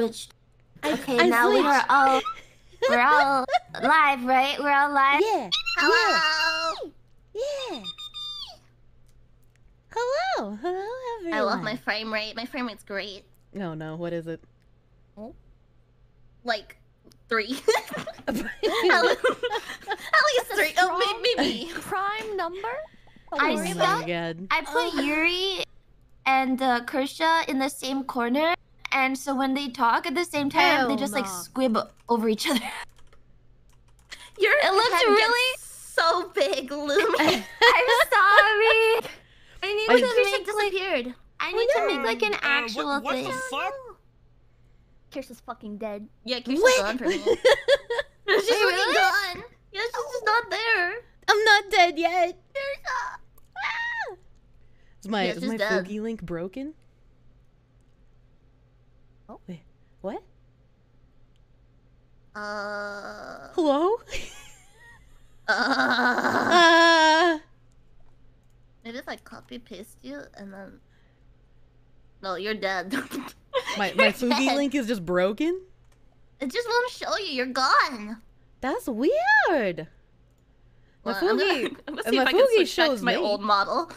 switched. I- Okay, I now we switched. are all we're all live, right? We're all live. Yeah. Hello. Yeah. Hello. Hello, everyone. I love my frame rate. My frame rate's great. No, no. What is it? Like three. Oh at least three. Oh, may- maybe. Prime number? I Oh stuck. my god. I put Yuri and uh, Kirsche in the same corner, and so when they talk at the same time, they Hell just like squib over each other. Your It looks really- so big, Lumi. I'm sorry. I need I- to Kirsche make like disappeared. I need to make like an Uh, actual what, what thing. the fuck? Kirsche's fucking dead. Yeah, Kirsche's Wait. gone for me. she's really? gone. Yeah, she's just not there. I'm not dead yet. Is my Yeah, is my dead. Fugi link broken? Oh. Wait, what? Uh. Hello? Uh. Uh, Maybe if I copy paste you and then. No, you're dead. my my Fugi link is just broken. It just won't show you. You're gone. That's weird. My Well, I'm gonna, Fugi, I'm gonna see my if I can Fugi switch back shows to my me. old model.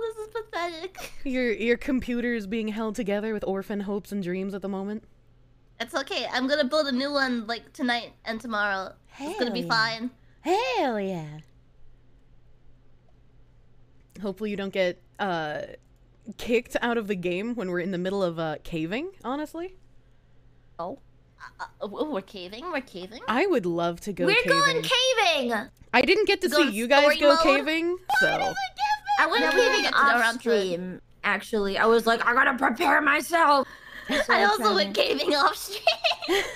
Oh, this is pathetic. Your your computer is being held together with orphan hopes and dreams at the moment. It's okay. I'm gonna build a new one like tonight and tomorrow. it's gonna be yeah. fine. Hell yeah. Hopefully you don't get uh kicked out of the game when we're in the middle of uh caving, honestly. Uh, oh, we're caving. We're caving. I would love to go caving. We're caving. going caving. I didn't get to Go see you guys go mode? caving, so I went Yeah, we caving went off stream. Actually, I was like, I gotta prepare myself. I also went caving off stream. it's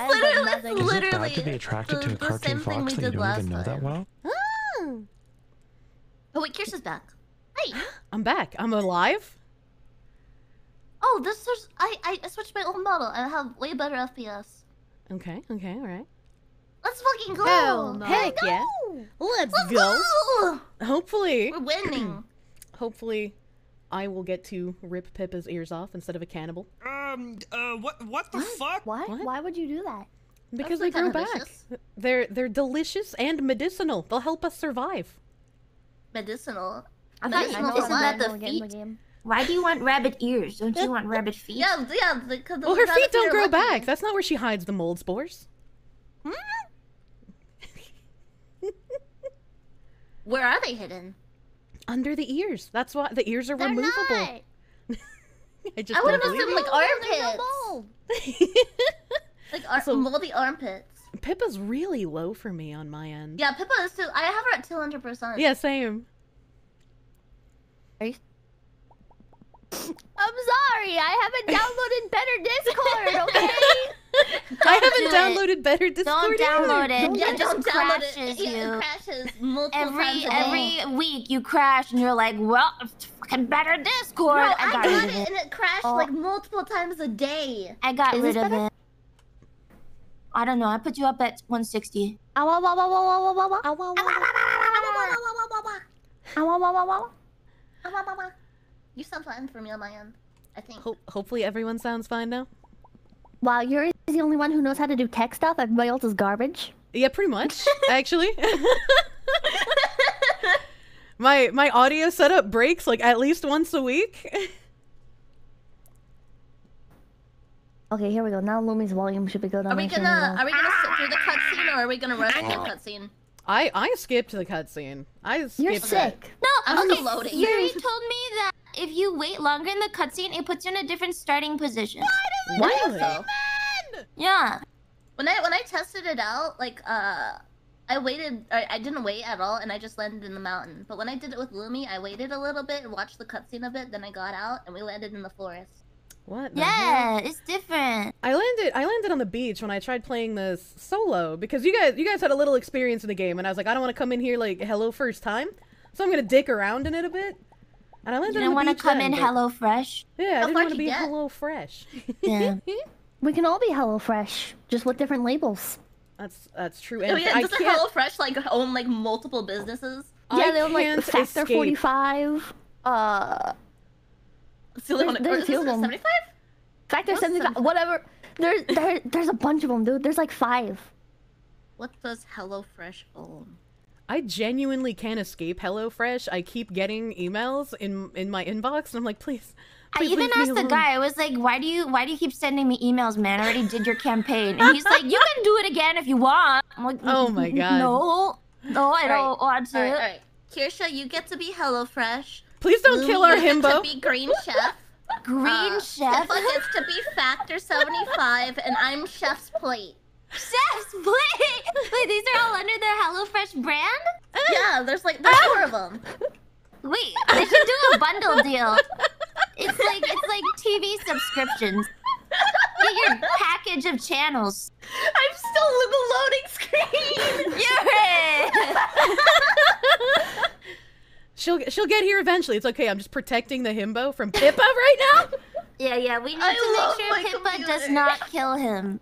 I literally, nothing. it's Is Is it literally bad to be attracted the, to a the cartoon same thing we fox that you did don't last even know that well? Oh. Oh wait, Kirsche's back. Hey. I'm back. I'm alive. Oh, this is I, I I switched my old model. I have way better FPS. Okay, okay, all right. Let's fucking go. Hell no. Heck yeah. Let's Let's go. go. Hopefully, We're winning. hopefully I will get to rip Pippa's ears off instead of a cannibal Um, uh, what, what the fuck? What? What? Why would you do that? because That's they grow back. vicious. They're they're delicious and medicinal. They'll help us survive. Medicinal. I thought Medicinal isn't for that what? the We'll get in the feet? game. Why do you want rabbit ears? Don't you want rabbit feet? Yeah, yeah. Because Well, her feet don't grow back. That's not where she hides the mold spores. Where are they hidden? Under the ears. That's why the ears are They're removable. not. I just I would don't have believe assumed like armpits. Like ar- So- moldy armpits. it. Pippa's really low for me on my end. Yeah, Pippa is too. I have her at two hundred percent. Yeah, same. I'm sorry, I haven't downloaded better Discord, okay? I haven't do downloaded it. better Discord. Don't download either. it. just don't download crashes it. You. It crashes multiple every, times Every week you crash and you're like, well, fucking better Discord. No, I, got, I got it, it and it crashed oh. like multiple times a day. I got Is rid of it. I don't know. I put you up at 160. You sound fine for me on my end. I think. Ho hopefully everyone sounds fine now. Wow, you're the only one who knows how to do tech stuff. Everybody else is garbage. Yeah, pretty much. actually. my my audio setup breaks like at least once a week. Okay, here we go. Now Lumi's volume should be good on Are we gonna are we gonna sit through the cutscene or are we gonna rush through the cutscene? I I skipped the cutscene. I skipped You're it. sick. No, I'm okay. still loading. Yuri told me that if you wait longer in the cutscene, it puts you in a different starting position. Why does it Really? So, Yeah. when I when I tested it out, like uh, I waited. I, I didn't wait at all, and I just landed in the mountain. But when I did it with Lumi, I waited a little bit and watched the cutscene of it. Then I got out, and we landed in the forest. What? the hell? Yeah, it's different. I landed I landed on the beach when I tried playing this solo because you guys you guys had a little experience in the game and I was like I don't want to come in here like hello first time. So I'm going to dick around in it a bit. And I You landed didn't want to come then, in but- Hello Fresh. Yeah, I How didn't want to be you get? hello fresh. Yeah. We can all be HelloFresh, just with different labels. that's that's true. Oh And yeah, I doesn't can't HelloFresh like own like multiple businesses? Yeah, I they were like can't Factor escape. 45. Uh, It's the only one. There's or a is few this of them. 75? Factor 75. 75? Whatever. There's there, there's a bunch of them, dude. There's like five. What does HelloFresh own? I genuinely can't escape HelloFresh. I keep getting emails in in my inbox, and I'm like, please. I even leave me asked the alone." guy. I was like, "Why do you why do you keep sending me emails, man? I already did your campaign." And he's like, "You can do it again if you want." I'm like, Oh my God. no, no, I don't want to." Alright, alright. Kirsche, you get to be HelloFresh. Please don't Lumi, kill our you get himbo. to be Green Chef. Green Uh, chef, Pippa gets to be Factor 75, and I'm Chef's Plate. Chef's plate. Wait, these are all under the HelloFresh brand. Yeah, there's like there's oh. four of them. Wait, they should do a bundle deal. It's like it's like TV subscriptions. Get your package of channels. I'm still in the loading screen. You're She'll she'll get here eventually. It's okay. I'm just protecting the himbo from Pippa right now. Yeah, yeah. We need I to make sure Pippa does not kill him.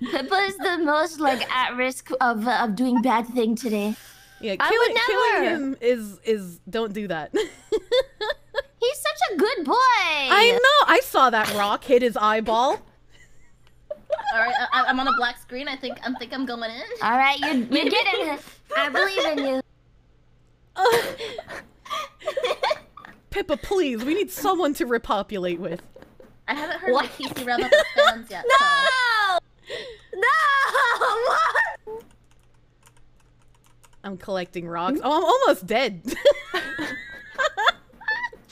Pippa is the most like at risk of uh, of doing bad thing today. Yeah, I killing, would killing him is is don't do that. He's such a good boy. I know. I saw that rock hit his eyeball. All right, I, I'm on a black screen. I think I think I'm going in. All right, you're you're getting it. I believe in you. Pippa, please. We need someone to repopulate with. I haven't heard my PC rev up the fans yet. So. No, no. I'm collecting rocks. Mm. Oh, I'm almost dead. Wait, you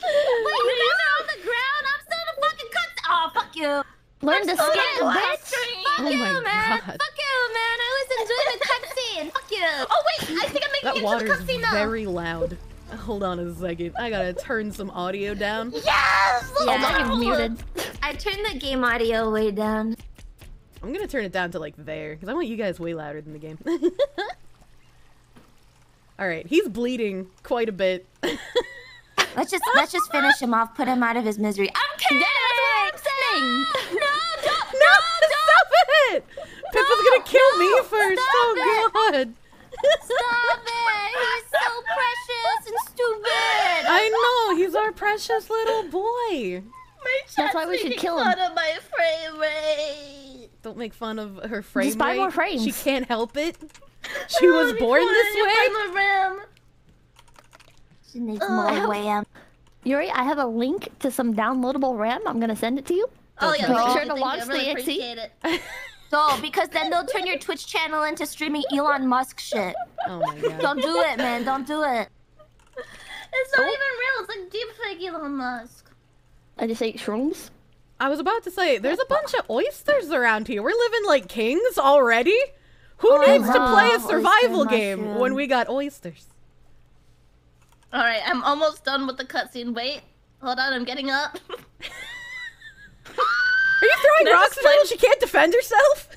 guys are on the ground. I'm still in the fucking cut. Oh, fuck you. Learn to still skip, bitch. Fuck Oh you, my man. God. Fuck you, man. I was enjoying the cutscene. Fuck you. Oh wait, I think I'm making that it to the cutscene now. very loud. Hold on a second. I gotta turn some audio down. Yes. Oh, now you're muted. I turned the game audio way down. I'm gonna turn it down to like there, because I want you guys way louder than the game. Alright, he's bleeding quite a bit. Let's just let's just finish him off. Put him out of his misery. I'm kidding. Yeah, that's what I'm saying. No, don't. no, stop it! Pippa's gonna kill me first. stop Oh god. Stop it! He's so precious and stupid. I know, he's our precious little boy. My That's why we should kill him. fun of my frame rate. Don't make fun of her frame Just buy rate. more frames. She can't help it. She was born this way. Buy RAM. She needs Ugh. more wham. Yuri, I have a link to some downloadable RAM. I'm gonna send it to you. Oh yeah, Make thank sure to thank launch the really EXE. appreciate it. So, because then they'll turn your Twitch channel into streaming Elon Musk shit. Oh my god. Don't do it, man. Don't do it. It's not oh. even real. It's like deepfake Elon Musk. I just ate shrooms. I was about to say, there's a bunch of oysters around here. We're living like kings already. Who Oh, needs to play a survival game mushroom. when we got oysters? All right, I'm almost done with the cutscene. Wait, hold on, I'm getting up. Are you throwing Can rocks at her she can't defend herself?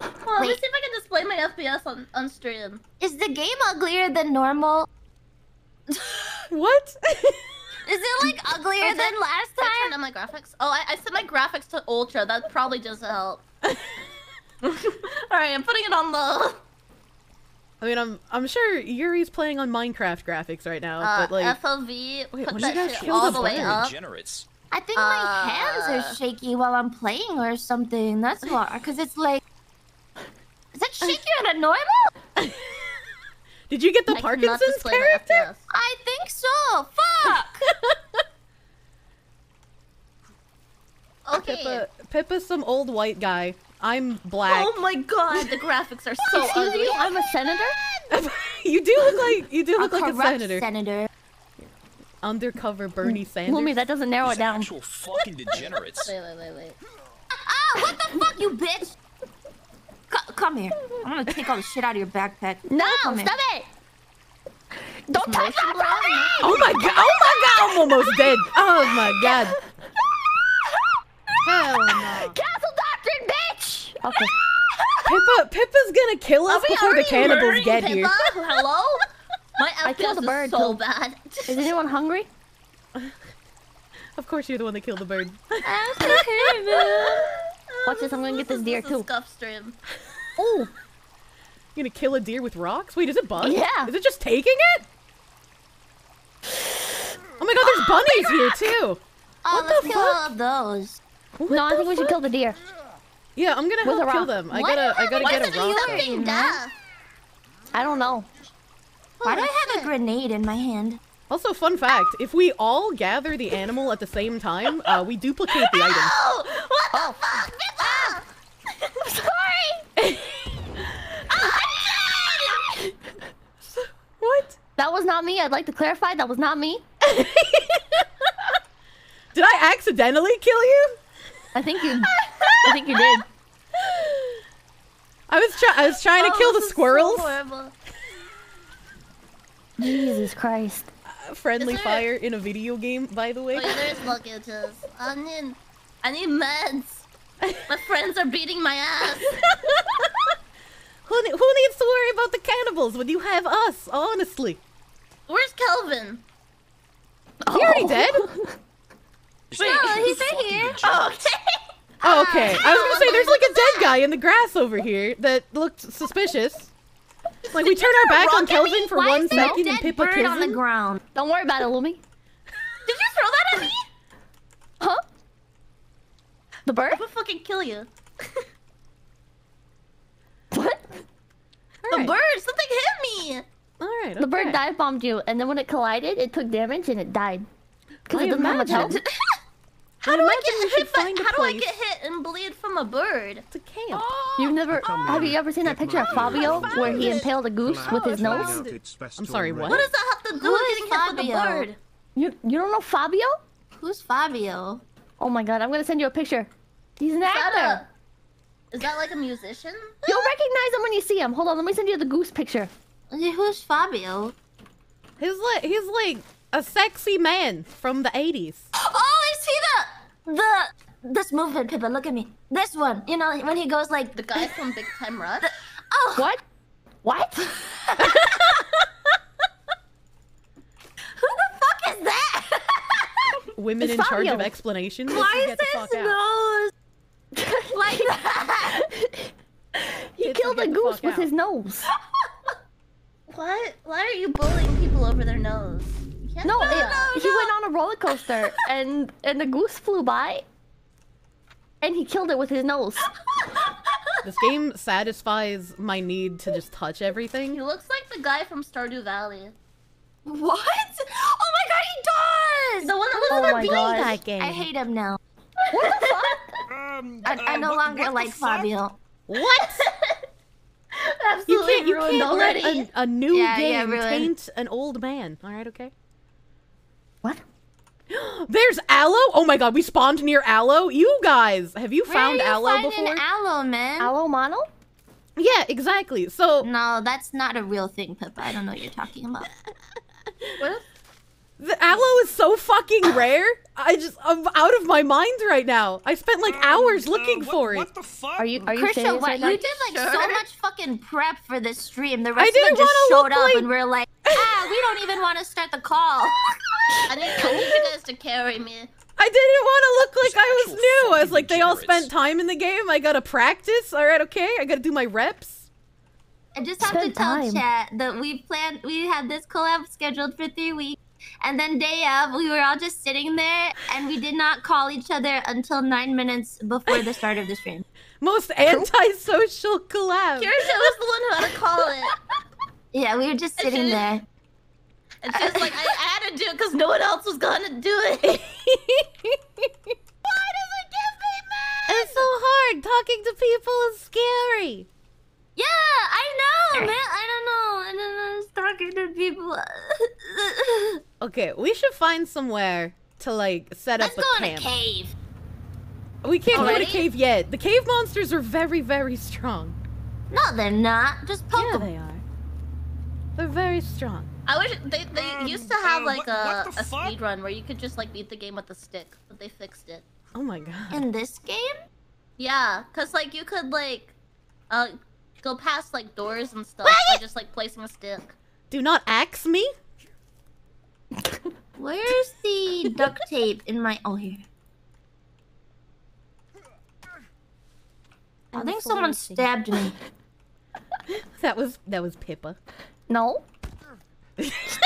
Well, let me see if I can display my FPS on on stream. Is the game uglier than normal? What? Is it like uglier I than last time? I turned time? on my graphics. Oh, I, I set my graphics to ultra. That probably just help. All right, I'm putting it on low. I mean, I'm I'm sure Yuri's playing on Minecraft graphics right now, Uh, but like, FOV. Wait, put that did you guys shit kill all the the way up. Degenerates. I think my hands Uh. are shaky while I'm playing or something. That's why. Because it's like. Is that shakier than normal? did you get the I Parkinson's character? I think so. Fuck. Okay. Pippa, Pippa's some old white guy. I'm black. Oh my god, the graphics are so ugly. I'm a senator. you do look like you do A look like a senator. senator. Undercover Bernie Sanders. Lumi, that doesn't narrow it down. Actual fucking degenerates. Wait, wait, wait, wait. Ah, what the fuck, you bitch? C- come here. I'm gonna take all the shit out of your backpack. No, Come here. stop it! Don't touch Motion that me! Oh my god! Oh my god! I'm almost dead. Oh my god! Hell no! Castle doctrine, bitch! Okay. Pippa, Pippa's gonna kill us before the cannibals get Pippa? here. Hello? My I killed a is bird, so too. bad. Is anyone hungry? Of course, you're the one that killed the bird. I'm so. Watch this, I'm gonna get this deer is a too. scuff stream. Oh! You're gonna kill a deer with rocks? Wait, is it bugged? Yeah. Is it just taking it? Oh my god, there's oh bunnies here too. Oh, What let's the kill fuck? all of those. What No, I the think we should kill the deer. Yeah, I'm gonna With help kill them. I Why gotta, I gotta have get a a bunch of rock. something man? death? I don't know. Why do I have a grenade in my hand? Also, fun fact: if we all gather the animal at the same time, uh, we duplicate the item. Oh, what the fuck? Ah! Sorry. What? That was not me. I'd like to clarify. That was not me. Did I accidentally kill you? I think you. I think you did. I was try- I was trying to Oh, kill the this is so squirrels. horrible. Jesus Christ. Uh, Friendly there- fire in a video game, by the way. Oh, yeah, there's luggage. I need, I need meds. My friends are beating my ass. Who, ne- who needs to worry about the cannibals when you have us? Honestly, Where's Kelvin? he already dead. Oh, he's right here. Oh, okay. Oh, okay. I was gonna say there's like a dead guy in the grass over here that looked suspicious. Like we turn our back on Kelvin for Why one is there a second and dead Pippa bird kills on the ground? Don't worry about it, Lumi. Did you throw that at me? Huh? The bird? I'm fucking kill you. What? The Alright. bird, something hit me. All right. The bird okay. dive bombed you, and then when it collided, it took damage and it died. Because I it doesn't have much health. imagine. How do I get hit? By, find a how do I get hit and bleed from a bird? It's a camp. Oh, You've never. Oh. Have you ever seen that picture of Fabio where he impaled a goose with his nose? I'm sorry, what? What does that have to do with is getting hit with a bird? You you don't know Fabio? Who's Fabio? Oh my god, I'm gonna send you a picture. He's an actor. a, is that like a musician? You'll recognize him when you see him. Hold on, let me send you the goose picture. Who's Fabio? He's like he's like a sexy man from the 80s. Oh, I see the the this movement, Pippa. Look at me. This one. You know when he goes like The guy from Big Time Rush? Oh, What? What? who the fuck is that? Women It's in charge of Fabio. explanations. Why Get is the his nose like that? he Kids killed a goose with out. his nose. What? Why are you bullying people over their nose? You can't No, do it, that. he went on a roller coaster and and the goose flew by, and he killed it with his nose. This game satisfies my need to just touch everything. He looks like the guy from Stardew Valley. What? Oh my god, he does! The one that was Oh in the my beach. that game. I hate him now. Um, I, uh, I no what- longer what like? Fabio. What? You Absolutely can't you ruined can't already. let a, a new Yeah, yeah, game ruined. taint an old man. All right, okay. What? There's aloe. Oh my god, we spawned near aloe. You guys, have you Where found are you aloe finding before? aloe, man? Aloe mono? yeah, exactly. So No, that's not a real thing, Pippa. I don't know what you're talking about. What if- the aloe is so fucking rare. I just I'm out of my mind right now. I spent like Um, hours uh, looking what- for it. What the fuck? Are you are you Kirsche, serious what? right you did like so much fucking prep for this stream. The rest of us just showed up like- and we're like, ah, we don't even want to start the call. I need, I need you guys to carry me. I didn't want to look like I was new. I was like, they all spent time in the game. I gotta practice. All right, okay. I gotta do my reps. I just have to tell time. chat that we planned, we had this collab scheduled for three weeks. And then day of, we were all just sitting there and we did not call each other until nine minutes before the start of the stream. Most antisocial collab. Kirsche was the one who had to call it. Yeah, we were just sitting there. And she's like, I, I had to do it because no one else was gonna do it. Why does it give me mad? It's so hard. Talking to people is scary. Yeah, I know, man. I don't know. I don't know. Just talking to people. Okay, we should find somewhere to like set up Let's up go a in a cave. We can't go in a cave yet. The cave monsters are very, very strong. No, they're not. Just poke Yeah, 'em. they are. They're very strong. I wish they, they Um, used to have uh, like what- a, what a speed run where you could just like beat the game with a stick, but they fixed it. Oh my god. In this game? Yeah, cause like you could like uh go past like doors and stuff by just like placing a stick. Do not axe me. Where's the duct tape in my? Oh, here. I think someone stabbed me. That was that was Pippa. No.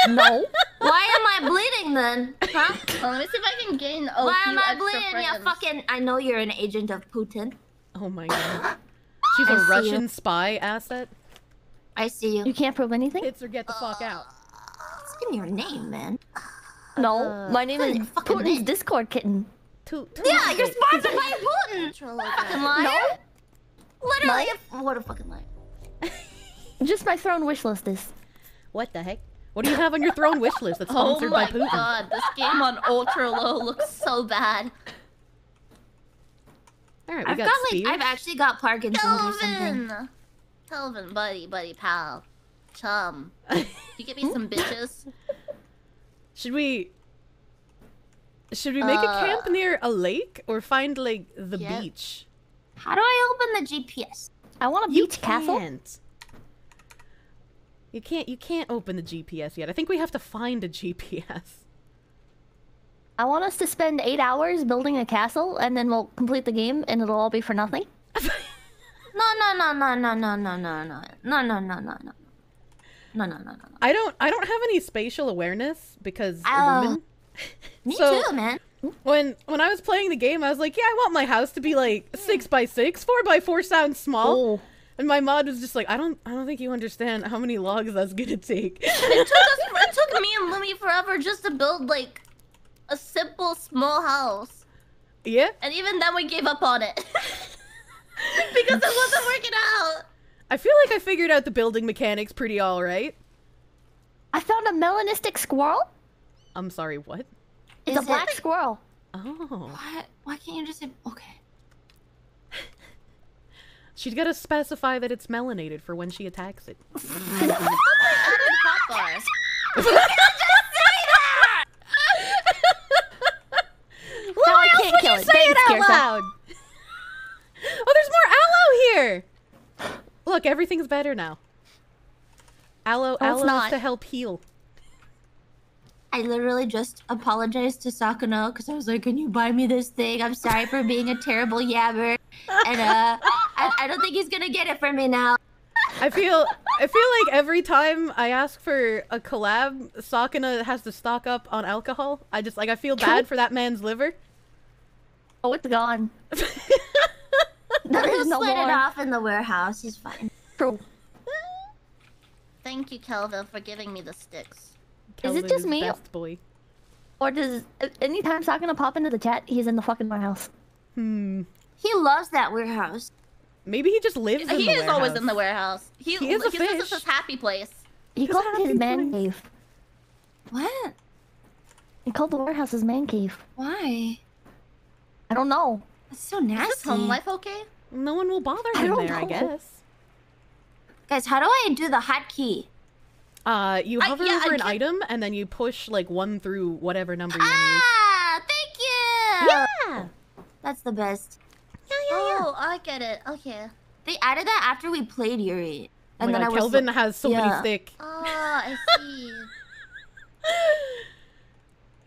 no. Why am I bleeding then? Huh? Well, let me see if I can gain a Why few am I bleeding? Yeah, fucking. I know you're an agent of Putin. Oh my god. She's I a Russian you. spy asset. I see you. You can't prove anything? Hits or get the fuck out. What's in your name, man? No. Uh, my name is Fucking- fucking Putin's it. Discord kitten. Two, two Yeah, you're sponsored by Putin. Fucking liar. Literally, a- what a fucking liar. Just my throne wish list is. What the heck? What do you have on your throne wish list that's Oh sponsored my by Putin? Oh my god, this game on ultra low looks so bad. All right, we I've got, got like. I've actually got Parkinson's or something. Kelvin! Kelvin, buddy, buddy, pal. Chum. You get me some bitches? Should we? Should we make a Uh, camp near a lake or find like the Yep. beach? How do I open the GPS? I want a You beach castle. can't. You can't. You can't open the GPS yet. I think we have to find a GPS. I want us to spend eight hours building a castle, and then we'll complete the game, and it'll all be for nothing. No, no, no, no, no, no, no, no, no, no, no, no, no, no, no, no, no, no. I don't. I don't have any spatial awareness because Oh. woman. Me So- too, man. When when I was playing the game, I was like, yeah, I want my house to be like six by six. Four by four sounds small. Oh. And my mod was just like, I don't, I don't think you understand how many logs that's gonna take. It took us, it took me and Lumi forever just to build like a simple small house, yeah. and even then we gave up on it because it wasn't working out. I feel like I figured out the building mechanics pretty all right. I found a melanistic squirrel. I'm sorry, what? It's Is a black it- squirrel. Oh, Why? Why can't you just say okay? she's gotta specify that it's melanated for when she attacks it. Oh Added hot bar. Now I can't it. Thanks, Kirsche. loud. oh, there's more aloe here. Look, everything's better now. Aloe, it's aloe not. to help heal. I literally just apologized to Sakana because I was like, "Can you buy me this thing? I'm sorry for being a terrible yabber." And uh, I, I don't think he's gonna get it from me now. I feel I feel like every time I ask for a collab, Sakana has to stock up on alcohol. I just like I feel bad for that man's liver. Oh, it's gone. He'll There's no split it off in the warehouse. He's fine. True. Thank you, Kelvin, for giving me the sticks. Is it Kelvin just me? Best boy. Or does anytime Sakana gonna pop into the chat, he's in the fucking warehouse. Hmm. He loves that warehouse. Maybe he just lives in he the is always warehouse. in the warehouse. He, He is a he says it's fish. his happy place. He called it his happy man place. cave. What? He called the warehouse his man cave. Why? I don't know. That's so nasty. Is his home life okay? No one will bother I him don't there, I guess. Guys, how do I do the hotkey? Uh, you I- hover yeah, over I an get- item and then you push like one through whatever number you want to use. Ah, thank you. Yeah. That's the best. Yeah, yeah, Oh, I get it. Okay. They added that after we played Yuri. Oh And my then God, I was Kelvin like- has so many yeah. stick. Oh, I see.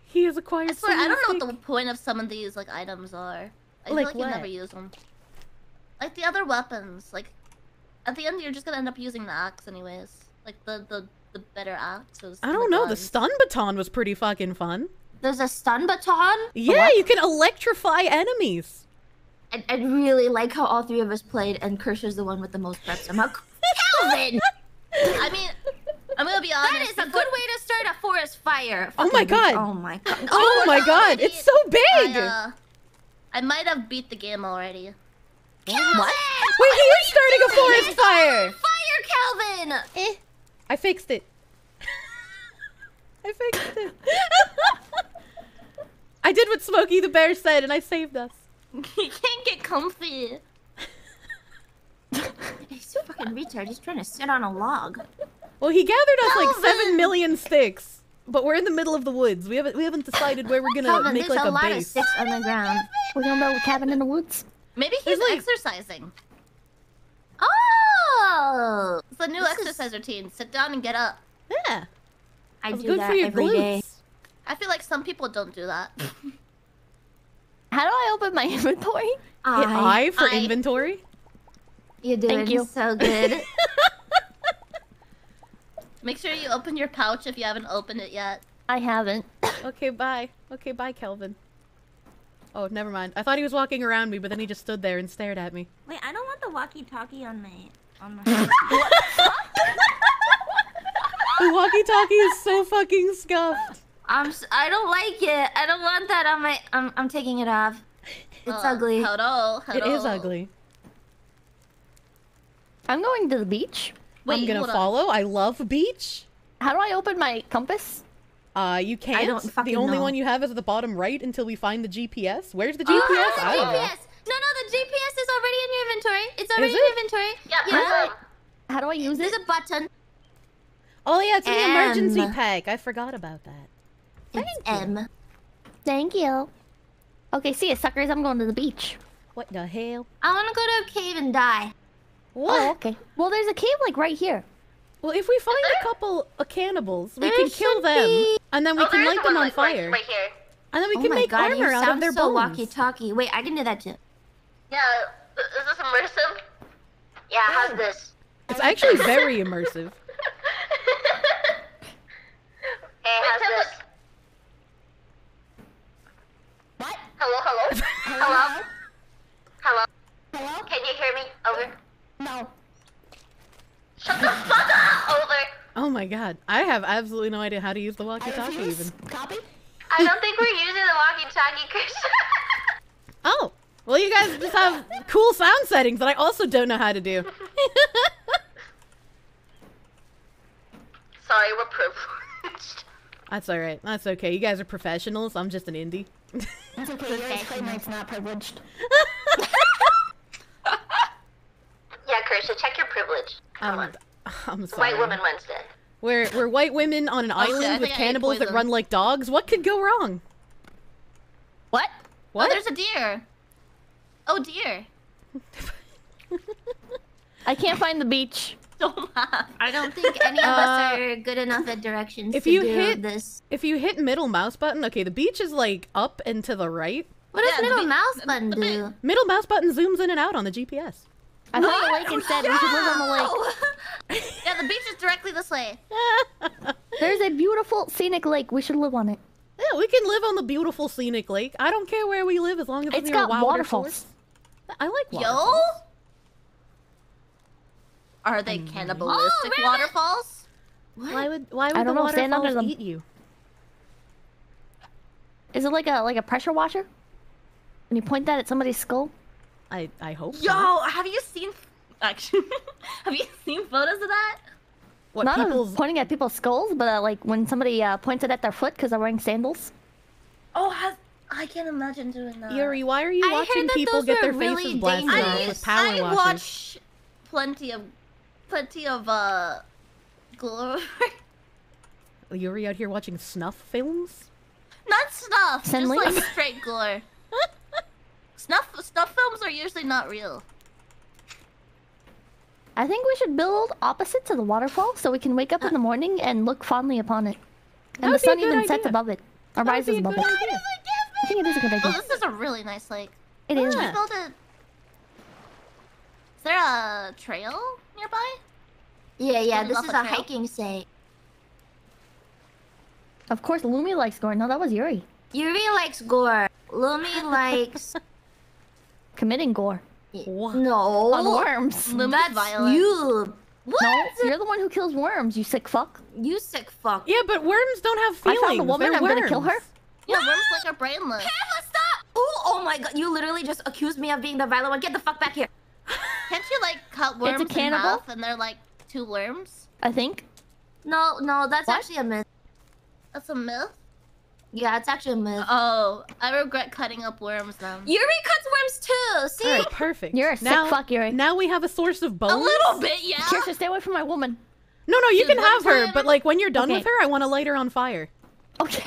He has acquired I so swear, I don't know what the point of some of these like items are. I Like feel like you never what? use them. Like the other weapons, like at the end you're just gonna end up using the axe anyways. Like the the the better axes. I don't know. The stun baton was pretty fucking fun. There's a stun baton. Yeah, you can electrify enemies. I, I really like how all three of us played, and Kirsche's the one with the most preps. I'm like, Calvin! I mean, I'm gonna be honest. That is a good way to start a forest fire. Oh my God. Oh my god. Oh, my god, it's so big! I, uh, I might have beat the game already. What? Wait, he is starting a forest fire! Fire, Calvin! Eh. I fixed it. I fixed it. I did what Smokey the Bear said and I saved us. He can't get comfy. He's a fucking retard. He's trying to sit on a log. Well, he gathered us like seven million sticks, but we're in the middle of the woods. We haven't we haven't decided where we're gonna Calvin, make like a, a, lot of base. sticks on the ground. We're gonna build a cabin in the woods. Maybe he's like- exercising. Oh! It's a new This is- exercise routine. Sit down and get up. Yeah, I that's do good that for your every glutes. day. I feel like some people don't do that. How do I open my inventory? Hit I, I for I- inventory. you're doing Thank you. so good. Make sure you open your pouch if you haven't opened it yet. I haven't. Okay, bye. Okay, bye, Kelvin. Oh, never mind. I thought he was walking around me, but then he just stood there and stared at me. Wait, I don't want the walkie-talkie on my on my. The walkie-talkie is so fucking scuffed. I'm. s- I don't like it. I don't want that on my. I'm. I'm taking it off. It's Uh, ugly. Hello, It hello. is ugly. I'm going to the beach. Wait, I'm gonna hold on. follow. I love beach. How do I open my compass? Uh, you can't. don't the only know. one you have is at the bottom right until we find the GPS. Where's the Oh, GPS? the I don't know. GPS. No, no, the GPS is already in your inventory. It's already Is in your inventory. Yeah, Yeah. How do I use There's it? There's a button. Oh yeah, it's in the emergency pack. I forgot about that. It's M. Thank you. Okay, see you suckers. I'm going to the beach. What the hell? I want to go to a cave and die. What? Oh, okay. Well, there's a cave like right here. Well, if we find a couple of cannibals, we There can kill them, be. and then we Oh, can light them on like, fire, Right, here. and then we oh can make god, armor you out of sound their so bones. walkie-talkie. Wait, I can do that too. Yeah, is this immersive? Yeah, how's this? It's actually very immersive. Hey, how's this? What? Hello, hello? hello? Hello? Hello? Can you hear me? Over. No. Shut the fuck up! Over. Oh my god, I have absolutely no idea how to use the walkie-talkie even. Copy? I don't think we're using the walkie-talkie, Chris. Oh, well, you guys just have cool sound settings that I also don't know how to do. Sorry, we're privileged. That's all right. That's okay. You guys are professionals. I'm just an indie. That's okay. Your disclaimer it's not privileged. Yeah, Kirsche, check your privilege. Come Um, on. I'm sorry. White Woman Wednesday. We're we're white women on an Oh, shit, island with think I ate cannibals that run like dogs. What could go wrong? What? What? Oh, there's a deer. Oh, deer. I can't find the beach. Don't laugh. I don't think any of Uh, us are good enough at directions if to you do hit- this. If you hit middle mouse button, okay, the beach is like up and to the right. What does Yeah, the middle mouse button do? Middle mouse button zooms in and out on the GPS. I found the lake instead. We should live on the lake. Yeah, the beach is directly this way. There's a beautiful scenic lake. We should live on it. Yeah, we can live on the beautiful scenic lake. I don't care where we live as long as It's it's near got wilder waterfalls. source. I like Yo? waterfalls. Are they cannibalistic Oh, really? waterfalls? Why would why would I don't the know, stand under waterfalls them. eat you? Is it like a like a pressure washer? When you point that at somebody's skull? I I hope. Yo, not. have you seen? Actually, have you seen photos of that? what Not of people's pointing at people's skulls, but uh, like when somebody uh, points it at their foot because they're wearing sandals. Oh, has I can't imagine doing that. Yuri? Why are you I watching people get their really faces blasted off I, with power I washers? watch plenty of, plenty of uh, gore. Yuri out here watching snuff films. not snuff, Send just like links. straight gore. snuff snuff films are usually not real. I think we should build opposite to the waterfall so we can wake up in the morning and look fondly upon it. And the would be a sun good even sets above it. Or That would be rises a above good it. idea. I think it is a good idea. Oh, idea. this is a really nice lake. It is. Should we Yeah. build it? Is there a trail nearby? Yeah, yeah, Going this is a a trail? hiking site. Of course, Lumi likes gore. No, that was Yuri. Yuri likes gore. Lumi likes Committing gore. What? no. On worms. Mm, Lumi's That's violent. you. What? No, you're the one who kills worms, you sick fuck. You sick fuck. Yeah, but worms don't have feelings. I feelings. found a woman, They're I'm gonna kill her. worms. Yeah, worms like are brainless. Pamela, stop! Oh, oh my god, you literally just accused me of being the violent one. Get the fuck back here. Can't you like cut worms in cannibal? half and they're like two worms? I think. No, no, that's What? actually a myth. That's a myth. Yeah, it's actually a myth. Oh, I regret cutting up worms then. Yuri cuts worms too. See? All right, perfect. You're a sick now, fuck, Yuri. Now we have a source of bones. A little bit, yeah. Kirsche, stay away from my woman. No, no, you Dude, can one have her, but like when you're done Okay. with her, I want to light her on fire. Okay.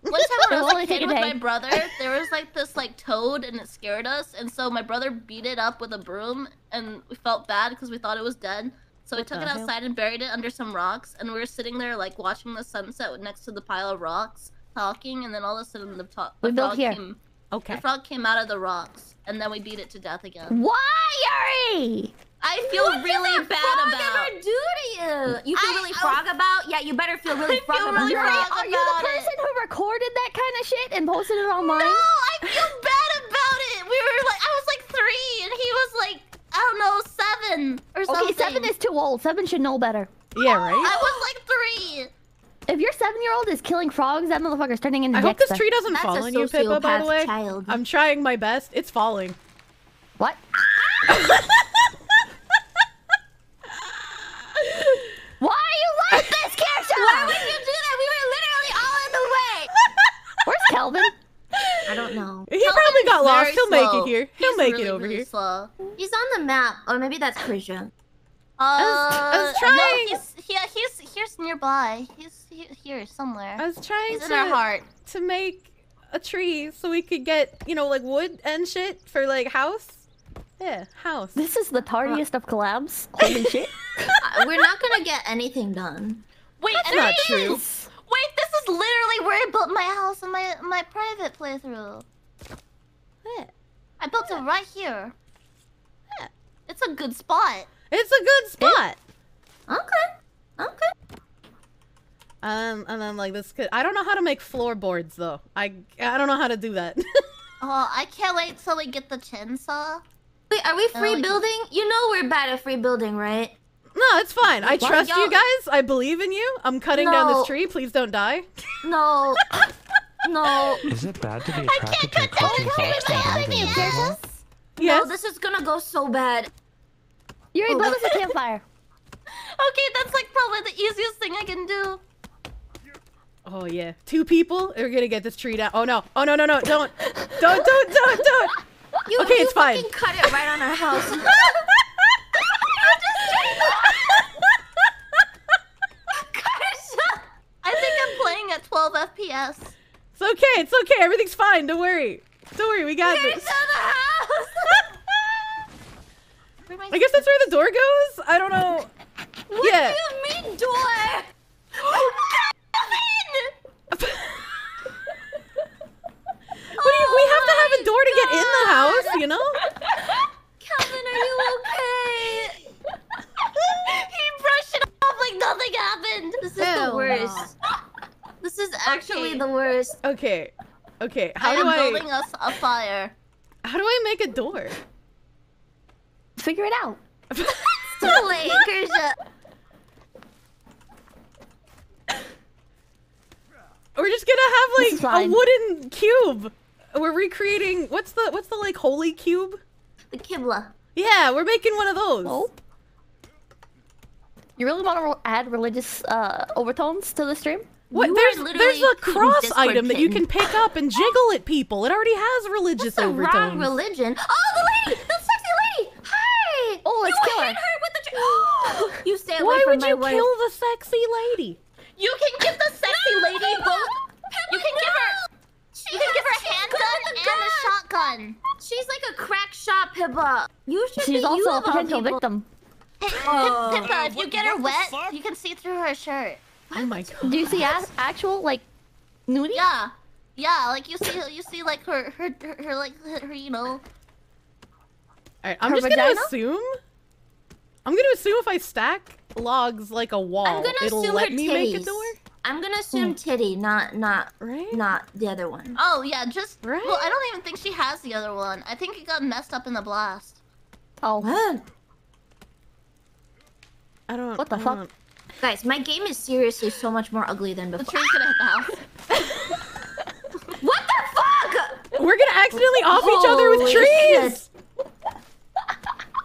One time when I It'll was only a take kid a with my brother, there was like this like toad and it scared us, and so my brother beat it up with a broom, and we felt bad because we thought it was dead. So we What took the it hell? outside and buried it under some rocks, and we were sitting there like watching the sunset next to the pile of rocks, talking, and then all of a sudden the, to- the We built frog here. came. Okay. The frog came out of the rocks, and then we beat it to death again. Why, Yuri? I feel really bad frog about. ever do to you? You feel I- really I- frog about? Yeah, you better feel really I frog feel about. really You're frog. Are you the about it. person who recorded that kind of shit and posted it online? No, I feel bad about it. We were like, I was like three, and he was like, I don't know, seven or something. Okay, seven is too old. Seven should know better. Yeah, right? I was like three. If your seven-year-old is killing frogs, that motherfucker's turning into I hope this tree doesn't That's fall on you, Pippa, by the way. child. I'm trying my best. It's falling. What? Why are you like this, Kirsche? Why would you do that? We were literally all in the way. Where's Kelvin? I don't know. He probably got lost. He'll make it here. He'll He's make really, it over really here. Slow. He's on the map, or maybe that's Kirsche. Uh, I was trying- No, he's, yeah, he's here's nearby. He's he, here somewhere. I was trying he's to in our heart. to make a tree so we could get, you know, like wood and shit for like house. Yeah, house. This is the tardiest of collabs. Holy shit. Uh, we're not gonna get anything done. Wait, and not this true. is- Wait, this is literally where I built my house in my my private playthrough. Yeah. I built it right here. Yeah. It's a good spot. It's a good spot. Okay. Okay. Um, and then like this could. I don't know how to make floorboards though. I I don't know how to do that. Oh, I can't wait till we get the chainsaw. Wait, are we free like- building? You know we're bad at free building, right? no, it's fine. I trust you guys. I believe in you. I'm cutting down this tree. Please don't die. No. no. Is it bad to be attracted to a cut down crouching the tree fox with my and other hide in the hand. wall? Yes. No, this is gonna go so bad. Yuri, Oh, build us a campfire. Okay, that's like probably the easiest thing I can do. Oh yeah, two people are gonna get this tree down. Oh no! Oh no! No! No! Don't! Don't! Don't! Don't! Don't! You, Okay, you it's fine. fucking cut it right on our house. I think I'm playing at 12 FPS. It's okay. It's okay. Everything's fine. Don't worry. Don't worry. We got this. Where am I guess that's where the door goes. I don't know. What yeah. do you mean door? Oh, what do you, we oh have to have a door to get in the house, you know? Calvin, are you okay? he brushed it off like nothing happened. This is the Hell worst. This is actually Okay. the worst. Okay. Okay. How I do am I building us a fire. how do I make a door? Figure it out. Too late, Kirsche. We're just gonna have like a wooden cube. We're recreating what's the what's the like holy cube? The Kibla. Yeah, we're making one of those. Oh. You really want to add religious uh, overtones to the stream? What? You There's there's a cross item that you can pick up and jiggle at people. It already has religious That's the overtones. wrong religion. Oh, the lady! Lady! Hi! Oh, let's you kill her. hit her with the... Tr- you stay away Why from would you wife. kill the sexy lady? You can give the sexy lady both. You can give her. She You can give her a has- handgun and a gun. shotgun. She's like a crack shot, Pippa. You should She's be, also you a potential people- victim. Hey, Oh. Pip- Pippa, if you get her wet, fuck? you can see through her shirt. Oh my god. Do you see a- actual like nudity? Yeah, yeah. Like you see, you see, like her, her, her, her like her, her, you know. Alright, I'm Her just gonna assume. I'm gonna assume if I stack logs like a wall, I'm gonna it'll assume let her me make a door, I'm gonna assume hmm. titty, not not right? not the other one. Oh yeah, just. Right? Well, I don't even think she has the other one. I think it got messed up in the blast. Oh, What? I don't. What the I fuck? don't- Guys, my game is seriously so much more ugly than The before. tree's gonna hit the house. What the fuck? We're gonna accidentally off each other with Holy trees.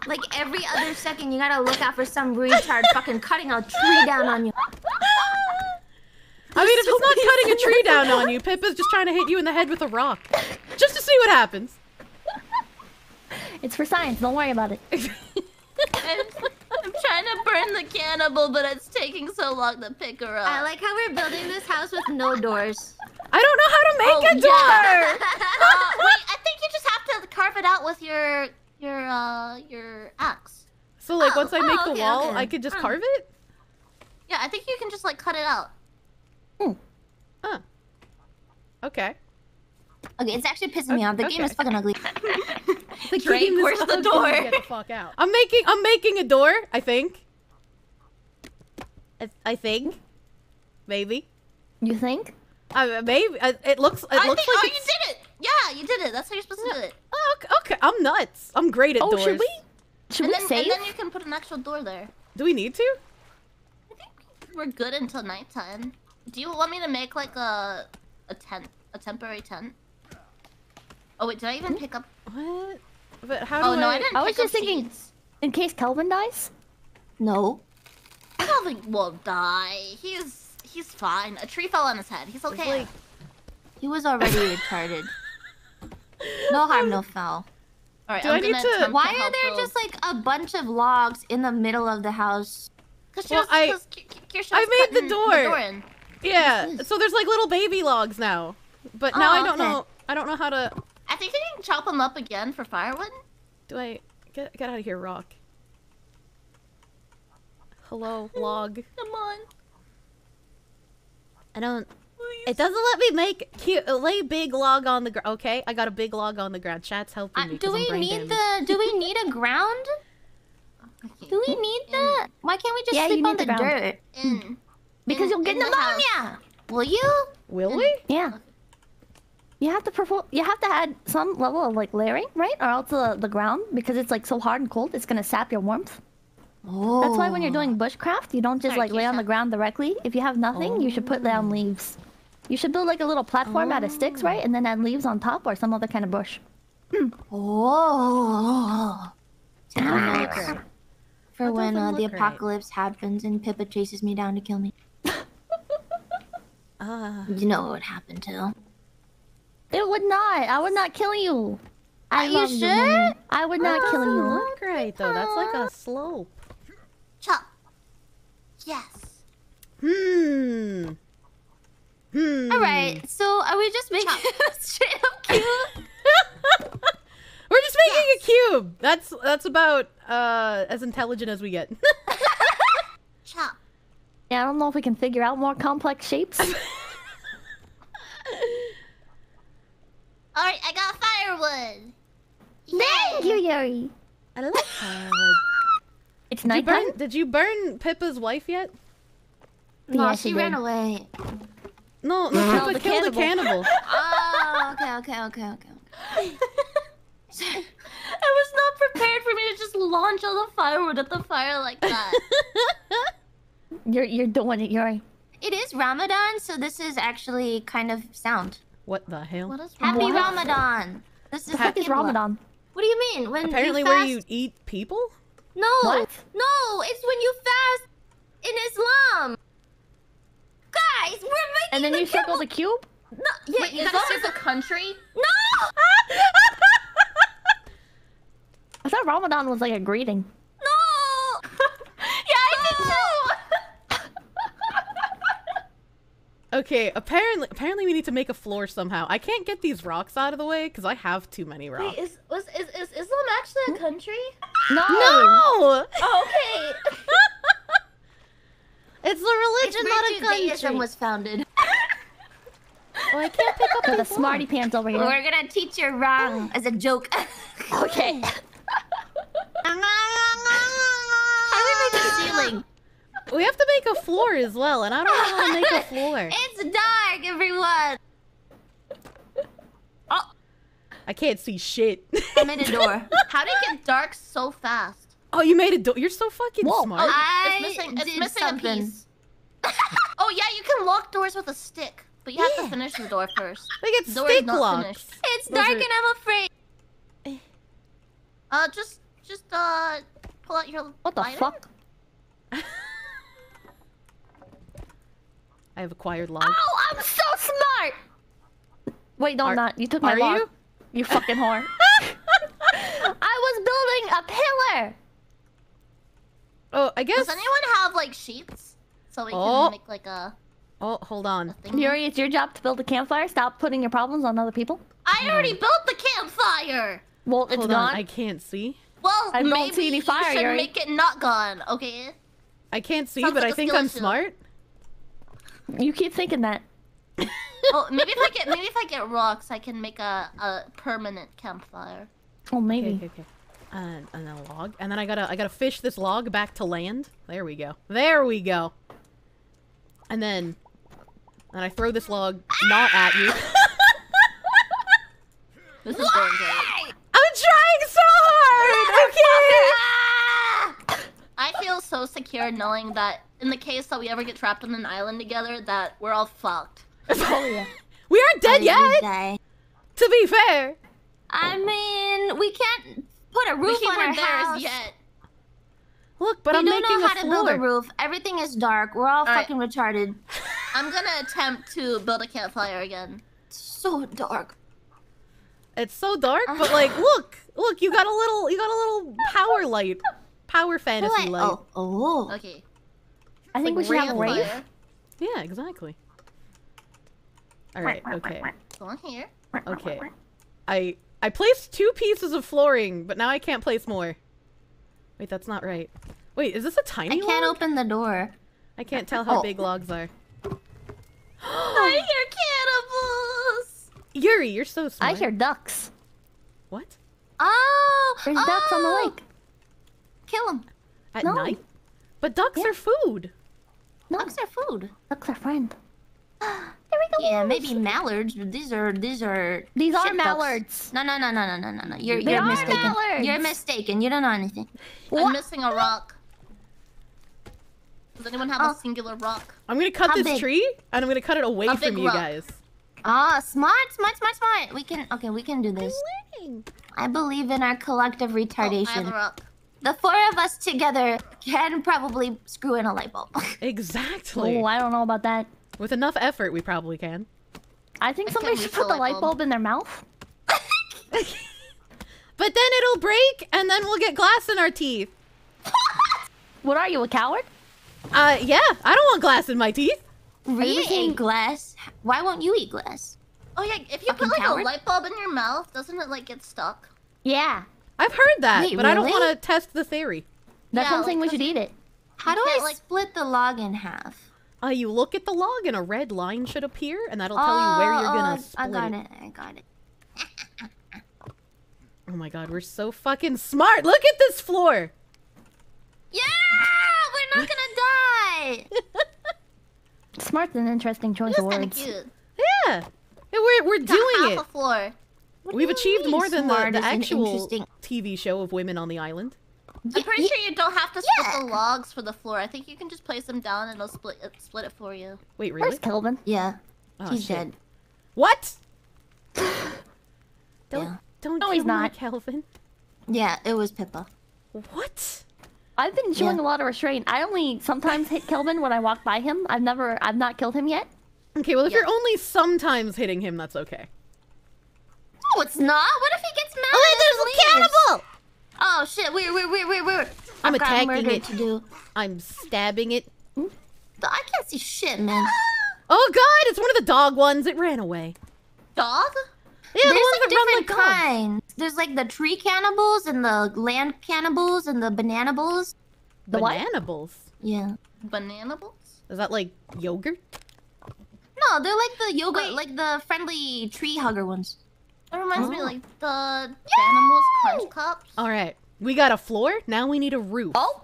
Like every other second, you gotta look out for some retard fucking cutting a tree down on you. I mean, if it's not cutting a tree down on you, Pippa's just trying to hit you in the head with a rock, just to see what happens. it's for science. Don't worry about it. And I'm trying to burn the cannibal, but it's taking so long to pick her up. I like how we're building this house with no doors. I don't know how to make Oh, a door. uh, wait, I think you just have to carve it out with your your uh your axe. So like, Oh, once I oh, make the wall, okay. I could just Oh. carve it. Yeah, I think you can just like cut it out. Huh. Okay. Okay, it's actually pissing me off. The game is fucking ugly. The Drake, game is where's the ugly. door? Get the fuck out. I'm making I'm making a door. I think. I, I think. Maybe. You think? Uh, maybe uh, it looks. It I looks think, like oh, you did it! Yeah, you did it. That's how you're supposed to do it. Oh, okay, okay, I'm nuts. I'm great at Oh, doors. should we? Should and we then, save? And then you can put an actual door there. Do we need to? I think we're good until nighttime. Do you want me to make like a a tent, a temporary tent? Oh wait, did I even hmm? pick up? What? But how Oh do no, I? I didn't I was pick up just thinking- seeds. In case Kelvin dies? No. Calvin won't die. He's he's fine. A tree fell on his head. He's okay. like- He was already retarded. No harm, no foul. All right, Do I'm I need gonna to- Why to are there build- just like a bunch of logs in the middle of the house? Cause Well, Kirst- I- I made the cutting door. in. Yeah. So there's like little baby logs now, but now Oh, I don't okay. know. I don't know how to. I think they can chop them up again for firewood. Do I get get out of here, rock? Hello, log. Come on. I don't. It doesn't let me make cute, lay big log on the ground. Okay, I got a big log on the ground. Chat's helping Uh, me. do 'cause I'm we brain need damaged. the? Do we need a ground? Do we need that? Mm. Why can't we just Yeah, sleep on the the dirt? In. Because in- you'll get in the house. pneumonia! Will you? Will we? Yeah. You have to perform. You have to add some level of like layering, right? Or else the, the ground, because it's like so hard and cold, it's gonna sap your warmth. Oh. That's why when you're oh. doing bushcraft, you don't just Sorry, like lay on the ground directly. If you have nothing, you should put down leaves. You should build like a little platform out of sticks, right? And then add leaves on top or some other kind of bush. Oh. Take for That when uh, the look right. apocalypse happens and Pippa chases me down to kill me. Ah. You know what would happen too. It would not. I would not kill you. I you love you, sure? I would not kill you. look right though. That's like a slope. Chop. Yes. Hmm. Hmm. All right. So are we just making straight up cute? We're just making a cube. That's that's about uh as intelligent as we get. Chop. Yeah, I don't know if we can figure out more complex shapes. All right, I got firewood. Thank you, Yuri. I like firewood. It's Did you nighttime. burn? Did you burn Pippa's wife yet? no, Yeah, she she ran away. No, no. No, Pippa the killed a cannibal. Oh, okay, okay, okay, okay. I was not prepared for me to just launch all the firewood at the fire like that. You're you're doing it, Yuri. It is Ramadan, so this is actually kind of sound. what the hell? what is Happy What? Ramadan. This is The heck is Qibla. Ramadan? What do you mean? When Apparently, you where you eat people? No, What? no, it's when you fast in Islam. Guys, we're making And then the you circle the cube. No, yeah, Wait, is gotta this circle- a country? No, I thought Ramadan was like a greeting. no. yeah, I did too. Okay, apparently, apparently we need to make a floor somehow. I can't get these rocks out of the way because I have too many rocks. Wait, is, was, is is Islam actually a hmm? country? No. no, Oh, okay. It's a religion, not a Judaism country. was founded. Oh, I can't pick up For the smarty pants over here. We're gonna teach you wrong as a joke. Okay. How do we make a ceiling? We have to make a floor as well, and I don't know how to make a floor. It's dark, everyone. Oh. I can't see shit. I'm in a door. How did it get dark so fast? Oh, you made a door. You're so fucking Whoa. smart. Oh, I it's missing. It's did missing something. a piece. oh yeah, you can lock doors with a stick, but you have Yeah. to finish the door first. they get The door stick not locks. finished. It's Those dark are- and I'm afraid. Uh, just just uh, pull out your. What the lighter. fuck? I have acquired logs. Oh, I'm so smart. Wait, no, Are- I'm not. You took my are log. you? You fucking whore. I was building a pillar. Oh, I guess. Does anyone have like sheets so we Oh. can make like a, Oh, hold on. Yuri, it's your job to build a campfire. Stop putting your problems on other people. I already built the campfire. Well, it's hold gone. on. I can't see. Well, I don't maybe see any you should Yuri. make it not gone. Okay. I can't see, Sounds but like I a think I'm issue. smart. You keep thinking that. oh, maybe if I get maybe if I get rocks, I can make a a permanent campfire. Oh, maybe. Okay, okay, okay. And, and then a log, and then I gotta I gotta fish this log back to land. There we go. There we go. And then, and I throw this log not at you. This is going great. I'm trying so hard. Okay. I feel so secure knowing that in the case that we ever get trapped on an island together, that we're all fucked. Oh, yeah. We aren't dead I yet. To be fair. I mean, we can't put a roof on our our house. yet. Look, but we I'm don't making know how a to floor. build a roof. Everything is dark. We're all Alright. fucking retarded. I'm gonna attempt to build a campfire again. It's so dark. It's so dark, but like, look, look, you got a little, you got a little power light, power fantasy What? light. Oh, oh. Okay. I think we should have a rave. Campfire. Yeah, exactly. All right, okay, Go on here. okay. I I placed two pieces of flooring, but now I can't place more. Wait, that's not right. Wait, is this a tiny I can't log? open the door. I can't tell how Oh. big logs are. I hear cannibals. Yuri, you're so smart. I hear ducks. what? Oh, There's ducks on the oh, lake. Kill them. At No. night? But ducks are food. No, Ducks are food. ducks are friend. Yeah, maybe mallards, these are these are. These are shit ducks. mallards. No, no, no, no, no, no, no, no. You're They you're are mistaken. mallards. You're mistaken. You don't know anything. I'm missing a rock. Does anyone have Oh. a singular rock? I'm gonna cut How this big? tree, and I'm gonna cut it away A from you rock. guys. Ah, smart, smart, smart, smart. We can. Okay, we can do this. I believe in our collective Oh, I have retardation. a rock. the four of us together can probably screw in a light bulb. Exactly. Oh, I don't know about that. With enough effort, we probably can. I think somebody should put the the light light bulb bulb. in their mouth. But then it'll break, and then we'll get glass in our teeth. What are you, a coward? Uh, yeah, I don't want glass in my teeth. we ever seen- eat glass. Why won't you eat glass? Oh yeah, if you Fucking put like coward. a light bulb in your mouth, doesn't it like get stuck? Yeah. I've heard that, Wait, but I don't want to test the theory. That's Yeah, one thing we should eat it. How do I like- split the log in half? Uh, you look at the log, and a red line should appear, and that'll tell you where you're Oh, gonna oh, split I got it. it. I got it. Oh my god, we're so fucking smart. Look at this floor. Yeah, we're not gonna die. Smart's an interesting choice It's of kind of words. cute. Yeah, Yeah, we're we're Got doing half it. a floor. We've achieved mean more than the, smart the is actual interesting- TV show of women on the island. I'm pretty sure you don't have to split Yeah. the logs for the floor. I think you can just place them down and it'll split it, split it for you. Wait, really? Where's Kelvin? Yeah, Oh, he's shit. dead. What? don't Yeah. don't No, kill he's me, not. Calvin. Yeah, it was Pippa. What? I've been showing Yeah. a lot of restraint. I only sometimes hit Kelvin when I walk by him. I've never, I've not killed him yet. Okay, well if Yeah. you're only sometimes hitting him, that's okay. No, it's not. What if he gets mad? Oh, and there's a cannibal! Oh shit! We're we're we're we're we're. I'm I've got attacking murder it. to do. I'm stabbing it. I can't see shit, man. Oh god, it's one of the dog ones. It ran away. Dog? Yeah, There's the ones like that run different like dogs. There's like the tree cannibals and the land cannibals and the bananables. The what? Bananables. Yeah. Bananables? Is that like yogurt? No, they're like the yoga, Wait. like the friendly tree hugger ones. That reminds me Oh. like the Danimals Crunch Cups. All right, we got a floor. Now we need a roof. Oh,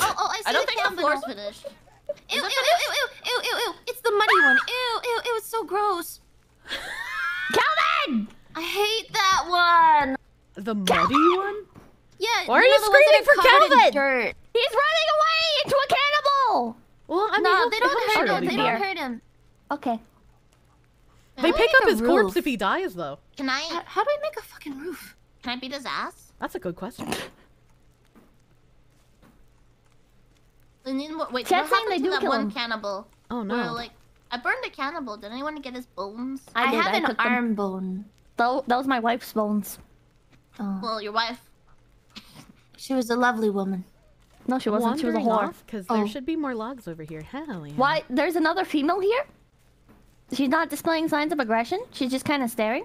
Oh, oh, I see I don't the think the floor's finished. Ew, ew, ew, ew, ew, ew, ew, ew. It's the muddy one. Ew, ew, ew. It's so gross. Calvin! I hate that one. The muddy one? Yeah. Why are you you know the ones that screaming for are covered in Calvin? Dirt. He's running away into a cannibal. Well, I mean, no, they don't hurt him. They don't hurt him. Okay. They How do pick up make a his corpse if he dies, though. Can I how do I make a fucking roof? can I beat his ass? That's a good question. We need more. Wait, Chat's what saying they to do that one him. cannibal? Oh Where no. like I burned a cannibal. Did anyone get his bones? I, did. have I an took them. arm bone. Tho- that was my wife's bones. Oh, Well, your wife. she was a lovely woman. No, she wasn't. She was a whore. because Oh. there should be more logs over here. Hell yeah. Why? There's another female here. She's not displaying signs of aggression. She's just kind of staring.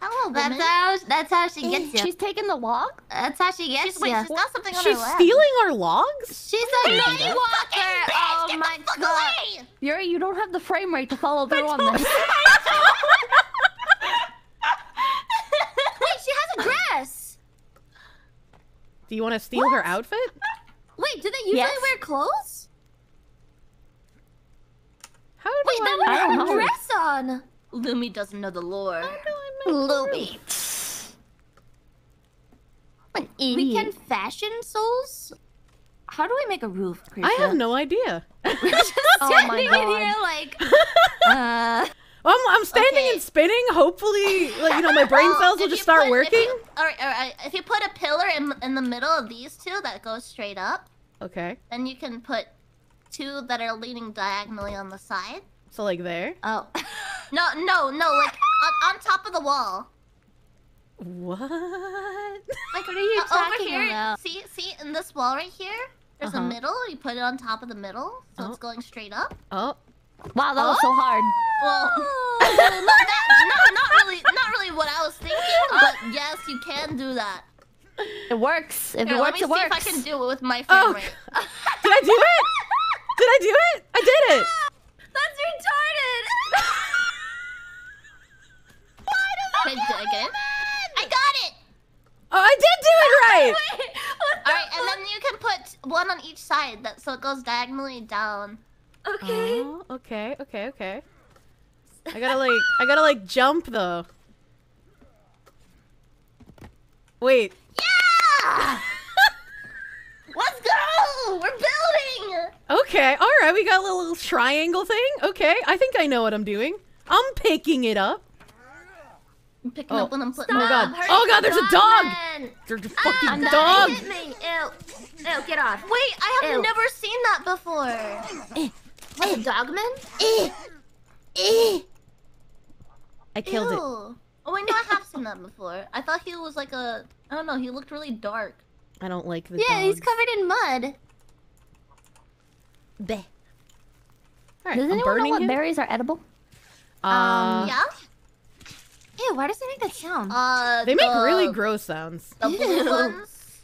Hello, That's woman. how. That's how she gets eh, you. She's taking the log. That's how she gets She's, wait, you. she's got something on She's her lap. stealing our logs? She's a night walker. Oh Get my the fuck god. away! Yuri, you don't have the frame rate to follow through on this. Wait, she has a Do you want to steal her outfit? Wait, do they usually Yes. wear clothes? How do Wait, I that one had a dress on. Lumi doesn't know the lore. Lumi. An We can fashion souls. How do we make a roof? Kirsche? I have no idea. We're just Oh my standing in God. here like, uh, I'm, I'm standing Okay. and spinning. Hopefully, like you know, my brain cells will just start put- working. If you, all right, all right. If you put a pillar in, in the middle of these two that goes straight up, Okay, then you can put two that are leaning diagonally on the side. so like there. oh. No, no, no, like on, on top of the wall. What? Like, what are you Uh, over talking here, about? see, see, in this wall right here, there's Uh-huh. a middle. You put it on top of the middle, so Oh. it's going straight up. Oh, Wow, that was so hard. Well, not, that, not, not really, not really what I was thinking, but yes, you can do that. It works. If Here, it let works, me see works. if I can do it with my frame Oh, did I do it? Did I do it? I did it. That's retarded. Wait, did I get it? I got it. Oh, I did do it right. All right, and then you can put one on each side, that so it goes diagonally down. okay. Oh, okay, okay, okay. I gotta like, I gotta like jump though. Wait. Yeah! Let's go! We're building! Okay, all right. We got a little triangle thing. Okay, I think I know what I'm doing. I'm picking it up. I'm picking Oh. up when I'm putting Oh my it god. up. Oh god, there's a dog. There's a Ah, fucking that dog. hit me. Ew. Ew, get off. Wait, I have Ew. never seen that before. Eh. What, a dogman? Eh. Eh. I killed it. Oh, wait, no, I have seen that before. I thought he was like a. I don't know, he looked really dark. I don't like the Yeah, he's covered in mud. Bleh. All right, Does I'm anyone know what him. berries are edible? Uh, yeah? Ew, why does it make that sound? Uh, they make really gross sounds. The blue ones.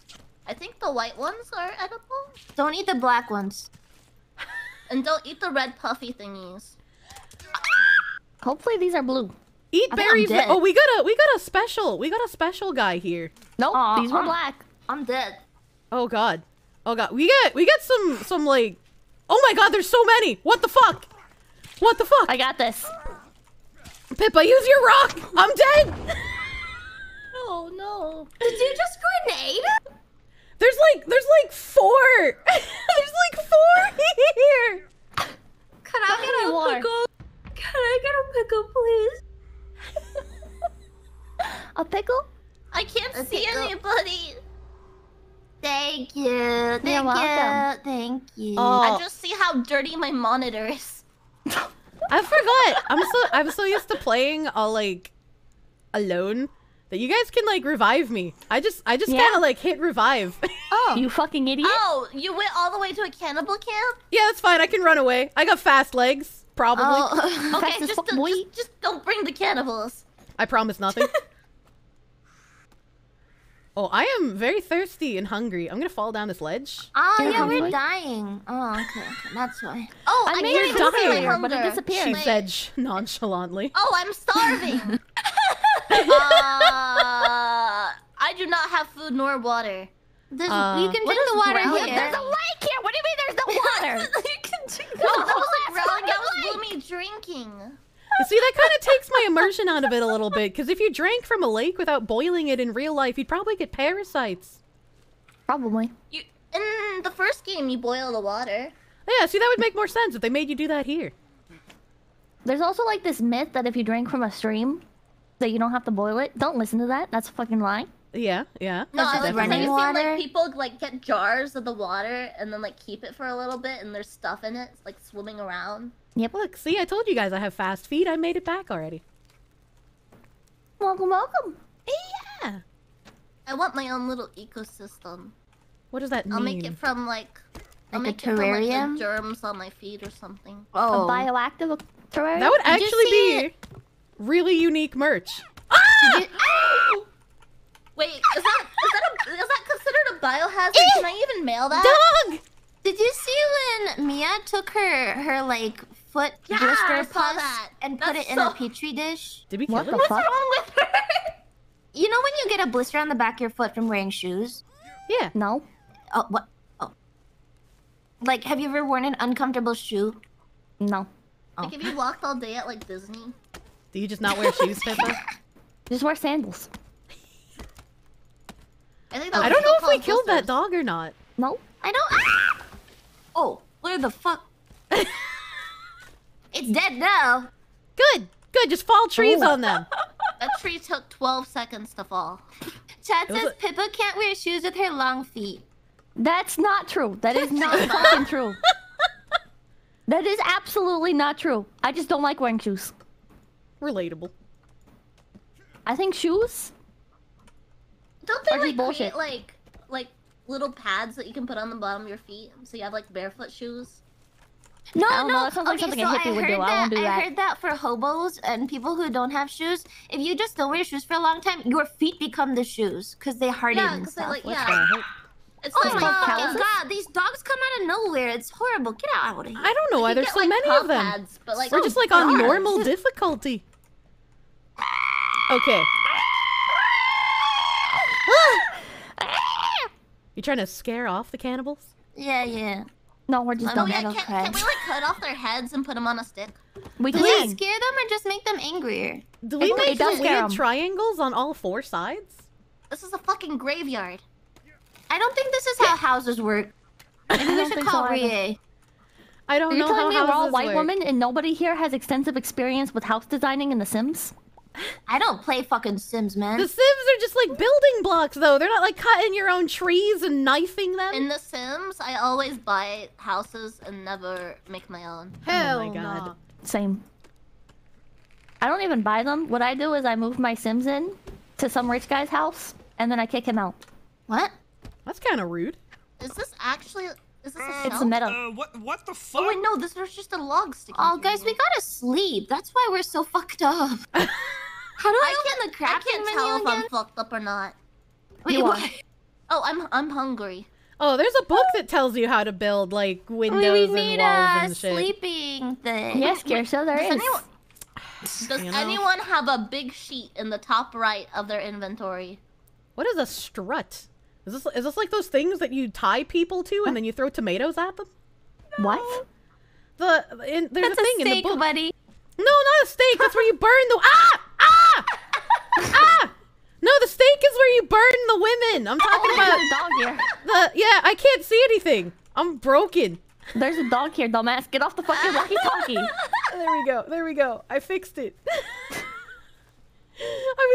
I think the white ones are edible. Don't eat the black ones. And don't eat the red puffy thingies. Hopefully these are blue. Eat I berries. Oh, we got a we got a special. We got a special guy here. Nope, Aw, these were aw. black. I'm dead. Oh god. Oh god. We get we get some some like. Oh my god. There's so many. What the fuck? What the fuck? I got this. Pippa, use your rock. I'm dead. Oh no. Did you just grenade? There's like there's like four. there's like four here. Can I get a more? pickle? Can I get a pickle, please? A pickle? I can't A see pickle. anybody. Thank you. Thank you. welcome. Thank you. Oh. I just see how dirty my monitor is. I forgot. I'm so I'm so used to playing all like alone that you guys can like revive me. I just I just Yeah. kind of like hit revive. Oh. You fucking idiot. Oh, you went all the way to a cannibal camp? yeah, that's fine. I can run away. I got fast legs. Probably. Oh. Okay, just, fuck, don't- boy. just, just don't bring the cannibals. I promise nothing. Oh, I am very thirsty and hungry. I'm gonna fall down this ledge. Oh, Yeah, yeah, we're dying. Oh, okay, okay. That's why. Oh, I I, made it even my but it disappeared. She Wait. said nonchalantly. Oh, I'm starving. uh, I do not have food nor water. There's, Uh, you can drink the water growling? here. There's a lake here. What do you mean there's no water? you can drink No, that wasn't growling. That was Lumi drinking. You see, that kind of takes my immersion out of it a little bit. Because if you drank from a lake without boiling it in real life, you'd probably get parasites. Probably. You in the first game, you boil the water. Yeah, see, that would make more sense if they made you do that here. There's also like this myth that if you drink from a stream, that you don't have to boil it. Don't listen to that. That's a fucking lie. Yeah, yeah. No, I just like running I've seen, like people like get jars of the water and then like keep it for a little bit, and there's stuff in it, like swimming around. Yep. Look, see, I told you guys I have fast feet. I made it back already. Welcome, welcome. Yeah. I want my own little ecosystem. What does that mean? I'll make it from like. I'll Like a make it from like terrarium? the germs on my feet or something. Oh. A bioactive terrarium. That would actually see be really unique merch. Ah! Wait, is that is that a, is that considered a biohazard? Can I even mail that? Dog! Did you see when Mia took her her like foot Yeah, blister pus that. and put That's it in a petri dish? Did we kill What him? the What's fuck? wrong with her? You know when you get a blister on the back of your foot from wearing shoes? Yeah. No. Oh, what? Oh. Like, have you ever worn an uncomfortable shoe? No. Oh. Like have you walked all day at like Disney. Do you just not wear shoes, Pippa? Just wear sandals. I think that I don't know if we killed that dog or not. No. I don't. Ah! Oh, where the fuck? it's dead now. Good. Good. Just fall trees on them. That tree took 12 seconds to fall. Chad says a- Pippa can't wear shoes with her long feet. That's not true. That is not fucking true. That is absolutely not true. I just don't like wearing shoes. Relatable. I think shoes. Don't they like bullshit. create like like little pads that you can put on the bottom of your feet so you have like barefoot shoes? No, I don't no. know, that sounds like okay, something a so hippie I would do. heard I won't do I that. heard that for hobos and people who don't have shoes. If you just don't wear shoes for a long time, your feet become the shoes because they harden Yeah, and because stuff. like yeah. It's Oh my called fucking god! These dogs come out of nowhere. It's horrible. Get out of here. I don't know why there's so like, many of them. Pads, but like We're oh, just like on normal difficulty. Okay. You trying to scare off the cannibals? Yeah, yeah. No, we're just Oh, Oh dumb. yeah, can't, can't we like cut off their heads and put them on a stick? We Does can. it scare them or just make them angrier? Do we make it does some scare weird 'em. triangles on all four sides? This is a fucking graveyard. I don't think this is how houses work. Maybe we should call so. Rie. I don't Are you know how telling me we're all white work. women and nobody here has extensive experience with house designing in The Sims? I don't play fucking Sims, man. The Sims are just like building blocks, though. They're not like cutting your own trees and knifing them. In The Sims, I always buy houses and never make my own. Hell oh my god. nah. Same. I don't even buy them. What I do is I move my Sims in to some rich guy's house and then I kick him out. What? That's kind of rude. Is this actually? Is this a It's a meta. Uh, what what the fuck? Oh wait, no, this was just a log sticking. Oh, guys, here. we gotta sleep. That's why we're so fucked up. How do I, I open the I can't menu tell if again? I'm fucked up or not. Wait, You what? are. Oh, I'm I'm hungry. Oh, there's a book that tells you how to build like We, windows we need and walls a and shit. sleeping thing. Yes, Kirsche, there Does is. anyone does You know? anyone have a big sheet in the top right of their inventory? What is a strut? Is this is this like those things that you tie people to and then you throw tomatoes at them? What? The in, there's That's a a thing in the steak, book. buddy. No, not a steak. That's where you burn the ah ah ah. No, the steak is where you burn the women. I'm talking There's about a dog here. the yeah. I can't see anything. I'm broken. There's a dog here, dumbass. Get off the fucking walkie-talkie. There we go. There we go. I fixed it. I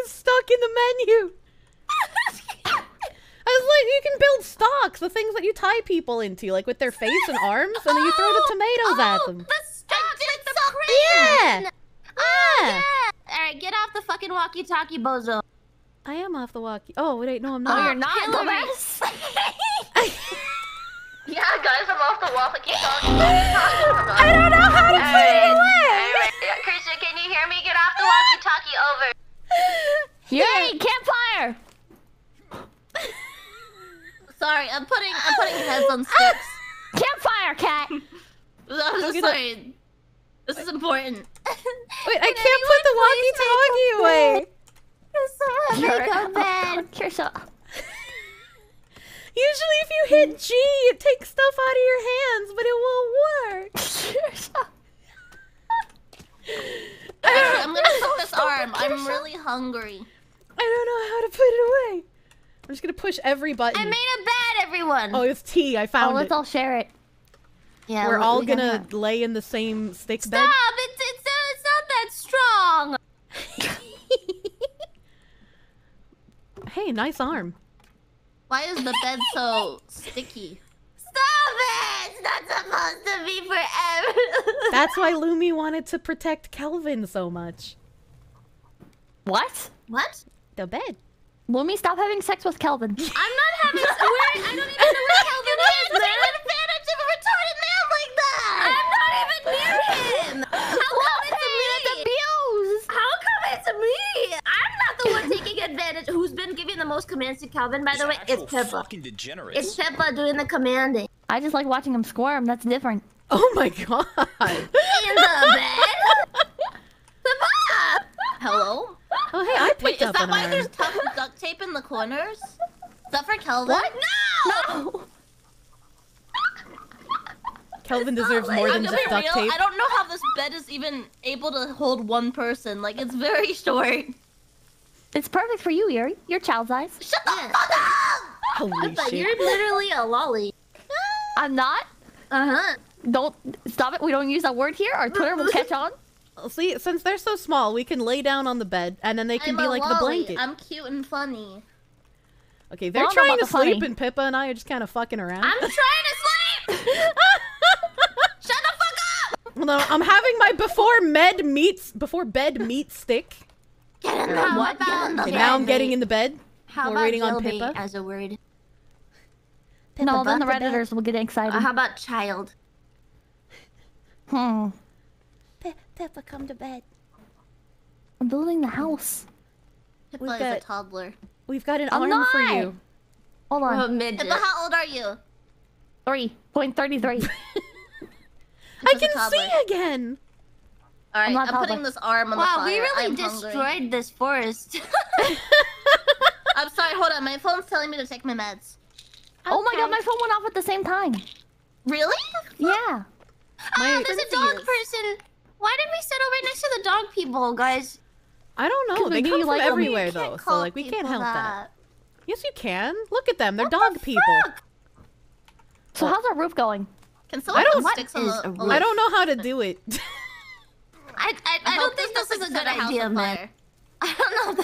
was stuck in the menu. I was like, you can build stocks, the things that you tie people into, like with their face and arms, and then you throw the tomatoes at Oh, them. The stocks like the Yeah. crane. Yeah. All right, get off the fucking walkie-talkie, bozo. I am off the walkie. Oh wait, no, I'm No, not. you're not, Hillary. dumbass. Yeah, guys, I'm off the walkie talkie. I don't know how to put it away. Christian, can you hear me? Get off the walkie talkie over. Yay, campfire! Sorry, I'm putting I'm putting heads on sticks. Campfire, cat! I'm so Okay, sorry. This is important. Wait, I can't put the walkie-talkie away. Someone make a bed. Kirsche. Usually, if you hit G, it takes stuff out of your hands, but it won't work. Kirsche. Actually, I'm gonna put this arm. I'm really hungry. I don't know how to put it away. I'm just gonna push every button. I made a bed, everyone. Oh, it's T. I found it. Oh, let's it. all share it. Yeah, We're we- all we can gonna have- lay in the same stick Stop! bed. It's it's uh, it's not that strong. Hey, nice arm. Why is the bed so sticky? Stop it! It's not supposed to be forever. That's why Lumi wanted to protect Kelvin so much. What? what? The bed. Lumi, stop having sex with Kelvin. I'm not having. Where, I don't even know where Kelvin is, man. Take advantage of a retarded man like that. I'm not even near him. How come it's me? Abuse! How come it's me? I'm not the one taking advantage. Who's been giving the most commands to Kelvin, by the way? It's Actual Pippa. fucking degenerates. It's Pippa doing the commanding. I just like watching him squirm. That's different. Oh my god. In the bed? Pippa! Hello? Oh hey, I picked Wait, is that why arm. there's tough duct tape in the corners? Is that for Kelvin? What? No! No. Kelvin deserves more I'm than gonna just duct real, tape. I don't know how this bed is even able to hold one person. Like it's very short. It's perfect for you, Yuri. Your child's eyes. Shut the fuck up! Holy But shit. you're literally a lolly. I'm not. Uh huh. Don't stop it. We don't use that word here. Our Twitter will catch on. See, since they're so small, we can lay down on the bed, and then they can I'm be a like the lolly. blanket. I'm cute and funny. Okay, they're Well, I don't know trying to about the funny. sleep, and Pippa and I are just kind of fucking around. I'm trying to sleep. Shut the fuck up! Well, no, I'm having my before med meets before bed meat stick. Get in the How what? about Get Okay, now I'm getting in the bed. How We're about waiting on Pippa. as a word? no, then the buck the bed. redditors will get excited. Uh, how about child? Hmm. Pe- Pippa, come to bed. I'm building the house. Pippa We've is got- a toddler. We've got an I'm arm for you. Hold on. Oh, midget. Pippa, how old are you? Three point thirty-three. I can see again. All right, not I'm putting this arm on the Wow, we really I'm destroyed hungry. this forest. I'm sorry. Hold on. My phone's telling me to take my meds. oh my god, my phone went off at the same time. Really? Yeah. Ah, my, oh, there's a dog is. person. Why didn't we settle right next to the dog people, guys? I don't know. They maybe come you from like 'em. everywhere You though, so like we can't help that. that. Yes, you can. Look at them. They're dog people. So how's our roof going? Can someone I don't- put What is a oh, roof? I don't know how to do it. I I, I, I don't think this this is a good set a house idea, on man. I don't know.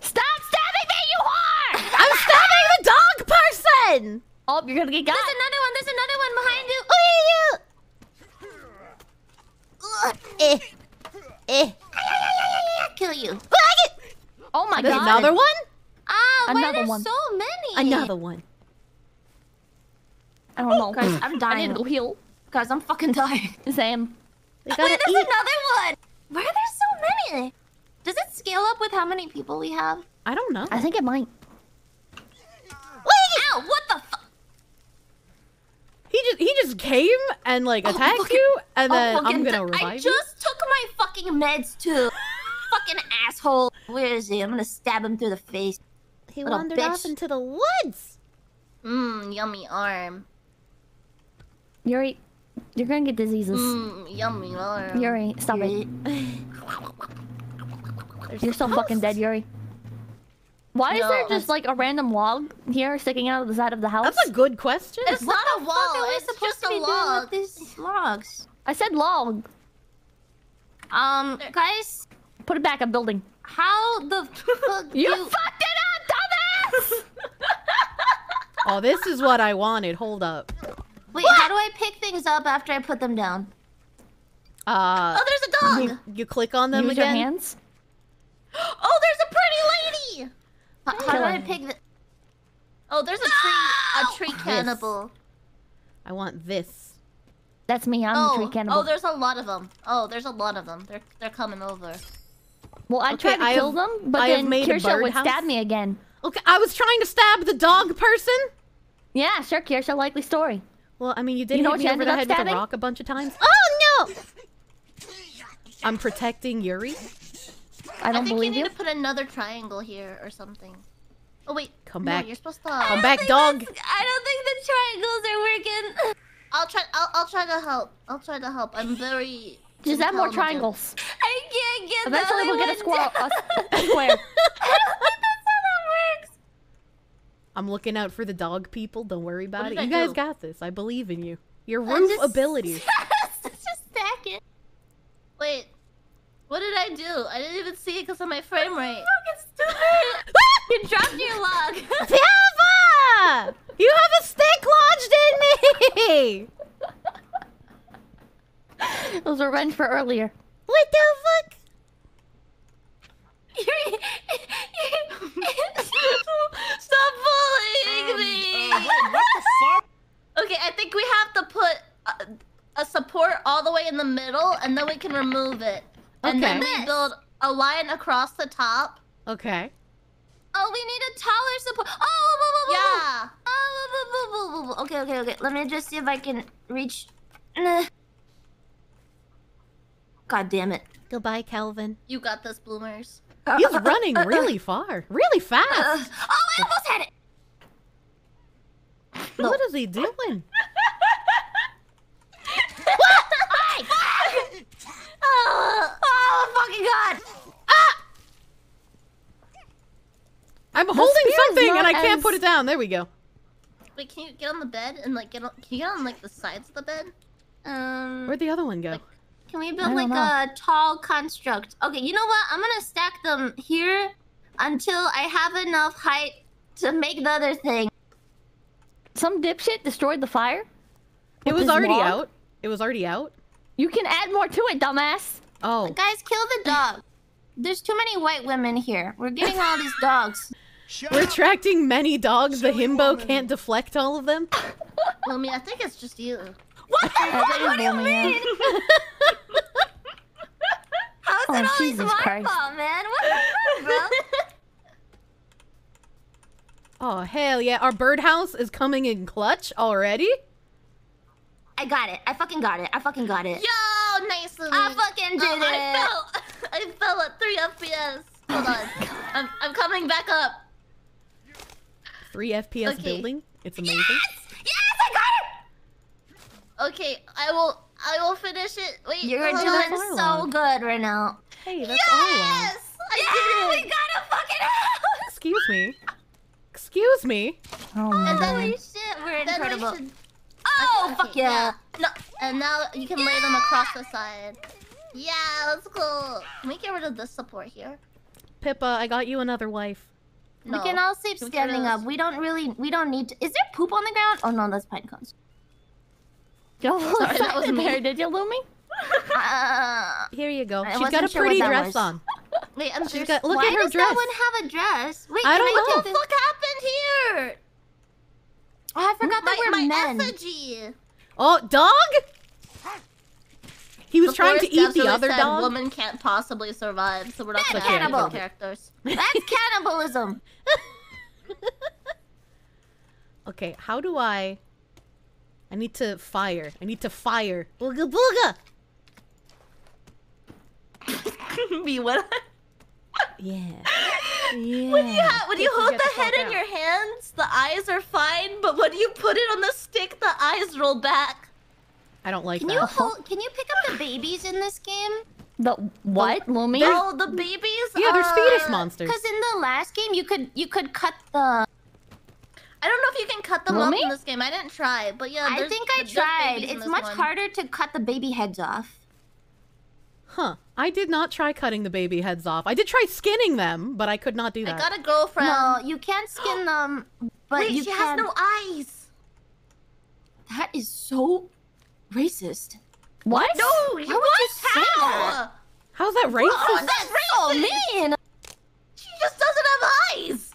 Stop stabbing me, you whore! I'm stabbing the dog person. Oh, you're gonna get got. There's another one. There's another one behind you. Ugh. Eh. Eh. Kill you. Oh my There's god. another one. Ah, why Another there's one. so many? Another one. I don't know. Guys, I'm dying. I need dying. to go heal. Guys, I'm fucking tired. Same. They Wait, gotta there's eat. another one. Why are there so many? Does it scale up with how many people we have? I don't know. I think it might. Ow! What the fuck? He just he just came and like Oh, attacked fucking- you, and Oh, then I'm gonna t- revive I you. just took my fucking meds too. fucking asshole. Where is he? I'm gonna stab him through the face. He Little wandered bitch. off into the woods. Mmm, yummy arm. Yuri, you're gonna get diseases. Mmm, yummy arm. Yuri, stop it. You're so fucking dead, Yuri. Why is there just like a random log here sticking out of the side of the house? That's a good question. It's not a What wall. are we It's supposed just to a be doing log. with these logs? I said log. Um, guys, Put it back. I'm building. how the fuck You, you? fucked it up, dumbass! Oh, this is what I wanted. Hold up. Wait, how do I pick things up after I put them down? Uh, Oh, there's a dog. you, you click on them Use your again. hands. Oh, there's a pretty lady. How, how do I pick the? Oh, there's a tree. A tree cannibal. I want this. That's me. I'm the Oh, tree cannibal. oh, there's a lot of them. Oh, there's a lot of them. They're they're coming over. well, I Okay, tried to I kill have- them, but I then made Kirsche would birdhouse. stab me again. Okay, I was trying to stab the dog person. Yeah, sure, Kirsche. Likely story. Well, I mean, you did You know hit what me you over ended the up head with a rock a bunch of times. Oh no! I'm protecting Yuri. I I don't think believe you you. need to put another triangle here or something. Oh wait, Come no, back. You're supposed to. Come back, dog. I don't think the triangles are working. I'll try. I'll, I'll try to help. I'll try to help. I'm very. Just add more triangles. I can't get Eventually, we'll get a squirrel, a, square. I don't think that works. I'm looking out for the dog people. Don't worry about it. I You guys got this. I believe in you. Your roof just- abilities. just stack it. Wait. What did I do? I didn't even see it because of my frame rate. Fucking stupid. you dropped your log. Pippa! You have a stick lodged in me. It was revenge for earlier. What the fuck? You're, Stop bullying me. Uh, wait, what the fuck? Okay, I think we have to put a, a support all the way in the middle, and then we can remove it. And then Okay. we build a line across the top. Okay. Oh, we need a taller support. Oh, whoa, whoa, whoa, whoa. Yeah. Oh, whoa, whoa, whoa, whoa, whoa. Okay, okay, okay. Let me just see if I can reach. Nah. God damn it. Goodbye, Kelvin. You got this, bloomers. He's running really far, really Uh, fast. oh, I almost had it. What is he doing? Oh, oh fucking god! Ah! I'm holding something and I can't as- put it down. There we go. Wait, can you get on the bed and like get on? Can you get on like the sides of the bed? Um, Where'd the other one go? Like- can we build like know. a tall construct? Okay, you know what? I'm gonna stack them here until I have enough height to make the other thing. Some dipshit destroyed the fire. It was already log? out. It was already out. You can add more to it, dumbass. Oh, Guys, kill the dog. There's too many white women here. We're getting all these dogs. Shut we're up. attracting many dogs. The himbo woman. can't deflect all of them. Well, I mean, I think it's just you. What the fuck? What do you mean? How's Oh, it always Jesus my Christ. fault, man? What the fuck, bro? Oh hell yeah! Our birdhouse is coming in clutch already. I got it. I fucking got it. I fucking got it. Yo, nice of I fucking did Oh, it. I fell. I fell at three FPS. Hold on. I'm I'm coming back up. Three FPS Okay. building. It's amazing. Yes! Yes, I got it! Okay, I will. I will finish it. Wait, You're hold doing on. so good right now. Hey, that's all. Yes, I Yeah, we did it. got a fucking house! Excuse me. Excuse me. Oh, And then Holy we, shit, we're then we incredible. Should. Oh, okay, fuck yeah. No, and now you can lay them across the side. Yeah, let's go. Can we get rid of this support here? Pippa, I got you another wife. No. We can all sleep Can we get rid of standing up. We don't really, we don't need to. Is there poop on the ground? Oh no, that's pine cones. Yo, Sorry, that was me. there. Did you, Lumi? Uh, Here you go. I She's wasn't got a sure pretty that dress was. on. Wait, I'm She's just. got. Look why at her does dress. that one have a dress? Wait, I don't I know. What the fuck happened here? Oh, I forgot that my, we're my men. effigy. Oh, dog! He was The trying to eat the other said dog. Woman can't possibly survive, so we're not have cannibal. characters. That's cannibalism. Okay, how do I? I need to fire. I need to fire. Booga booga. Me, what? Yeah. Yeah. When you, ha- when you Get hold get the the head in out. your hands, the eyes are fine, but when you put it on the stick, the eyes roll back. I don't like Can that. you hold, can you pick up the babies in this game? The what, Lumi? Oh, the babies? yeah, there's fetus Uh, monsters. Because in the last game, you could you could cut the. I don't know if you can cut them off Lumi? in this game. I didn't try, but yeah, I think I tried. It's much one. harder to cut the baby heads off. Huh. I did not try cutting the baby heads off. I did try skinning them, but I could not do that. I got a girlfriend. No, you can't skin them, but Wait, you she can. has no eyes. That is so racist. what? No, How would you say that? How's that racist? Oh, that's So racist. mean. She just doesn't have eyes.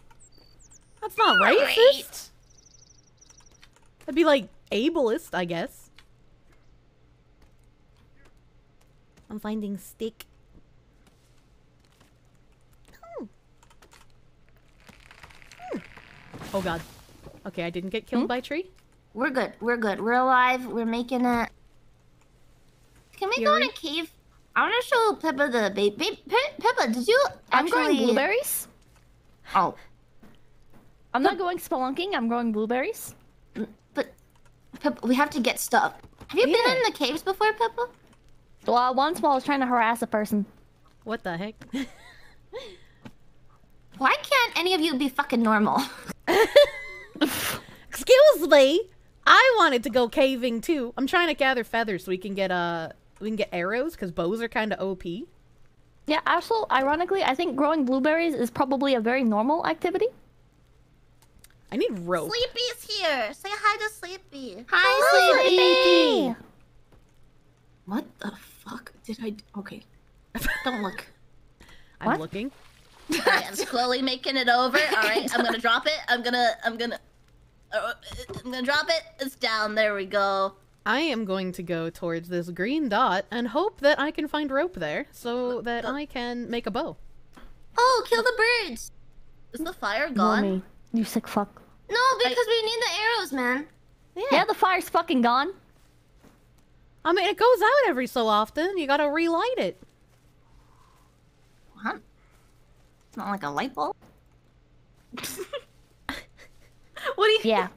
That's not racist. That'd be like ableist, I guess. I'm finding stick. Hmm. Hmm. Oh god. Okay, I didn't get killed by a tree. We're good. We're good. We're alive. We're making it. Can we go in a cave? I want to show Pippa the baby. Pe- Pippa, did you I'm actually? growing blueberries. Oh, I'm not going spelunking. I'm growing blueberries. but Pippa, we have to get stuff. Have you been in the caves before, Pippa? Well, once while I was trying to harass a person. What the heck? Why can't any of you be fucking normal? Excuse me. I wanted to go caving too. I'm trying to gather feathers so we can get uh we can get arrows because bows are kind of OP. Yeah, also, ironically, I think growing blueberries is probably a very normal activity. I need rope. Sleepy's here. Say hi to Sleepy. Hi, Sleepy. Sleepy. What the fuck did I? Okay, don't look. I'm What? looking. Alright, I'm slowly making it over. All right, I'm gonna drop it. I'm gonna, I'm gonna, uh, I'm gonna drop it. It's down. There we go. I am going to go towards this green dot and hope that I can find rope there so that I can make a bow. Oh, kill the birds. Is the fire gone? Lumi, you sick fuck. No, because we need the arrows, man. Yeah. Yeah, the fire's fucking gone. I mean, it goes out every so often. You gotta relight it. What? It's not like a light bulb. What do you? Yeah.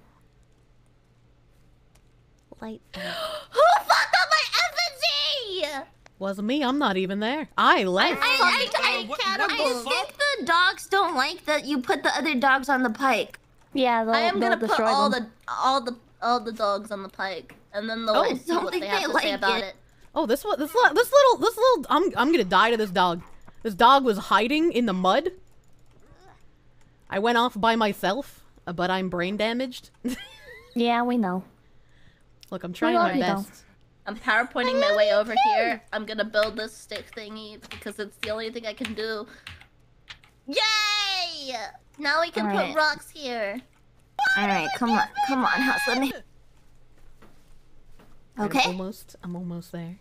light there. Who fucked up my effigy? Wasn't me. I'm not even there. I left. I, I, Fucking I, Uh, what- what I the abuse. fuck? think the dogs don't like that you put the other dogs on the pike. Yeah, they'll, I am they'll gonna put all them. the all the all the dogs on the pike, and then they'll Oh, like, see don't what think they have they to like say about it. it. Oh, this one, this li- this little, this little. I'm I'm gonna die to this dog. This dog was hiding in the mud. I went off by myself, uh, but I'm brain damaged. Yeah, we know. Look, I'm trying my you, though. best. I'm powerpointing my way over here. I'm gonna build this stick thingy because it's the only thing I can do. Yay! Now we can Alright. put rocks here. All right, come on, come on, house. Let me. I'm Okay, almost, I'm almost there.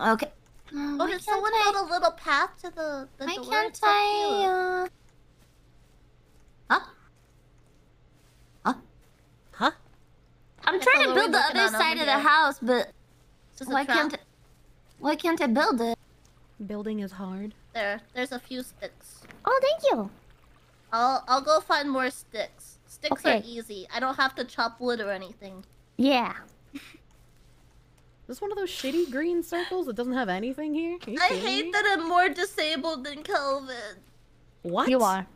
okay. Oh, why did can't someone I? build a little path to the the Why door? can't It's so cute. I? Uh... Huh? Huh? Huh? I'm That's trying to build the other side over of the house, but just why can't? I, why can't I build it? Building is hard. There, there's a few sticks. Oh, thank you. I'll I'll go find more sticks. Sticks are Okay. easy. I don't have to chop wood or anything. Yeah. Is this one of those shitty green circles that doesn't have anything here? I hate me? that I'm more disabled than Kelvin. What? You are.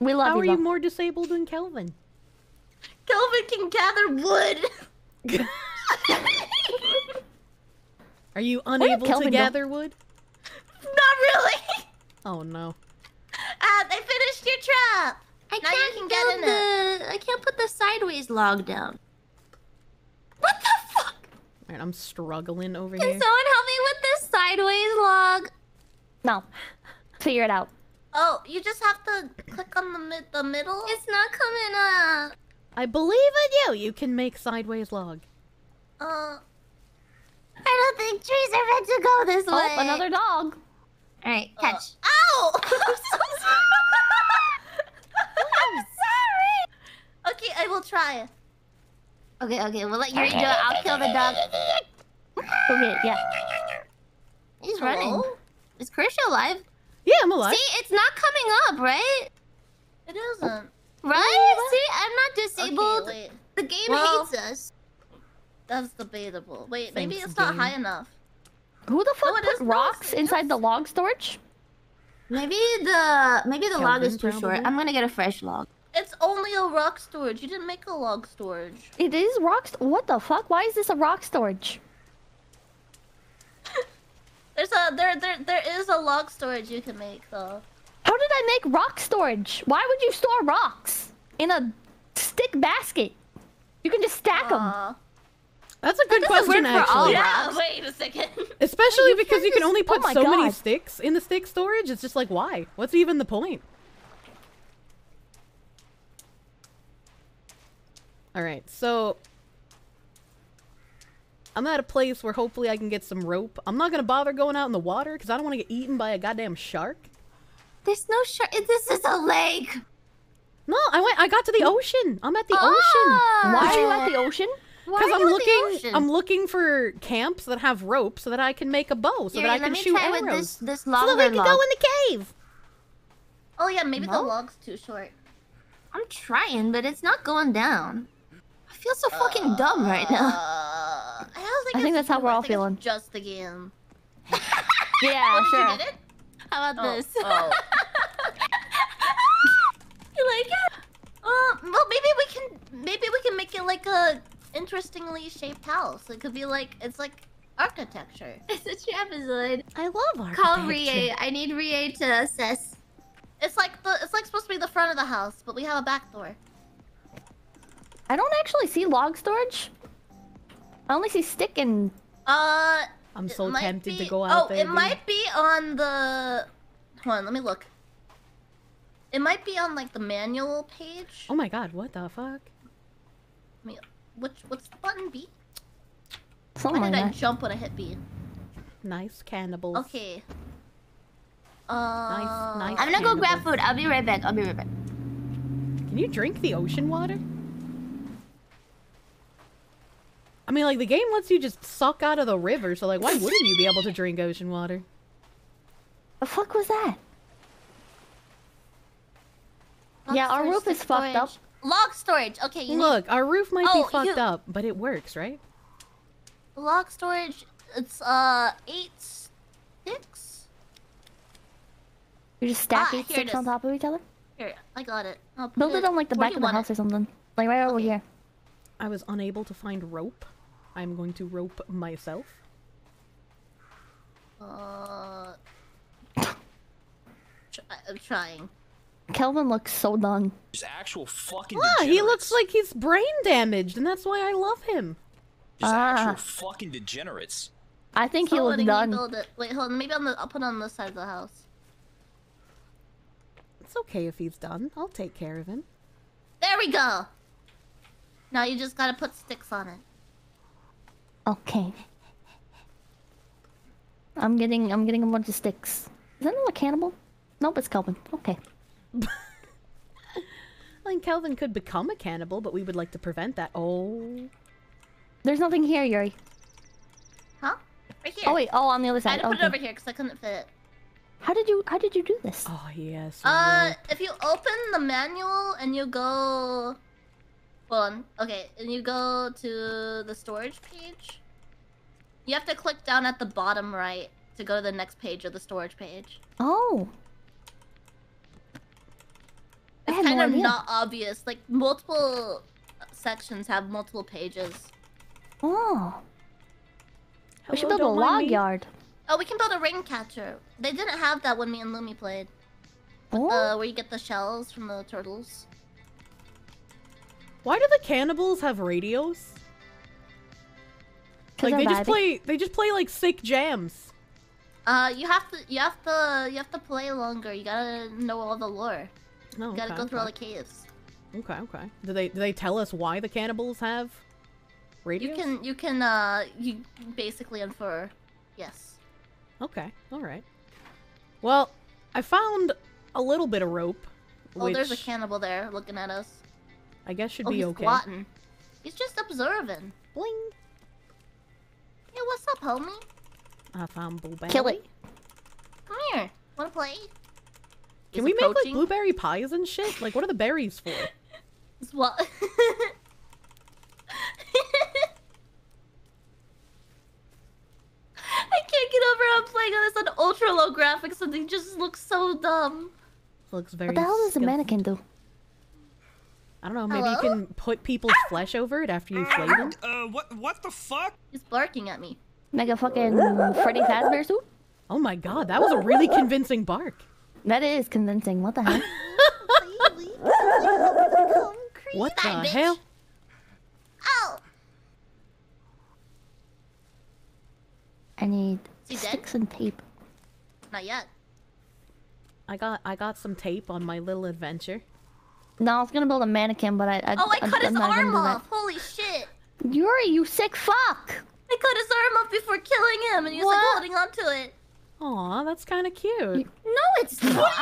We love How are you. you more disabled than Kelvin? Kelvin can gather wood. Are you unable to Kelvin go? gather wood? Not really. Oh no. Ah, they finished your trap. I Now can't can get build in the. I can't put the sideways log down. What the fuck? Alright, I'm struggling over Can here. Can someone help me with this sideways log? No. Figure it out. Oh, you just have to click on the mid the middle. It's not coming up. I believe in you. You can make sideways log. Uh, I don't think trees are meant to go this Oh, way. another dog. All right, uh, catch. ow! I'm so sorry. I'm sorry. okay, I will try. Okay, okay, we'll let you do it. I'll kill the dog. Okay, yeah. He's running. Is Kirsche alive? Yeah, I'm alive. See, it's not coming up, right? It isn't. Right? See, I'm not disabled. Okay, wait. the game Well- hates us. That's debatable. Wait, maybe it's not game. high enough. Who the fuck No, it put is- no, rocks inside the log storage? Maybe the maybe the log is Kelvin, too short. I'm gonna get a fresh log. It's only a rock storage. You didn't make a log storage. It is rock. St- what the fuck? Why is this a rock storage? There's a there there there is a log storage you can make though. How did I make rock storage? Why would you store rocks in a stick basket? You can just stack them. That's a good doesn't question, work for actually. Yeah, rocks. wait a second. Especially because you can only oh put Oh my so many sticks in the stick storage. It's just like, why? What's even the point? Alright, so... I'm at a place where hopefully I can get some rope. I'm not gonna bother going out in the water because I don't want to get eaten by a goddamn shark. There's no shark. This is a lake. No, I went. I got to the ocean. I'm at the ocean. Ah! Why are you at the? Why Because I'm looking, ocean? I'm looking for camps that have rope so that I can make a bow, so Here, that I can shoot arrows. this this so that we can log. go in the cave. Oh yeah, maybe the log's too short. I'm trying, but it's not going down. I feel so fucking dumb right now. Uh, I, don't think, I think that's how we're I all think it's feeling. Just the game. Yeah, oh, sure. did you get it? How about Oh, this? oh. you like it? Uh, well, maybe we can maybe we can make it like a interestingly shaped house. It could be like it's like architecture. It's a trapezoid. I love architecture. Call Rie. I need Rie to assess. It's like the it's like supposed to be the front of the house, but we have a back door. I don't actually see log storage. I only see stick and. Uh, I'm so might tempted to go out oh, there. it dude. might be on the. Hold on, let me look. It might be on like the manual page. Oh my god, what the fuck? Let me, which what's the button B? Something Why like did I that. jump when I hit B? Nice cannibals. Okay. Uh, nice. I'm gonna go grab food. I'll be right back. I'll be right back. Can you drink the ocean water? I mean, like, the game lets you just suck out of the river, so, like, why wouldn't you be able to drink ocean water? The fuck was that? Log yeah, our roof is stick fucked up. storage. log storage. Okay, you Look, our roof might Oh, be fucked you- up, but it works, right? need log storage. It's uh eight sticks. You're just stack Ah, eight here it sticks on top of each other. Here, I got it. I'll Build it on like the where back of the house it? or something. Like right over here. I was unable to find rope. I'm going to rope myself. Uh, try, I'm trying. Kelvin looks so done. There's actual fucking Ah, he looks like he's brain damaged, and that's why I love him. There's Ah. actual fucking degenerates. I think he So looks letting me done. It. Wait, hold on. Maybe on the I'll put it on this side of the house. It's okay if he's done. I'll take care of him. There we go. Now you just gotta put sticks on it. Okay. I'm getting I'm getting a bunch of sticks. Is that another cannibal? Nope, it's Kelvin. Okay. I think Kelvin could become a cannibal, but we would like to prevent that. Oh. There's nothing here, Yuri. Huh? Right here. Oh wait, oh on the other side. I side. had to put Okay. it over here because I couldn't fit. How did you how did you do this? Oh, yes. Uh, if you open the manual and you go, hold on. Okay, and you go to the storage page. You have to click down at the bottom right to go to the next page of the storage page. Oh. I It's kind no of idea. not obvious. Like multiple sections have multiple pages. Oh. we should build a log me. yard. Oh, we can build a ring catcher. They didn't have that when me and Lumi played. Oh. Uh, where you get the shells from the turtles. Why do the cannibals have radios? Like they they're just vibing. play they just play like sick jams. Uh, you have to, you have to, you have to play longer. You gotta know all the lore. No, You gotta okay, go through all the caves. Okay, okay. Do they do they tell us why the cannibals have radios? You can, you can, uh, you basically infer. Yes. Okay, all right. Well, I found a little bit of rope, Oh, which there's a cannibal there looking at us. I guess should oh, be he's okay. squatting. He's just observing. Bling. Hey, what's up, homie? I found blueberry. Kill it. Come here. Wanna play? Can He's we make like blueberry pies and shit? Like, what are the berries for? What? I can't get over how I'm playing on this on ultra low graphics and they just look so dumb. Looks very. What the hell does the mannequin do? I don't know. Maybe you can put people's flesh over it after you flay them. Uh, what what the fuck? He's barking at me. Make a fucking Freddy Fazbear suit? Oh my god, that was a really convincing bark. That is convincing. What the hell? What the Die, bitch. hell? Ow! I need he dead? sticks and tape. Not yet. I got I got some tape on my little adventure. No, I was gonna build a mannequin, but I. I Oh, I cut his I'm not arm off. Holy shit! Yuri, you sick fuck! I cut his arm off before killing him, and he was like holding on to it. Aw, that's kind of cute. No, it's not. What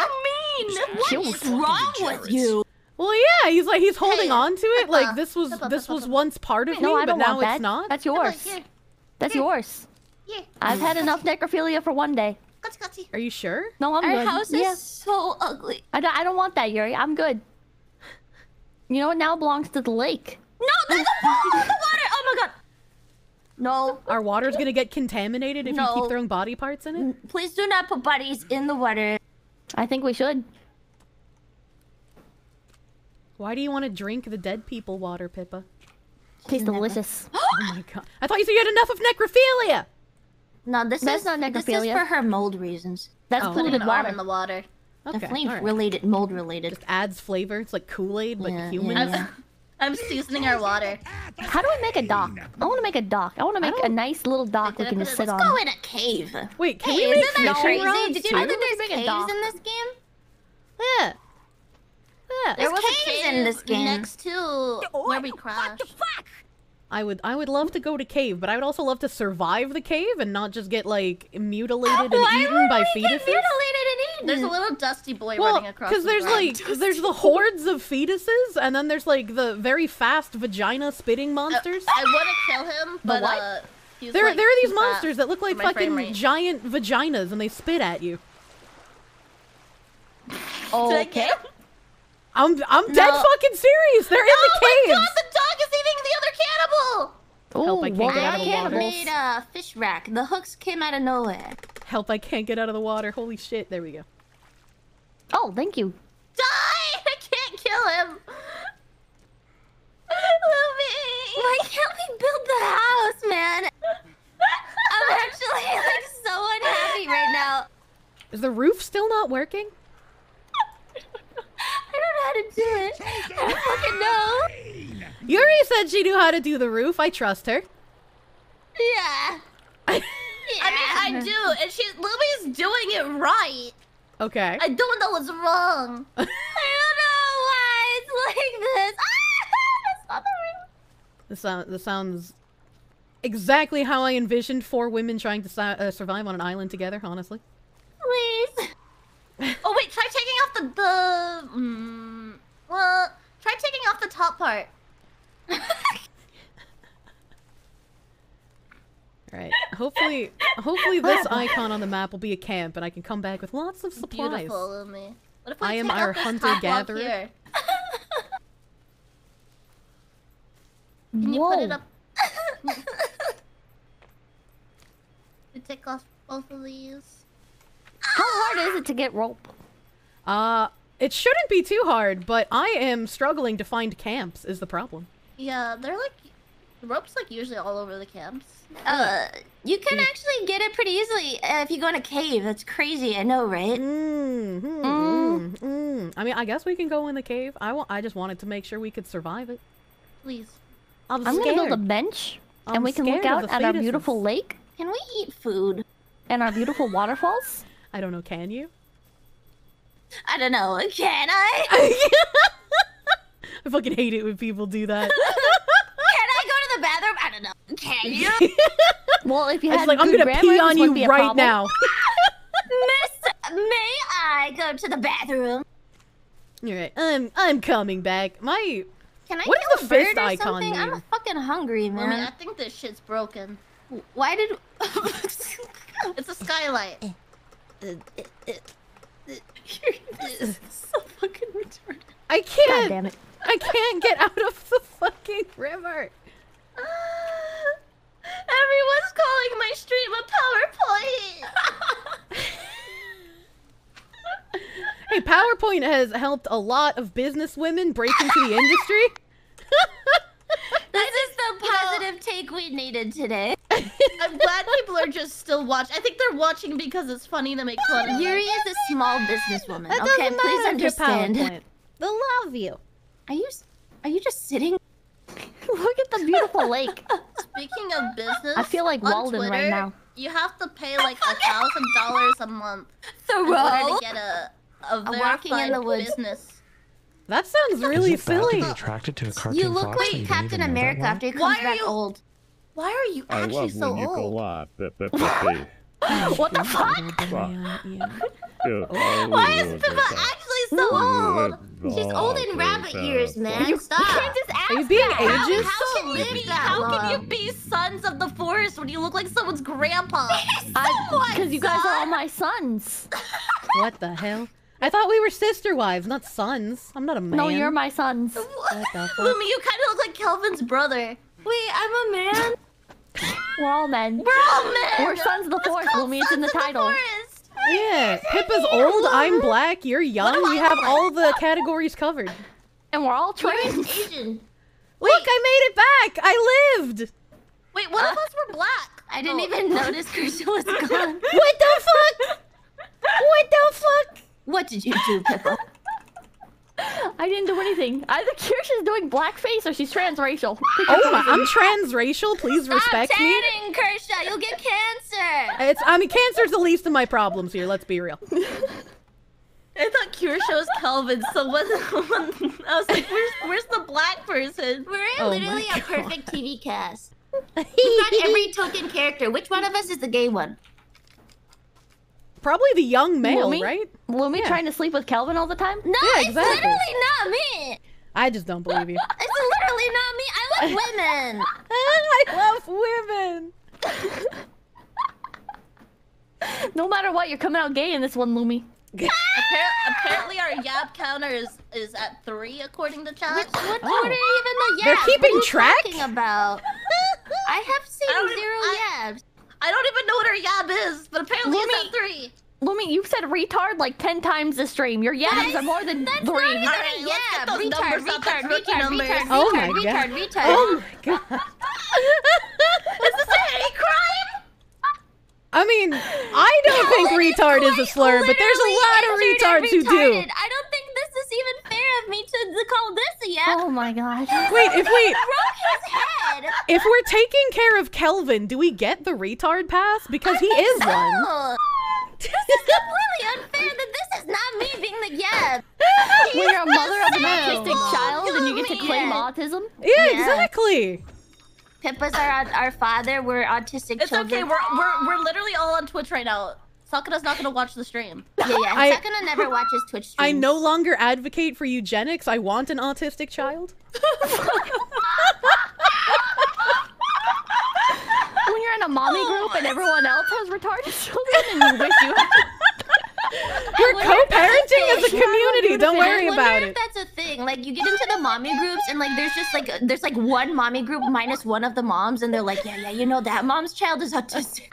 do you mean? What's wrong with you? Well, yeah, he's like he's holding Hey, on to it. Pippa, Like this was Pippa, this Pippa, was Pippa. once part of No, me, but now that. it's not. That's yours. Here, That's Here. yours. here. I've had enough necrophilia for one day. Gotcha, gotcha. Are you sure? No, I'm Our good. house yeah. is so ugly. I don't, I don't want that, Yuri. I'm good. You know what now belongs to the lake? No, there's a pool in the water. Oh my god. No, Our water's gonna get contaminated if you keep throwing body parts in it. please do not put bodies in the water. I think we should. Why do you want to drink the dead people water, Pippa? Tastes delicious. Oh my god! I thought you said you had enough of necrophilia. No, this That's is not This is necrophilia. for her mold reasons. That's Oh, Putting polluted an arm water. in the water. Okay, Definitely all right. related, mold related. Just adds flavor. It's like Kool Aid, but Yeah, human. yeah, I'm, yeah. I'm seasoning our water. How do I make a dock? I want to make a dock. I want to make a nice little dock we did I can put just it- sit let's on. Go in a cave. Wait, can Hey, we make isn't that crazy? rods Did you know that there's caves in this game? Yeah. Yeah. There was a caves cave in this game. next to where we crashed. I would I would love to go to cave, but I would also love to survive the cave and not just get like mutilated and Why eaten by fetuses. mutilated and eaten? There's a little dusty boy Well, running across. because the there's ground. like there's the hordes of fetuses, and then there's like the very fast vagina spitting monsters. I want to kill him, but what? uh, there, like, there are these monsters that look like fucking giant vaginas, and they spit at you. Did I Okay. Get him? I'm I'm dead fucking serious. They're in Oh the cage. Oh my god, the dog is eating the other cannibal! Help, I Ooh, can't get out I of the water. made a fish rack. The hooks came out of nowhere. Help! I can't get out of the water. Holy shit! There we go. Oh, thank you. Die! I can't kill him! Lumi! Why can't we build the house, man? I'm actually like so unhappy right now. Is the roof still not working? I don't know how to do it. I don't fucking know. Yuri said she knew how to do the roof. I trust her. Yeah. I mean, I do, and she Lumi's doing it right. Okay. I don't know what's wrong. I don't know why it's like this. Ah, that's not the right. This, sound, this sounds exactly how I envisioned four women trying to su- uh, survive on an island together. Honestly. Please. Oh wait, try taking off the the. Mm, well, try taking off the top part. All right. Hopefully, hopefully this icon on the map will be a camp, and I can come back with lots of supplies. Beautiful, Lumi. What if we I am take out our top hunter-gatherer. here? Can you Whoa. put it up? you take off both of these. How hard is it to get rope? Uh, it shouldn't be too hard, but I am struggling to find camps. Is the problem? Yeah, they're like the rope's like usually all over the camps. Uh, you can actually get it pretty easily uh, if you go in a cave. That's crazy, I know, right? Mm, mm, mm, mm. I mean, I guess we can go in the cave. I want. I just wanted to make sure we could survive it. Please. I'm, I'm gonna build a bench, I'm and we can look out at our beautiful lake Can we eat food? and our beautiful waterfalls. I don't know. Can you? I don't know. Can I? I fucking hate it when people do that. Can I go to the bathroom? I don't know. Can you? Well, if you It's had like I'm gonna grammar, pee on you right now. Miss, may I go to the bathroom? You're right. I'm I'm coming back. My Can I What kill does a the fist bird or icon something? I'm fucking hungry, I mean, I think this shit's broken. Why did? It's a skylight. Eh. You're so fucking retarded. I can't. damn it! I can't get out of the fucking river. Ah, everyone's calling my stream a PowerPoint. Hey, PowerPoint has helped a lot of business women break into the industry. This is the positive take we needed today. I'm glad people are just still watching. I think they're watching because it's funny to make fun of. Yuri is a small businesswoman. That Okay, please matter if you're understand. PowerPoint. They'll love you. Are you? Are you just sitting? Look at the beautiful lake. Speaking of business, I feel like on Walden right now. You have to pay like a thousand dollars a month in order Thoreau. to get a a walking in verified the woods. business. That sounds really Is it bad to silly. be attracted to a cartoon You look like and Captain even know that America after he Why comes are back you- old. Why are you I actually love so when you old? live. Bip, bip, bip, bip. What the fuck? Yeah, yeah. Why is Pippa actually so old? She's old in rabbit years, man. You Stop. can't just ask Are you being that. How, ageist? how can you be? that How can you be sons of the forest when you look like someone's grandpa? Because you guys are all my sons. What the hell? I thought we were sister wives, not sons. I'm not a man. No, you're my sons. What the? Lumi, you kind of look like Kelvin's brother. Wait, I'm a man. We're all men. We're all men. We're sons of the forest, Lumi. It's in the title. Forest. Yeah, Pippa's old, I'm black, you're young. am We have all the categories covered. And we're all trained. Asian. Look, I made it back! I lived! Wait, what if uh, us were black? I didn't Oh. even notice Kirsche was gone. What the fuck? What the fuck? What did you do, Pippa? I didn't do anything. Either Kirsche's doing blackface or she's transracial. Oh my, I'm transracial, please respect Stop me. tanning, Kirsche. You'll get cancer. It's, I mean, cancer's the least of my problems here, let's be real. I thought Kirsche was Kelvin, so what, when I was like, where's, where's the black person? We're Oh literally a perfect TV cast. We've got every token character. Which one of us is the gay one? Probably the young male, Lumi? right? Lumi Yeah. trying to sleep with Kelvin all the time? No, Yeah, it's literally not me. I just don't believe you. It's literally not me. I love women. I love women! No matter what, you're coming out gay in this one, Lumi. Apparently, our yab counter is is at three according to chat. Which, what, Oh. what are even the They're keeping what are you track? Talking about? I have seen I zero I- yabs. I don't even know what our yab is, but apparently it's at three. Lumi, you've said retard like ten times this stream. Your yabs are more than That's three. not even Alright, a let's get yab. those Retard, numbers out, retard, those rookie retard, numbers. retard, Oh retard, my retard, God. retard. Oh my god. Is this a hate crime? I mean, I don't think retard is a slur, but there's a lot of injured and retards who do. I don't think this is even fair of me to, to call this a yab. Oh my gosh. Wait, if we Broke his head. if we're taking care of Kelvin, do we get the retard pass? Because he is one. Oh, this is completely unfair that this is not me being the yab. When you're a mother of an autistic child and you get to mean. claim autism. Yeah, Yeah. exactly. Pippa's our our father. We're autistic It's children. okay. We're, we're we're literally all on Twitch right now. Sakana's not gonna watch the stream. yeah, yeah. I- Sakana never watches Twitch streams. I no longer advocate for eugenics. I want an autistic child. When you're in a mommy group and everyone else has retarded children and you wish you had. We're wonder if that's co-parenting as a community. Don't worry wonder about if it. that's a thing. Like you get into the mommy groups and like there's just like there's like one mommy group minus one of the moms and they're like, yeah, yeah, you know that mom's child is autistic.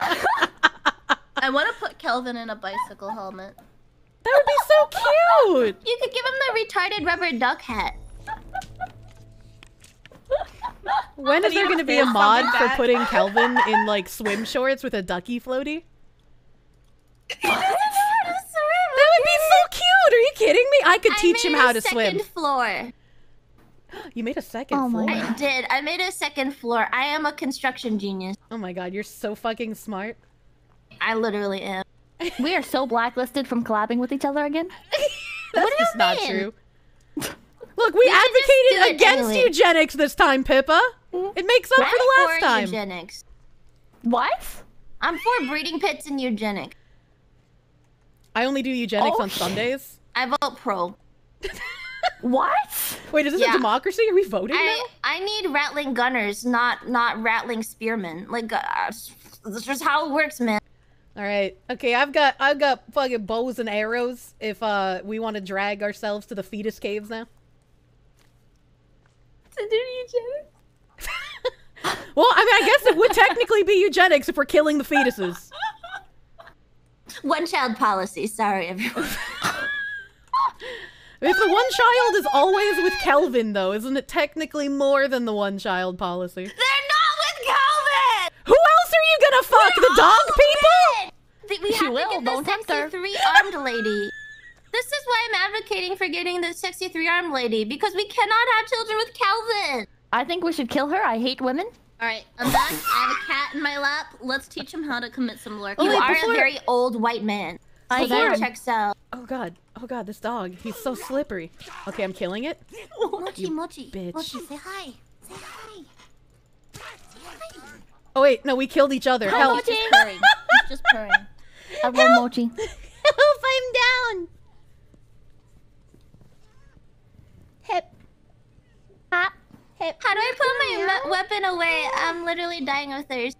I want to put Kelvin in a bicycle helmet. That would be so cute. You could give him the retarded rubber duck hat. When is there going to be a mod for putting Kelvin in like swim shorts with a ducky floaty? That would be so cute. Are you kidding me? I could I teach him how a to swim. Second floor. You made a second Oh my floor. I did. I made a second floor. I am a construction genius. Oh my god, you're so fucking smart. I literally am. We are so blacklisted from collabing with each other again. That's just not mean? true. Look, we should just do advocated against anyway. eugenics this time, Pippa. It makes up for the I'm last for time. eugenics. What? I'm for breeding pits and eugenics. I only do eugenics Oh, on. Sundays. I vote pro. What? Wait, is this Yeah. a democracy? Are we voting I now? I need rattling gunners, not not rattling spearmen. Like uh, that's just how it works, man. All right. Okay, I've got I've got fucking bows and arrows. If uh we want to drag ourselves to the fetus caves now. To do eugenics. Well, I mean, I guess it would technically be eugenics if we're killing the fetuses. One child policy. Sorry, everyone. If the one child is always with Kelvin, though, isn't it technically more than the one child policy? They're not with Kelvin. Who else are you gonna fuck? The dog people? Th- We She have will, to get don't the tempt her. sexy three armed lady. This is why I'm advocating for getting the sexy three armed lady because we cannot have children with Kelvin. I think we should kill her. I hate women. All right, I'm back. I have a cat in my lap. Let's teach him how to commit some lurking. Oh, you wait, are before- a very old white man. I So that checks out. Oh god. Oh god, this dog. He's so slippery. Okay, I'm killing it. Mochi, Mochi, bitch. Mochi, say hi. Say hi. Oh wait, no, we killed each other. Oh, Help. he's just purring. He's just purring. I love mochi. Help, I'm down. Hop. Hip. How do I put my me- weapon away? I'm literally dying of thirst.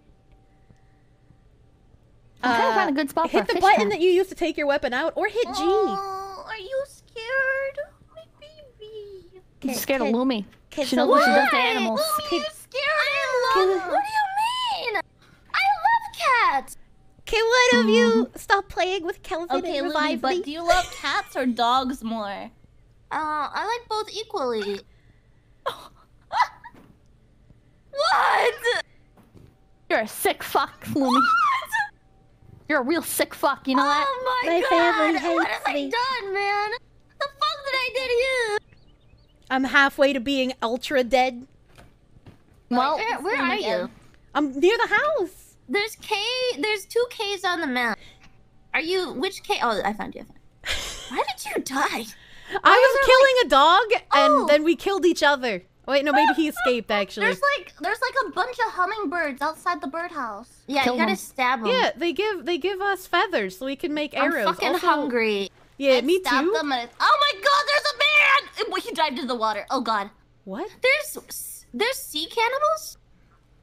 I'm trying to Uh, find a good spot for a Hit the fish button trap. that you used to take your weapon out, or hit G. Oh, are you scared? My baby. I'm scared of Lumi. kid, She knows what she does to why? animals. Kid, I love. What do you mean? I love cats. Can one of you stop playing with Kelvin Okay, and Lumi, revive but me? do you love cats or dogs more? Uh, I like both equally. what? You're a sick fuck, Lumi. What? You're a real sick fuck. You know that? Oh my, My god! family what have me. I done, man? The fuck did I do to you? I'm halfway to being ultra dead. Well, Where, where are you? I'm near the house. There's K. There's two K's on the map. Are you which K? Oh, I found you. I found you. Why did you die? I was killing a dog, Oh. and then we killed each other. Wait, no, maybe he escaped actually. There's like there's like a bunch of hummingbirds outside the birdhouse. Yeah, Kill you gotta them. stab him. Yeah, they give they give us feathers so we can make arrows. I'm fucking Also- hungry. Yeah, I me stabbed too. Them and it- oh my god, there's a man! It- He dived into the water. Oh god. What? There's there's sea cannibals.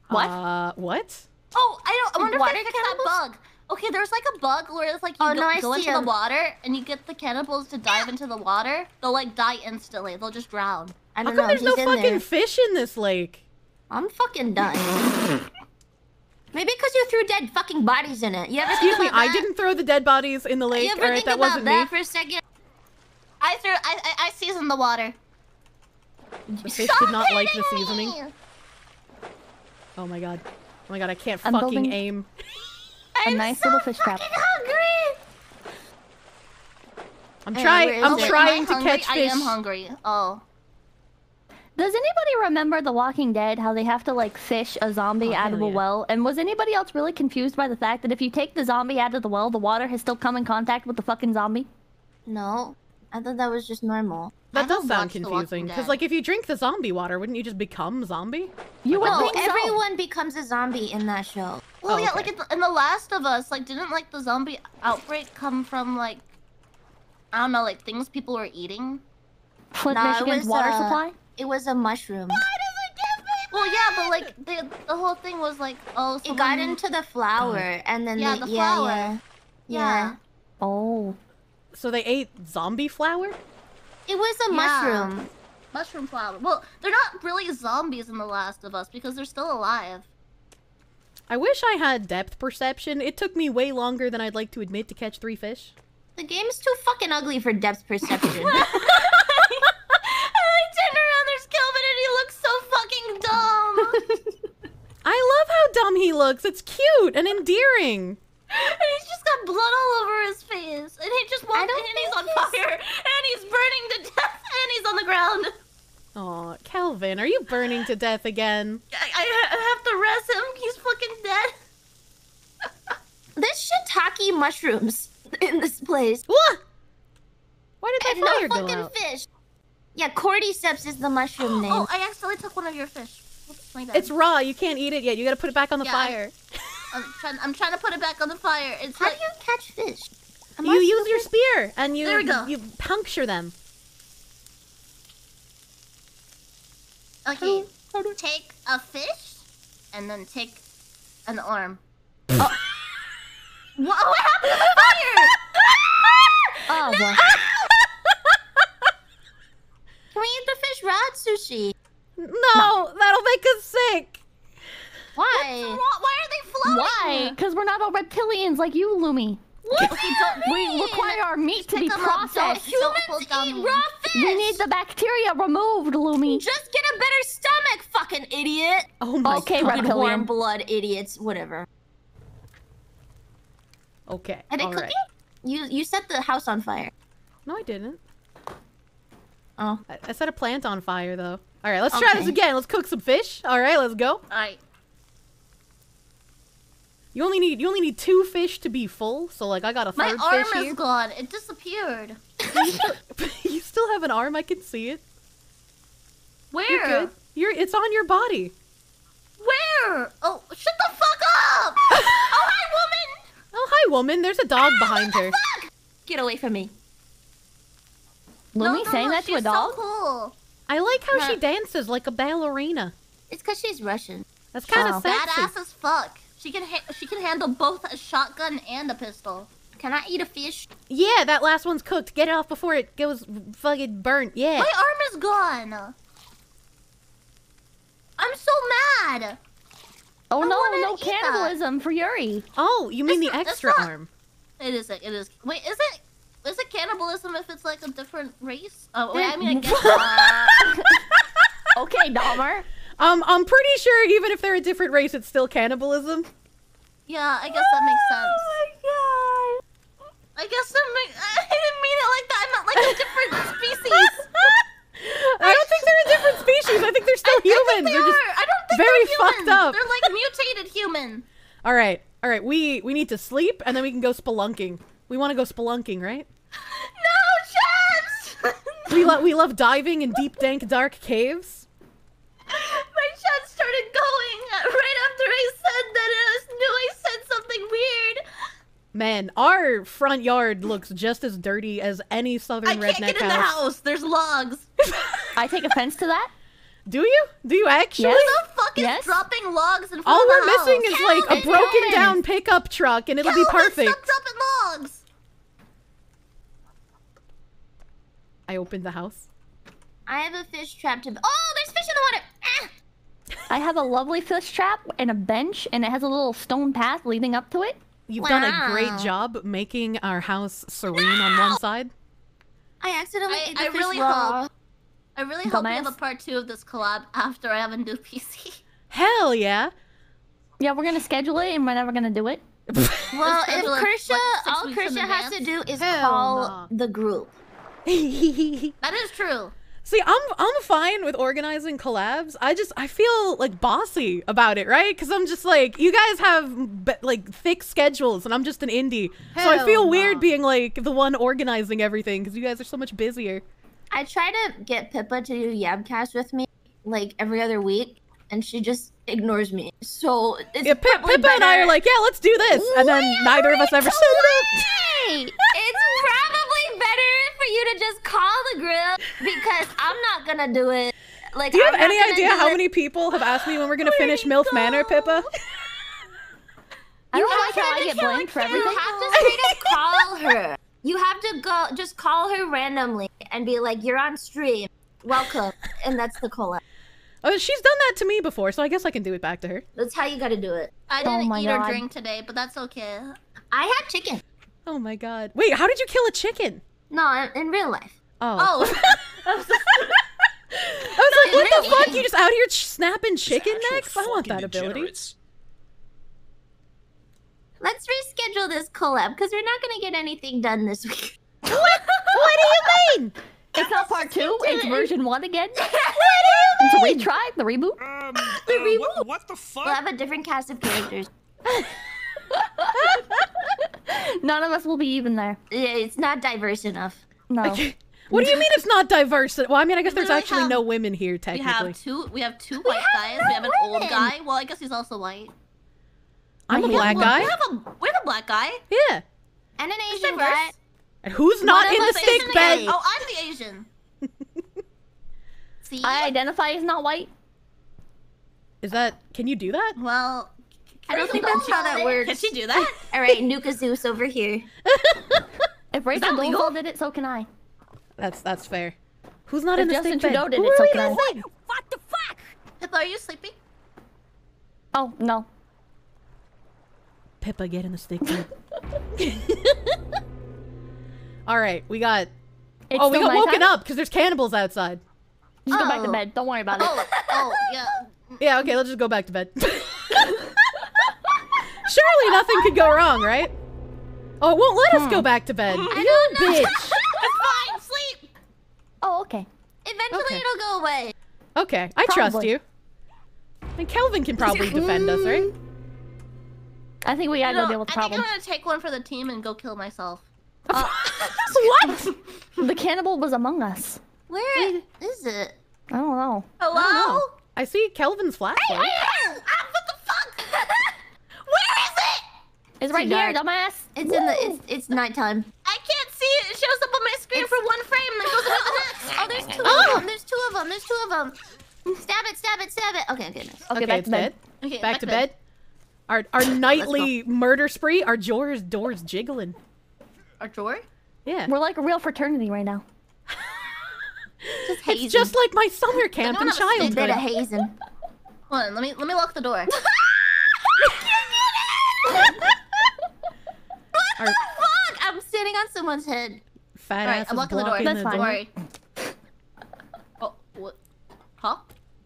What? Uh, what? Oh, I don't. I wonder Water if they fixed that bug. Okay, there's like a bug where it's like you Oh, go, no, go see into the water and you get the cannibals to dive into the water. They'll like die instantly. They'll just drown. I How don't come know. there's no He's in fucking there. fish in this lake? I'm fucking done. Maybe because you threw dead fucking bodies in it. You ever Excuse me, about I didn't throw the dead bodies in the lake. You ever All right, think that about wasn't that me. for a second? I threw. I I, I seasoned the water. The fish did not like the seasoning. Oh my god. Oh my god, I can't I'm fucking building- aim. A nice little fish trap. hungry. I'm trying. I'm it? trying to hungry? catch fish. I am hungry. Oh. Does anybody remember The Walking Dead? How they have to like fish a zombie Oh, out of a yeah. well? And was anybody else really confused by the fact that if you take the zombie out of the well, the water has still come in contact with the fucking zombie? No, I thought that was just normal. That I does sound watched The Walking confusing. Because like, if you drink the zombie water, wouldn't you just become zombie? You would No, think so. everyone becomes a zombie in that show. Well, Oh, yeah, okay. like in the, in the Last of Us, like didn't like the zombie outbreak come from like I don't know, like things people were eating. Flint, Nah, Michigan's was, water uh, supply. It was a mushroom. Well, yeah, but like the the whole thing was like, oh, It got into the flour, and then Yeah, they, the yeah, flour. yeah, Yeah. Oh, So they ate zombie flower? It was a Yeah. mushroom. mushroom flower. Well, they're not really zombies in The Last of Us because they're still alive. I wish I had depth perception. It took me way longer than I'd like to admit to catch three fish. The game's too fucking ugly for depth perception. I love how dumb he looks. It's cute and endearing. and he's just got blood all over his face, and he just walked in, and he's on he's- fire, and he's burning to death, and he's on the ground. Aw, Calvin, are you burning to death again? I, I, I have to rest him. He's fucking dead. There's shiitake mushrooms in this place. What? Why did And that no fire go fucking out? fish. Yeah, cordyceps is the mushroom oh, name. Oh, I accidentally took one of your fish. Whoops, my bad. It's raw. You can't eat it yet. You gotta put it back on the Yeah, I- fire. I'm trying. I'm trying to put it back on the fire. It's How like do you catch fish? Am I You use your spear and you There we go. you puncture them. okay. Take a fish, and then take an arm. Oh. oh. what, what happened to the fire? oh, well. Can we eat the fish raw sushi? No, that'll make us sick. Why? Why why are they floating? Why? Because we're not all reptilians like you, Lumi. What? Okay, don't We require our meat to be pick 'em up, don't- processed. don't Humans eat raw fish. We need the bacteria removed, Lumi. Just get a better stomach, fucking idiot. Oh my Okay, god. reptilian. Warm blood idiots, whatever. Okay. Are they all cooking? right. You you set the house on fire. No, I didn't. Oh. I, I set a plant on fire though. All right, let's try this again. Let's cook some fish. All right, let's go. Alright. You only need you only need two fish to be full. So like I got a third My arm fish is here. gone. It disappeared. you still have an arm. I can see it. Where? You're good. You're it's on your body. Where? Oh, shut the fuck up! oh, hi, woman! Oh hi, woman. There's a dog ah, behind her. Get away from me. Lumi No, no, saying no, that to a dog? So cool. I like how she dances like a ballerina. It's because she's Russian. That's kind of Oh. sexy. Badass as fuck. She can ha- she can handle both a shotgun and a pistol. Can I eat a fish? Yeah, that last one's cooked. Get it off before it goes fucking burnt. Yeah. My arm is gone. I'm so mad. Oh I no, no eat that. cannibalism for Yuri. Oh, you mean It's the not- extra not- arm? It is. It is. Wait, is it? Is it cannibalism if it's like a different race? Oh, wait, I mean, I guess. uh, Okay, Dahmer. Um, I'm pretty sure even if they're a different race, it's still cannibalism. yeah, I guess that makes sense. Oh my god. I guess that make- I didn't mean it like that. I meant like a different species. I don't think they're a different species. I think they're still I think humans. they They're just are. I don't think very they're fucked up. They're like mutated human. all right. All right. We we need to sleep and then we can go spelunking. We want to go spelunking, right? No, Chance! We love we love diving in deep, dank, dark caves. My chat started going right after I said that and I knew I said something weird. Man, our front yard looks just as dirty as any southern I can't redneck get in the house. house. There's logs. I take offense to that. Do you? Do you actually? Yes. The fuck is Yes? dropping logs in front All of we're missing house? is like a Calvin! broken down pickup truck, and it'll be perfect. Stop dropping logs. I opened the house. I have a fish trap to. Oh, there's fish in the water. Ah! I have a lovely fish trap and a bench, and it has a little stone path leading up to it. You've done a great job making our house serene on one side. I accidentally I- ate the I fish really raw. hope- I really hope we have a part two of this collab after I have a new PC. Hell yeah! Yeah, we're gonna schedule it, and we're never gonna do it. Well, if schedule like, all weeks has to do is Hell call nah. the group. That is true. See, I'm I'm fine with organizing collabs. I just I feel like bossy about it, right? Because I'm just like you guys have like thick schedules, and I'm just an indie, so I Hell feel weird being like the one organizing everything because you guys are so much busier. I try to get Pippa to do Yabcast with me like every other week, and she just ignores me. So it's Yeah, Pippa and I are like, yeah, let's do this, and then neither of us ever said it. Hey, it's probably better for you to just call the group because I'm not gonna do it. Like, Do you I'm have any idea how it. many people have asked me when we're gonna finish MILF Manor, Pippa? I don't You like how have I to get blamed for everything. You have to straight up call her. You have to go, just call her randomly and be like, "You're on stream. Welcome," and that's the collab. Oh, she's done that to me before, so I guess I can do it back to her. That's how you got to do it. I Oh didn't my eat God. or drink today, but that's okay. I had chicken. Oh my god. Wait, how did you kill a chicken? No, in, in real life. Oh. Oh, I was like, what the really? fuck? You just out here ch- snapping chicken necks? I want fucking that ability. Let's reschedule this collab because we're not gonna get anything done this week. What do you mean? It's not part two. It's version one again. What do you It's a retry, the reboot. Um, uh, what, what the fuck? We'll have a different cast of characters. None of us will be even there. Yeah, it's not diverse enough. No. What do you mean it's not diverse? Well, I mean, I guess there's actually have- no women here, technically. we technically. have two. We have two white guys. We have an old guy. Well, I guess he's also white. I'm a black Well, guy. We have a we have a black guy. Yeah. And an Asian diverse. guy. And who's not One in the us Asian bed? and- Oh, I'm the Asian. See? I identify as not white. Is that? Can you do that? well, I don't think that's how that works. Can she do that? All right, Nuka Zeus over here. If Rachel that legal? Dolezal did it, so can I. That's that's fair. Who's not If in the Justin sick bed? Trudeau did Who it, are so we can I. missing? What the fuck? Pippa, are you sleeping? Oh no. Pippa, get in the stick bed. All right, we got. It's oh, we got woken nighttime? up because there's cannibals outside. Just go back to Oh. bed. Don't worry about it. Oh, oh, yeah. Yeah, okay, let's just go back to bed. Surely nothing could go wrong, right? Oh, it won't let us go back to bed. You don't know. bitch. It's fine. Sleep. Oh, okay. Eventually, Okay. it'll go away. Okay, I trust Probably. you. And Kelvin can probably defend us, right? I think we gotta No, go deal with the I think I'm gonna take one for the team and go kill myself. what? The cannibal was among us. Where is it? I don't know. Hello? know. I see Kelvin's flashlight. Ah, what the fuck? Where is it? It's right too here, dark. dumbass. It's in the. It's it's nighttime. I can't see it. It shows up on my screen for one frame and then goes away the next. Oh, there's two of oh! them. There's two of them. There's two of them. Stab it! Stab it! Stab it! Okay, okay, nice. Okay, Okay, back it's to bed. dead. Okay, Back to bed. Our our nightly murder spree. Our doors doors jiggling. Our drawer? Yeah. We're like a real fraternity right now. Just hazing. It's just like my summer camp in Anyone have a a bit childhood. of hazing. Hold on, let me let me lock the door. Our Fuck! I'm standing on someone's head. fat Alright, ass I'm is locking the door. blocking That's the fine. Don't door. worry. Oh, what? Huh?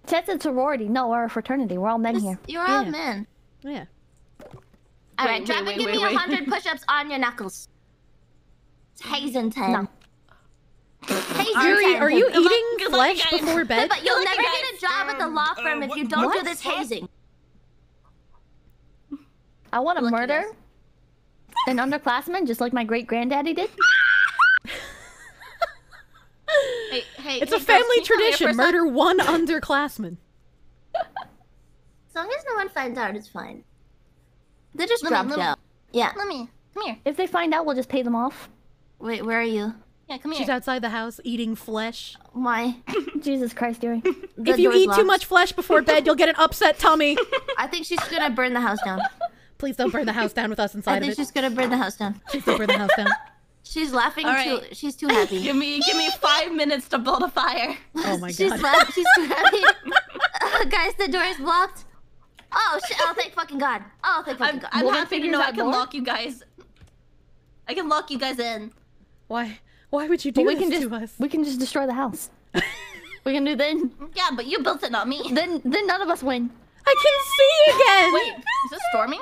That's a sorority. No, we're a fraternity. We're all men This- here. You're all Yeah. men. Yeah. All right, Wait, drop wait, and wait, give wait, me a hundred push-ups on your knuckles. It's hazing time. No. Hazing Yuri, time. are you Good eating good flesh guys. before bed? But you'll Good never you get a job at the law uh, firm if what- you don't what? do this hazing. I want to murder this. An underclassman just like my great granddaddy did. Hey, hey. It's hey, a family can you come here tradition. for sec? Murder one underclassman. As long as no one finds out, it's fine. They just Let me- dropped let me- out. Yeah. Let me. Come here. If they find out, we'll just pay them off. Wait, where are you? Yeah, come She's here. She's outside the house eating flesh. Why? Jesus Christ, Yuri. If you door's eat too much flesh before bed, you'll get an upset tummy. I think she's gonna burn the house down. Please don't burn the house down with us I inside of think it. she's gonna burn the house down. She's gonna burn the house down. She's laughing All too. She's too happy. Give me, give me five minutes to build a fire. Oh my god. she's laughing. She's too happy. Uh, guys, the door is blocked. Oh shit! Oh thank fucking god. Oh thank fucking I'm, god. I'm Woman happy to know I out can more? lock you guys. I can lock you guys in. Why? Why would you do But we this can just to us? we can just destroy the house. we can do then. Yeah, but you built it, not me. Then then none of us win. I can see again. Wait, is this storming?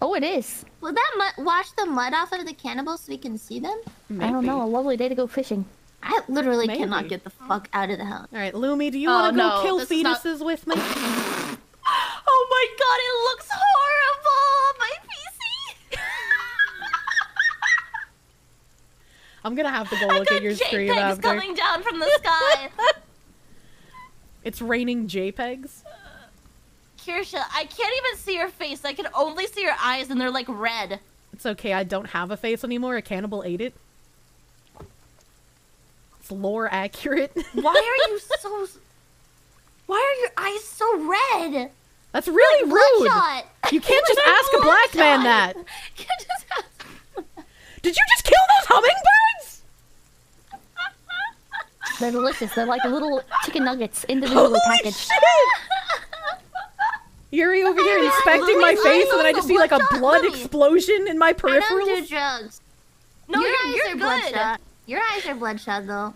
Oh, it is. Will that mud wash the mud off of the cannibals so we can see them? I don't know. A lovely day to go fishing. I literally Maybe. cannot get the fuck out of the house. All right, Lumi, do you Oh, want to go kill this is not- fetuses with me? Oh my god, it looks horrible! My PC! I'm gonna have to go look got at your stream JPEGs after. coming down from the sky. It's raining JPEGs. Kirsche, I can't even see your face. I can only see your eyes, and they're like red. It's okay, I don't have a face anymore. A cannibal ate it. It's lore accurate. Why are you so? Why are your eyes so red? That's really rude. Bloodshot. You can't just ask a black man that. Can't just ask- Did you just kill those hummingbirds? They're delicious. They're like little chicken nuggets individually Holy packaged. shit! Yuri over here inspecting my face, and then I just see like a blood explosion in my I don't do peripherals. drugs. No, Your you're, eyes you're are good. bloodshot. Your eyes are bloodshot though.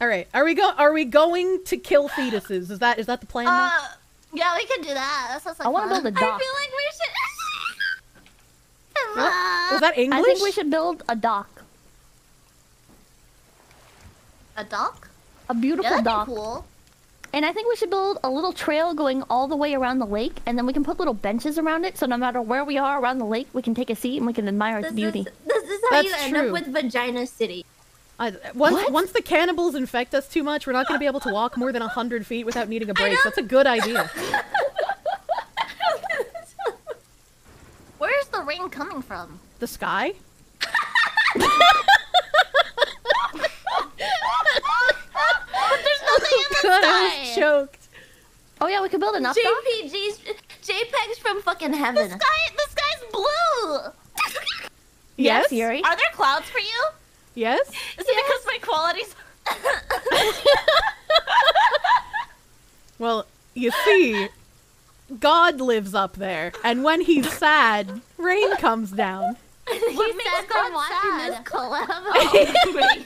All right, are we go? Are we going to kill fetuses? Is that is that the plan? Uh, yeah, we can do that. That sounds like I want to build a I dock. I feel like we should. What? Was that English? I think we should build a dock. a dock. A beautiful Yeah, that'd dock. be cool. And I think we should build a little trail going all the way around the lake, and then we can put little benches around it, so no matter where we are around the lake, we can take a seat and we can admire its beauty. is, this is how you That's end up with Vagina City. I, once What? once the cannibals infect us too much, we're not going to be able to walk more than hundred feet without needing a break. That's a good idea. Where's the rain coming from? The sky? There's nothing in the God, I was choked. Oh yeah, we could build enough dock. JPGs, JPEGs from fucking heaven. The heaven. sky, the sky's blue. Yes. Yuri. Are there clouds for you? Yes. Is it because my qualities? Well, you see, God lives up there, and when he's sad, rain comes down. What he makes God from watching sad? this collab. Oh.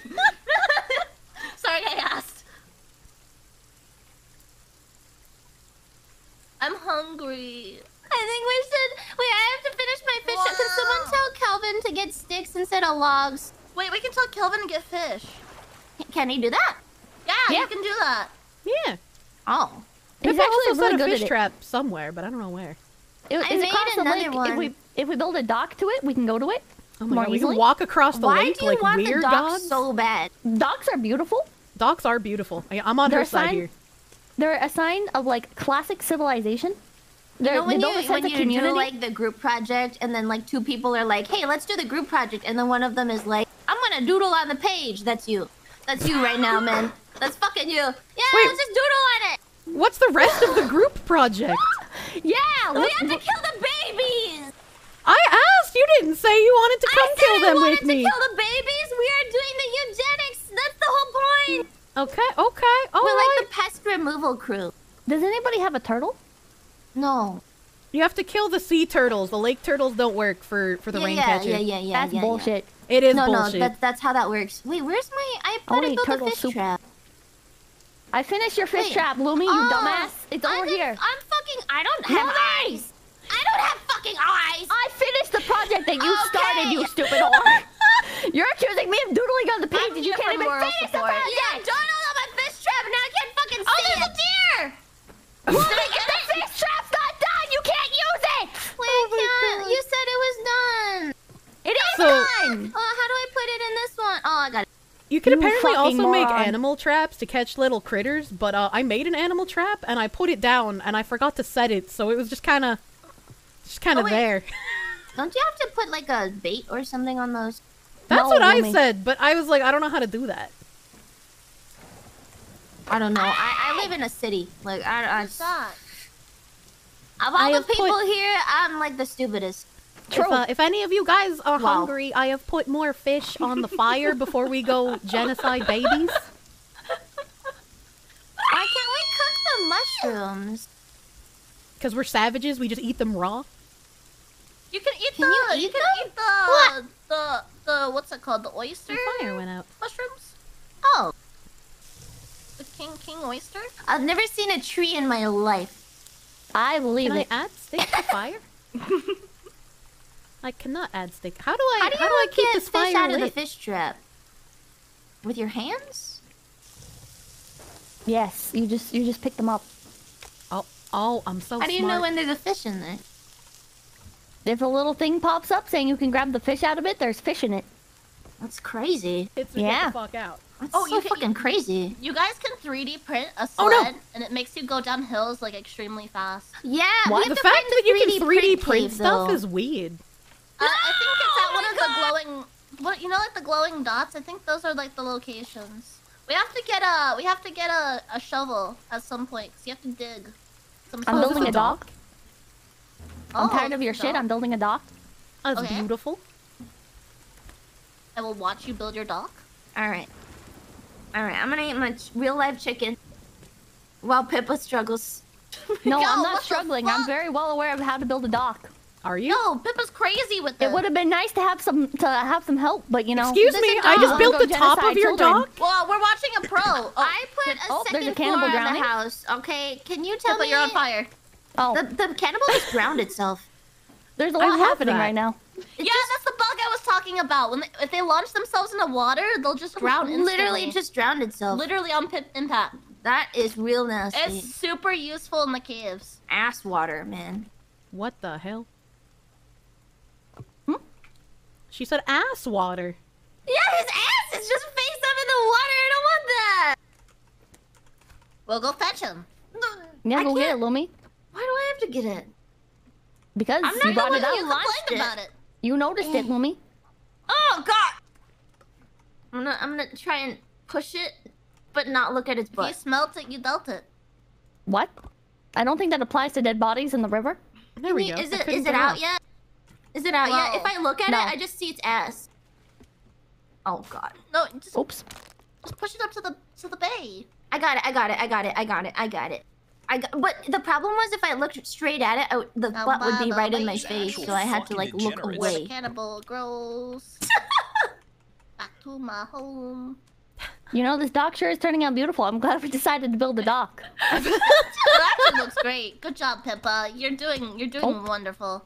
Sorry, I asked. I'm hungry. I think we should. Wait, I have to finish my fish. Can someone tell Calvin to get sticks instead of logs? Wait, we can tell Kelvin to get fish. Can he do that? Yeah, Yeah. you can do that. Yeah. Oh. He's Pip actually also set a good fish trap somewhere, but I don't know where. It, I it's made across the another lake. If one. we if we build a dock to it, we can go to it. Oh my More god, we can walk across the Why lake do you like want weird the dock gods. so bad? Docks are beautiful. Docks are beautiful. I, I'm on They're her side sign- here. They're a sign of like classic civilization. You They're, know when they you build a sense when you do like the group project and then like two people are like, "Hey, let's do the group project," and then one of them is like, "I'm gonna doodle on the page." That's you. That's you right now, man. That's fucking you. Yeah, Wait. let's just doodle on it. What's the rest of the group project? yeah, We have to kill the babies. I asked. You didn't say you wanted to come I said kill I them wanted with to me. kill the babies. We are doing the eugenics. That's the whole point. Okay. Okay. All We're right. like the pest removal crew. Does anybody have a turtle? No. You have to kill the sea turtles. The lake turtles don't work for for the yeah, rain yeah, catcher. yeah, yeah, yeah. That's yeah, bullshit. It Yeah. is No, bullshit. no, that's that's how that works. Wait, where's my? I I put eat built turtle a fish soup. trap. I finished your fish Wait. trap, Lumi. You Oh, dumbass. It's I'm over the- here. I'm fucking. I don't have Lumi! eyes. I don't have fucking eyes. I finished the project that you Okay. started, you stupid whore. You're accusing me of doodling on the page I'm and you here can't even finish the support. project. Yeah, don't know my fish trap. Now I can't fucking Oh, see there's it. a deer. Lumi, if the fish trap's not done, you can't use it. Wait, I can't. You said it was done. It is So- done. Oh, how do I put it in this one? Oh, I got it. You can You apparently fucking also make animal traps to catch little critters, but uh, I made an animal trap and I put it down and I forgot to set it, so it was just kind of, just kind of Oh, there. Don't you have to put like a bait or something on those? That's No, what I said, but I was like, I don't know how to do that. I don't know. I, I live in a city. Like I, I What's that? of all I the have put- people here, I'm like the stupidest. If, True. uh, if any of you guys are Wow. hungry, I have put more fish on the fire before we go genocide babies. Why can't we cook the mushrooms? Because we're savages, we just eat them raw. You can eat Can the. you You, eat can them? eat the the the what's it called? The oyster The fire went out. mushrooms. Oh, The king king oyster. I've never seen a tree in my life. I believe Can I it. add steak to fire? I cannot add steak. How do I? How do you I keep get this fish fire out of the fish trap? With your hands? Yes, you just you just pick them up. Oh, oh, I'm so How do you know when there's a fish in there? If a little thing pops up saying you can grab the fish out of it, there's fish in it. That's crazy. It's to Yeah. the fuck out. That's Oh, so you can- fucking crazy. You guys can 3D print a Oh, sled, no. and it makes you go down hills like extremely fast. Yeah, What? we have The to fact find that the you can 3D print, cave, stuff though. is weird. Uh, I think it's at one Oh of the glowing. What you know, like the glowing dots. I think those are like the locations. We have to get a. We have to get a, a shovel at some point. 'cause you have to dig. Some I'm Oh, is stuff. this building a a dock. I'm Oh, tired of your shit. I'm building a dock. That's Okay. beautiful. I will watch you build your dock. All right. All right, I'm gonna eat my real life chicken while Pippa struggles. No, Yo, I'm not struggling. I'm very well aware of how to build a dock. Are you? Yo, Pippa's crazy with this. It would have been nice to have some to have some help, but you know. Excuse me, I just built the top of your children. dock. Well, we're watching a pro. Oh, I put a oh, there's a second cannibal floor on the house. Okay, can you tell Pippa, me? you're on fire. Oh, The the cannibal just drowned itself. there's a lot happening that. right now. It yeah, just that's the bug I was talking about. When they, if they launch themselves in the water, they'll just drown instantly. literally just drowned itself. literally on pip impact. that is real nasty. It's super useful in the caves. ass water, man. What the hell? Hmm? She said ass water. Yeah, his ass is just face up in the water. I don't want that. We'll go fetch him. Yeah, I go get it, can't- Lumi. Why do I have to get it? Because I'm you not the brought one it who out. you- launched it. about it. You noticed it, eh. Lumi. Oh God! I'm gonna I'm gonna try and push it, but not look at its butt. If you smelt it, you dealt it. What? I don't think that applies to dead bodies in the river. There we go. Is I it couldn't is get it out yet? Is it out yet? If I look at no. it, I just see its ass. Oh God! No, just, Oops. just push it up to the to the bay. I got it! I got it! I got it! I got it! I got it! I got, but the problem was if I looked straight at it, I w the Oh, butt would be Baba, right in my face, so I had to like look degenerates. Where the away. cannibal grows. Back to my home. You know, this dock sure is turning out beautiful. I'm glad we decided to build the dock. It actually looks great. Good job, Pippa. You're doing you're doing Oh. wonderful.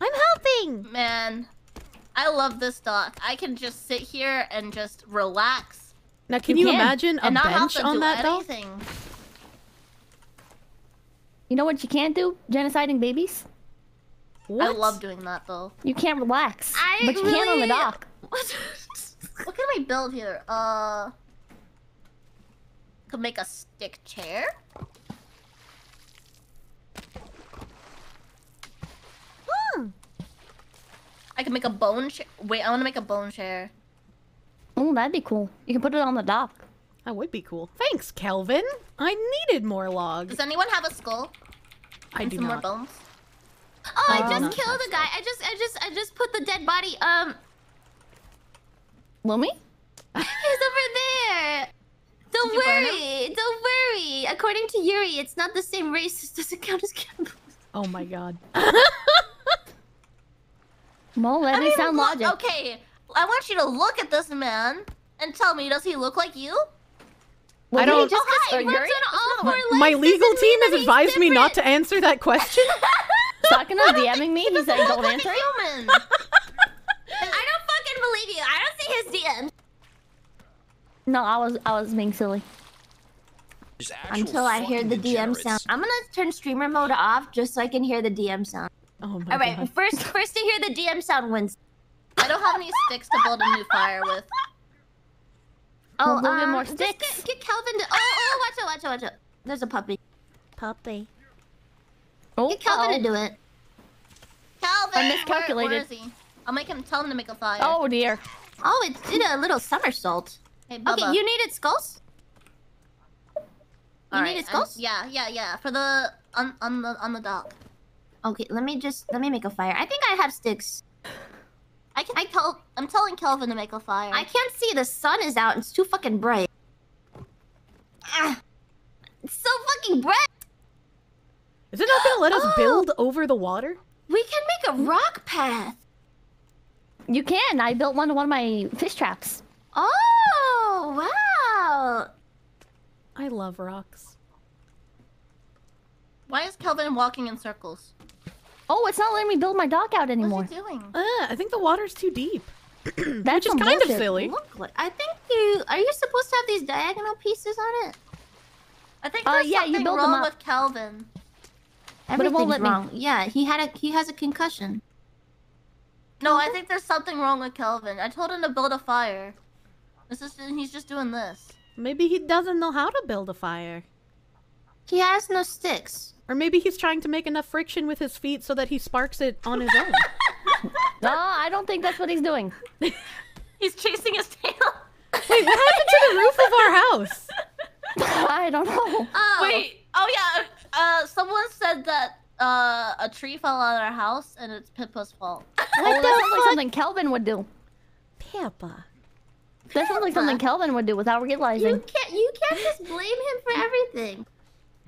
I'm helping. Man, I love this dock. I can just sit here and just relax Now, can You you, can, imagine a and not have bench to on do that dock? Anything. You know what you can't do? Genociding babies. I love doing that though. You can't relax, I but you can on the dock. What can we build here? Uh, could make a stick chair. I can make a bone chair. Wait, I want to make a bone chair. Oh, that'd be cool. You can put it on the dock. That would be cool. Thanks, Kelvin. I needed more logs. Does anyone have a skull I and do some more bones? Oh, I just killed a guy. I just, I just, I just put the dead body. Um, Lumi? he's over there. Don't Did you burn him? worry. Don't worry. According to Yuri, it's not the same race. It doesn't count as cannibals. Oh my god. Well, that I may mean, sound look- logic. Okay, I want you to look at this man and tell me, does he look like you? Lumi, I don't- Just Oh, hi, or runs Yuri? on all four. My legal team has that he's advised me not to answer that question. Sakana DMing me. He said Look don't like answer a it. human. I don't fucking believe you. I don't see his DMs. No, I was I was being silly. Until I hear the DM sound. I'm gonna turn streamer mode off just so I can hear the DM sound. Oh my All right, god. first, first to hear the DM sound wins. I don't have any sticks to build a new fire with. Oh, Well, we'll um, more just sticks. Get, get Calvin to. Oh, oh, watch out, watch out, watch out. There's a puppy. Puppy. Oh, Get Calvin uh-oh. to do it. Calvin, I Where, miscalculated. where is he? I'll make him tell him to make a fire. Oh dear. Oh, it did a little somersault. hey, Bubba. Okay, you needed skulls? You Alright, needed I'm- skulls? Yeah, yeah, yeah. For the on on the on the dock. Okay, let me just let me make a fire. I think I have sticks. I can tell. I'm telling Kelvin to make a fire. I can't see. The sun is out. It's too fucking bright. Ah, it's so fucking bright. Is it not gonna let us Oh. build over the water? We can make a rock path. You can. I built one of one of my fish traps. Oh wow! I love rocks. Why is Kelvin walking in circles? Oh, it's not letting me build my dock out anymore. What's he doing? Uh, I think the water's too deep. That's Which is some kind of silly. Look like I think you are you supposed to have these diagonal pieces on it? I think Uh, there's yeah, you something build them wrong up. with Kelvin. But it Everything's won't me. wrong. Yeah, he had a he has a concussion. No, I think there's something wrong with Kelvin. I told him to build a fire. This is he's just doing this. Maybe he doesn't know how to build a fire. He has no sticks. Or maybe he's trying to make enough friction with his feet so that he sparks it on his own. No, I don't think that's what he's doing. He's chasing his tail. Wait, what happened to the roof of our house? I don't know. Oh Wait. Oh yeah. Uh, someone said that uh a tree fell on our house and it's Pippa's fault. What Oh, that sounds like something Kelvin would do. Peppa. That sounds like something Kelvin would do without realizing. You realizing. can't you can't just blame him for everything.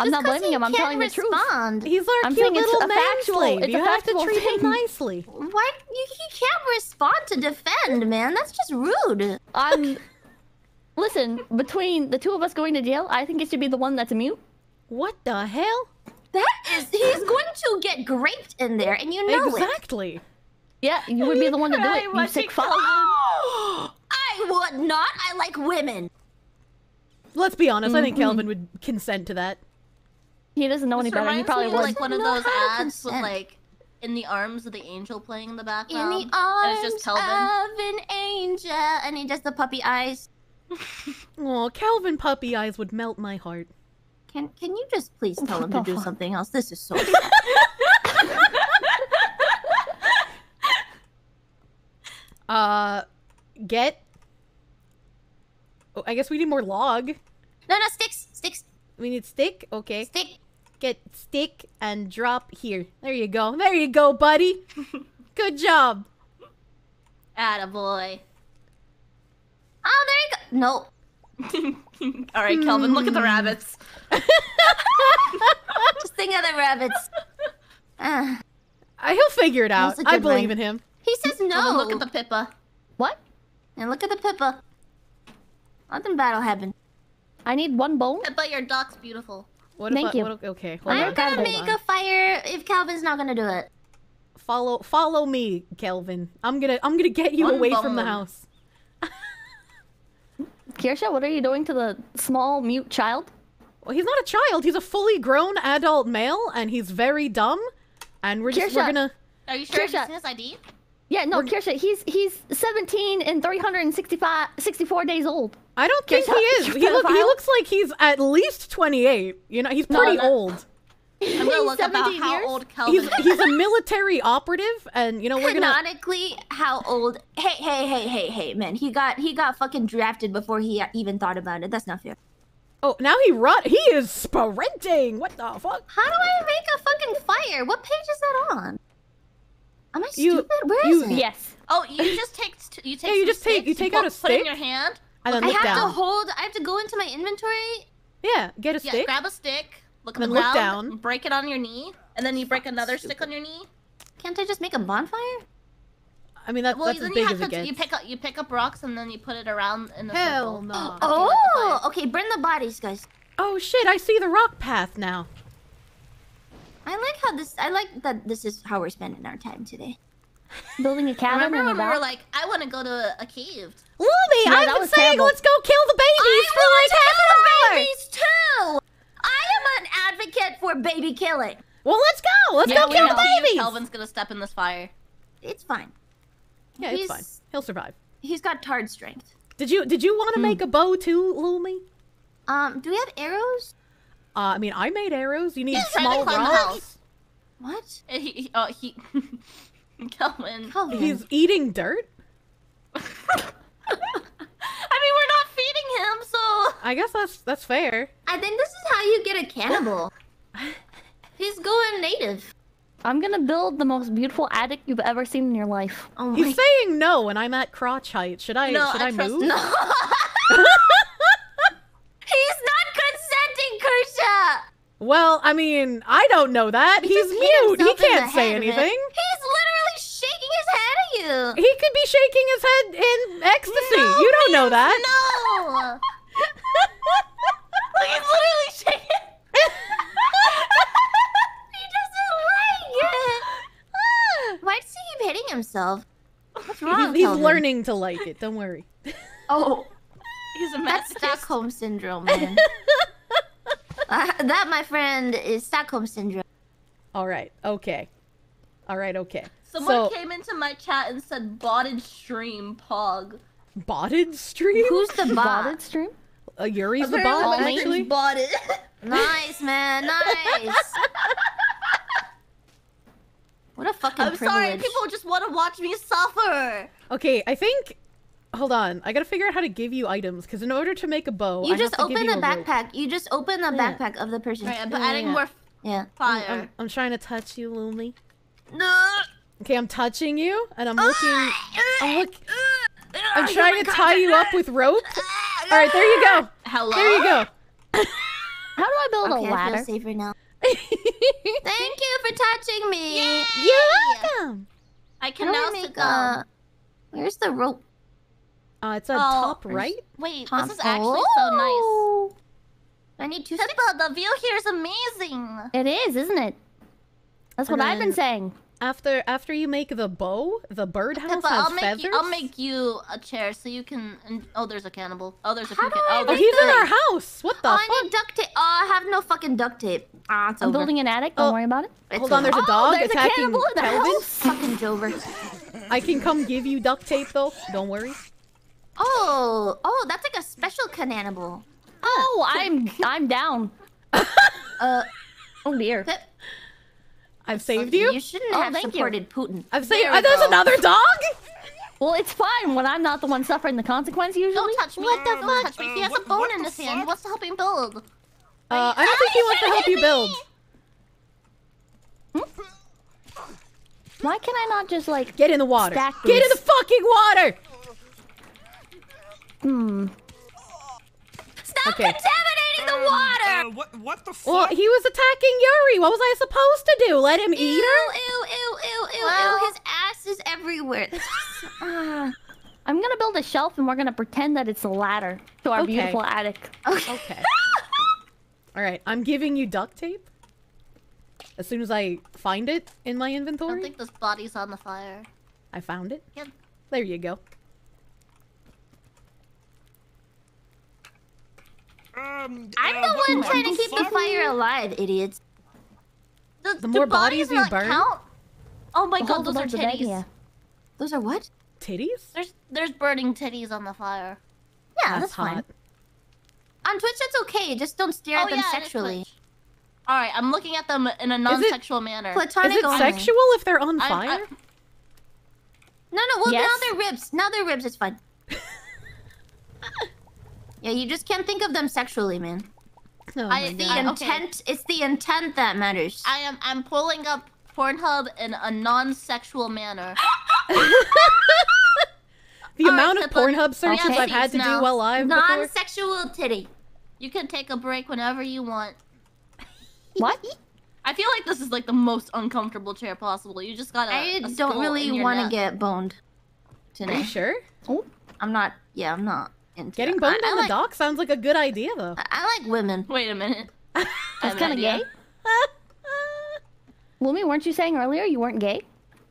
I'm Just not 'cause blaming him. I'm can't telling the truth. respond. He's our I'm cute saying it's little a man factual- slave. it's a You have to factual treat him nicely. Why you, he can't respond to defend, man? That's just rude. I'm. Listen, between the two of us going to jail, I think it should be the one that's mute. What the hell? That is he's going to get graped in there, and you know it. exactly. Yeah, you would be the one to do it. You watching sick fuck. I would not. I like women. Let's be honest. I think Mm-hmm. Would consent to that. He doesn't know any better. He probably me of would. like one of those how to ads with like in the arms of the angel playing in the background. In background. the and arms it's just Kelvin. of an angel, and he does the puppy eyes. Oh, Calvin puppy eyes would melt my heart. Can Can you just please tell him to do something else? This is so. Uh, get. Oh, I guess we need more log. no, no, sticks, sticks, We need stick. Okay. stick. Get stick and drop here. There you go. There you go, buddy. Good job. Attaboy. Oh, there you go. No, All right, Kelvin, look at the rabbits. just think of the rabbits. Uh, he'll figure it out. That's a I good believe one. in him. he says no. Kelvin, look at the Pippa. What? And look at the Pippa. Nothing bad will happen. I need one bone. Pippa, your dock's beautiful. What Thank if I, you. What, okay, hold I'm on. gonna hold make on. a fire if Calvin's not gonna do it. Follow, follow me, Kelvin. I'm gonna, I'm gonna get you One away from the house. Kirsche, what are you doing to the small mute child? Well, he's not a child. He's a fully grown adult male, and he's very dumb. And we're just, we're gonna. Are you sure Trisha. you've seen his ID? Yeah, no, Kirsche, he's he's 17 and 365 64 days old. I don't think he is. He, look, he looks like he's at least 28. You know, he's pretty no. old. I'm gonna look about 17 how years? old Kelvin He's is. he's a military operative, and you know we're gonna. Canonically, how old? Hey, hey, hey, hey, hey, man! He got he got fucking drafted before he even thought about it. That's not fair. Oh, now he run. He is sprinting. What the fuck? How do I make a fucking fire? What page is that on? Am I You- stupid? Where you- is it? Yes. Oh, you just take you take Yeah, you just take- you take put, out a stick. put it in your hand. And then I have down. to hold. I have to go into my inventory. Yeah, get a stick. Yeah, stick. grab a stick, look at Then the look ground, down. break it on your knee, and then you break another stick on your knee. Can't I just make a bonfire? I mean, that, Well, that's as then you big have as to it gets. you pick up you pick up rocks and then you put it around in the Hell circle. no. after you light the Oh, okay. Burn the bodies, guys. Oh shit! I see the rock path now. I like how this. I like that this is how we're spending our time today. Building a cabin Remember when we were like, I want to go to a, a cave. Lumi, No, I've that been was saying terrible. let's go kill the babies for like half an hour. babies too. I am an advocate for baby killing. Well, let's go. Let's Yeah, go we kill know you, babies. Kelvin's gonna step in this fire. It's fine. Yeah, it's fine. He'll survive. He's got tard strength. Did you Did you want Hmm. to make a bow too, Lumi? Um, do we have arrows? Uh, I mean, I made arrows. You need Yeah, try to small climb rocks. house. What? Uh, He, he, uh, he Kelvin. Calvin. He's eating dirt? I mean, we're not feeding him, so. I guess that's that's fair. I think this is how you get a cannibal. He's going native. I'm gonna build the most beautiful attic you've ever seen in your life. Oh my He's saying no and I'm at crotch height. Should I No, should I I, trust move? No. He's not consenting, Kirsche. Well, I mean, I don't know that. He's mute. He can't say head with it. anything. He's literally shaking his head at you. He could be shaking his head in ecstasy. you don't know that. No! Look, he's literally shaking. He doesn't like it. Why does he keep hitting himself? What's wrong, He's, he's Kelvin? learning to like it. Don't worry. Oh. He's a That's. Stockholm syndrome, man. Uh, that, my friend, is Stockholm syndrome. All right. Okay. All right. Okay. Someone so, came into my chat and said botted stream pog. botted stream? Who's the bot? Botted stream? Uh, Yuri's the Apparently bot, my actually. botted. Nice, man. Nice. what a fucking I'm privilege. sorry, people just want to watch me suffer. Okay, I think. Hold on. I gotta figure out how to give you items because in order to make a bow, You I just have to give open you the a rope. backpack. You just open the Yeah. backpack of the person. Right, I'm Yeah, adding yeah. more Yeah. fire. I'm, I'm trying to touch you, Lumi. No. Okay, I'm touching you, and I'm ah, looking. Ah, I'm look. Ah, I'm Oh trying to tie you up with rope. All right, there you go. Hello. There you go. How do I build Okay, a I ladder? feel safer now. Thank you for touching me. You're welcome. I can do now I sit make a... Uh, where's the rope? Uh, it's at Oh, top right. Wait, Top- this is actually so nice. Oh. I need two sticks. Pippa, the view here is amazing. It is, isn't it? That's what I've been saying. After after you make the bow, the birdhouse Pippa, has I'll make feathers. you. I'll make you a chair so you can. Oh, there's a cannibal. Oh, there's a How few. do Can- I oh, Oh, there's he's in our house. What the Oh, fuck? I need duct tape. Oh, I have no fucking duct tape. Ah, it's I'm over. building an attic. Don't Oh. worry about it. It's Hold on, there's a dog there's a attacking cannibal in the Kelvin. house. fucking Jover. I can come give you duct tape though. Don't worry. Oh, oh, that's like a special cannibal. Oh, I'm I'm down. Uh, Oh dear. Pip, I've saved you. You shouldn't Oh, have thank you. supported Putin. I've saved. There we Uh, there's go. another dog. Well, it's fine when I'm not the one suffering the consequence usually. Don't touch me. What the Don't fuck? touch me. He has What- a bone in the his hand. He fuck? to help him build. Uh, I don't think he wants to help you build. Why can I not just like Get in the water. Get in the fucking water. Hmm? Stop Okay. contaminating the water! Uh, what? What the fuck? Well, he was attacking Yuri. What was I supposed to do? Let him eat her? ew, ew, ew, ew, Well- ew. His ass is everywhere. This is- ah. I'm gonna build a shelf and we're gonna pretend that it's a ladder to our Okay. beautiful attic. Okay. Okay. All right, I'm giving you duct tape. As soon as I find it in my inventory. I don't think this body's on the fire. I found it. Yep. There you go. Um, I'm uh, the what- one what trying to keep the fire alive, idiots. The, The more bodies you not burn- Count? Oh my god, those are above the bed, titties. yeah. Those are what? Titties? There's there's burning titties on the fire. Yeah, that's, fine. On Twitch, that's okay. Just don't stare oh at them yeah, sexually. All right, I'm looking at them in a non-sexual manner. Platonic Is it only. sexual if they're on I- fire? I- No, no. Well, Yes? now they're ribs. Now they're ribs. It's fine. yeah, you just can't think of them sexually, man. Oh I think- The God. I- okay. intent. It's the intent that matters. I am I'm pulling up Pornhub in a non-sexual manner. the All right, amount of Pornhub searches have I've had to seats do while live before. Non-sexual titty. You can take a break whenever you want. What? I feel like this is like the most uncomfortable chair possible. You just gotta. I a don't really want to get boned Are you sure? Oh, I'm not. Yeah, I'm not into Getting that. boned I, I on the dock sounds like a good idea, though. I- I like women. Wait a minute. That's kind of gay. Lumi, weren't you saying earlier you weren't gay?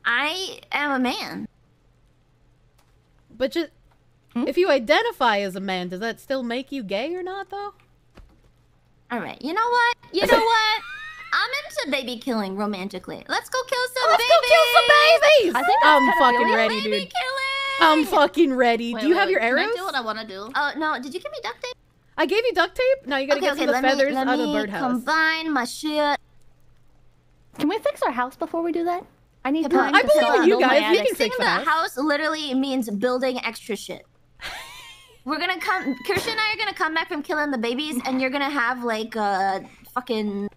I am a man. But just Hmm? if you identify as a man, does that still make you gay or not, though? All right. You know what? You know what? I'm into baby killing romantically. Let's go kill some Let's babies. go kill some babies! I think I'm pedophilia. fucking ready, Baby dude. killing. I'm fucking ready. Wait, do you wait, have wait. your Can arrows? I do what I want to do? Oh no! Did you give me duct tape? I gave you duct tape. Now you gotta okay, get okay. some of the feathers let out of the birdhouse. combine my shit. Can we fix our house before we do that? I need time I to believe in you guys. We attic. can Fixing fix the the house. house literally means building extra shit. We're gonna come. Kirsche and I are gonna come back from killing the babies, and you're gonna have like a fucking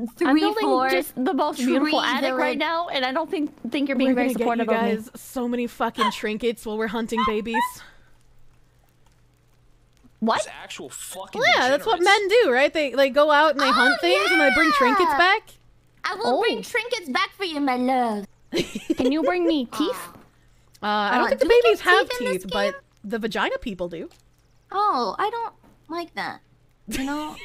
I'm three, building just the most beautiful tree attic right village. now, and I don't think think you're being We're very gonna get you supportive of me. guys so many fucking trinkets while we're hunting babies. What? These actual fucking yeah, that's what men do, right? They they go out and they Oh, hunt things and they bring trinkets back. I will bring Oh. trinkets back for you, my love. Can you bring me teeth? Uh, I don't Uh, think the do we babies have teeth teeth, but the vagina people do. Oh, I don't like that. You know,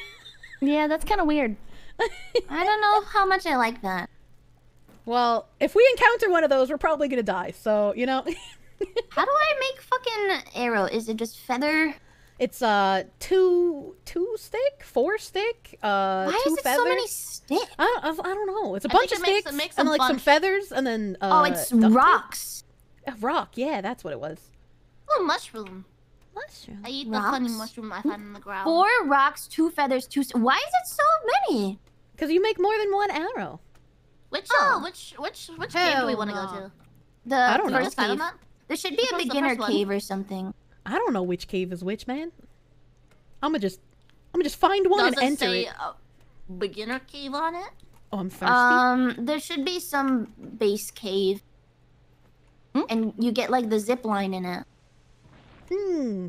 Yeah, that's kind of weird. I don't know how much I like that. Well, if we encounter one of those, we're probably gonna die. So you know, How do I make fucking arrow? Is it just feather? it's uh two two stick, four stick, uh Why two is it feathers. so many sticks? I don't, I don't know. It's a I bunch of it makes- sticks makes and a like some feathers and then uh, oh, it's duct tape. rocks. Uh, rock. Yeah, that's what it was. Oh, mushroom. Mushroom. I eat the funny Rocks? mushroom I find in the ground. Four rocks, two feathers, two. Why is it so many? Because you make more than one arrow. Which Oh. uh, which which which cave do we want to no. go to? The I don't Did know. first cave. There should be Which a beginner first one? cave or something. I don't know which cave is which, man. I'm gonna just, I'm gonna just find one Does and it enter say it. uh, beginner cave on it? Oh, I'm thirsty. Um, there should be some base cave, Hmm? and you get like the zip line in it, hmm.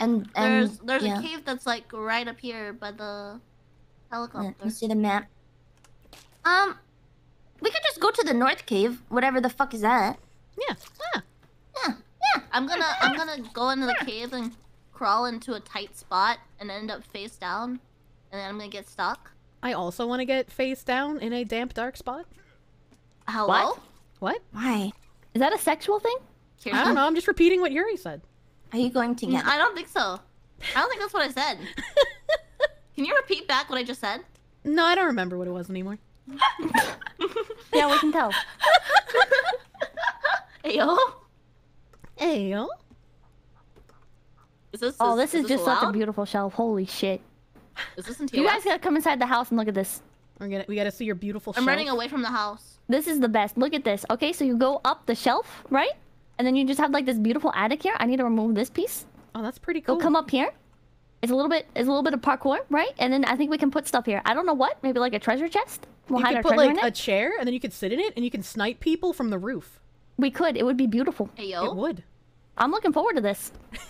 and and There's there's yeah. a cave that's like right up here by the Yeah, helicopter. You see the map? Um, we could just go to the north cave, whatever the fuck is that. Yeah. Ah. Yeah, yeah. I'm gonna I'm gonna go into the cave and crawl into a tight spot and end up face down, and then I'm gonna get stuck. I also want to get face down in a damp, dark spot. Hello? What? What? Why Is that a sexual thing? Kirsche? I don't know. I'm just repeating what Yuri said. are you going to get? I don't think so. I don't think that's what I said. Can you repeat back what I just said? No, I don't remember what it was anymore. Yeah, we can tell. Ayo? Ayo. Is this? Oh, this is just such a beautiful shelf. Holy shit. Is this in TOS? You guys gotta come inside the house and look at this. We're gonna, we gotta see your beautiful. I'm shelf. running away from the house. This is the best. Look at this. Okay, so you go up the shelf, right? And then you just have like this beautiful attic here. I need to remove this piece. Oh, that's pretty Go cool. come up here. It's a little bit. It's a little bit of parkour, right? And then I think we can put stuff here. I don't know what. Maybe like a treasure chest. We'll you hide could our put like a chair, and then you could sit in it, and you can snipe people from the roof. We could. It would be beautiful. Ayo? It would. I'm looking forward to this.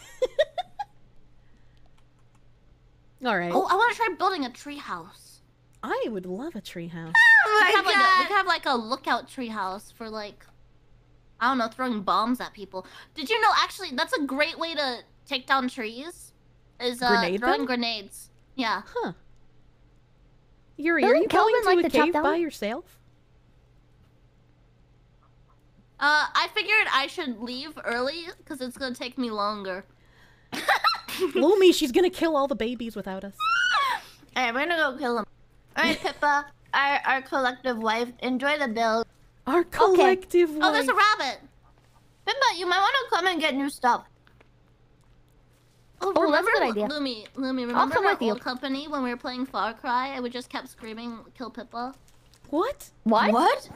All right. Oh, I want to try building a tree house. I would love a treehouse. Oh we, could have like a, we could have like a lookout tree house for like, I don't know, throwing bombs at people. Did you know actually that's a great way to take down trees? Is uh, Grenade throwing them? grenades. Yeah. Huh. Yuri, are Doesn't you going Kelvin to like a to chop cave by yourself? Uh, I figured I should leave early because it's gonna take me longer. Lumi, she's gonna kill all the babies without us. Alright, we're gonna go kill him. Alright, Pippa, our our collective wife, enjoy the build. Our collective okay. Oh, there's a rabbit. Pippa, you might want to come and get new stuff. Oh, Oh, that's a good idea. Lumi, Lumi, remember I'll come our with you. old company when we were playing Far Cry and we just kept screaming, kill Pippa? What? What? What?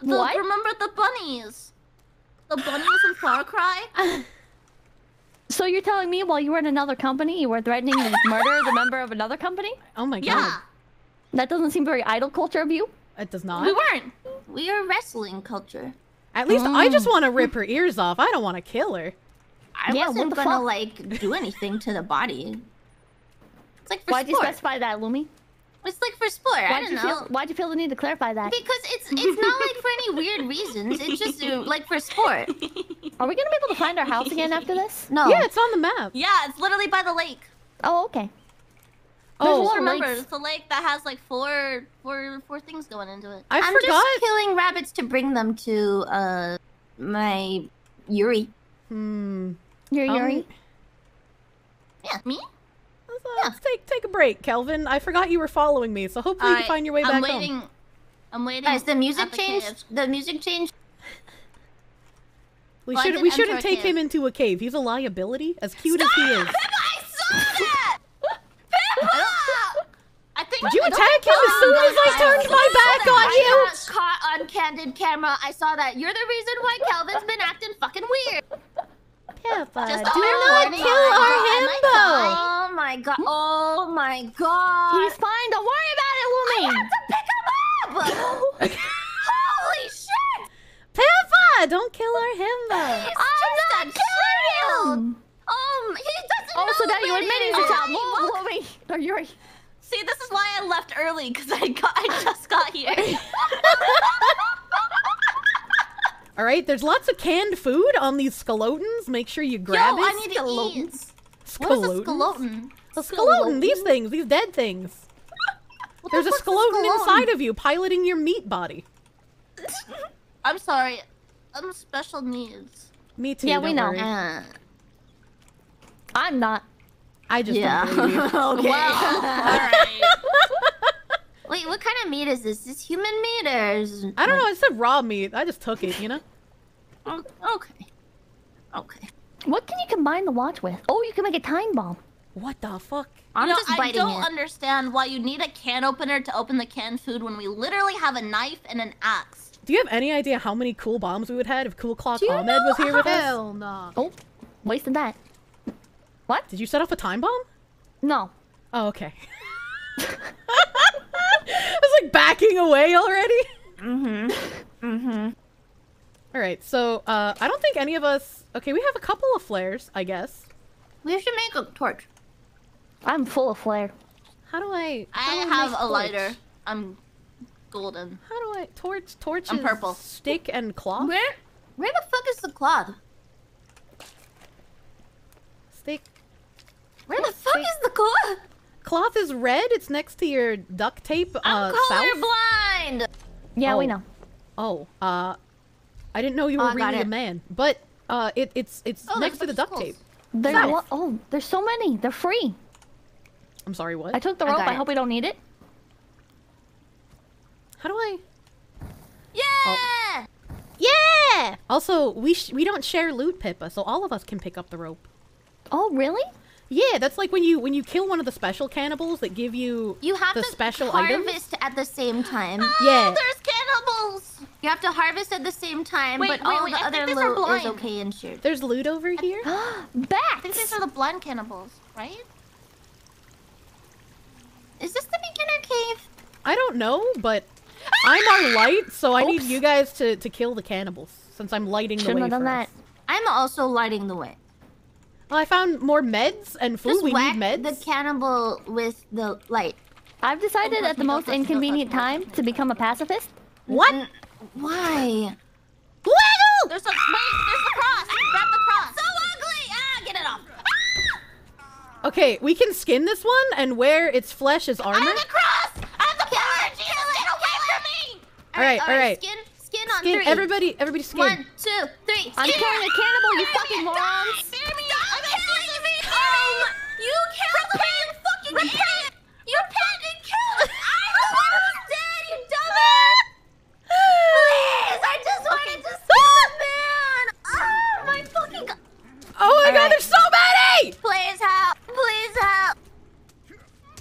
The, What? Remember the bunnies? The bunnies in Far Cry? So you're telling me while you were in another company, you were threatening to murder the member of another company? Oh my god. Yeah. god. That doesn't seem very idle culture of you. It does not. We weren't. We are wrestling culture. At least I Mm. just want to rip her ears off. I don't want to kill her. I yeah, wasn't the gonna fuck? like do anything to the body. It's like for Why'd you specify that, Lumi? It's like for sport. I Why'd don't you know. feel? Why'd you feel the need to clarify that? Because it's it's not like for any weird reasons. It's just uh, like for sport. Are we gonna be able to find our house again after this? No. Yeah, it's on the map. Yeah, it's literally by the lake. Oh, okay. Oh, There's Just remember, lakes. it's a lake that has like four, four, four things going into it. I I'm forgot. just killing rabbits to bring them to uh my Yuri. Hmm. You're Um, Yuri. Yeah, me? Let's, uh, let's take take a break, Kelvin. I forgot you were following me, so hopefully you Alright, can find your way back. I'm back waiting. home. I'm waiting. Guys, the music at the changed. cave. The music changed. We Well, should we shouldn't take him into a cave. He's a liability, as cute as he is. I saw that. I, don't- I think Did you attack him as soon as I turned my back on I you? got caught on candid camera. I saw that. You're the reason why Kelvin's been acting fucking weird. Pippa, Just do a not kill our himbo. Oh my god. Oh my god. He's fine. Don't worry about it, Lumi. pick him up. Holy shit. Pippa, don't kill our himbo. I'm not killing him. Um, he doesn't Oh, know so now you're about admitting it. to child. Oh, Whoa, Lumi. Are you right? See, this is why I left early because I got I just got here. All right, there's lots of canned food on these skeletons. Make sure you Yo, grab it. I need to eat. What is a Skeletons? skeleton? A skeleton. These things. These dead things. What There's the a fuck's skeleton inside of you, piloting your meat body. I'm sorry. I'm special needs. Me too. Yeah, we don't know. worry. Uh, I'm not. I just yeah. don't okay. Well, alright. Wait, what kind of meat is this? Is human meat or is I don't know. I said raw meat. I just took it. You know. know. Okay. Okay. What can you combine the watch with? Oh, you can make a time bomb. What the fuck? I'm you know, just I don't it. understand why you need a can opener to open the canned food when we literally have a knife and an axe. Do you have any idea how many cool bombs we would have if Cool Clock Ahmed was here with us? Hell no. Oh, wasted that. Did you set off a time bomb? No. Oh, okay. I was like backing away already. Mm-hmm. Mm-hmm. All right, so uh, I don't think any of us. Okay, we have a couple of flares, I guess. We should make a torch. I'm full of flair. How do I? I do have a torch? lighter. I'm golden. How do I torch? Torch I'm purple. Stick and cloth. Where? Where the fuck is the cloth? Stick. Where the fuck is the cloth? Cloth is red. It's next to your duct tape. Uh, I'm south. colorblind. Yeah, we Oh. know. Oh, uh, I didn't know you Oh, were I got really a man, but uh, it it's it's Oh, next to the duct tape. There's South. Oh, there's so many. They're free. I'm sorry, what? I took the rope. got I it. hope we don't need it. How do I? Yeah! Yeah! Also, we sh- we don't share loot, Pippa, so all of us can pick up the rope. Oh, really? Yeah, that's like when you when you kill one of the special cannibals that give you You have the to special items. harvest at the same time. Oh, yeah. There's cannibals! You have to harvest at the same time, Wait, but wait, all wait, the I other think these are loot is okay and shared. There's loot over here. Back I Bats. think these are the blind cannibals, right? Is this the beginner cave? I don't know, but I'm our light, so I need you guys to to kill the cannibals since I'm lighting the way. Shouldn't have done for that. us. I'm also lighting the way. Well, I found more meds and food. Just we need meds. the cannibal with the light. I've decided Don't at the most touch me, don't touch inconvenient time to become a pacifist. what? Why? There's a wait, there's the cross! Grab the cross! So ugly! Ah, get it off! Okay, we can skin this one and wear its flesh as armor. I have the cross! I have the power! Jesus, get away from me! All right, all right. Skin, skin on Skin three. everybody, everybody skin. One, two, three. I'm Skin. killing a cannibal, you fucking morons! Spare me! I'm killing me! Um, you killed him! Fucking repent! You repent and killed him! I the one who's dead, you dumbass! Please, I just wanted to skin the man! Oh my fucking god! Oh my god, right. there's so many! Please help! Please help!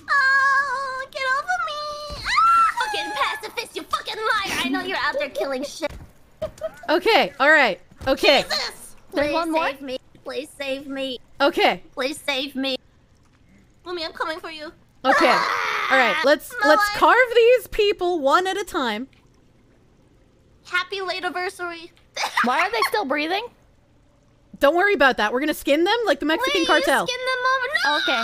Oh, get off of me! Ah, fucking pacifist, you fucking liar! I know you're out there killing shit. Okay, all right, okay, This. There's Please one more? save me. Please save me. okay, Please save me. Mummy, I'm coming for you. okay. Ah, All right, let's My let's life. carve these people one at a time. Happy late anniversary. Why are they still breathing? Don't worry about that. We're gonna skin them like the Mexican Please cartel. skin them over. No! Okay.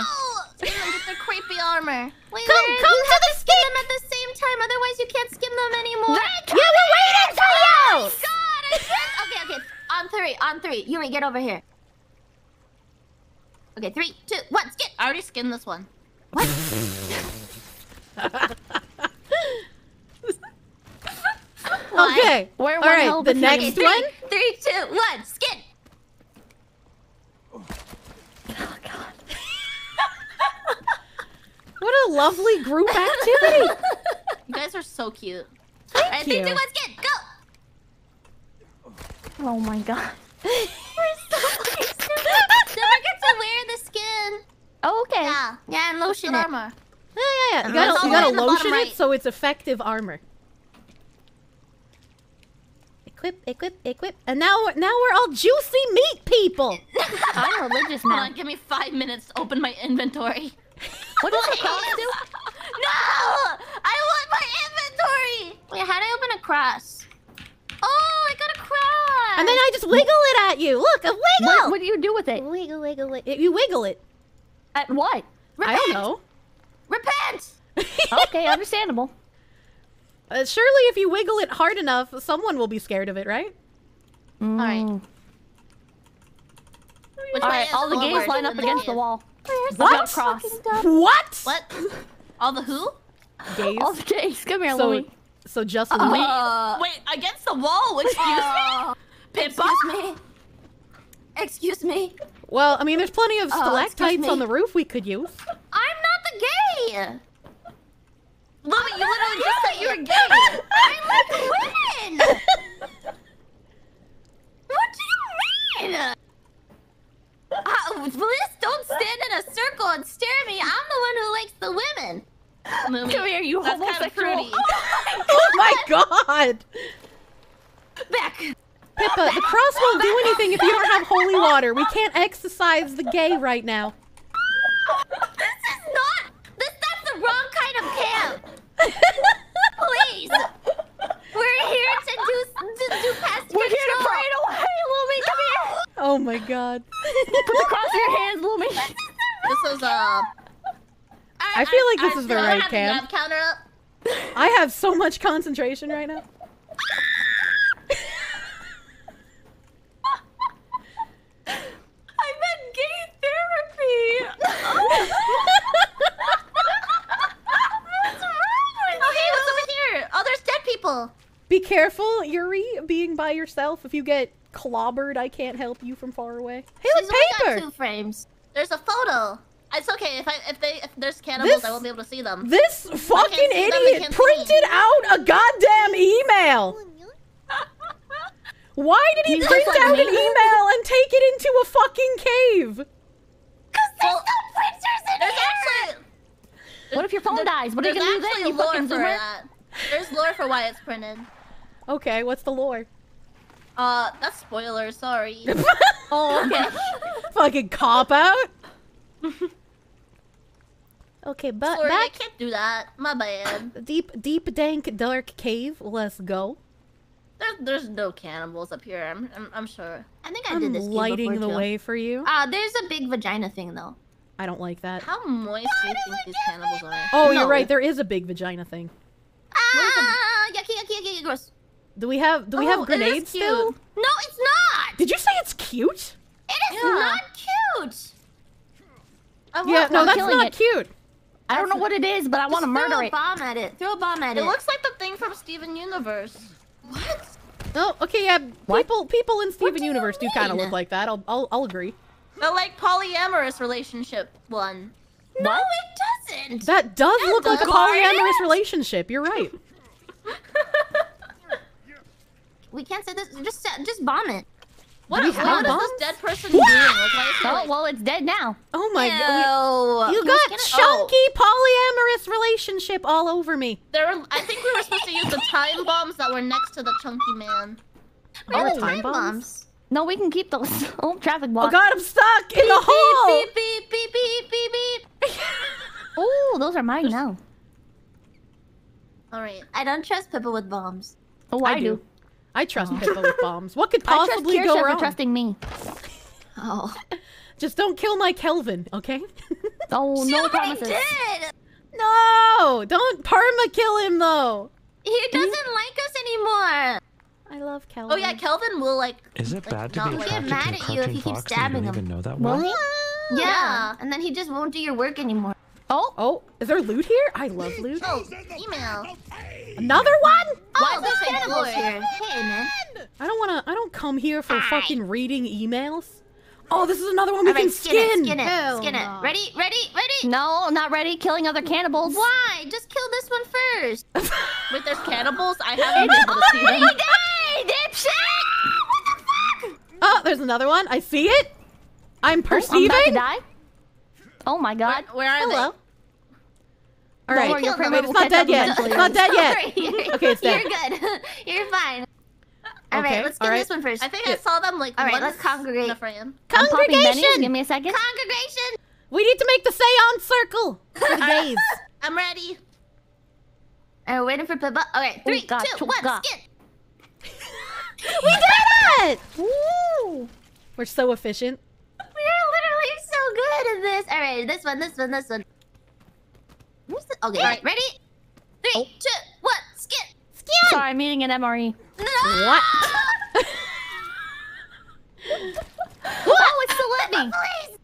Skin them with their creepy armor. Wait, Come- wait, come you to have the to skin them at the same time. Otherwise, you can't skin them anymore. Yeah, we're waiting for oh you. God, I can't. Okay, okay. On three, on three. Yuri, get over here. Okay, three, two, one, skin. I already skinned this one. What? Okay. Where All one right. The between- next three, one. Three, two, one, skin. Oh, oh God. what a lovely group activity. You guys are so cute. Alright, three, you. two, one, skin. Go. Oh my god. Don't forget to wear the skin. Oh, okay. Yeah. Yeah, and lotion it. armor. Yeah, yeah, yeah. You gotta, you gotta in the bottom lotion it so it's effective armor. Equip, equip, equip, and now, we're- now we're all juicy meat people. I'm religious Hold now. on, give me five minutes to open my inventory. What does the cross do? No! I want my inventory! Wait, how do I open a cross? Oh, I got a cross. And then I just wiggle it at you. Look, a wiggle. What, what do you do with it? Wiggle, wiggle, wiggle. You wiggle it. At what? I don't know. repent. Okay, understandable. Uh, surely, if you wiggle it hard enough, someone will be scared of it, right? Alright. Mm. Which All way right, is all the gays line up against the cave? wall. What? About cross. What? What? All the who? Gays. All the gays, come here, so, Louie. So just Wait, Uh, wait, against the wall? Excuse me? Pippa? Excuse me. Excuse me. Well, I mean, there's plenty of Oh, stalactites excuse on the roof we could use. I'm not the gay. Louis, you literally just said you were gay! I like women. what do you mean? Uh, please don't stand in a circle and stare at me. I'm the one who likes the women. Louis, Come here, you that's kind of homosexual. fruity. Oh my god! Back. Pippa, the cross won't do anything if you don't have holy water. We can't exercise the gay right now. This is not. This that's the wrong kind of camp. Please. We're here to do to do pest We're here to pray it away, Louie. Come here. Oh my god. Put the cross in your hands, Louie. This is, uh... I feel like this is the right have cam. counter up. I have so much concentration right now. I'm in gay therapy. What's wrong with Oh, hey, what's over here? Oh, there's dead people. Be careful, Yuri, being by yourself. If you get clobbered, I can't help you from far away. Hey, She's look, only got two frames. There's a photo. It's okay if I if they if there's cannibals, This- I won't be able to see them. This fucking see them, idiot printed out a goddamn email! Why did he He's print like out an email and take it into a fucking cave? Cause there's well, Printers in there's here. actually What if your phone dies? What are you there's gonna do then, actually you lore fucking for zoomer? that. There's lore for why it's printed. Okay, what's the lore? Uh, that's spoiler. Sorry. Oh, okay. fucking cop out? okay, but Sorry, I can't do that. My bad. deep, deep, dank, dark cave. Let's go. There, there's no cannibals up here. I'm, I'm, I'm sure. I think I I'm did this. cave lighting before, the too. way for you. Uh, there's a big vagina thing though. I don't like that. How moist do you think these cannibals are? Oh, you're right. There is a big vagina thing. Ah, yucky, yucky, yucky, gross. Do we have Do we Oh, have grenades cute. still? No, it's not. Did you say it's cute? It is Yeah. not cute. I want Yeah, no, one. that's not it. cute. I don't know what it is, but I want to Just murder throw a it. bomb at it. Throw a bomb at it. It looks like the thing from Steven Universe. What? Oh, okay, yeah. People people in Steven do Universe do kind of look like that. I'll, I'll I'll agree. The like polyamorous relationship one. No, it doesn't. That does Yeah, look like a does. polyamorous relationship. You're right. We can't say this. Just just bomb it. What, we is, have what is this dead person doing? Like, why is he Oh, like, well, it's dead now. Oh my god. Ew. You He got gonna- oh. chunky polyamorous relationship all over me. there were, I think we were supposed to use the time bombs that were next to the chunky man. Where Oh, the time time bombs? bombs? No, we can keep those. Oh, traffic Oh god, I'm stuck in the hole. Beep beep beep beep beep beep. Oh, those are mine now. Alright. I don't trust people with bombs. Oh, I I, do. do. I trust oh. Pippa with bombs. What could I trust possibly Kirsche go for wrong? trusting me. Oh. Just don't kill my Kelvin, okay? Oh, She no already promises. did. no, don't perma kill him though. He doesn't like us anymore. I love Kelvin. Oh yeah, Kelvin will like. Is it like, bad to be get mad at you if cartoon you keep fox and stabbing don't him. even know that Will one? he? Yeah. Yeah. And then he just won't do your work anymore. Oh, Oh, is there loot here? I love loot. Oh, email. Another one? Why Oh, does it say cannibals here. Hey, man. I don't wanna I don't come here for fucking reading emails. Oh, this is another one we All right, can skin it, skin. skin it, Hell skin no. it. Ready, ready, ready. no, not ready. Killing other cannibals. Why? Just kill this one first. Wait, there's cannibals? I haven't been able to oh see them. Hey, dipshit! What the fuck? Oh, there's another one. I see it. I'm Oh, I'm perceiving. about to die. Oh my god. Where are they? Hello. All right. worry, your Wait, framer it's not dead yet. It's not dead yet. Okay, it's dead. You're good. You're fine. All right, Okay, let's all get right. this one first. I think Yeah. I saw them like All right, once let's congregate. in a frame. I'm popping minis. Congregation! Give me a second. Congregation. We need to make the seance circle for the gays. I'm ready. All right, we're waiting for Pippa. All right, three, Ooga two, one, chooga. skip. we did it! Woo! We're so efficient. We're so good at this. All right, this one, this one, this one. Where's the... Okay, all right, ready? Three, oh. two, one, skip. Sorry, I'm eating an MRE. No! What? Oh, it still let me. Please.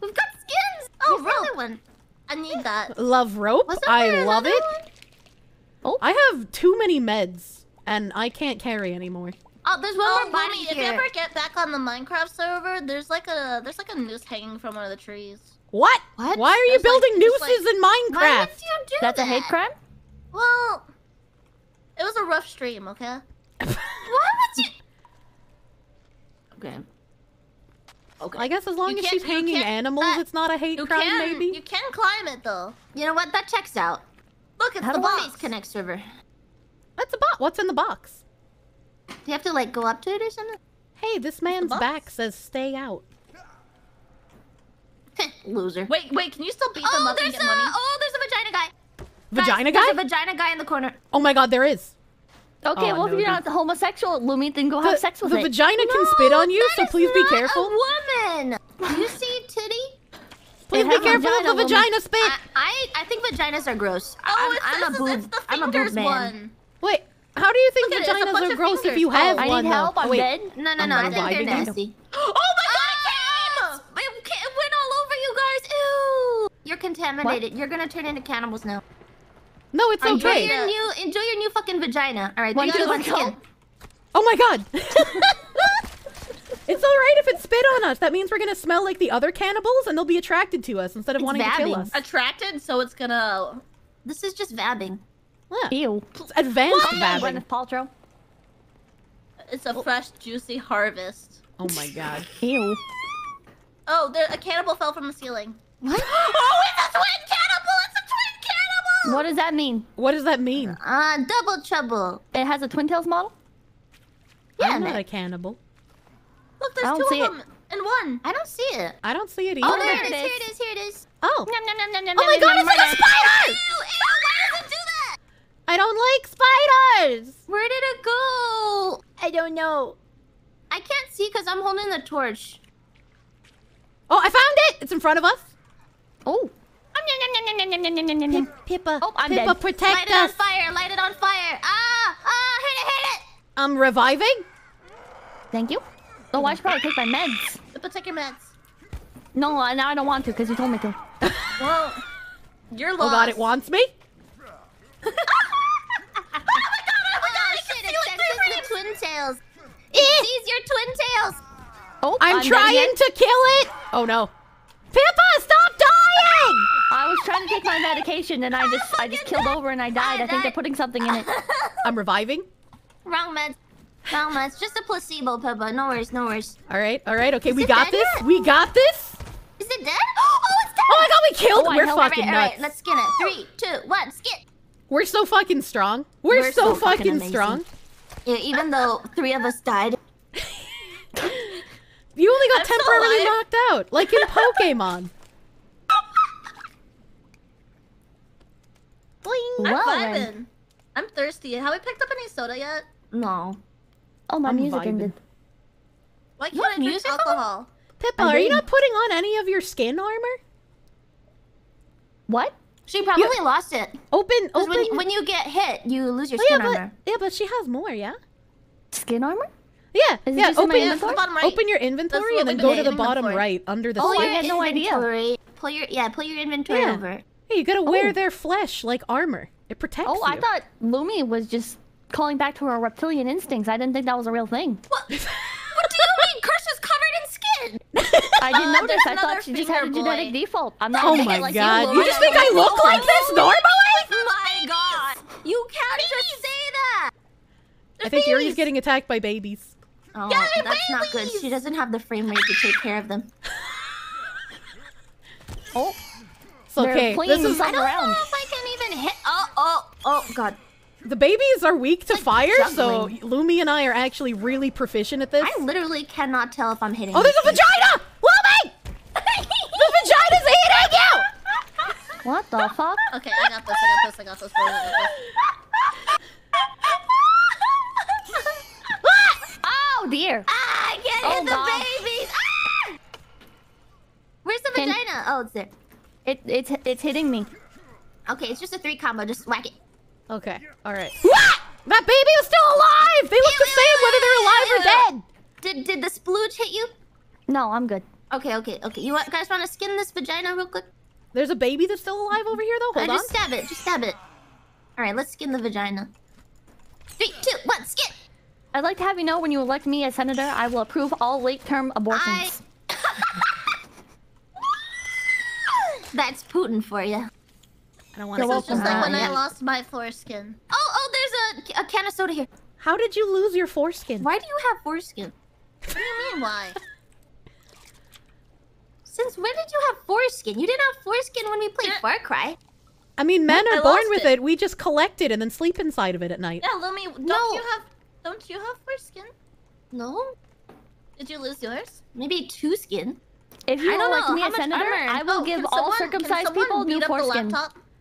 We've got skins. Oh, rope. one. I need that. Love rope. I love it. one? Oh. I have too many meds, and I can't carry anymore. Oh, there's one Oh, more body Lumi, if you ever get back on the Minecraft server, there's like a there's like a noose hanging from one of the trees. What? What? Why are you There's, like- building just, nooses like- in Why Minecraft? would you do That's a hate crime? Well, it was a rough stream, okay? Why would you? Okay. Okay. I guess as long You as she's hanging animals, uh, it's not a hate crime, can maybe? you can climb it though. You know what? That checks out. Look, it's How the do I- box. Face Connect server. That's a bot. What's in the box? Do you have to like go up to it or something? Hey, this man's back says stay out. Loser. Wait, wait, can you still beat them Oh, up and there's get a money? oh, there's a vagina guy. Vagina Guys, guy? There's a vagina guy in the corner. Oh my god, there is. Okay, Oh, well, no, if you're dude. not homosexual, Lumi, then go The, have sex with the it. vagina can spit on you, so please be not careful. A woman. Do you see titty? Please It be has a careful of vagina, the woman. vagina spit. I, I I think vaginas are gross. Oh, I'm, it's, I'm it's, a boob. it's the I'm a fingers boob man. one. Wait, how do you think Look at it, vaginas are of gross if you have Oh. I one? need help. I'm oh, Wait, dead. No, no, no. I think they're nasty. Oh my god, it came! Ah! It, went all over you guys. Ew. You're contaminated. You're gonna turn into cannibals now. No, it's Enjoy okay. your new enjoy your new fucking vagina. All right, One, three, two, two, one, go. skin. Oh my god. it's alright if it spit on us. That means we're gonna smell like the other cannibals and they'll be attracted to us instead of It's wanting to kill us. Attracted, so it's gonna. This is just vabbing. Yeah. Ew. Advanced Calm down, vabbing. Gwyneth Paltrow. It's a fresh, juicy harvest. Oh my god. Ew. Oh, there, a cannibal fell from the ceiling. What? Oh, it's a twin cannibal! It's a twin cannibal! What does that mean? What does that mean? Uh, double trouble. It has a Twin Tails model? Yeah, I'm not man. a cannibal. Look, there's I don't two see of it. them in one. I don't see it. I don't see it either. Oh, there there it is. it Here is. it is. Here it is. Oh. Nom, nom, nom, nom, nom, Oh my nom, god, nom, it's like a spider! Ew, ew, why does it do that? I don't like spiders! Where did it go? I don't know. I can't see because I'm holding the torch. Oh, I found it! It's in front of us. Oh. Pippa, uh, oh, I'm Pippa, dead. protect us! Light it on fire! Light it on fire! Ah! Ah! Hit it! Hit it! I'm reviving. Thank you. Oh, I should probably take my meds. Pippa, take your meds. No, uh, now I don't want to because you told me to. well, you're lost. Oh God, it wants me. Oh, my god! Oh, oh shit, it senses the twin tails. It sees your twin tails. Oh, I'm, dead trying to kill it. Oh no. Pippa, stop dying! I was trying to take my medication and I just I just killed over and I died. I think they're putting something in it. I'm reviving. Wrong meds. Wrong meds. Just a placebo, Pippa. No worries, no worries. All right, all right, okay, we got this. yet? We got this. Is it dead? Oh, it's dead. Oh my god, we killed. Oh, We're helped. fucking all right, all right, let's skin it. Three, two, one, skin. We're so fucking strong. We're, We're so, so fucking fucking, strong. Yeah, even though three of us died. You only got I'm temporarily alive. knocked out, like in Pokemon. Boing. I'm Well, vibing. I'm thirsty. Have we picked up any soda yet? No. Oh, my I'm music vibing. ended. Why can't What I drink music? alcohol? Pippa, are you not putting on any of your skin armor? What? She probably lost it. Open, 'Cause open. When, when you get hit, you lose your oh, yeah, skin but armor. yeah, but she has more. Yeah. Skin armor? Yeah, Is it yeah. just in my Open, Yeah, it's the bottom right. open your inventory and then go to the in bottom inventory. right under the. Oh, skin. I had no idea. Pull your yeah, pull your inventory Yeah. over. Hey, you gotta wear Oh. their flesh like armor. It protects oh, you. Oh, you. I thought Lumi was just calling back to her reptilian instincts. I didn't think that was a real thing. What? what do you mean? Curse is covered in skin. I didn't Uh, notice. there's I thought she just had a genetic boy. default. I'm not Oh making my it like god! you, You just think I look like this normally? my god! You can't just say that. I think Yuri's getting attacked by babies. Oh, Yay, that's not good. She doesn't have the frame rate to take care of them. Oh, It's okay. flinging This is themselves I don't around. know if I can even hit. Oh, oh, oh, God. The babies are weak to like fire, so juggling. Lumi and I are actually really proficient at this. I literally cannot tell if I'm hitting. Oh, there's a this vagina! Lumi! the vagina's eating you! What the fuck? Okay, I got this. I got this. I got this. Bro. I got this. Oh dear. Ah, I can't Oh, hit the God. babies. Ah! Where's the Can- vagina? Oh, it's there. It it's it's hitting me. Okay, it's just a three combo. Just whack it. Okay, alright. What? That baby is still alive! They look the same whether they're alive or dead! Did did the splooge hit you? No, I'm good. Okay, okay, okay. You guys want to skin this vagina real quick? There's a baby that's still alive over here though? Uh, Hold on. just stab it. Just stab it. All right, let's skin the vagina. Three, two, one, skin. I'd like to have you know when you elect me as senator, I will approve all late-term I. abortions. That's Putin for you. I don't want You're to It's just like when I lost my foreskin. Oh, oh, there's a, a can of soda here. How did you lose your foreskin? Why do you have foreskin? What do you mean why? Since when did you have foreskin? You didn't have foreskin when we played Yeah. Far Cry. I mean, men I are born with it. it. We just collect it and then sleep inside of it at night. Yeah, Lumi, don't No. you have don't you have foreskin? No, Did you lose yours? maybe two skin. If you I don't elect me how as senator. I will Oh, give can all someone- can circumcised someone people beat new up the foreskin.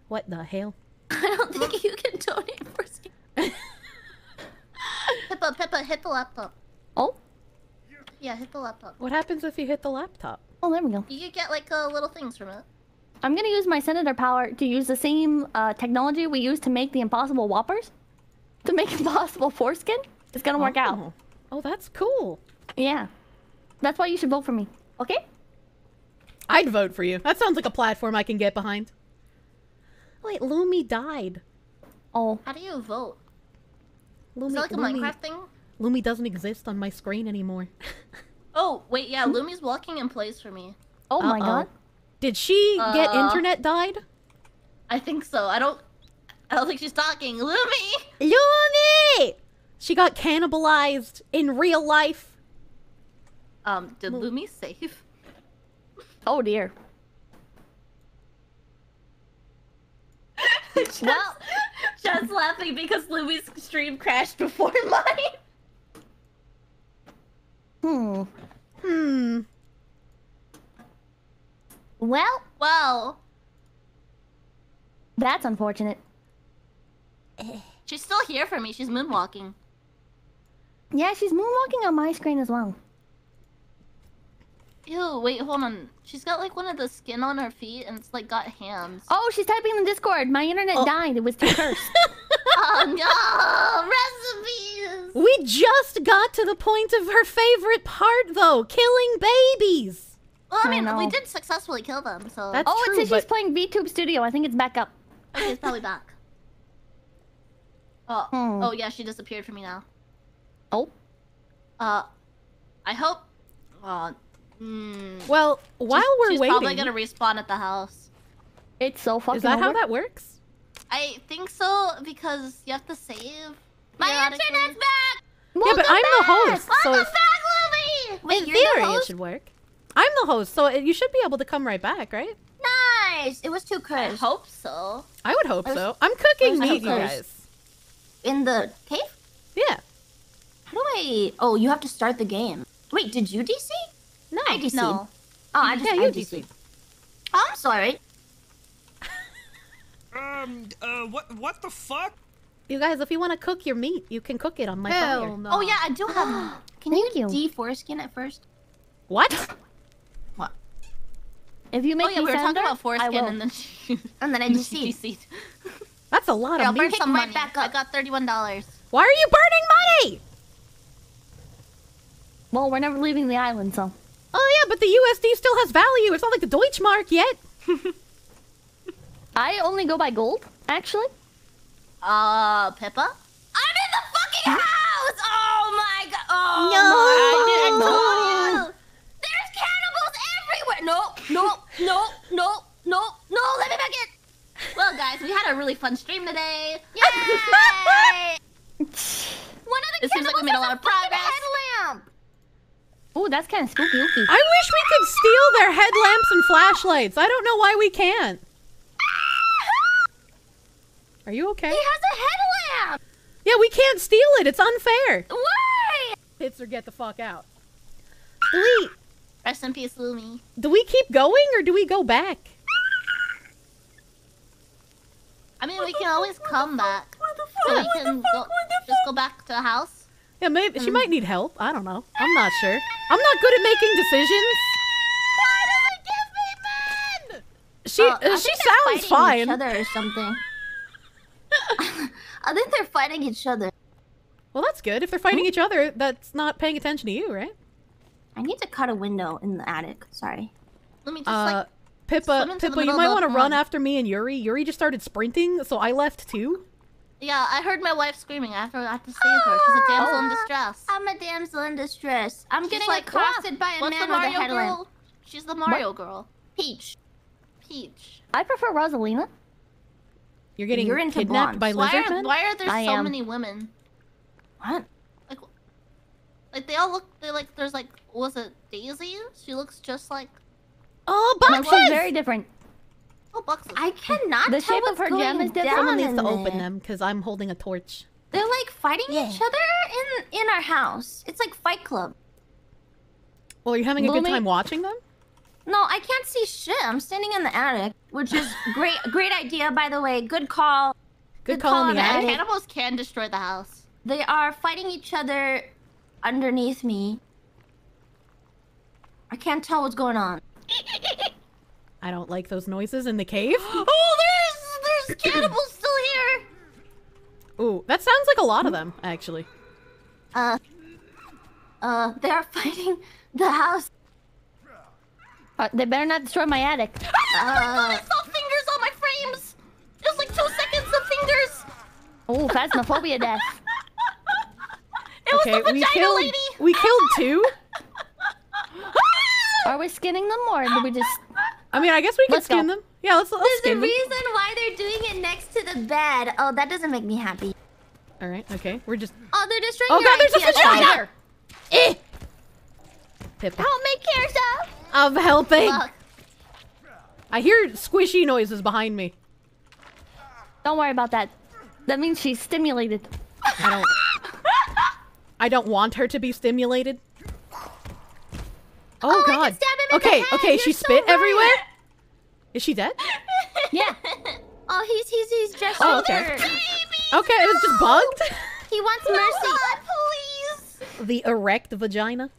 Laptop? What the hell? I don't think you can donate foreskin. Pippa, Pippa, hit the laptop. Oh, Yeah, hit the laptop. What happens if you hit the laptop? oh, there we go. You could get like uh, little things from it. I'm gonna use my senator power to use the same uh, technology we use to make the impossible whoppers. To make impossible foreskin. It's gonna work out. Oh. Oh, that's cool. Yeah. That's why you should vote for me. Okay? I'd vote for you. That sounds like a platform I can get behind. Wait, Lumi died. Oh. How do you vote? Lumi, Is that like a Lumi, Minecraft thing? Lumi doesn't exist on my screen anymore. Oh, wait, yeah, Lumi's walking in place for me. Oh my Uh-oh. god. Did she get Uh. internet died? I think so. I don't I don't think she's talking. Lumi! Lumi! She got cannibalized in real life. Um, did Lumi save? Oh dear. Just, Well- just laughing because Lumi's stream crashed before mine. Hmm. Hmm. Well, Well, that's unfortunate. she's still here for me. She's moonwalking. Yeah, she's moonwalking on my screen as well. Ew, wait, hold on. She's got like one of the skin on her feet and it's like got hands. Oh, she's typing in Discord. My internet Oh. died. It was too cursed. Oh no! Recipes! We just got to the point of her favorite part, though killing babies. Well, I I mean, we did successfully kill them, so That's oh, it true, says she's playing VTube Studio. I think it's back up. okay, it's probably back. Oh, Hmm. oh yeah, she disappeared from me now. Oh. Uh, I hope. Uh, mm, well, while she's, we're she's waiting, probably gonna respawn at the house. It's so fucking is that how over. that works? I think so because you have to save. My periodically. internet's back. yeah, but I'm the host, so Welcome back, Lumi! Wait, in you're the theory it should work. I'm the host, so you should be able to come right back, right? Nice. It was too I hope so. I would hope Where's- so. I'm cooking meat, you guys. In the cave? Yeah. How do I? Oh, you have to start the game. Wait, did you DC? No. I just No. Oh, I just Yeah, I you DC. DC. Oh, I'm sorry. Um, uh, what, what the fuck? You guys, if you want to cook your meat, you can cook it on my fire. Oh yeah, I do have. Can Thank you, you. de foreskin at first? What? What? If you make oh yeah, me we were talking about I foreskin will. and then she, And then I she DC. DC'd. That's a lot Here, I'll of burn some right money. back I got thirty-one dollars. Why are you burning money? Well, we're never leaving the island, so. Oh yeah, but the USD still has value. It's not like the Deutschmark yet. I only go by gold, actually. Uh, Pippa. I'm in the fucking house! Oh my god! Oh No. my I did- I god. There's cannibals everywhere! No, no, no, no, no, no, let me back in! Well, guys, we had a really fun stream today. Yay! One of the It seems like we made a lot of progress. headlamp! Oh, that's kind of spooky. ooky. I wish we could steal their headlamps and flashlights. I don't know why we can't. Are you okay? He has a headlamp. Yeah, we can't steal it. It's unfair. Why? Hits or get the fuck out. Do we Rest in peace, Lumi. do we keep going or do we go back? I mean, we can always come back. So we can go, just go back to the house. Yeah, maybe Hmm. she might need help. I don't know. I'm not sure. I'm not good at making decisions. Why She Oh, I uh, think she they're sounds fighting Each fine. other or something. I think they're fighting each other. Well, that's good. If they're fighting each other, that's not paying attention to you, right? I need to cut a window in the attic. Sorry. Let me just Uh, like. Pippa, swim into the Pippa, you might want to run after me and Yuri. Yuri just started sprinting, so I left too. Yeah, I heard my wife screaming. I have to, I have to save her. She's a damsel in ah, distress. I'm a damsel in distress. I'm She's getting like, accosted by a What's man the with a headlamp. girl? She's the Mario girl. Peach. Peach. I prefer Rosalina. You're getting You're into kidnapped by Why lizard are, men. why are there I so am. many women? What? Like, like they all look. They like. There's like. Was it Daisy? She looks just like. Oh, No, boxes! she's very different. Oh, Buxus. I cannot The tell shape what's of her going gem is different. down Someone needs in to open there. them because I'm holding a torch. They're like fighting Yeah. each other in in our house. It's like Fight Club. Well, are you having a good time watching them? No, I can't see shit. I'm standing in the attic, which is great. Great idea, by the way. Good call. Good Good call call in the attic. attic. Cannibals can destroy the house. They are fighting each other underneath me. I can't tell what's going on. I don't like those noises in the cave. Oh, there's there's cannibals still here. Ooh, that sounds like a lot of them, actually. Uh, uh, they are fighting the house. Uh, they better not destroy my attic. Oh Uh, I saw fingers on my frames. Just like two seconds of fingers. Oh, phasmophobia death. It was Okay, the we killed lady. we killed two. Are we skinning them or do we just? I mean, I guess we can Let's go. skin them. Yeah, let's let's There's a skin them. reason why they're doing it next to the bed. Oh, that doesn't make me happy. All right, okay, we're just. Oh, they're destroying Oh your god, there's a IKEA vagina! shop. Eh! Pippa. Help me, Kirsche! I'm helping. Fuck. I hear squishy noises behind me. Don't worry about that. That means she's stimulated. I don't. I don't want her to be stimulated. Oh, Oh, god. can stab him in the okay, head, okay, you're she so spit right. everywhere. Is she dead? Yeah. Oh, he's he's he's just Oh, okay. Okay, it was just bugged. He wants mercy. God, please. The erect vagina.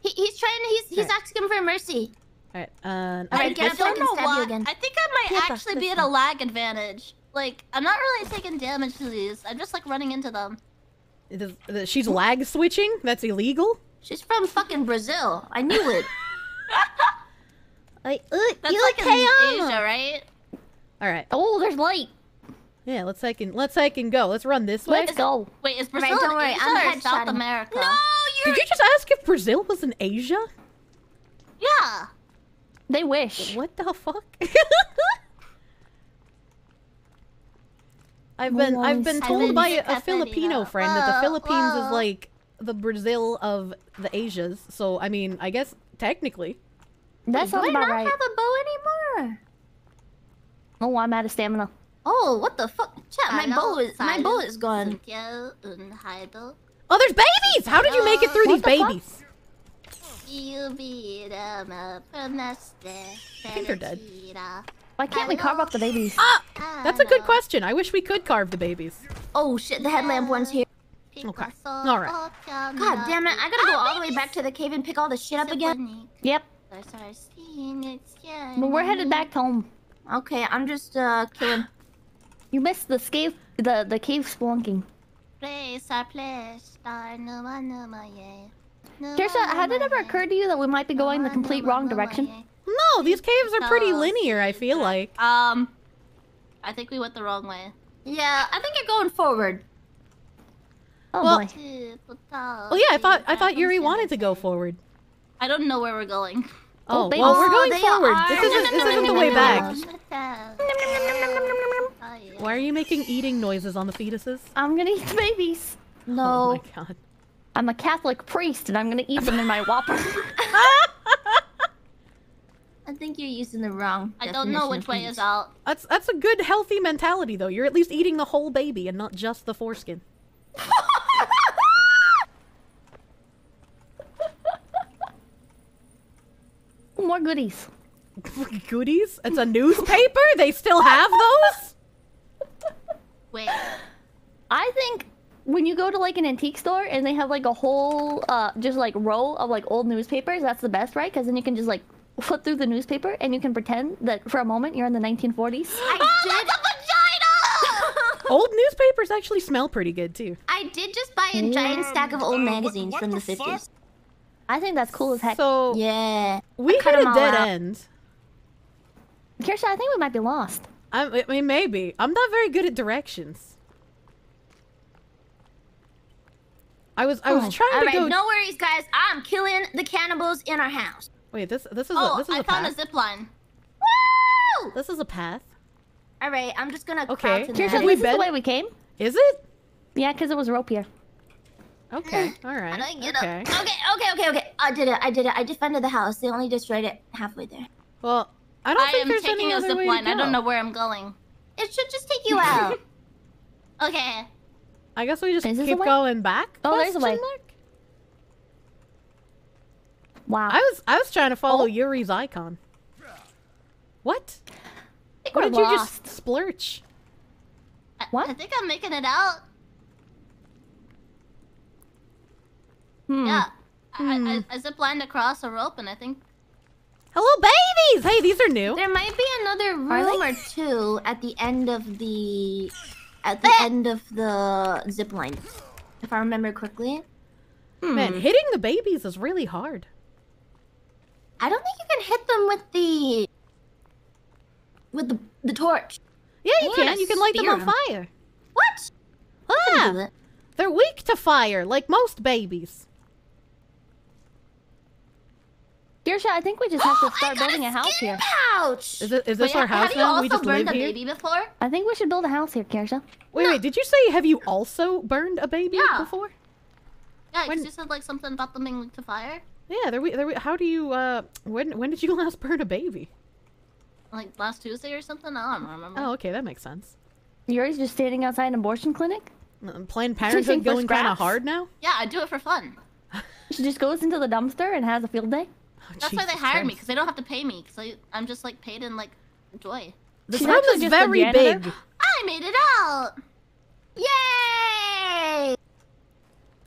He, he's trying. He's he's Alright. asking for mercy. All right. Uh, Alright, I, get up I don't know why. again. I think I might Pippa, actually be at a lag advantage. Like, I'm not really taking damage to these. I'm just like running into them. it is- the- she's lag switching. That's illegal. She's from fucking Brazil. I knew it. Like, uh, That's you like look in Asia, right? All right. Oh, there's light. Yeah, let's I can let's I can go. Let's run this way. Let's go. Wait, is Brazil don't in worry, Asia I'm or South headshotting. America? no, you're. Did you just ask if Brazil was in Asia? Yeah. They wish. What the fuck? I've been I've been told by a, a Filipino friend that the Whoa, Philippines is like the Brazil of the Asias. So I mean, I guess technically. That Do sounds I not right. have a bow anymore? Oh, I'm out of stamina. Oh, what the fuck? Chat, my bow is my bow is gone. Cynthia und Heidel. Oh, there's babies! How did you make it through What these the fuck? babies? You beat 'em up from the I think they're dead. Why can't we carve up the babies? Ah, that's a good question. I wish we could carve the babies. Oh shit, the headlamp one's here. Okay. All right. God damn it, I gotta go all the way back to the cave and pick all the shit up again. Yep. But we're headed back home. Okay, I'm just uh killing. You missed the cave, the the cave spelunking. Kirsche, had it ever occurred to you that we might be going the complete wrong direction? No, these caves are pretty linear, I feel like. Um, I think we went the wrong way. Yeah, I think you're going forward. Oh Well- boy. Oh yeah, I thought I thought Yuri wanted to go forward. I don't know where we're going. Oh, oh they- well, we're Oh, going forward. are- This isn't this isn't the way back. Oh, Why are you making eating noises on the fetuses? I'm gonna eat the babies. Oh No. my god. I'm a Catholic priest and I'm gonna eat them in my whopper. I think you're using the wrong. I don't know which way is out. That's that's a good healthy mentality though. You're at least eating the whole baby and not just the foreskin. More goodies. Goodies? It's a newspaper? They still have those? Wait. I think when you go to like an antique store and they have like a whole uh just like row of like old newspapers, that's the best, right? Because then you can just like flip through the newspaper and you can pretend that for a moment you're in the 1940s. I Oh, did. that's a vagina! Old newspapers actually smell pretty good too. I did just buy a giant stack of old Uh, what- magazines what from the, the fuck? 50s. I think that's cool as heck. So Yeah. we hit a dead out. end. Kirsche, I think we might be lost. I, I mean, maybe. I'm not very good at directions. I was I was Oh. trying All to right, go. no worries, guys. I'm killing the cannibals in our house. Wait, this this is a, Oh, this is I a found a path. zip line. Woo! This is a path. All right, I'm just gonna Okay. Kirsche, this is the way we came. Is it? Yeah, because it was rope here. Okay. All right. How I get okay. up? Okay, okay, okay, okay. I did it. I did it. I defended the house. They only destroyed it halfway there. Well, I don't I think am there's taking any a other zip way line. to I don't know where I'm going. It should just take you out. Okay. I guess we just Is this keep going back. Oh, there's a question way. mark? Wow. I was I was trying to follow Oh. Yuri's icon. What? What we're did you just splurch? I, What? I think I'm making it out. Hmm. Yeah. I, Hmm. I, I zip lined across a rope and I think Hello, babies! Hey, these are new. there might be another Are room they? or two at the end of the at the end of the zip line, if I remember correctly. Man, hitting the babies is really hard. I don't think you can hit them with the with the the torch. Yeah, you You can. You can light them on on 'em. fire. What? I can do Ah, they're weak to fire, like most babies. Kirsche, I think we just have to start building a, house skin here. Pouch. Is, it, is this Wait, our have house you now? also We just burned live a here. baby before? I think we should build a house here, Kirsche. Wait, wait. Did you say have you also burned a baby Yeah. before? Yeah, because When- you said like something about them being linked to fire. Yeah, there we, there we, how do you uh when when did you last burn a baby? Like last Tuesday or something? I don't remember. Oh, okay, that makes sense. Yuri's just standing outside an abortion clinic. Uh, Planned Fishing Parenthood going kind of hard now. Yeah, I do it for fun. She just goes into the dumpster and has a field day. Oh, That's why they Jesus hired me, because they don't have to pay me, because I'm just like paid in like joy. This She's room is very big. I made it out! Yay!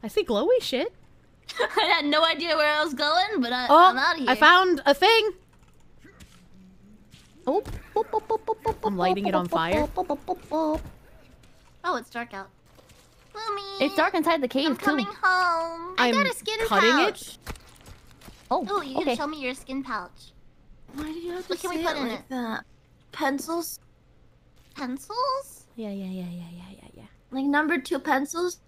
I see glowy shit. I had no idea where I was going, but I, Oh, I'm out of here. I found a thing. Oh, I'm lighting it on fire. Oh, it's dark out. Lumi! It's dark inside the cave I'm too. coming home. I I'm got a skin cutting pouch. it. Oh, Oh, you okay. can show me your skin pouch. Why do you have to What can we say put it in like it? that? Pencils? Pencils? Yeah, yeah, yeah, yeah, yeah, yeah, yeah. Like number two pencils?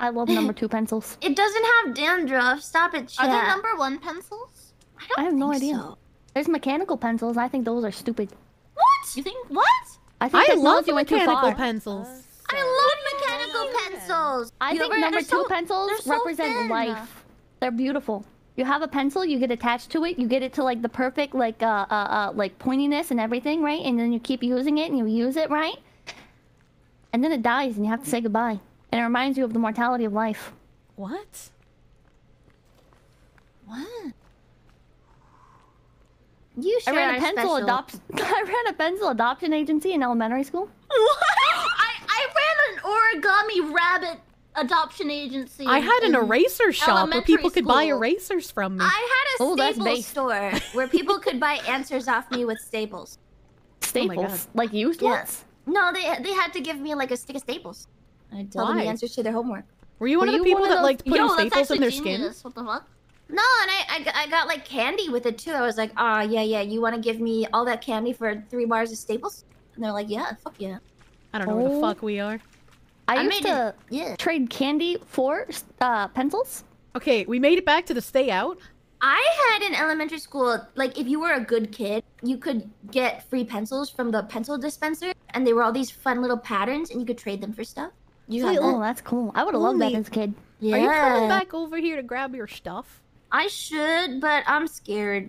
I love number two pencils. It doesn't have dandruff. Stop it, chat. Are there number one pencils? I don't I have no idea. so. There's mechanical pencils. I think those are stupid. What? You think what? I think I love technology went too mechanical far. pencils. I love mechanical pencils. I You think ever- number two so- pencils so represent thin. life. They're beautiful. You have a pencil, you get attached to it, you get it to like the perfect like uh, uh uh like pointiness and everything, right? And then you keep using it and you use it, right? And then it dies and you have to say goodbye. And it reminds you of the mortality of life. What? What? You I ran a pencil adoption. I ran a pencil adoption agency in elementary school. What? I, I ran an origami rabbit adoption agency. I had an eraser shop where elementary people could buy erasers from me. I had a Oh, Staples store where people could buy answers off me with Staples. Staples. God. like used Yes. ones? No, they they had to give me like a stick of Staples. I tell them the answers to their homework. Were you one Were of the people that those- liked putting Yo, that's staples in actually their skin? What the fuck? No, and I, I, got- I got like candy with it too. I was like, ah, yeah, yeah, you want to give me all that candy for three bars of Staples? And they're like, yeah, fuck yeah. I don't know where the Oh. fuck we are. I, I used made to it- yeah. trade candy for uh, pencils. Okay, we made it back to the stay out. I had in elementary school, like if you were a good kid, you could get free pencils from the pencil dispenser, and they were all these fun little patterns, and you could trade them for stuff. You had Oh, that's cool. I would have loved that as a kid. Yeah. Are you coming back over here to grab your stuff? I should, but I'm scared.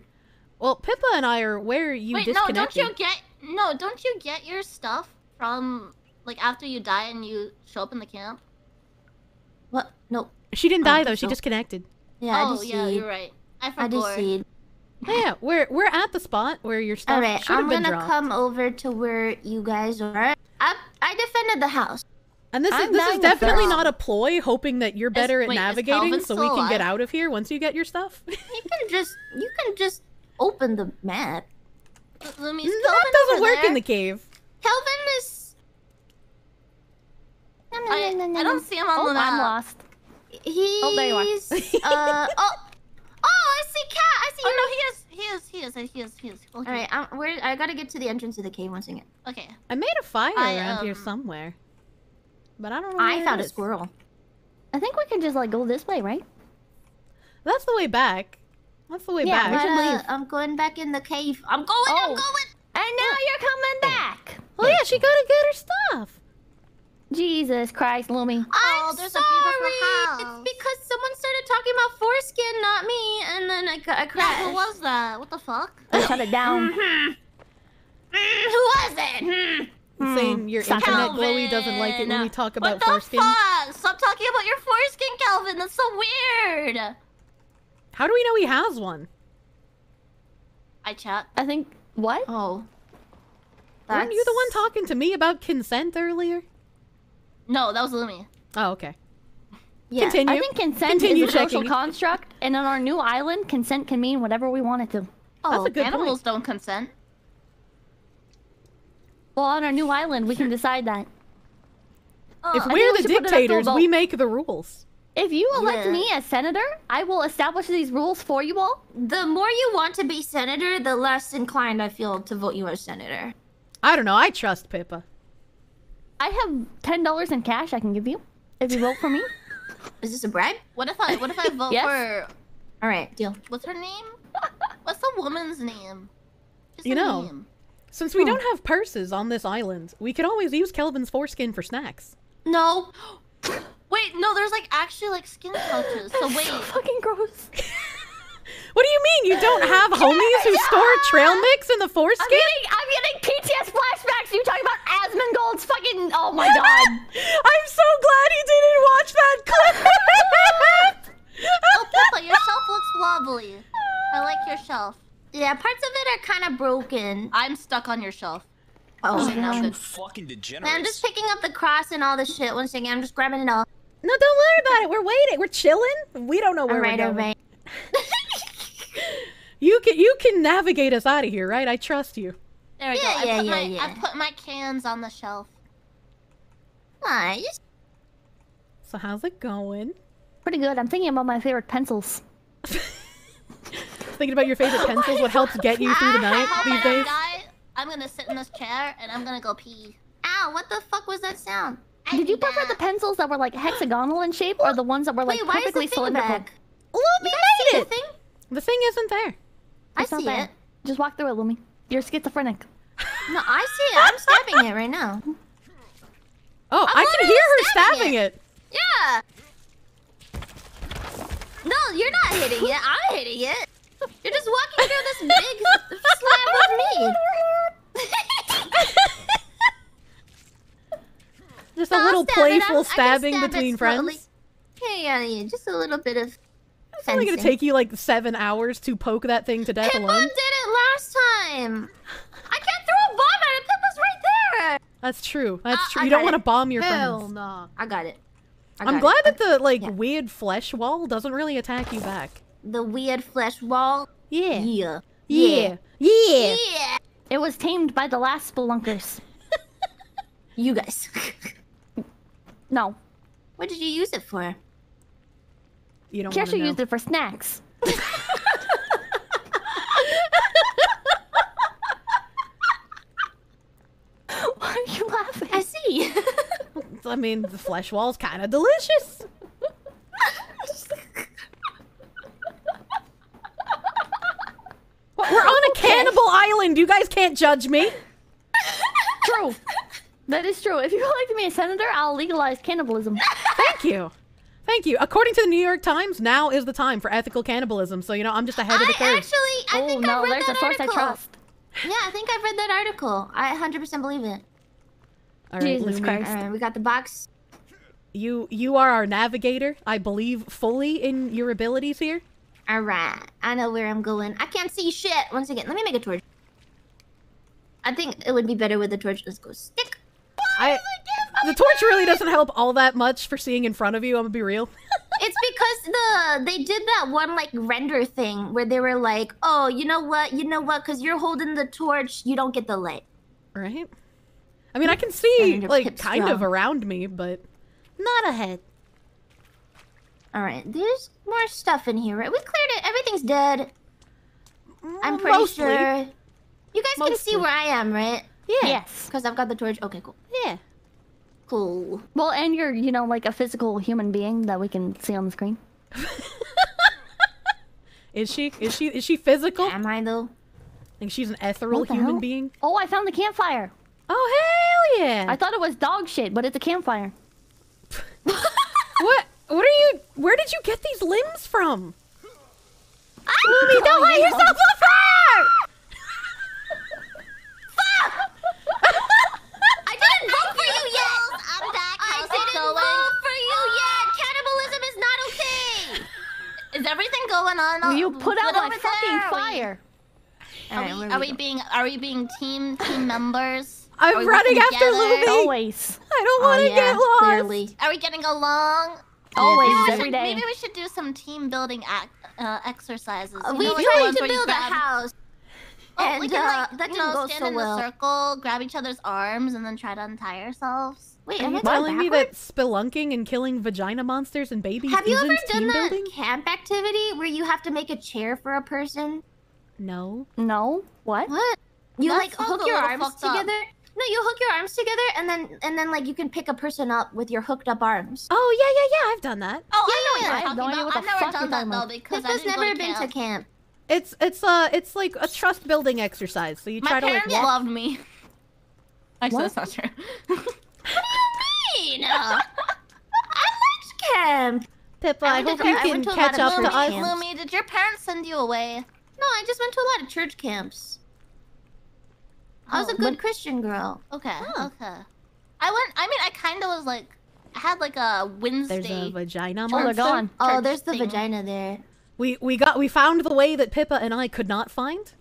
Well, Pippa and I are where you Wait, no, don't you get no? Don't you get your stuff from like after you die and you show up in the camp? What? No. She didn't oh, die think though. She so. disconnected. Yeah, I oh just yeah, see. you're right. I I just forgot. see. Oh, yeah, we're we're at the spot where your stuff All right, should have I'm been gonna dropped. come over to where you guys are. I I defended the house. And this is I'm this is definitely not a ploy, hoping that you're better at wait, navigating, so we still can get out of here once you get your stuff. You can just you can just open the map. Lumi's that doesn't over work there? in the cave. Kelvin is I, I don't see him on Oh, the map. I'm lost. he's Oh, there you are. uh oh oh I see cat I see Oh you. no, he is. He is. He is. He is. He is. Okay. All right, I'm, where I gotta get to the entrance of the cave once again. Okay. I made a fire I, around here um, somewhere, but I don't know. I where it found a squirrel. I think we can just like go this way, right? That's the way back. That's the way Yeah, back. should But, uh. I'm going back in the cave. I'm going. I'm Oh. going. And now you're coming back. Oh yeah, she gotta get her stuff. Jesus Christ, Lumi. I'm Oh, there's a sorry. beautiful house. It's because someone started talking about foreskin, not me, and then I, I crashed. Yeah, who was that? What the fuck? I shut it down. Mm, who was it? Hmm. Saying your Stop internet Kelvin. glowy doesn't like it when we talk about what the foreskin. fuck? Stop talking about your foreskin, Kelvin. That's so weird. How do we know he has one? I chat. I think what? Oh. Weren't you the one That's- talking to me about consent earlier? No, that was Lumi. Oh, okay. Yeah. Continue. I think consent Continue is a social construct, and on our new island, consent can mean whatever we want it to. Oh, That's a good Animals point. don't consent. Well, on our new island, we can decide that. oh, If uh, we're we the should put it up to a dictators, we make the rules. If you elect Yeah. me as senator, I will establish these rules for you all. the more you want to be senator, the less inclined I feel to vote you as senator. I don't know. I trust Pippa. I have ten dollars in cash I can give you if you vote for me. Is this a bribe? What if I? What if I vote Yes. for? All right, deal. What's her name? What's the woman's name? Just You know. name. Since we hmm. don't have purses on this island, we could always use Kelvin's foreskin for snacks. No. Wait, no. There's like actually like skin pouches. So wait. so fucking gross. What do you mean? You don't have homies who store trail mix in the foreskin? I'm getting, I'm getting PTS flashbacks. You talking about Asmongold's fucking? Oh my god. I'm so glad he didn't watch that clip. Oh, Pippa, your shelf looks lovely. I like your shelf. Yeah, parts of it are kind of broken. I'm stuck on your shelf. Oh, Okay, now God. Fucking Man, degenerates. I'm just picking up the cross and all the shit once again. I'm just grabbing it all. no, don't worry about it. We're waiting. We're chilling. We don't know where All right, we're all going. right. You can you can navigate us out of here, right? I trust you. There we Yeah, go. I yeah, put yeah, my yeah. I put my cans on the shelf. Nice. So how's it going? Pretty good. I'm thinking about my favorite pencils. Thinking about your favorite oh pencils, what helps get you through the ah, night these I days? die? I'm gonna sit in this chair and I'm gonna go pee. Ow, what the fuck was that sound? Did you prefer the pencils that were like hexagonal in shape, or the ones that were like Wait, why is perfectly the thing cylindrical? back? Lumi You guys see made the thing? The thing isn't there. I It's not see there. it. Just walk through it, Lumi. You're schizophrenic. No, I see it. I'm stabbing it right now. Oh, I'm I can hear her stabbing stabbing it. Yeah. No, you're not hitting it. I'm hitting it. You're just walking through this big slab of meat. Just a No, I'll little stab playful stabbing stab between friends. Yeah, yeah, yeah. Just a little bit of. It's only gonna take you like seven hours to poke that thing to death Pippa alone. did it last time. I can't throw a bomb at it. Pippa's right there. That's true. That's Uh, true. I You don't want to bomb your Hell friends. no. I got it. I I'm glad it. that the like Yeah. weird flesh wall doesn't really attack you back. the weird flesh wall. Yeah. Yeah. Yeah. Yeah. Yeah. It was tamed by the last spelunkers. You guys. No, what did you use it for? You don't want Kirsche to know. used it for snacks. Why are you laughing? I see. I mean, the flesh wall's kind of delicious. We're on a cannibal island. You guys can't judge me. True. That is true. If you elect me a senator, I'll legalize cannibalism. Thank you. Thank you. According to the New York Times, now is the time for ethical cannibalism. So you know, I'm just ahead of the I curve. actually, I oh think no, I've read there's that a source article. I trust. Yeah, I think I've read that article. I 100% believe it. All right, Jesus Lumi, Christ. All right, we got the box. You you are our navigator. I believe fully in your abilities here. All right, I know where I'm going. I can't see shit. Once again, let me make a torch. I think it would be better with the torch. Let's go stick. I the torch really doesn't help all that much for seeing in front of you. I'm gonna be real. It's because the they did that one like render thing where they were like, "Oh, you know what? You know what? Because you're holding the torch, you don't get the light." right? I mean, I can see like kind of around me, but not ahead. All right, there's more stuff in here, right? We cleared it. Everything's dead. I'm Mm, pretty mostly. sure. You guys can see where I am, right? Yeah. Yes. Because I've got the torch. Okay, cool. Yeah. Cool. Well, and you're, you know, like a physical human being that we can see on the screen. Is she? Is she? Is she physical? Am I though? I Think she's an ethereal human hell? being? Oh, I found the campfire. Oh hell yeah! I thought it was dog shit, but it's a campfire. what? What are you? Where did you get these limbs from? Ah! Lumi, don't let yourself on fire! I didn't vote for you yet. I'm back. I How's it didn't going? vote for you yet. Cannibalism is not okay. Is everything going on? You put out good my fucking there? Are we- fire. Are we, are we we being are we being team team members? I'm running after together? Lumi. Always. I don't Oh want to yeah, get lost. clearly. Are we getting along? Always, Maybe every should, day. maybe we should do some team building ac uh, exercises. Uh, You we know, like tried to where you build a house, Oh, and we can like uh, that you didn't know go stand so in well. a circle, grab each other's arms, and then try to untie ourselves. Wait, Are am you I telling me that spelunking and killing vagina monsters and babies Have you isn't ever done team that building? camp activity where you have to make a chair for a person? No. No. What? What? You That like hook your arms fucked up. together. No, you hook your arms together, and then and then like you can pick a person up with your hooked up arms. Oh yeah, yeah, yeah. I've done that. Oh, Yeah, I know what yeah, you're I have talking no about. what I've the never fuck done you're that talking though about. because I Pippa's didn't never go to been camp. to camp. It's it's uh it's like a trust building exercise. So you My try to like parents walk. loved me. Actually, What? that's not true. What do you mean, uh, I liked camp. Pippa, I I hope to- you I can went to catch up to church us. Lumi, did your parents send you away? No, I just went to a lot of church camps. I was a Oh, good Christian girl. Okay, Huh. okay. I went. I mean, I kind of was like, I had like a Wednesday. There's a vagina Oh, they're gone. Oh, there's the thing. vagina there. We we got we found the way that Pippa and I could not find.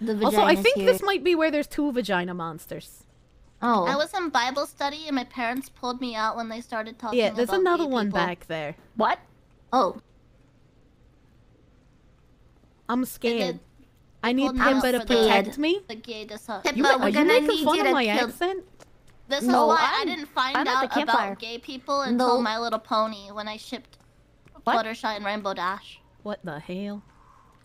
The vagina. Also, I think this might be where there's two vagina monsters. Oh, I was in Bible study and my parents pulled me out when they started talking. About Yeah, there's about another gay one people. back there. What? oh. I'm They scared. I need pulled me to for the- protect me. the gay dis- Pippa, You, are you making fun of my kill- accent? This is No, why I I'm- didn't find I'm out about gay people until No. My Little Pony when I shipped What? Fluttershy and Rainbow Dash, What the hell?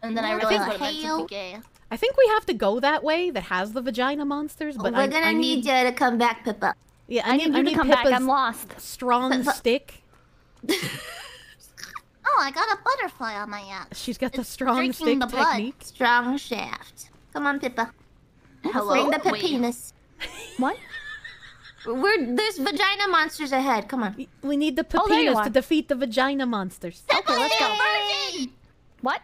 and then I realized the what it meant to be gay. I think we have to go that way that has the vagina monsters, but We're I, gonna I need, you to come back, Pippa. Yeah, I, need you to come Pippa's back. I'm lost. strong Pippa- stick. Oh, I got a butterfly on my ass. She's got the strong stick the blood. technique. Strong shaft. Come on, Pippa. Hello. Bring the Wait. penis. What? We're there's vagina monsters ahead. Come on. We- We need the Oh, there you pepinas are. to defeat the vagina monsters. Okay, let's go. virgin. What?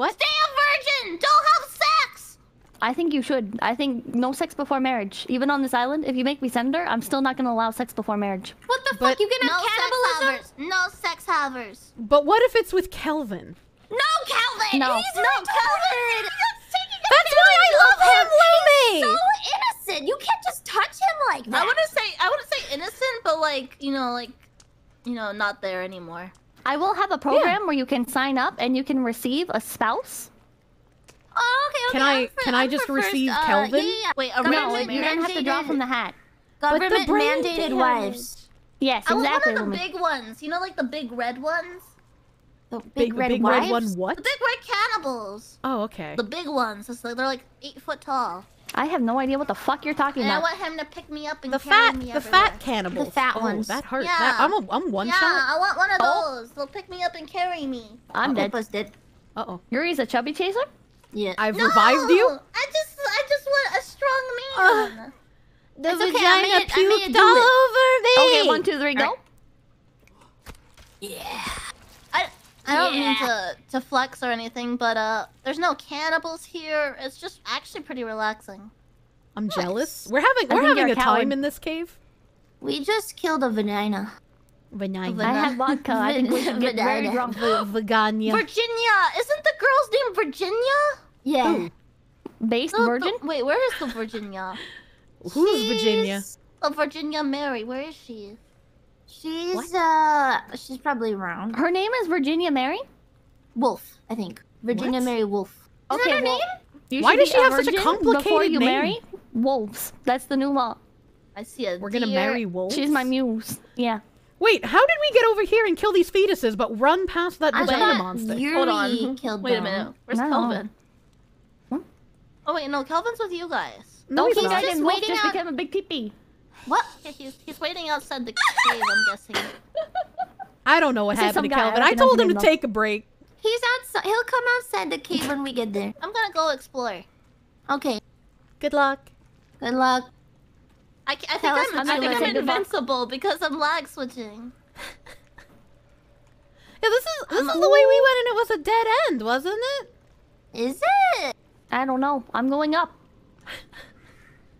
What? Stay a virgin. Don't have sex. I think you should. I think no sex before marriage. Even on this island, if you make me senator, I'm still not gonna allow sex before marriage. What the But- fuck? You gonna No have sex cannibalism? havers. No sex havers. But what if it's with Kelvin? No, Kelvin! No. He's No, retarded. That's why I love him, Lumi! So innocent. You can't just touch him like that. I wouldn't say I wouldn't say innocent, but like you know, like you know, not there anymore. I will have a program where you can sign up and you can receive a spouse. Oh, okay. okay. Can I- I'm for- can I I'm just for first, receive uh, Kelvin? Yeah, yeah, Wait, a Government No, real you don't have to draw from the hat. But the Government brain mandated damage. wives. Yes, I want exactly. one of the Lumi. big ones. You know, like the big red ones. The big, Big red big wives. red one The big red cannibals. Oh, okay. The big ones. It's like they're like eight foot tall. I have no idea what the fuck you're talking about. I want him to pick me up and The carry fat, me the everywhere. fat cannibals. The fat oh. That hurts. Yeah. That, I'm a, I'm one yeah, shot. I want one of Oh. those. They'll pick me up and carry me. I'm dead. Pippa's dead. Uh oh. Yuri's a chubby chaser? Yeah. I've No, revived you. I just, I just want a strong man. The It's vagina made it- I made it puked all it. over me. Okay, one, two, three, go. Alright. Yeah. I I don't mean to to flex or anything, but uh, there's no cannibals here. It's just actually pretty relaxing. I'm jealous. We're having I we're having a a time in this cave. We just killed a banana. Banana. I have vodka. I think we should get very Banana. drunk. Vagania. Virginia, isn't the girl's name Virginia? Yeah. Ooh, Based The- the- virgin? wait, where is the Virginia? who's Virginia? She's- Oh, Virginia Mary. Where is she? She's What? uh she's probably around. Her name is Virginia Mary? Wolf, I think. Virginia What? Mary Wolf. Is Okay, that her well- name? Why does she have such a virgin Before complicated you name? marry, wolves. That's the new law. I see a We're gonna marry wolves. She's my muse. Yeah. Wait, how did we get over here and kill these fetuses, but run past that I vagina monster? Yuri Hold on. killed Wait a minute. Where's No. Kelvin? What? Oh wait, no, Kelvin's with you guys. No, Don't he's think not. I Just didn't wolf waiting just out- became a big peepee. What? He's he's waiting outside the cave. I'm guessing. I don't know what happened to some guy, I Kelvin. I recognize told him to name, take a break. He's outside. He'll come outside the cave when we get there. I'm gonna go explore. Okay. Good luck. Good luck. I, I think Tell I'm, what I you think like. I'm invincible because I'm lag switching. Yeah, this is this is the way we went, and it was a dead end, wasn't it? Is it? I don't know. I'm going up.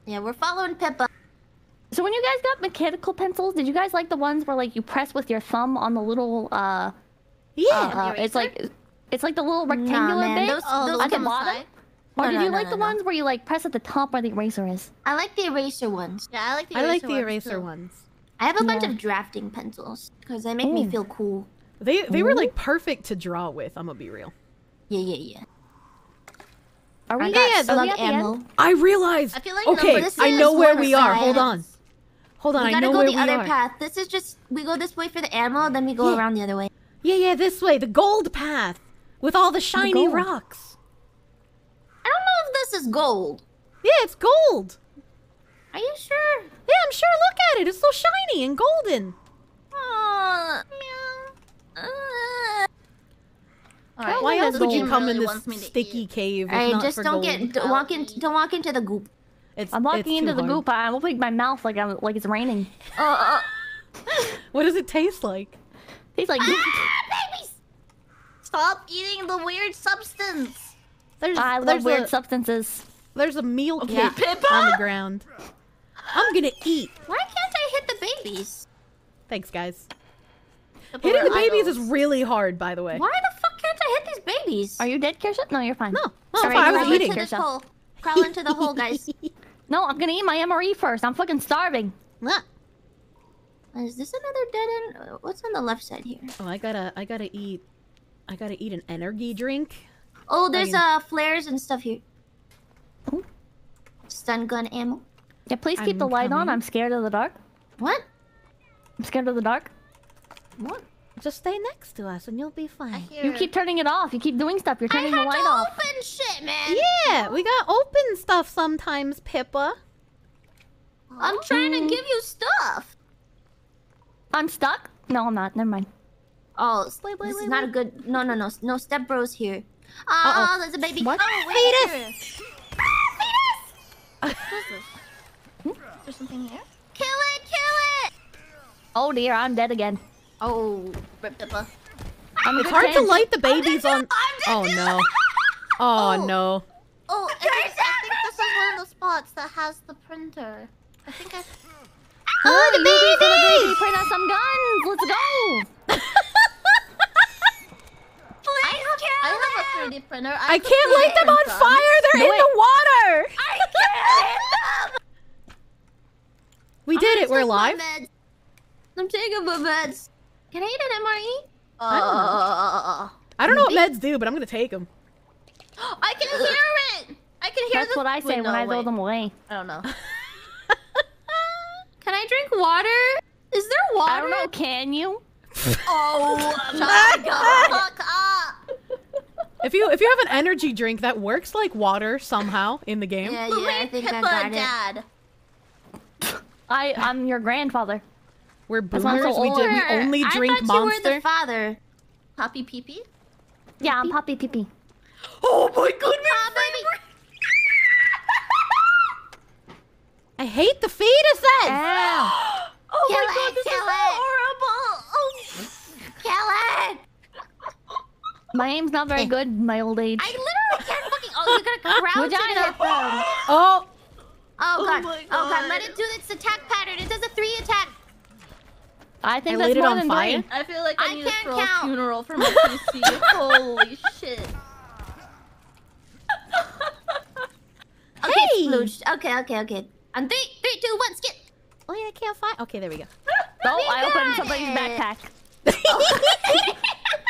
Yeah, we're following Pippa. So when you guys got mechanical pencils, did you guys like the ones where like you press with your thumb on the little uh, Yeah. uh it's like it's like the little rectangular man, bit? those- Oh, those those at the on bottom? side? Or No, did no, you no, like no, the no. ones where you like press at the top where the eraser is? I like the eraser ones. Yeah, I like the I eraser like the ones, eraser too. ones. I have a bunch Yeah. of drafting pencils because they make me feel cool. They they were like perfect to draw with. I'm gonna be real. Yeah, yeah, yeah. Are we? I got are we slug at the end? ammo. I realized. I feel like okay, number I know where we are. Hold on. Hold on. We gotta know go where the we other are. path. This is just we go this way for the ammo, then we go Yeah. around the other way. Yeah, yeah, this way, the gold path with all the shiny gold. rocks. I don't know if this is gold. Yeah, it's gold. Are you sure? Yeah, I'm sure. Look at it. It's so shiny and golden. Oh, meow. Uh, Why else would you come really in this sticky cave? not just for don't gold? get don't walk in don't walk into the goop. It's, I'm walking it's into the hard. goop. I'm opening my mouth like I'm like it's raining. Oh, What does it taste like? He's like, ah, babies! Stop eating the weird substance. There's, I love there's weird a, substances. There's a meal kit Pippa! on the ground. I'm gonna eat. why can't I hit the babies? Thanks, guys. People Hitting the babies idols. is really hard, by the way. Why the fuck can't I hit these babies? Are you dead, Kirsche? No, you're fine. No, no, it's Sorry, fine. I you're was right. eating. into this Kirsche. hole. Crawl into the hole, guys. No, I'm gonna eat my MRE first. I'm fucking starving. Ah. Is this another dead end? Uh, What's on the left side here? Oh, I gotta, I gotta eat. I gotta eat an energy drink. Oh, there's Fine. uh flares and stuff here. Oh. Stun gun ammo. Yeah, please keep I'm the light on. I'm scared of the dark. What? I'm scared of the dark. What? Just stay next to us, and you'll be fine. You keep turning it off. You keep doing stuff. You're turning I the had light to off. open shit, man. Yeah, we got open stuff sometimes, Pippa. I'm trying to mm. give you stuff. I'm stuck. No, I'm not. Never mind. Oh, Wait, wait, this is wait, not a good. No, no, no, no step bros here. Oh, Uh-oh. Ah, there's a baby. What? Oh, wait here. Fetus! What is this? Hmm? Is there something here? Kill it, kill it. Oh dear, I'm dead again. Oh, Rip Pippa. I'm It's good hard to light the babies on. I'm Oh no. Oh Oh. no. Oh, I think, I think this is one of the spots that has the printer. I think I... Oh, the baby's gonna baby print out some guns. Let's go. I have, I have a 3D printer. I could can't light them on print fire. They're No, in the water. I can't hit them. We did it. We're alive. I'm taking my meds. Can I eat an MRE? Uh, I don't know what meds do, but I'm gonna take them. I can hear it! I can hear That's the... what I say Wait, when no, I throw them away. I don't know. Can I drink water? Is there water? I don't know. Can you? Oh my god. fuck up! If you if you have an energy drink that works like water somehow in the game, Yeah, Who yeah, I made think I Pippa got it. dad? I I'm your grandfather. We're That's boomers. so We, old. ju- we only I drink thought Monster. you were the father. Poppy Pee Pee? Yeah, I'm Poppy Pee oh my goodness! Ah, baby. I hate the fetuses. Ow. Oh Kill my it, god, this kill is it. horrible! Oh. Kill it! My aim's not very good in my old age. I literally can't fucking. Oh, you gotta crouch and Vagina. hit them. Oh, Oh god. my Oh god. Let it do its attack pattern. It does a three attack. I think I that's more than fire? three. I feel like I, I need to can't throw count. a funeral for my PC. Holy shit. Okay, Hey! splooged. Okay, okay, okay. On three, three, two, one, skip. oh yeah, I can't find. Okay, there we go. No, oh, We I opened got somebody's it. backpack. Oh.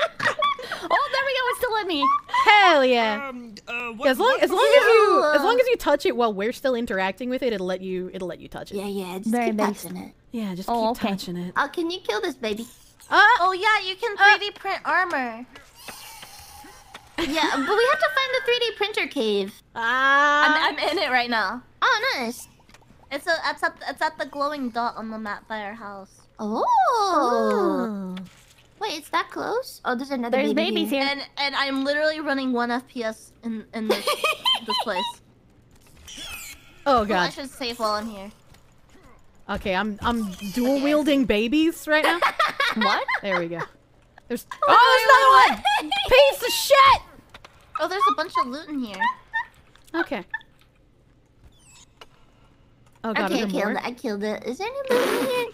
oh, there we go. It's still in me. Hell yeah. Um, uh, what, As long what as the long as you as long as you touch it while we're still interacting with it, it'll let you it'll let you touch it. Yeah, yeah. Just Very keep based. touching it. Yeah, just Oh, keep okay. touching it. Oh, can you kill this baby? Uh, Oh yeah, you can 3D print armor. Yeah, but we have to find the 3D printer cave. ah. I'm, I'm in it right now. Oh, nice. It's a it's at it's at the glowing dot on the map by our house. Oh. Oh. Wait, it's that close? Oh, there's another There's baby babies here. And and I'm literally running one FPS in in this this place. Oh Well, I god. should save while I'm here. Okay, I'm I'm dual wielding babies right now. What? There we go. There's oh, there's oh, another one. Piece of shit. Oh, there's a bunch of loot in here. Okay. Oh god, okay, I killed more? it. I killed it. Is there any loot in here?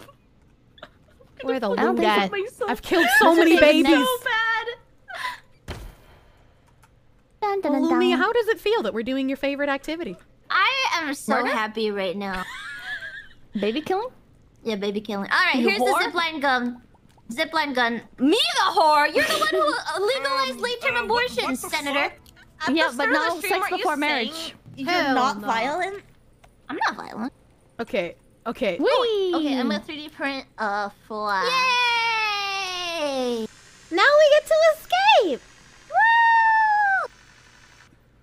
Where the I don't loot think so. at? So I've killed so many babies. no. bad. Dun, dun, Well, dun, Lumi, dun. how does it feel that we're doing your favorite activity? I am so Murder? happy right now. Baby killing? Yeah, baby killing. All right, You here's whore? the zipline gun. Zipline gun. Me the whore. You're the one who uh, legalized late-term uh, what- abortion, what the Senator. At Yeah, but start of no the stream, sex weren't you before marriage. You're Hell not no. violent. I'm not violent. Okay, okay. Whee! Okay, I'm gonna 3D print a flag. Yay! Now we get to escape. Woo!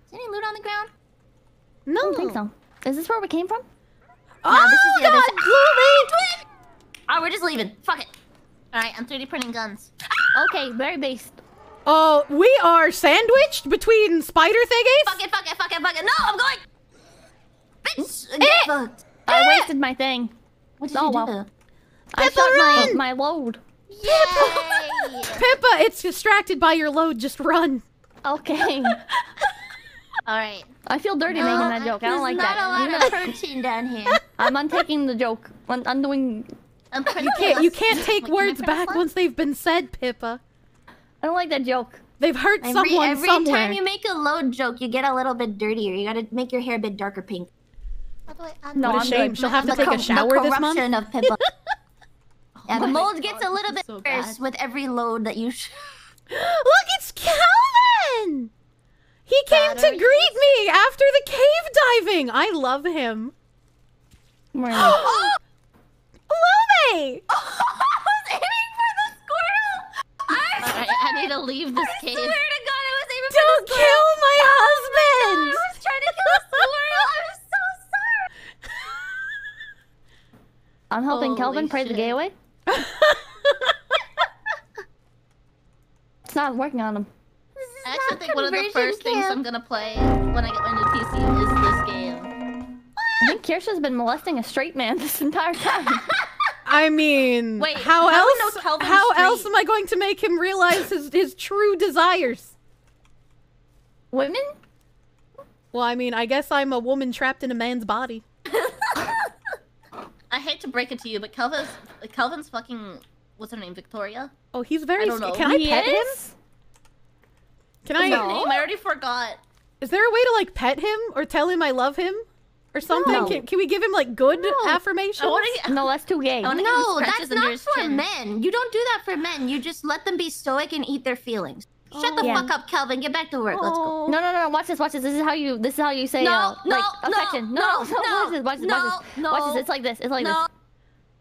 Is any loot on the ground? No. I No. don't think so. Is this where we came from? Oh, no, this is the other God, side. Oh, we're just leaving. Fuck it. All right, I'm 3D printing guns. Okay, very based. Oh, we are sandwiched between spider thingies? Fuck it, fuck it, fuck it, fuck it. No, I'm going. Bitch, Eh! get fucked. I ah! wasted my thing. What did Oh, you do? well. I shot my, my load. Yay! Pippa, it's distracted by your load. Just run. Okay. All right. I feel dirty making that joke. I don't like that. There's that. not a You lot know- of protein down here. I'm untaking the joke. I'm undoing. I'm. You can't. You can't take Wait, words print back flag? once they've been said, Pippa. I don't like that joke. They've hurt Every, someone every somewhere. time you make a load joke, you get a little bit dirtier. You gotta make your hair a bit darker pink. How do I add No, what a I'm shame. good. She'll have to take a shower this month. of Pippa. yeah, the oh mold God, gets a little this bit is so worse bad. with every load that you. Sh- Look, it's Kelvin. He came to greet me after the cave diving. I love him. Where am Oh! I was aiming for the squirrel. I All right, I need to leave this swear cave. to God, I was aiming Don't the squirrel. kill my I husband. was trying to kill the squirrel. I'm so sorry. I'm helping Holy Kelvin pray the shit. gay away. It's not working on him. I actually think one of the conversion first things. I'm gonna play when I get my new PC is this game. I think Kirsche's been molesting a straight man this entire time. I mean, Wait, how how we know else? How Street? else am I going to make him realize his his true desires? Women? Well, I mean, I guess I'm a woman trapped in a man's body. I hate to break it to you, but Kelvin's Kelvin's fucking what's her name? Victoria. Oh, he's very. I don't know. Can I He pet him? Can What's I? her name? I already forgot. Is there a way to like pet him or tell him I love him or something? No. Can, can we give him like good No. affirmations? I want to. No, that's too gay. I wanna- give him No, that's not for chin. men. You don't do that for men. You just let them be stoic and eat their feelings. Shut the Yeah. fuck up, Kelvin. Get back to work. Let's go. Oh. No, no, no, no. Watch this. Watch this. This is how you. This is how you say. No, uh, no, like no, affection. no, No, no. no, Watch this. Watch this. no, watch this. no. Watch this. It's like this. It's like No,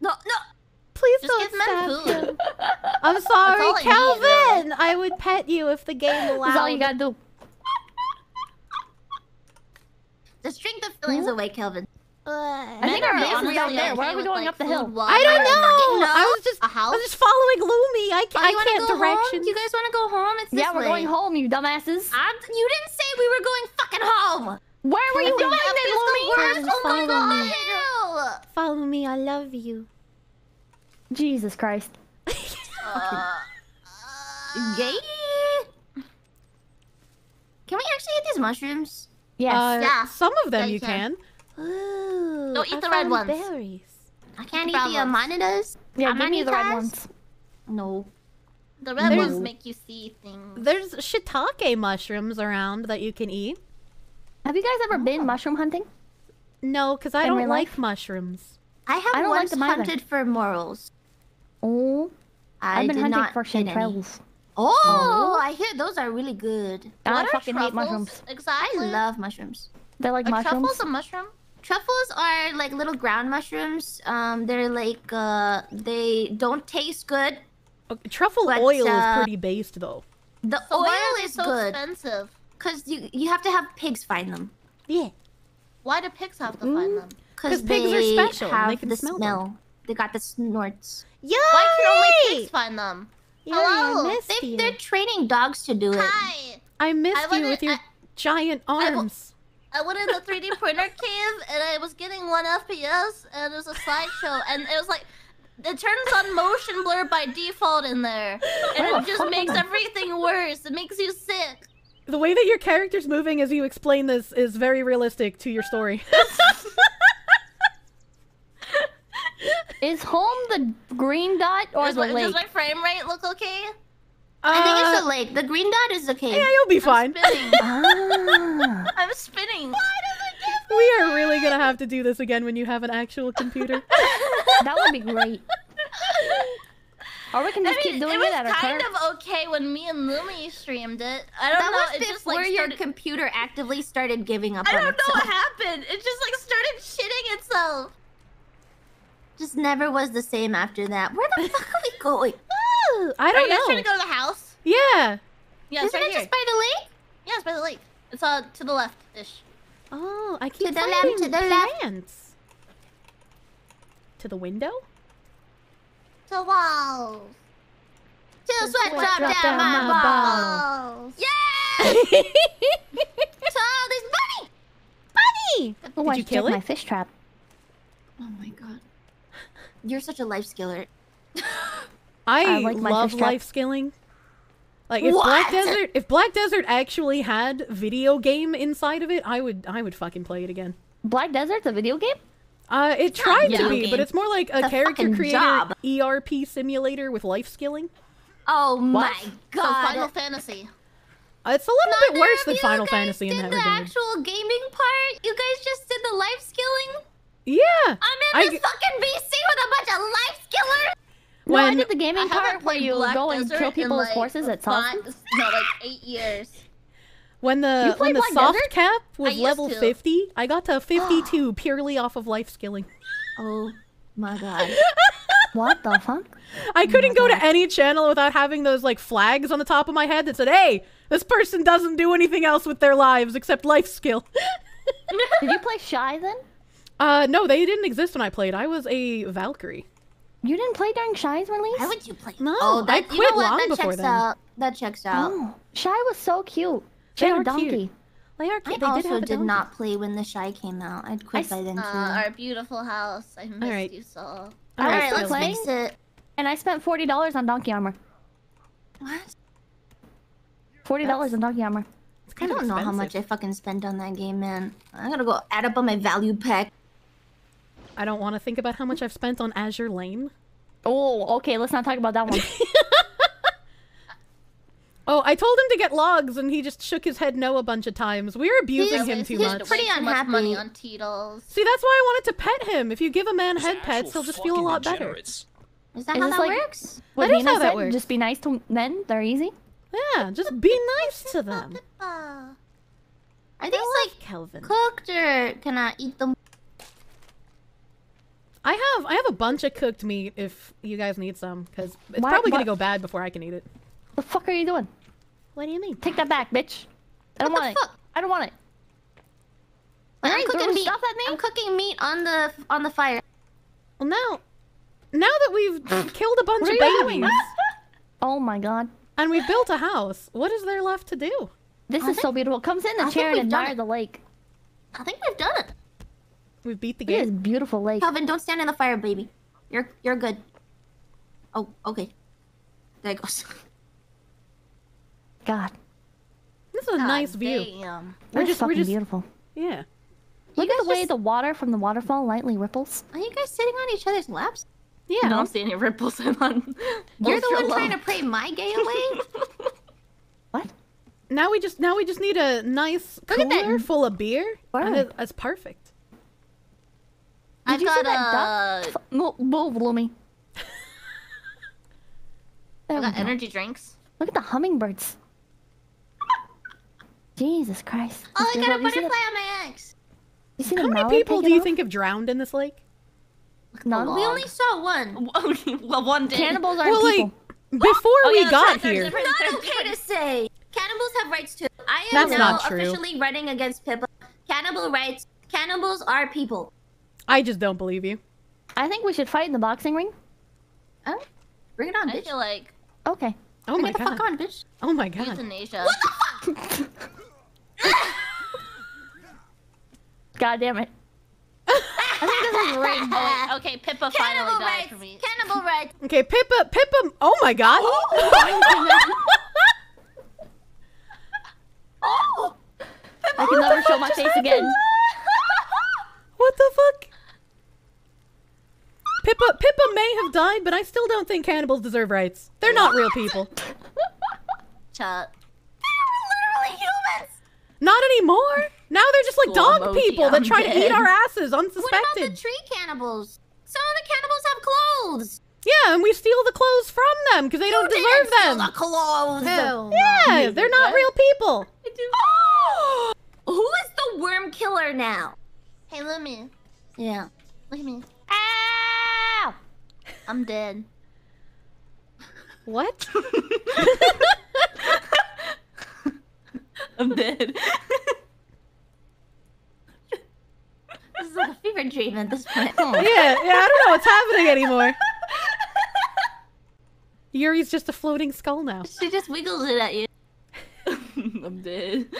no, no. Please Just don't give men stab him. I'm sorry, all I need, I would pet you if the game allowed. That's all you gotta do. Just drink the feelings away, Kelvin. I think our are base is honestly out there. Why are we going like, up the hill? water, I don't know. I was just, a I house? was just following Lumi. I, Oh, ca- I can't go directions. Home? You guys want to go home? It's this Yeah, we're way. going home, you dumbasses. I'm, you didn't say we were going fucking home. Where were you going then, is the Lumi? worst. Just Oh my follow god. me. Hill. Follow me. I love you. Jesus Christ. Uh, Gay. these mushrooms? Yes. Uh, Yeah. Some of them Yeah, you you can. can. Ooh, Don't eat I the red ones. Berries. I can't eat Brown the ones. amanitas. yeah, give me the red ones. No. The red There's- ones make you see things. There's shiitake mushrooms around that you can eat. Have you guys ever Oh. been mushroom hunting? No, because I In don't like life? mushrooms. I have I don't once them either. hunted for morels. Oh, I I've been hunting not for hit any. chanterelles. Oh, oh, I hear those are really good. I What are fucking hate truffles mushrooms. I love mushrooms. They're like Are mushrooms. truffles a mushroom? Truffles are like little ground mushrooms. Um, they're like uh, they don't taste good. Okay, truffle But, oil uh, is pretty based though. The So oil why are they is so good expensive? because you you have to have pigs find them. Yeah. Why do pigs have to Mm. find them? 'Cause Because pigs are special have they can the smell smell. them. They got the snorts. Yay! Why can only pigs find them? Yeah, Hello, They, they're training dogs to do it. Hi. I missed I you with your I- giant I w- arms. I went in the 3D printer cave and I was getting one FPS and it was a slideshow and it was like it turns on motion blur by default in there and it just oh makes everything worse. It makes you sick. The way that your character's moving as you explain this is very realistic to your story. Is home the green dot or Does the my, does my frame rate look okay? I think Uh, it's the lake. The green dot is the cave. yeah, you'll be fine. I'm fine. spinning. ah. I'm spinning. We are really gonna have to do this again when you have an actual computer. that would be great. Or we can I just mean, keep doing it it, was at our kind current. of okay when me and Lumi streamed it. I don't that know. was It just before like your computer actively started giving up I on don't know itself. what happened. It just like started shitting itself. Just never was the same after that. Where the fuck are we going? I don't you guys know. trying to go to the house? Yeah. Yeah, Isn't right it here. just by the lake? Yeah, it's by the lake. It's uh to the left ish. Oh, I keep the left, finding to the left. To the window? To walls. Till sweat sweat drop drop down, down my my balls. Walls. Yeah! to all this money! Bunny! Oh, Did I you kill it? my fish trap. Oh my god. You're such a life skiller. I, I like love life skilling. Like if Black Desert if Black Desert actually had video game inside of it, I would I would fucking play it again. Black Desert's a video game? Uh, it tried to video be, but it's more like a It's a character creator job. ERP simulator with life skilling. Oh my So god. Final Fantasy. Uh, it's a little bit worse than Final Fantasy in that did that the regard. actual gaming part? You guys just did the life skilling? Yeah. I'm in I this g- fucking VC with a bunch of life skillers! no, I When did the gaming I haven't part where you Black go and Desert kill in, people's like, horses at five- No, like eight years. when the when the Black soft Desert? cap was level to. 50, I got to 52 purely off of life skilling. Oh my god. What the fuck? I oh couldn't go God. to any channel without having those like flags on the top of my head that said, "Hey, this person doesn't do anything else with their lives except life skill." Did you play Shai then? Uh, no, they didn't exist when I played. I was a Valkyrie. You didn't play during Shai's release? Why would you play? No, oh, I that, you quit know what? long that before checks then. out. That checks out. Oh, Shai was so cute. She They had are a donkey. cute. They are I cute. They also did have a did not play when the Shai came out. I'd quit I by then too. Uh, our beautiful house. I missed Alright. you so. All I right, Alright, let's playing- fix it. And I spent forty dollars on donkey armor. What? Forty dollars on donkey armor. I don't know how much I fucking spent on that game, man. I gotta go add up on my value pack. I don't want to think about how much I've spent on Azure Lane. Oh, okay. Let's not talk about that one. Oh, I told him to get logs, and he just shook his head no a bunch of times. We're abusing He's- him He's too he's much. pretty Way too much money unhappy. on Titles. See, that's why I wanted to pet him. If you give a man These head pets, actual he'll just feel a lot better. Is that Is how that like- works? What That is Nina how that said, works. just be nice to men. They're easy. Yeah, just be nice to them. Uh, Are these like Kelvin. cooked or can I eat them? I have I have a bunch of cooked meat if you guys need some, because it's Why- probably gonna go bad before I can eat it. What the fuck are you doing? What do you mean? Take that back, bitch. I don't What want the it. fuck? I don't want it. I'm Alright, cooking meat. stuff at me? I'm cooking meat on the on the fire. Well, now, now that we've killed a bunch of are babies Oh my god. and we've built a house, what is there left to do? This I is so beautiful. Come sit in the think chair and admire the lake. I think we've done it. We beat the Look at this beautiful lake. Kelvin, don't stand in the fire, baby. You're you're good. Oh, okay. There it goes. God. This is a God nice view. Damn. We're That's just we're fucking just beautiful. yeah. Look guys at the way just- the water from the waterfall lightly ripples. Are you guys sitting on each other's laps? Yeah. I don't see any ripples. I'm on. You're the one low. trying to pray my gay away? What? Now we just now we just need a nice Look at that cooler full of beer, and Word. it, it's perfect. I've Did you see got that uh, duck? F- Move, move, Lumi. There I we got go. energy drinks. Look at the hummingbirds. Jesus Christ. Oh, I got a Bilbo, the- butterfly on my axe. You see How many people do you off? think have drowned in this lake? None. We only saw one. well, one did. Cannibals aren't Well, like people. before Oh, we yeah, got here. different- Not okay to say. Cannibals have rights too. I am That's now not true. officially running against Pippa. Cannibal rights. Cannibals are people. I just don't believe you. I think we should fight in the boxing ring. Oh, bring it on, I bitch. feel like Okay. Oh bring my it the god. fuck on, bitch. Oh my god. euthanasia. God damn it. I think this is rigged. Oh, wait, okay, Pippa finally Cannibal died rights. for me. Cannibal rights. Okay, Pippa, Pippa. Oh my god. Oh, oh. I can never show my face again. what the fuck? Pippa, Pippa may have died, but I still don't think cannibals deserve rights. They're not real people. Chat. They were literally humans. Not anymore. Now they're just like Cool dog emoji, people that I'm try to eat our asses What about the unsuspected. tree cannibals? Some of the cannibals have clothes. Yeah, and we steal the clothes from them because they don't deserve didn't steal them. The clothes. Hell Yeah, oh they're not real people. Who is the worm killer now? Hey, Lumi. Yeah. Look at me. Ow! I'm dead. What? I'm dead. This is like a fever dream at this point. yeah, yeah, I don't know what's happening anymore. Yuri's just a floating skull now. She just wiggles it at you. I'm dead.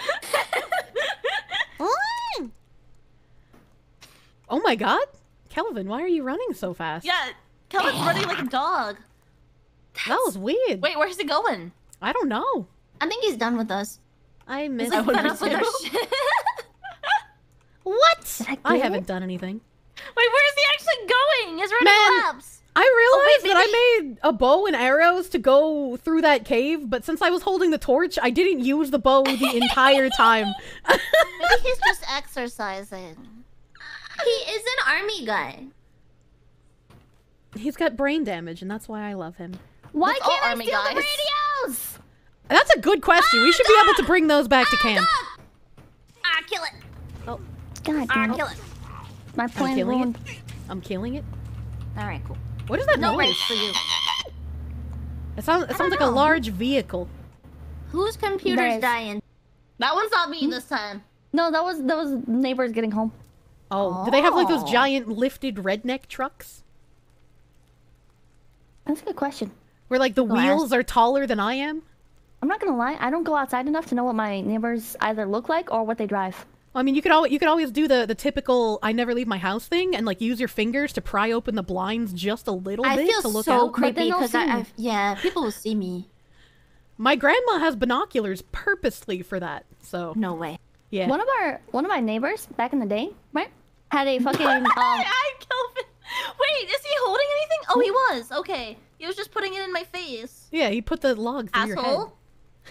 Oh my god? Kelvin, why are you running so fast? Yeah, Kelvin's running like a dog. That was weird. Wait, where's he going? I don't know. I think he's done with us. I miss He's like would fed up with our shit. What? I I haven't done anything. Wait, where is he actually going? He's running Man. laps. I oh, realized wait, that I made a bow and arrows to go through that cave, but since I was holding the torch, I didn't use the bow the entire time. Maybe he's just exercising. he is an army guy. He's got brain damage, and that's why I love him. Why That's all can't I army steal the guys. radios? That's a good question. We should be able to bring those back to camp. Ah, kill it. Oh. God Ah, damn it. kill it. My plan killing it. ruined. I'm killing it. All right, cool. What is that No noise? race for you. It sounds, it sounds like a large vehicle. Whose computer's There's- dying? That one's not me this time. No, that was that was neighbors getting home. Oh, do they have like those Oh. giant lifted redneck trucks? That's a good question. Where like the Go ask. wheels are taller than I am? I'm not gonna lie, I don't go outside enough to know what my neighbors either look like or what they drive. I mean, you could always you could always do the the typical "I never leave my house" thing, and like use your fingers to pry open the blinds just a little I bit feel to look so out. But creepy they don't because I, me. I, yeah, people will see me. My grandma has binoculars purposely for that. So No way. yeah, One of our one of my neighbors back in the day, right, had a fucking um. Hi, Kelvin. Wait, is he holding anything? Oh, he was. Okay. He was just putting it in my face. yeah, he put the log through your head. Asshole.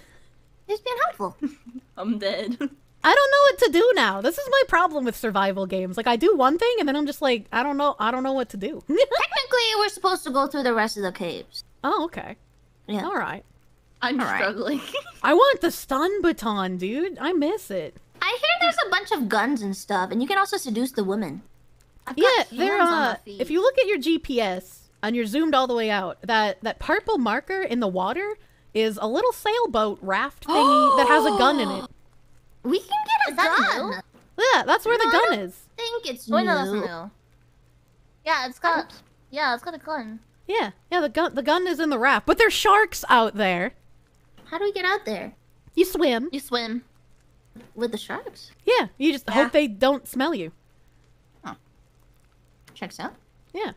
He's being helpful. I'm dead. I don't know what to do now. This is my problem with survival games. Like I do one thing and then I'm just like, I don't know, I don't know what to do. Technically, we're supposed to go through the rest of the caves. oh, okay. Yeah. All right. I'm Alright. struggling. I want the stun baton, dude. I miss it. I hear there's a bunch of guns and stuff, and you can also seduce the women. I've Yeah, got they're uh if you look at your GPS and you're zoomed all the way out, that that purple marker in the water is a little sailboat raft thingy that has a gun in it. We can get a Is that gun. new? Yeah, that's where the No, I gun don't is. think it's Oh, new. no, that's new. Yeah, it's got. Yeah, it's got a gun. Yeah, yeah, the gun the gun is in the raft, but there's sharks out there. How do we get out there? You swim. You swim. With the sharks? Yeah, you just Yeah. hope they don't smell you. Checks out. Yeah.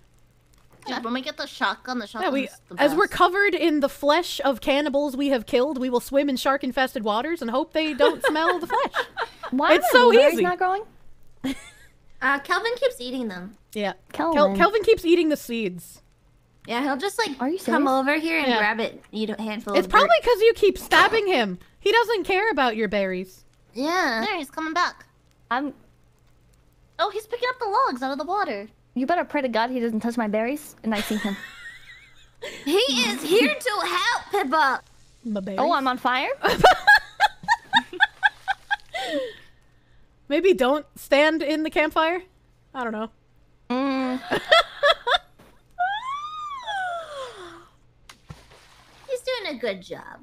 Dude, when we get the shotgun, the Yeah, shotgun we as we're covered in the flesh of cannibals we have killed, we will swim in shark-infested waters and hope they don't smell the flesh. Why It's are so my blueberries easy. not growing? Uh, Kelvin keeps eating them. Yeah. Kelvin. Kel- Kelvin keeps eating the seeds. Yeah, he'll just like Are you come over here and Yeah. grab it, eat a handful. It's of probably because you keep stabbing him. He doesn't care about your berries. yeah. There, he's coming back. I'm. Oh, he's picking up the logs out of the water. You better pray to God he doesn't touch my berries, and I see him. He is here to help, Pippa. My berries. oh, I'm on fire. Maybe don't stand in the campfire. I don't know. Mm. He's doing a good job.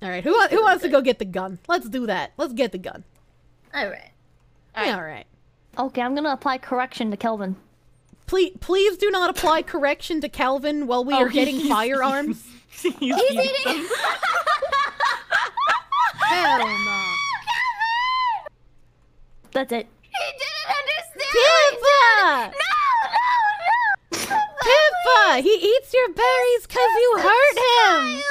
All right, who who wants to go get the gun? Let's do that. Let's get the gun. All right. Yeah, all right. Okay, I'm gonna apply correction to Kelvin. Please, please do not apply correction to Kelvin while we Oh, are getting he's- firearms. He's He's eating- eating. Hell no. That's it. he didn't understand. Pippa! No, no, no. Pippa! He eats your berries because you hurt him!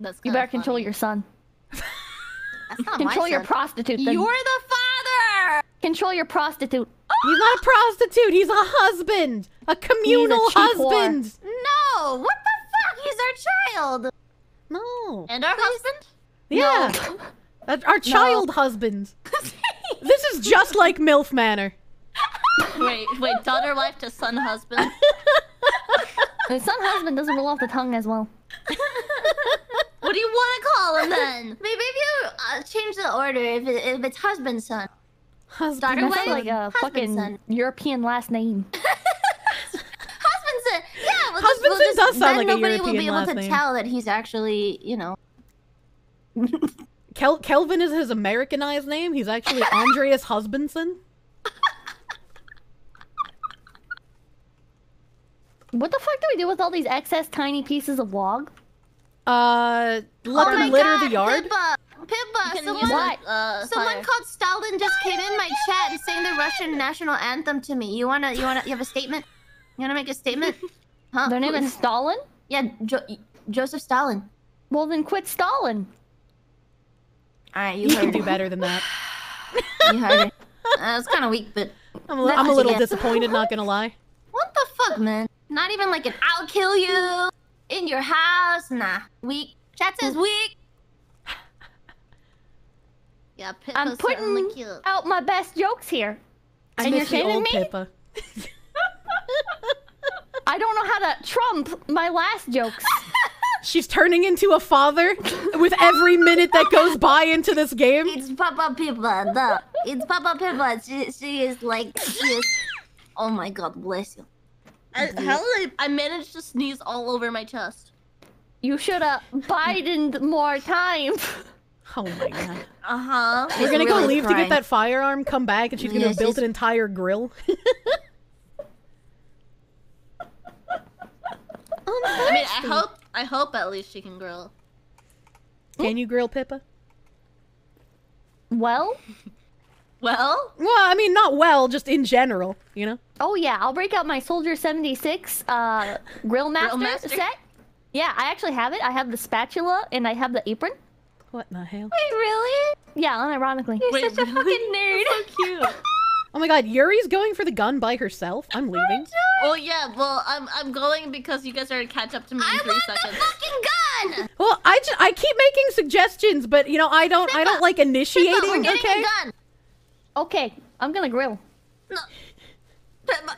That's You kinda better control funny. your son. That's not Control my your prostitute. Then. You're the father. Control your prostitute. He's not a prostitute, he's a husband! A communal cheap whore. husband! No. What the fuck? He's our child. No. And our husband? Yeah. That's our child husband. this is just like MILF Manor. wait, wait, daughter, wife to son, husband. The son husband doesn't roll off the tongue as well. What do you want to call him then? Maybe if you uh, change the order, if, it, if it's husband son. Husband. That like a husband fucking. European last name. Husband son. Yeah. We'll Husband just, we'll just, does sound like a nobody will be able to name. tell that he's actually, you know. Kel- Kelvin is his Americanized name. He's actually Andreas Husbandson. What the fuck do we do with all these excess tiny pieces of log? Uh, let oh them litter God, the yard. Pippa. Pippa. Someone, What? uh, someone called Stalin just came in my chat and sang the Russian national anthem to me. You wanna? You wanna? You have a statement? You wanna make a statement? Huh? Their name is Stalin? Yeah, jo- Joseph Stalin. Well, then quit Stalin. All right, you You can do better than that. You heard it. Uh, it's kind of weak, but I'm a, li- I'm a little disappointed, not gonna lie. what the fuck, man? Not even like an "I'll kill you" in your house. Nah, weak. Chat says weak. Yeah, Pippa's I'm putting certainly cute. out my best jokes here. I And you're miss shaming me? Pippa. I don't know how to trump my last jokes. She's turning into a father with every minute that goes by into this game. It's Papa Pippa. The it's Papa Pippa. She she is like she is. Oh my God, bless you. I, how did I, I managed to sneeze all over my chest? You should have Bidened more time. Oh my god. Uh huh. We're gonna go really leave to get that firearm, come back, and she's gonna Yes, build she's- an entire grill. I mean, I hope, I hope at least she can grill. Can you grill Pippa? well, Well, Well, I mean, not well, just in general, you know? oh yeah, I'll break out my Soldier 76 uh, Grill Master, Master? set. Yeah, I actually have it. I have the spatula and I have the apron. What the hell? Wait, really? Yeah, unironically. You're Wait, such a fucking nerd. so cute. Oh my god, Yuri's going for the gun by herself? I'm leaving. Oh yeah, well, I'm I'm going because you guys are gonna catch up to me in I three want seconds. the fucking gun. Well, I, just, I keep making suggestions, but you know, I don't I don't like initiating, Pippa, we're getting okay? a gun. Okay, I'm gonna grill. No. Pippa,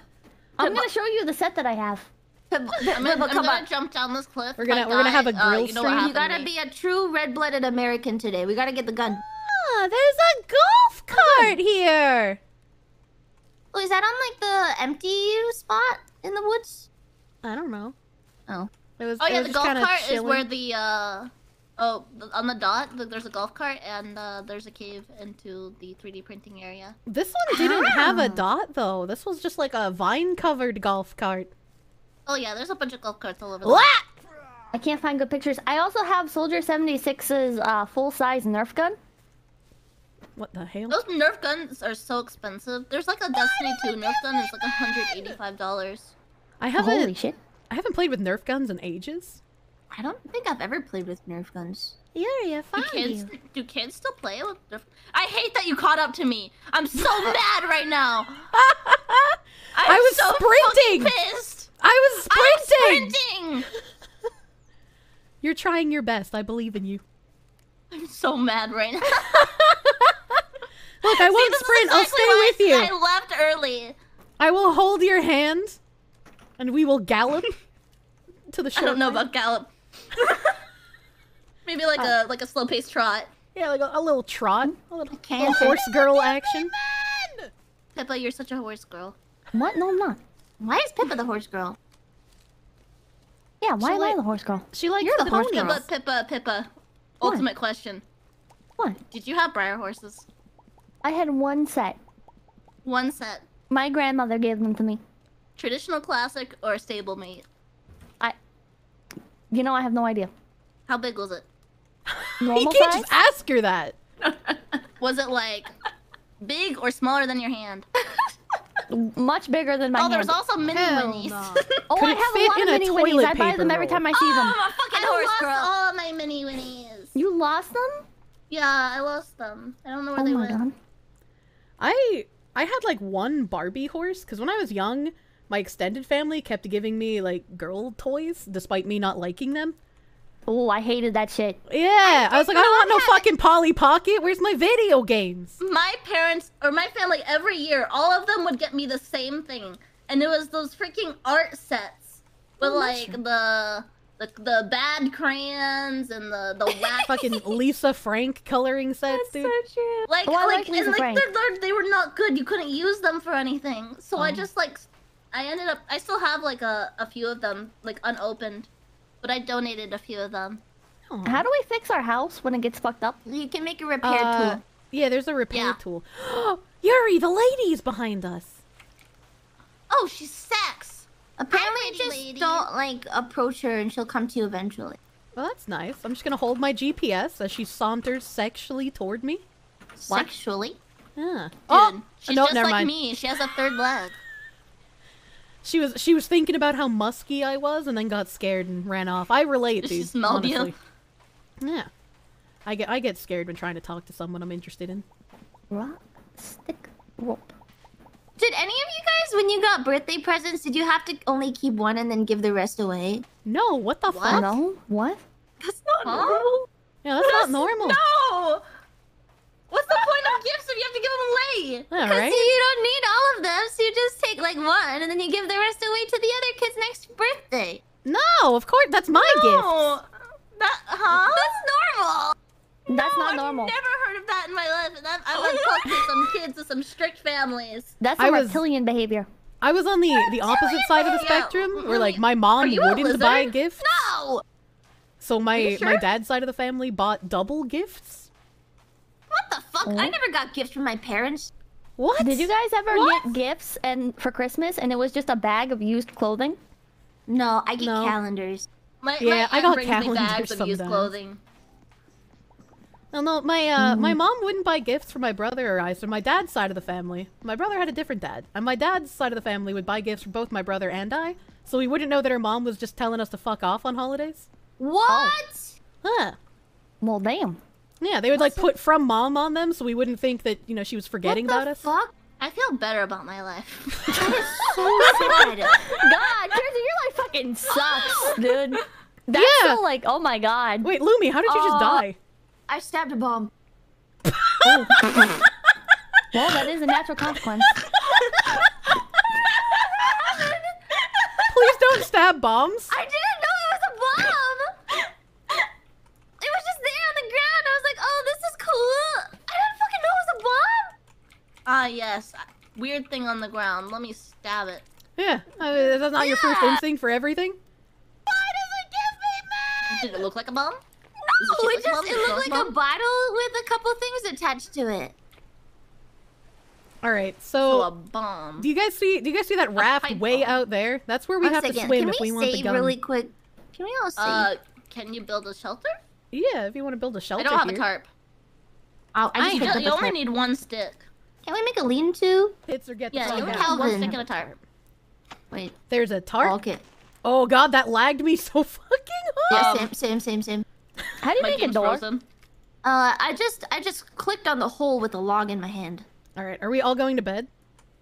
I'm gonna show you the set that I have. Pippa, I'm gonna, I'm come gonna on. jump down this cliff. We're gonna- I we're gonna have a died, uh, grill you know stream. You happened to gotta be a true red-blooded American today. We gotta get the gun. Ah, there's a golf cart here! Oh, is that on like the empty spot in the woods? I don't know. Oh. It was, Oh it yeah, was the golf kinda cart is where the uh oh on the dot. There's a golf cart and uh, there's a cave into the 3D printing area. This one didn't have Ah. a dot, though. This was just like a vine-covered golf cart. Oh yeah, there's a bunch of golf carts all over. the What? I can't find good pictures. I also have Soldier 76's uh, full-size Nerf gun. What the hell? Those Nerf guns are so expensive. There's like a Destiny 2 Nerf gun. It's like $185. I haven't. Holy shit. I haven't played with Nerf guns in ages. I don't think I've ever played with Nerf guns. Yuri, I Do kids, do kids still play with Nerf? I hate that you caught up to me. I'm so mad right now. I'm I was so sprinting! fucking pissed. I was sprinting! I'm sprinting. You're trying your best. I believe in you. I'm so mad right now. Look, I won't this is sprint. I'll stay why with you. I left early. I will hold your hand, and we will gallop to the I shore. don't know about Gallop. Maybe like uh, a like a slow paced trot. Yeah, like a, a little trot, mm, a little, can't. little horse girl action. Pippa, you're such a horse girl. What? No, I'm not. Why is Pippa the horse girl? Yeah, why She am like- I the horse girl? She likes You're the horse ponies. girl. Pippa, Pippa, Pippa. What? Ultimate question. What? Did you have Breyer horses? I had one set. One set. My grandmother gave them to me. Traditional classic or stablemate? I... You know, I have no idea. How big was it? You can't size? just ask her that. Was it like big or smaller than your hand? Much bigger than my oh, there's hand. also mini Hell whinnies. no. Oh, Could I have fit a lot in of a mini whinnies. toilet I buy them paper every roll? time I see them. Oh, I'm a fucking I horse lost girl. all all my mini whinnies. You lost them? Yeah, I lost them. I don't know where Oh they my went. god. I I had like one Barbie horse because when I was young, my extended family kept giving me like girl toys despite me not liking them. Oh, I hated that shit. Yeah, I, was like, I don't want no not fucking Polly Pocket. Where's my video games? My parents or my family every year, all of them would get me the same thing, and it was those freaking art sets with Oh, like mushroom. the the the bad crayons and the the wax. Fucking Lisa Frank coloring sets, dude. true. like Oh, I like, like Lisa and like they're, they're, they were not good. You couldn't use them for anything. So I Oh. just like I ended up I still have like a a few of them like unopened, but I donated a few of them. Aw. How do we fix our house when it gets fucked up? You can make a repair Uh, tool. Yeah, there's a repair Yeah. tool. Yuri, the lady is behind us. Oh, she's sex. Apparently, pretty just lady. don't like approach her, and she'll come to you eventually. Well, that's nice. I'm just gonna hold my GPS as she saunters sexually toward me. Sexually. Yeah. Dude, oh, she's no, just never like mind. me. She has a third leg. She was she was thinking about how musky I was and then got scared and ran off. I relate, She dude. smelled you. Yeah. I get I get scared when trying to talk to someone I'm interested in. Rock, stick, rope. Did any of you guys, when you got birthday presents, did you have to only keep one and then give the rest away? No, what the fuck? No? What? That's not Huh? Yeah, that's not normal. No. What's the point of gifts if you have to give them away? Because right? you don't need all of them, so you just take like one, and then you give the rest away to the other kid's next birthday. No, of course that's my gift. No. That huh? That's normal. That's No, not I've normal. never heard of that in my life. And I've, I've to some kids with some strict families. That's I a was- reptilian behavior. I was on the the opposite side of the Yeah, spectrum where mm, like my mom are you wouldn't buy lizard? gifts. No. So my you my sure? dad's side of the family bought double gifts. What the fuck? Oh. I never got gifts from my parents. What? Did you guys ever What? get gifts and for Christmas and it was just a bag of used clothing? No, I get No. calendars. My, Yeah, my I got brings me calendars bags of used clothing. No, no, my uh, Mm. my mom wouldn't buy gifts for my brother or I. So my dad's side of the family, my brother had a different dad, and my dad's side of the family would buy gifts for both my brother and I. So we wouldn't know that her mom was just telling us to fuck off on holidays. What? Huh? Well, damn. Yeah, they would like put from mom on them, so we wouldn't think that you know she was forgetting what about the us. Fuck. I feel better about my life. So sad. God, Jersey, your life fucking sucks, dude. That's Yeah. so like, oh my god. Wait, Lumi, how did you just Uh, die? I stabbed a bomb. Well, that is a natural consequence. Please don't stab bombs. I didn't know it was a bomb. It was just there on the ground. I was like, oh, this is cool. I didn't fucking know it was a bomb. Ah, yes. Weird thing on the ground. Let me stab it. Yeah, I mean, that's not your first instinct for everything. Why does it give me mad? Did it look like a bomb? No, it it just it looked like a a bottle with a couple things attached to it. All right, So a bomb. do you guys see? Do you guys see that raft way bomb. out there? That's where we One have to second. swim Can if we we want the save gun. really quick? Can we all save? Uh, can you build a shelter? Yeah, if you want to build a shelter I don't have here. a tarp. Oh, I I just You, picked don't- up you only need one stick. Can we make a lean-to? Hits or get the Yeah, fuck you only out. need one Kelvin. stick and a tarp. Wait. There's a tarp. Oh, okay. Oh god, that lagged me so fucking Yeah, hard. Um, same, same, same, same. How do you My make a door? frozen. Uh, I just, I just clicked on the hole with a log in my hand. All right, are we all going to bed?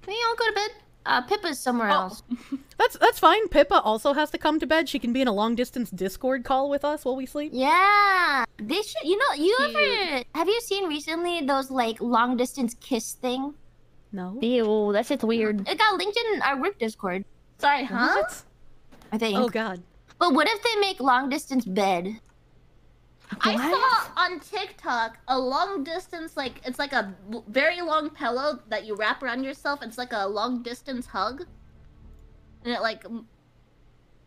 Can we all go to bed? Uh, Pippa's somewhere Oh. else. That's that's fine. Pippa also has to come to bed. She can be in a long distance Discord call with us while we sleep. Yeah, they should. You know, you Cute. ever have you seen recently those like long distance kiss thing? No. Ew, that shit's weird. It got linked in our work Discord. Sorry, huh? What? I think. Oh god. But what if they make long distance bed? I saw on TikTok a long distance, like it's like a very long pillow that you wrap around yourself. It's like a long distance hug, and it like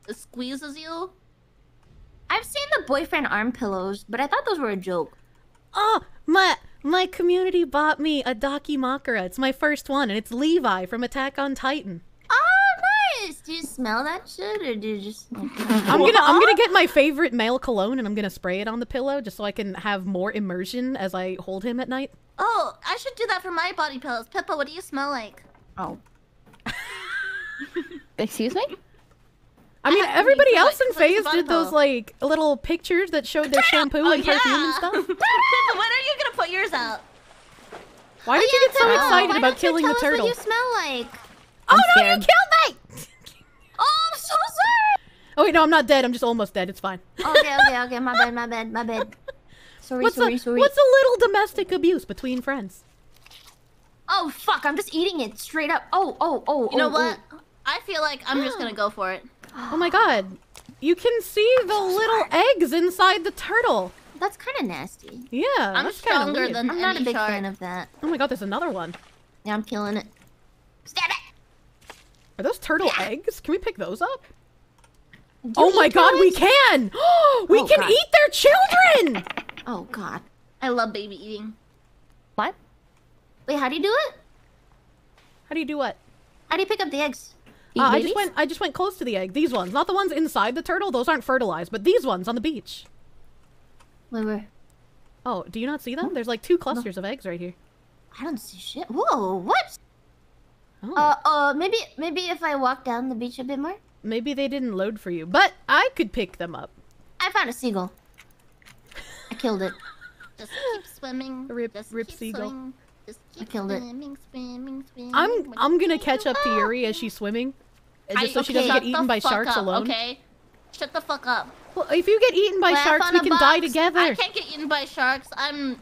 it squeezes you. I've seen the boyfriend arm pillows, but I thought those were a joke. Oh, my my community bought me a Dakimakura. It's my first one, and it's Levi from Attack on Titan. Oh! Do you smell that shit, or do you just? I'm gonna I'm gonna get my favorite male cologne and I'm gonna spray it on the pillow just so I can have more immersion as I hold him at night. Oh, I should do that for my body pillows. Pippa, what do you smell like? oh, Excuse me? I mean, have- everybody else in phase did those like little pictures that showed their oh, shampoo and perfume and stuff. Pippa, when are you gonna put yours out? Why oh, did you get so excited about killing the turtle? What you smell like? Oh no, scared. you killed me! Oh, I'm so sorry. Oh wait, no, I'm not dead. I'm just almost dead. It's fine. okay, okay, okay. My bad, my bad, my bad. Sorry, What's sorry, a sorry. what's a little domestic abuse between friends? Oh fuck! I'm just eating it straight up. Oh, oh, oh. You know oh, what? Oh. I feel like I'm just gonna go for it. Oh my god, you can see the little eggs inside the turtle. oh. That's kind of nasty. Yeah, I'm that's kinda stronger weird. than I'm not a big shark. fan of that. Oh my god, there's another one. Yeah, I'm killing it. Stab it! Are those turtle eggs? Can we pick those up? Do Oh my god, we can! we Oh, can God. eat their children! Oh god. I love baby eating. What? Wait, how do you do it? How do you do what? How do you pick up the eggs? Uh, I just went I just went close to the egg. These ones, not the ones inside the turtle, those aren't fertilized, but these ones on the beach. Wait, where? Oh, do you not see them? There's like two clusters of eggs right here. I don't see shit. Whoa, what? Oh. Uh, uh, maybe, maybe if I walk down the beach a bit more. Maybe they didn't load for you, but I could pick them up. I found a seagull. I killed it. Just keep swimming. Rip- just rip keep seagull. Swimming. Just keep killed it. swimming, swimming, swimming. I'm I'm gonna catch up to love Yuri as she's swimming, I- just so she doesn't get eaten by sharks up, alone. Okay, shut the fuck up. Well, if you get eaten by Laugh sharks, we a can die together. I can't get eaten by sharks. I'm,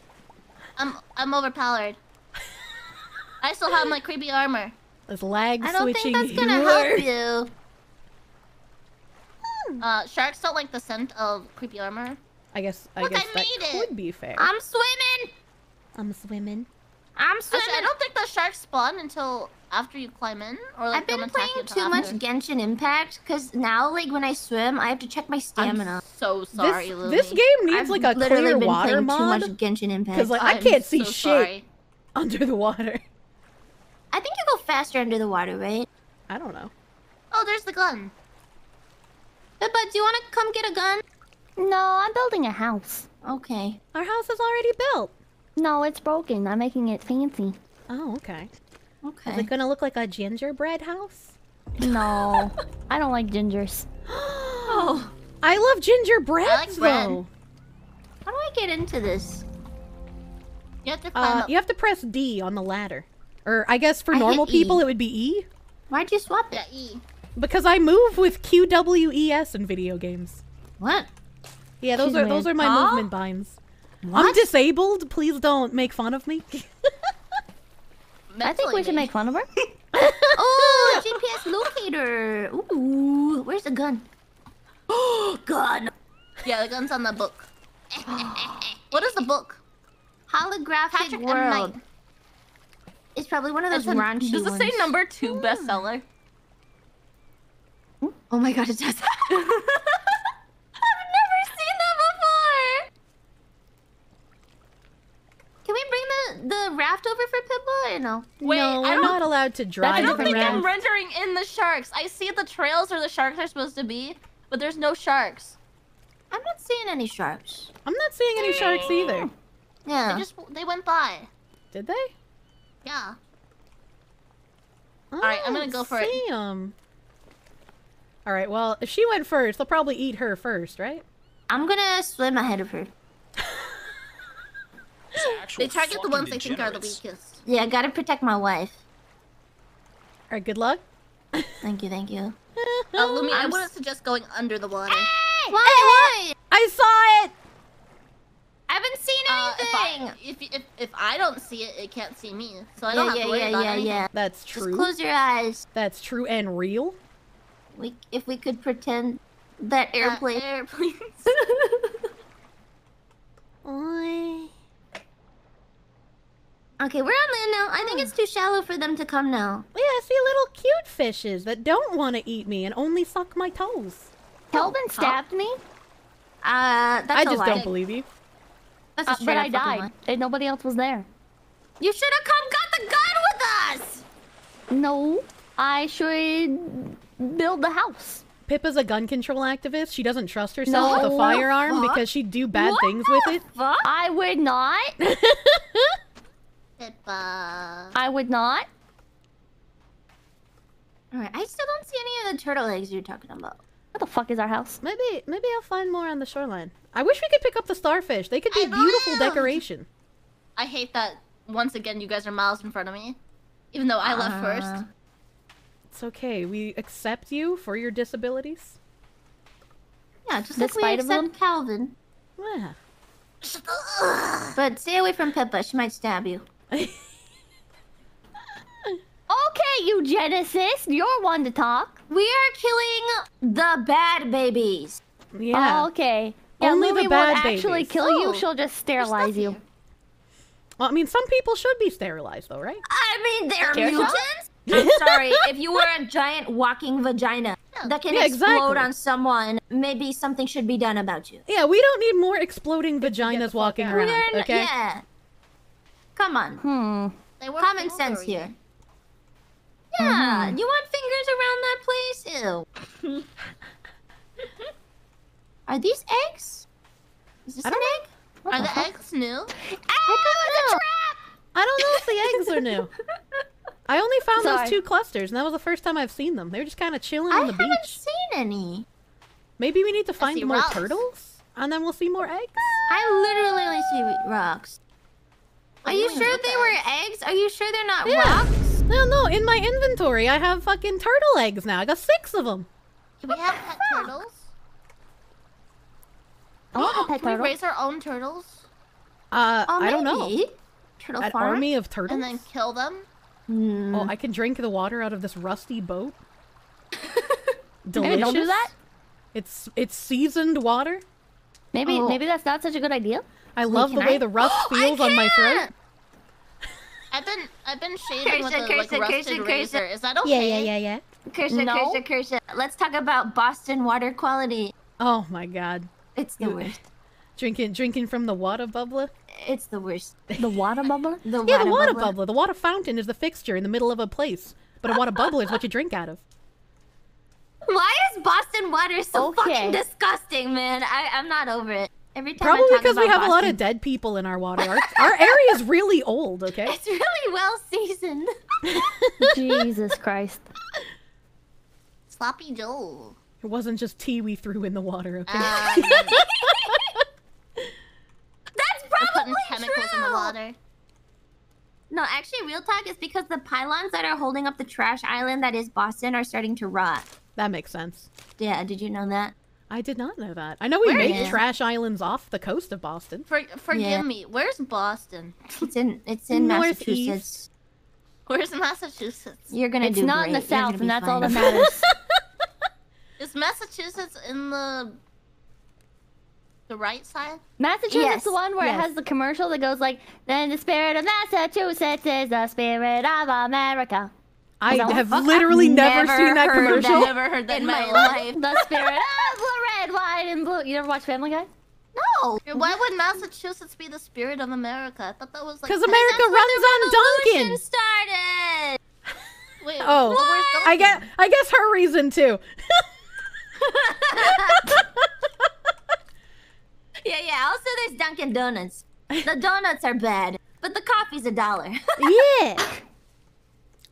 I'm, I'm overpowered. I still have my creepy armor. This lag I don't think that's gonna help you. Uh, sharks don't like the scent of creepy armor. I guess I Look, I guess that made it. could be fair. I'm swimming. I'm swimming. I'm swimming. Actually, I don't think the sharks spawn until after you climb in, or like I've been playing too much after. Genshin Impact because now, like when I swim, I have to check my stamina. I'm so sorry, this, Lily. this game needs I've like a literally clear been water playing too much mod Genshin Impact. because like I I'm can't see so shit sorry. under the water. I think you go faster under the water, right? I don't know. Oh, there's the gun. But, but do you want to come get a gun? No, I'm building a house. Okay. Our house is already built. No, it's broken. I'm making it fancy. Oh, okay. Okay. Is it gonna look like a gingerbread house? No, I don't like gingers. Oh, I love gingerbread, I like bread. though. how do I get into this? You have to climb Uh, up. you have to press D on the ladder, or I guess for I normal people E. it would be E, Why'd you swap that E. because I move with Q W E S in video games. What? Yeah, those She's are those weird. are my Huh? movement binds. I'm disabled. Please don't make fun of me. I think we should make fun of her. Oh, GPS locator. Ooh, where's the gun? Oh, gun. Yeah, the gun's on the book. what is the book? Holographic Patrick M. World. Knight. It's probably one of those Does it- raunchy Does it say number two hmm. bestseller? Oh my god, it does. I've never seen that before. Can we bring the the raft over for Pippa or no? Wait, no, I we're don't- allowed to drive. I don't the think I'm rendering in the sharks. I see the trails where the sharks are supposed to be, but there's no sharks. I'm not seeing any sharks. I'm not seeing any sharks either. Yeah. They just they went by. Did they? Yeah. All right, I'm gonna go for it. Sam. All right. Well, if she went first, they'll probably eat her first, right? I'm gonna swim ahead of her. Actual They target the ones they think are the weakest. Yeah, gotta protect my wife. All right. Good luck. Thank you, thank you. Uh, Lumi, I I'm wouldn't suggest going under the water. Why? Why? I saw it. I haven't seen Uh, if, anything. I, if, if if I don't see it, it can't see me. So I yeah, don't have yeah, to worry yeah, about yeah, anything. yeah. That's Just true. close your eyes. That's true and real. We, if we could pretend that Uh, airplane. airplanes. okay, we're on land now. I think it's too shallow for them to come now. Yeah, I see little cute fishes that don't want to eat me and only suck my toes. Kelvin stabbed me, Uh, that's I a just lie. don't believe you. That's uh, but I died, lie. and nobody else was there. You should have come got the gun with us. No, I should build the house. Pippa's a gun control activist. She doesn't trust herself with a firearm Fuck. because she'd do bad What things the with it. Fuck. I would not. Pippa. I would not. All right, I still don't see any of the turtle eggs you're talking about. What the fuck is our house? Maybe maybe I'll find more on the shoreline. I wish we could pick up the starfish. They could be I beautiful know. decoration. I hate that once again you guys are miles in front of me. Even though I left Uh, first. It's okay. We accept you for your disabilities. Yeah, just like we Despite accept them? Kelvin. Yeah. But stay away from Pippa. She might stab you. Okay, eugenicist, you're one to talk. We are killing the bad babies. yeah. Oh, okay. Yeah, Only the Louie bad won't actually babies. kill Oh, you. She'll just sterilize you. Well, I mean, some people should be sterilized, though, right? I mean, they're Care mutants. I'm sorry. If you were a giant walking vagina that can Yeah, explode exactly. on someone, maybe something should be done about you. Yeah, we don't need more exploding vaginas walking We're around. n- Okay. Yeah. Come on. Hmm. They were Common fingering sense you. here. Yeah. Mm-hmm. You want fingers around that place? Ew. Are these eggs? Is this an don't egg? What Are the the eggs new? I thought it was a trap. I don't know if the eggs are new. I only found Sorry. those two clusters, and that was the first time I've seen them. They were just kind of chilling I on the beach. I haven't seen any. Maybe we need to find more rocks. turtles, and then we'll see more eggs. I literally only see rocks. Are you sure they the were eggs? eggs? Are you sure they're not Yeah. rocks? No, no, in my inventory, I have fucking turtle eggs now. I got six of them. Can we have pet turtles? I want a pet Can we raise our own turtles Uh, Oh, I don't know. maybe. Turtle An farm. army of turtles? and then kill them? Hmm. Oh, I can drink the water out of this rusty boat. Maybe Delicious. don't do that. It's it's seasoned water. Maybe Oh. maybe that's not such a good idea. I love the can way I- the rust feels on my throat. Can't! I've been I've been shaving with a curse like rusted it, curse razor. Is that okay? yeah. yeah, yeah, Kirsche, No. Kirsche, Kirsche. Let's talk about Boston water quality. Oh my god. It's the worst. Drinking drinking from the water bubbler? It's the worst. The water bubbler. The Yeah, the water bubbler. bubbler. The water fountain is the fixture in the middle of a place. But a water bubbler is what you drink out of. Why is Boston water so Okay. fucking disgusting, man? I, I'm not over it. Every time Probably because we about have a lot of dead people in our water. Our, our area is really old, okay? It's really well seasoned. Jesus Christ. Sloppy Joe. It wasn't just tea we threw in the water, okay? Um, That's they're putting probably chemicals true. in the water. No, actually, real talk is because the pylons that are holding up the trash island that is Boston are starting to rot. that makes sense. Yeah, did you know that? I did not know that. I know we Where make is- trash islands off the coast of Boston. For, forgive Yeah. me. Where's Boston? It's in it's in Northeast. Massachusetts. Where's Massachusetts? You're gonna It's do not in the You're south, and that's all that matters. Is Massachusetts in the the right side? Massachusetts Yes, the one where yes. it has the commercial that goes like, "Then the spirit of Massachusetts is the spirit of America." I that have fuck? literally never, never seen that heard commercial. that. Never heard that in my life. life. The spirit of the red, white, and blue. You never watch Family Guy? No. Why would Massachusetts be the spirit of America? I thought that was like. Because America That's where the runs on revolution Dunkin'. started. Wait, Oh, but I Dunkin'? get. I guess her reason too. Yeah, yeah. Also, there's Dunkin' Donuts. The donuts are bad, but the coffee's a dollar. Yeah.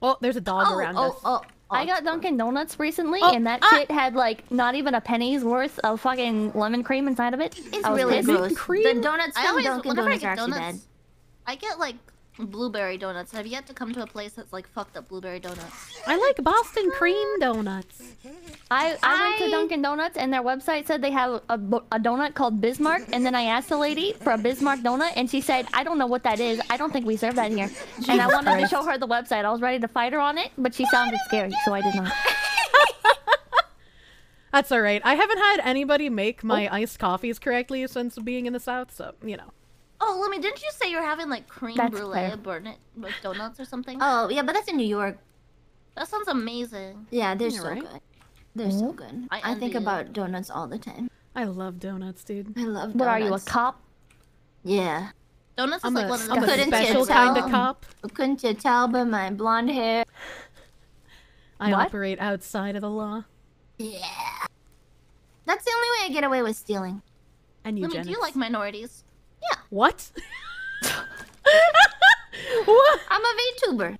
Oh, there's a dog oh, around oh, us. oh, I got Dunkin' Donuts recently, Oh, and that ah! shit had like not even a penny's worth of fucking lemon cream inside of it. It's I really pissed. Lemon gross. cream? The donuts I from always, Dunkin' whenever I Donuts are get actually donuts, bad. I get like blueberry donuts. I've yet to come to a place that's like fucked up blueberry donuts. I like Boston cream donuts. I, I went to Dunkin' Donuts and their website said they have a, a donut called Bismarck. And then I asked the lady for a Bismarck donut, and she said, "I don't know what that is. I don't think we serve that here." and I Jesus wanted to show her the website. I was ready to fight her on it, but she sounded scary, so I did not. That's all right. I haven't had anybody make my Oh. iced coffees correctly since being in the South, so you know. Oh, let me. Didn't you say you're having like cream That's brulee fair. burn it with donuts or something? Oh yeah, but that's in New York. that sounds amazing. Yeah, they're Yeah, so right? good. They're so good. I I, think you. about donuts all the time. I love donuts, dude. I love donuts. What are you, a cop? Yeah. Donuts I'm like a, one of the Couldn't you special kind of cop. Couldn't you tell by my blonde hair? I What? operate outside of the law Yeah. That's the only way I get away with stealing. and Lemmy, eugenics. do you like minorities? What? what? I'm a VTuber.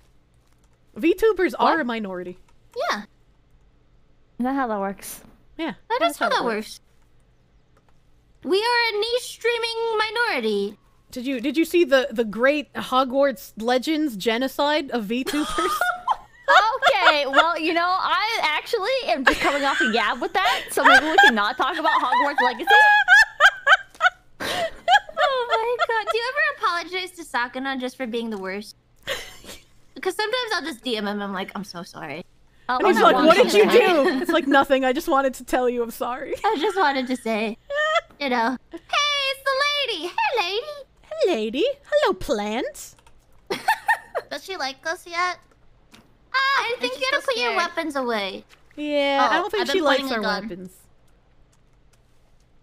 VTubers are a minority. Yeah, Is that how that works? Yeah. that that's is how that works. We are a niche streaming minority. Did you did you see the the great Hogwarts Legends genocide of VTubers? okay, well, you know, I actually am just coming off a yab with that, so maybe we can not talk about Hogwarts Legacy. Oh my god. Do you ever apologize to Sakana just for being the worst? Because sometimes I'll just DM him I'm like, I'm so sorry. Oh, and he's like, "What did you do?" It's like nothing. I just wanted to tell you I'm sorry. I just wanted to say, you know, hey, it's the lady. Hey, lady. Hey, lady. Hello, plant. Does she like us yet? Ah, I think you gotta so put your weapons away. Yeah, I Oh, don't think I've she likes pointing our gun. weapons.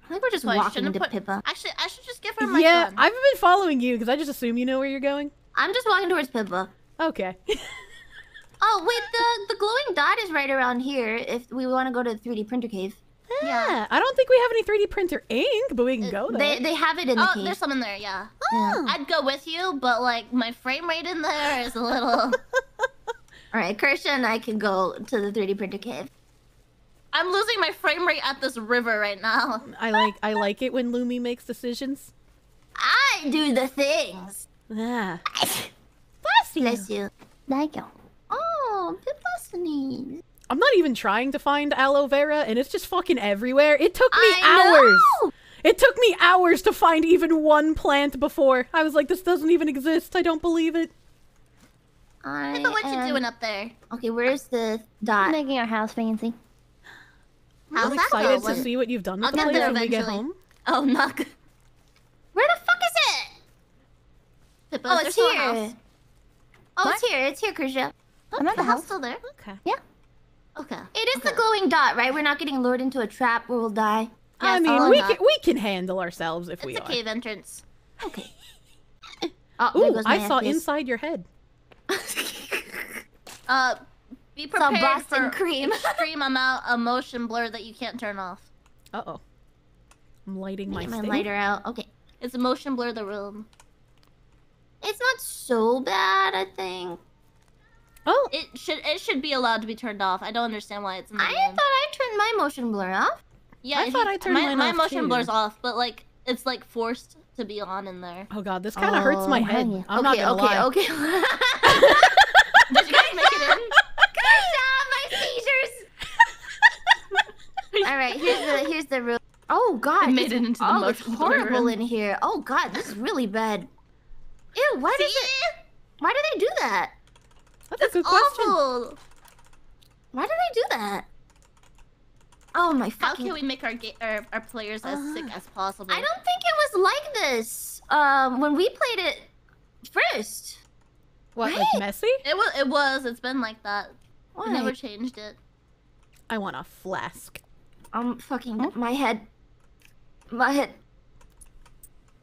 I think we're just walking into put- Pippa. Actually, I should just give her my Yeah, gun. I've been following you because I just assume you know where you're going. I'm just walking towards Pippa. Okay. Oh wait, the the glowing dot is right around here. If we want to go to the 3D printer cave, ah, yeah, I don't think we have any 3D printer ink, but we can uh, go there. they they have it in the Oh, cave. there's some in there, yeah. Yeah. Oh. I'd go with you, but like my frame rate in there is a little. All right, Kirsche and I can go to the 3D printer cave. I'm losing my frame rate at this river right now. I like I like it when Lumi makes decisions. I do the things. Ah. Bless you. Thank you. Oh, Pippa sneeze. I'm not even trying to find aloe vera, and it's just fucking everywhere. It took me I hours. know! It took me hours to find even one plant before. I was like, this doesn't even exist. I don't believe it. I Pippa, what you am- doing up there? Okay, where's the dot? Making our house fancy. How's I'm excited going? to see what you've done with I'll the get place there when we get eventually. home. Oh, knock. Where the fuck is it? Pippa, Oh, it's here. house? Oh, it's here. It's here, Kirsche. I'm at The the house house. still there? Okay. Yeah. Okay. It is okay. the glowing dot, right? We're not getting lured into a trap where we'll die. I Yes, mean, I'll we can, we can handle ourselves if It's we a are. cave entrance. Okay. Oh, Ooh, goes my I saw FPS. inside your head. Uh, be Some prepared Boston for cream. extreme amount of motion blur that you can't turn off. Uh oh. I'm lighting my Get my lighter out. Okay. It's a motion blur the room. It's not so bad, I think. Oh, It should it should be allowed to be turned off. I don't understand why it's in I game. thought I turned my motion blur off. Yeah, I if thought you- I turned my, mine my off, motion too. blur's off, but like it's like forced to be on in there. oh god, this kind of hurts my Oh, head. honey. I'm not okay, gonna okay, lie. okay. Did you guys make it in? Stop my seizures. All right, here's the here's the room. Oh god, It made it into the oh, it's horrible room. in here. Oh god, this is really bad. Ew, why does it? Why do they do that? That's a good question. Why do they do that? Oh my God, How can we make our our, our players as Uh, sick as possible? I don't think it was like this. Um, when we played it first. What, like messy? It was. It was. It's been like that. Why? We never changed it. I want a flask. Um, fucking my head. My head.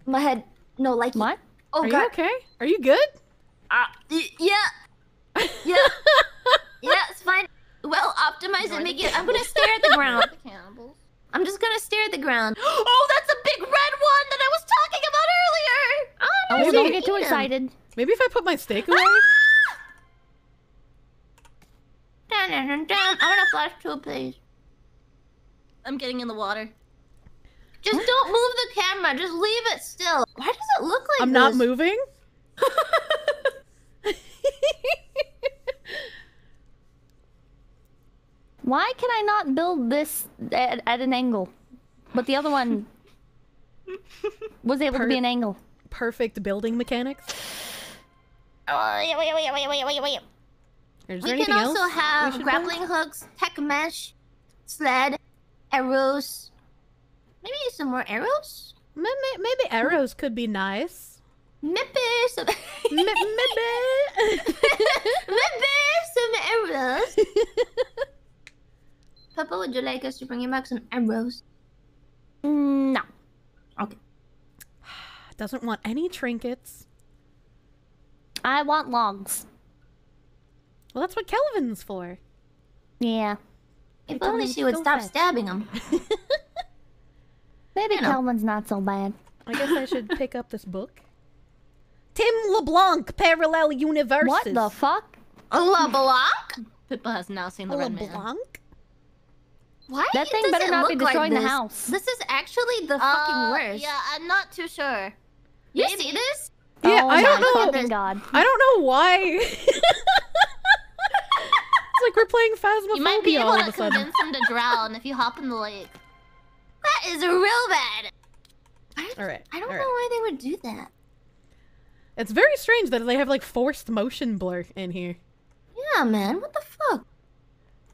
My head. No, like What? Oh Are god. you okay? Are you good? Ah, y- yeah. Yeah. yeah, it's fine. Well, optimize Enjoy it, make it. I'm gonna stare at the ground. The cannibals. I'm just gonna stare at the ground. Oh, that's a big red one that I was talking about earlier. Oh, Maybe- don't get too Eat 'em. excited. Maybe if I put my steak away? Dun, dun, dun, dun. I want a flash too, please. I'm getting in the water. Just don't move the camera. Just leave it still. Why does it look like I'm not moving. Why can I not build this at, at an angle? But the other one was able to be an angle. Perfect building mechanics. Oh, wait, wait, wait, wait, wait, wait. Is We can also else have grappling hooks, tech mesh, sled, arrows. Maybe some more arrows? Maybe, maybe arrows could be nice. Maybe some. M- maybe. Maybe some arrows. Papa, would you like us to bring you back some arrows? Mm, No. Okay. Doesn't want any trinkets. I want logs. Well, that's what Kelvin's for. Yeah. If tell only she would go stop fetch. stabbing him. Maybe You know. Kelvin's not so bad. I guess I should pick up this book. Tim LeBlanc, Parallel Universes. What the fuck? LeBlanc? Pippa has now seen the red man. LeBlanc? Why That thing does better it not be look like destroying the house. This is actually the Uh, fucking worst. Yeah, I'm not too sure. You Maybe. see this? Yeah, oh I don't know. god. I don't know why. it's like we're playing Phasmophobia You might be able to of a sudden. convince him to drown if you hop in the lake. That is real bad. I, All right. I don't all know right. why they would do that. It's very strange that they have like forced motion blur in here. Yeah, man. What the fuck?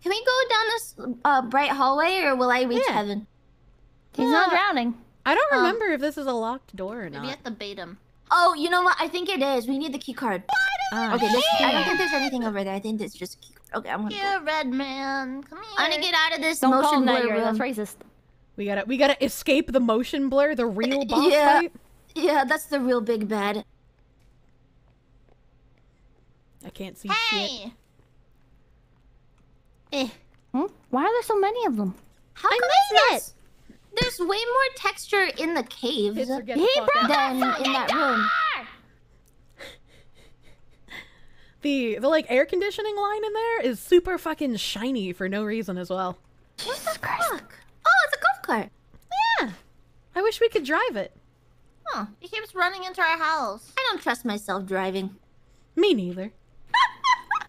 Can we go down this uh, bright hallway, or will I reach Yeah. heaven? He's not drowning. I don't Uh, remember if this is a locked door or Maybe not. you have to bait him. Oh, you know what? I think it is. We need the key card. Ah, Okay, this, I don't think there's anything over there. I think it's just a key card. Okay, I'm gonna go. Red man. Come here. I'm gonna get out of this Don't motion him that, blur room. That's racist. We gotta we gotta escape the motion blur, the real boss Yeah. fight. Yeah, that's the real big bad. I can't see shit. Hey! Eh. Hmm? Why are there so many of them? How come it's not? There's way more texture in the caves Kids are than in out. that room. The the like air conditioning line in there is super fucking shiny for no reason as well. Jesus Christ. Oh, it's a golf cart. Yeah. I wish we could drive it. Huh. He keeps running into our house. I don't trust myself driving. Me neither.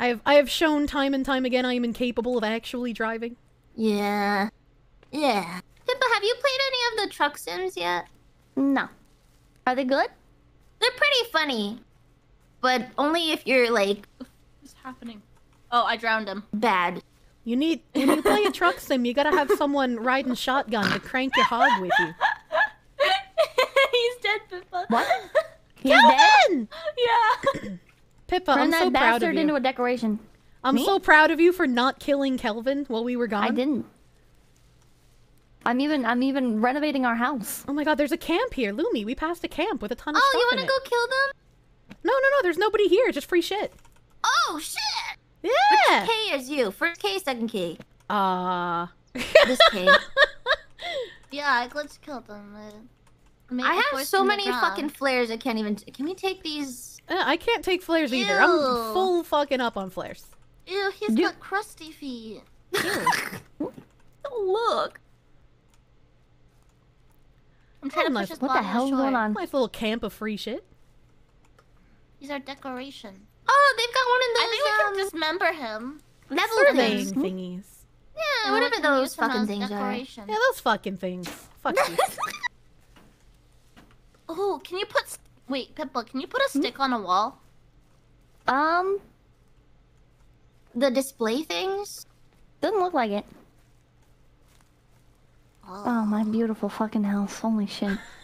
I have I have shown time and time again I am incapable of actually driving. Yeah. Yeah. Pippa, have you played any of the truck sims yet? No. Are they good? They're pretty funny. But only if you're like What's happening? Oh, I drowned him. bad. You need when you play a truck sim, you gotta have someone riding shotgun to crank your hog with you. He's dead, Pippa. What? He's dead? Yeah. Pippa, Turn I'm that so proud of bastard you. into a decoration. I'm Me? so proud of you for not killing Kelvin while we were gone. I didn't. I'm even I'm even renovating our house. Oh my god, there's a camp here, Lumi. We passed a camp with a ton of stuff. Oh, stuff you in wanna it. go kill them? No, no, no. There's nobody here. Just free shit. Oh shit! Yeah. K is you. First K, second K. Uh This K. yeah, I glitch killed them. Made- I have so many drown. fucking flares I can't even. Can we take these? Uh, I can't take flares either. I'm full fucking up on flares. Ew, he's You- got crusty feet. Look. I'm trying to nice. push his What the body hell's going on? Nice little camp of free shit. He's our decoration. Oh, they've got one of those. I think we can um, dismember him. level Surveying things. thingies. Yeah, and whatever those fucking as things are. Yeah, those fucking things. Fuck you. Oh, can you put... Wait, Pippa, can you put a stick on a wall? Um, The display things. doesn't look like it. Oh, my beautiful fucking house. Holy shit.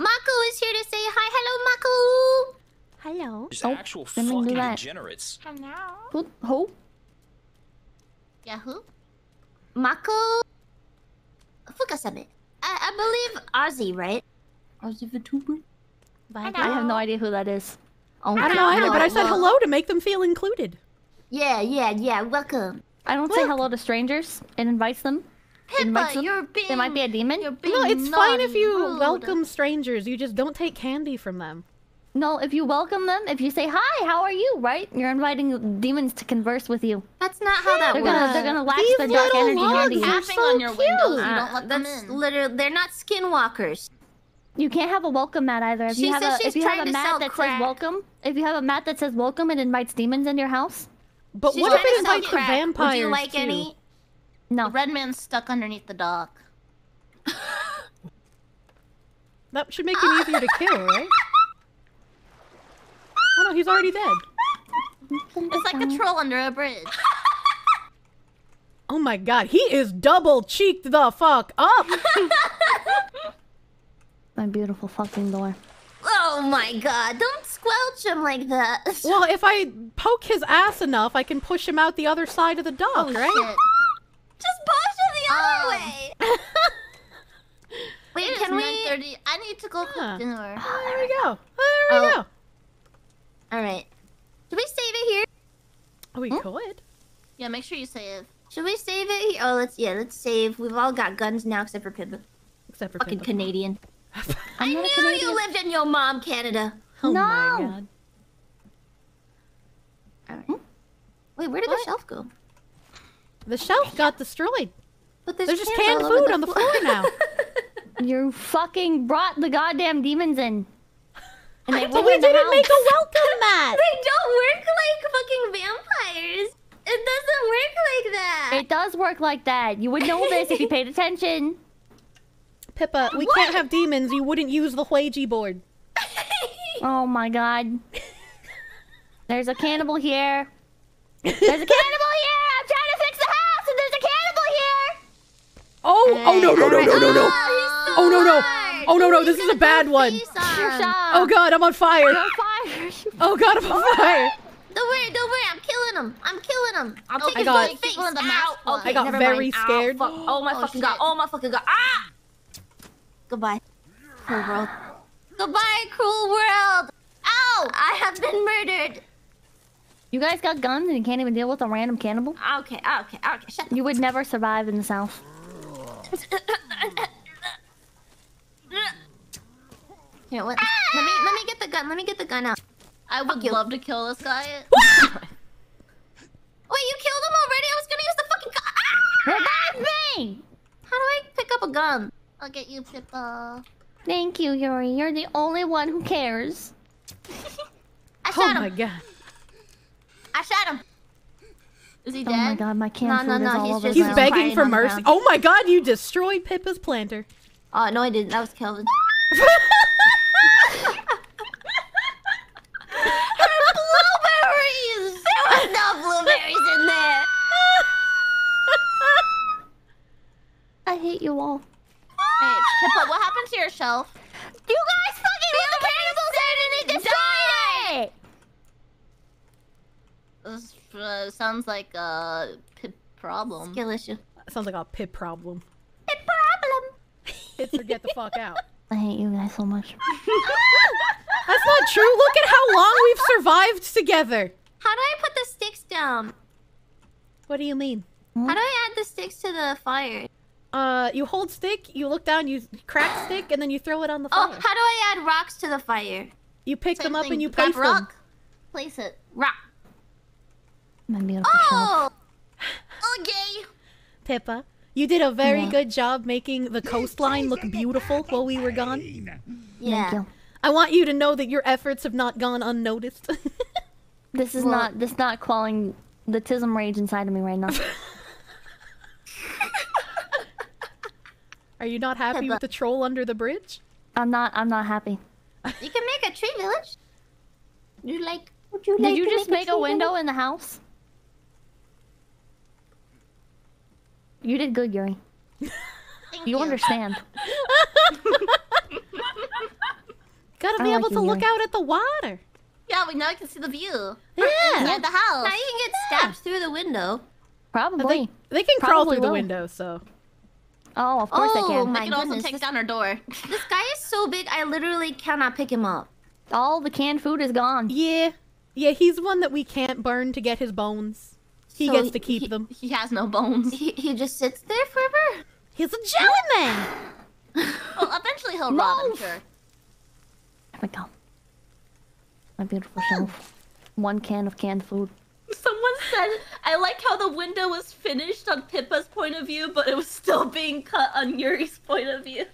Mako is here to say hi. Hello, Mako. Hello. These Oh, actual let me do fucking that. degenerates. Hello. Who? Who? Yahoo? Mako Fukasame. I, I believe Aussie, right? Ozzy VTuber? I have no idea who that is. Oh, I don't oh, know either, but I said well, hello to make them feel included. Yeah, yeah, yeah. Welcome. I don't say hello to strangers. It invites them. Invite Pippa, them. you're being. There might be a demon. No, it's fine if you rude. welcome strangers. You just don't take candy from them. No, if you welcome them, if you say hi, how are you, right? You're inviting demons to converse with you. That's not how that They're works. gonna they're gonna latch These their dark energy logs onto you. are Tapping so on your windows, you Uh, don't let them that's in. literally they're not skinwalkers. You can't have a welcome mat either. If She you have says a she's if you have a to sell mat that crack. says welcome, if you have a mat that says welcome, it invites demons into your house. But She's what if it invites vampires Would you like too? any? No. The red man's stuck underneath the dock. That should make him easier to kill, right? Oh no, he's already dead. It's like a troll under a bridge. Oh my god, he is double cheeked the fuck up. My beautiful fucking door. Oh my god! Don't squelch him like that. well, if I poke his ass enough, I can push him out the other side of the dock, Oh, right? shit. Just push him the other Um, way. Wait, It can we? I need to go cook Huh. dinner. Oh, there we go. There we Oh. go. All right. Should we save it here? Oh, we hmm? could. Yeah, make sure you save. Should we save it here? Oh, let's yeah, let's save. We've all got guns now except for Pippa. Except for Fucking. Canadian. I knew Canadian. you lived in your mom, Canada. Oh No. my god. All right. Hmm? Wait, where did the shelf go? The shelf got destroyed. But there's, There's just canned food on the floor now. You fucking brought the goddamn demons in. And they But we didn't make a welcome mat. They don't work like fucking vampires. It doesn't work like that. It does work like that. You would know this if you paid attention. Pippa, we can't have demons. You wouldn't use the Ouija board. Oh my god. There's a cannibal here. There's a cannibal here! I'm trying to fix the house and there's a cannibal here! Oh, oh no, no, no, no, no, no. Oh, Oh no, no. Oh no, no, this is a bad one. face You're on. shot. Oh god, I'm on fire. You're on fire. Oh god, I'm on fire. Don't worry, don't worry. I'm killing him. I'm killing him. I'll take I his got- face People in the out. Okay, I got very mind. Scared. fuck. Oh my Oh, fucking god. Oh my fucking god. Ah! Goodbye, cruel world. Goodbye, cruel world. Ow! I have been murdered. You guys got guns and you can't even deal with a random cannibal? Okay, okay, okay. Shut the You would never survive in the south. Here, what? Let me let me get the gun. Let me get the gun out. I would you. love to kill this guy. Wait, you killed him already? I was gonna use the fucking gun. Ah! Revive me! How do I pick up a gun? I'll get you, Pippa. Thank you, Yuri. You're the only one who cares. I Oh shot him. my god. I shot him. Is he Oh my god, my canned No, no, food no, is all he's over just- the He's Well, begging for mercy. Oh my god, you destroyed Pippa's planter. Oh no, I didn't. That was Kelvin. blueberries. There was no blueberries in there. I hate you all. Hey, Pippa, what happened to your shelf? You guys fucking leave the cannibals in and they destroyed it! This uh, sounds like a Pip problem. Skill issue. Sounds like a Pip problem. A problem. Hits or get the fuck out. I hate you guys so much. That's not true. Look at how long we've survived together. How do I put the sticks down? What do you mean? How do I add the sticks to the fire? Uh, you hold stick, you look down, you crack stick, and then you throw it on the fire. Oh, how do I add rocks to the fire? You pick Same them up thing. and you Grab place them. Place it. Rock. My beautiful shelf. Oh, Okay. Pippa, you did a very Yeah. good job making the coastline look beautiful while we were gone. yeah. Thank you. I want you to know that your efforts have not gone unnoticed. This is Well- not this not quelling the tism rage inside of me right now. Are you not happy Pippa. with the troll under the bridge? I'm not I'm not happy. You can make a tree village. You like? Would you like Did you to just make a tree window village? in the house? You did good, Yuri. Thank You understand. Gotta I be like able to you, look Yuri. out at the water. Yeah, we now I can see the view. Yeah. Inside the house. Now you can get stabbed through the window. Probably. They, they can crawl Probably through the window, so. Oh, of course Oh, they can. my I can also take this- down our door. This guy is so big, I literally cannot pick him up. All the canned food is gone. Yeah. Yeah, he's one that we can't burn to get his bones. He So gets to keep he- them. He has no bones. He, he just sits there forever. He's a jelly man. Well, eventually he'll rot, I'm No. sure. There we go. My beautiful shelf. One can of canned food. Someone said, I like how the window was finished on Pippa's point of view, but it was still being cut on Yuri's point of view.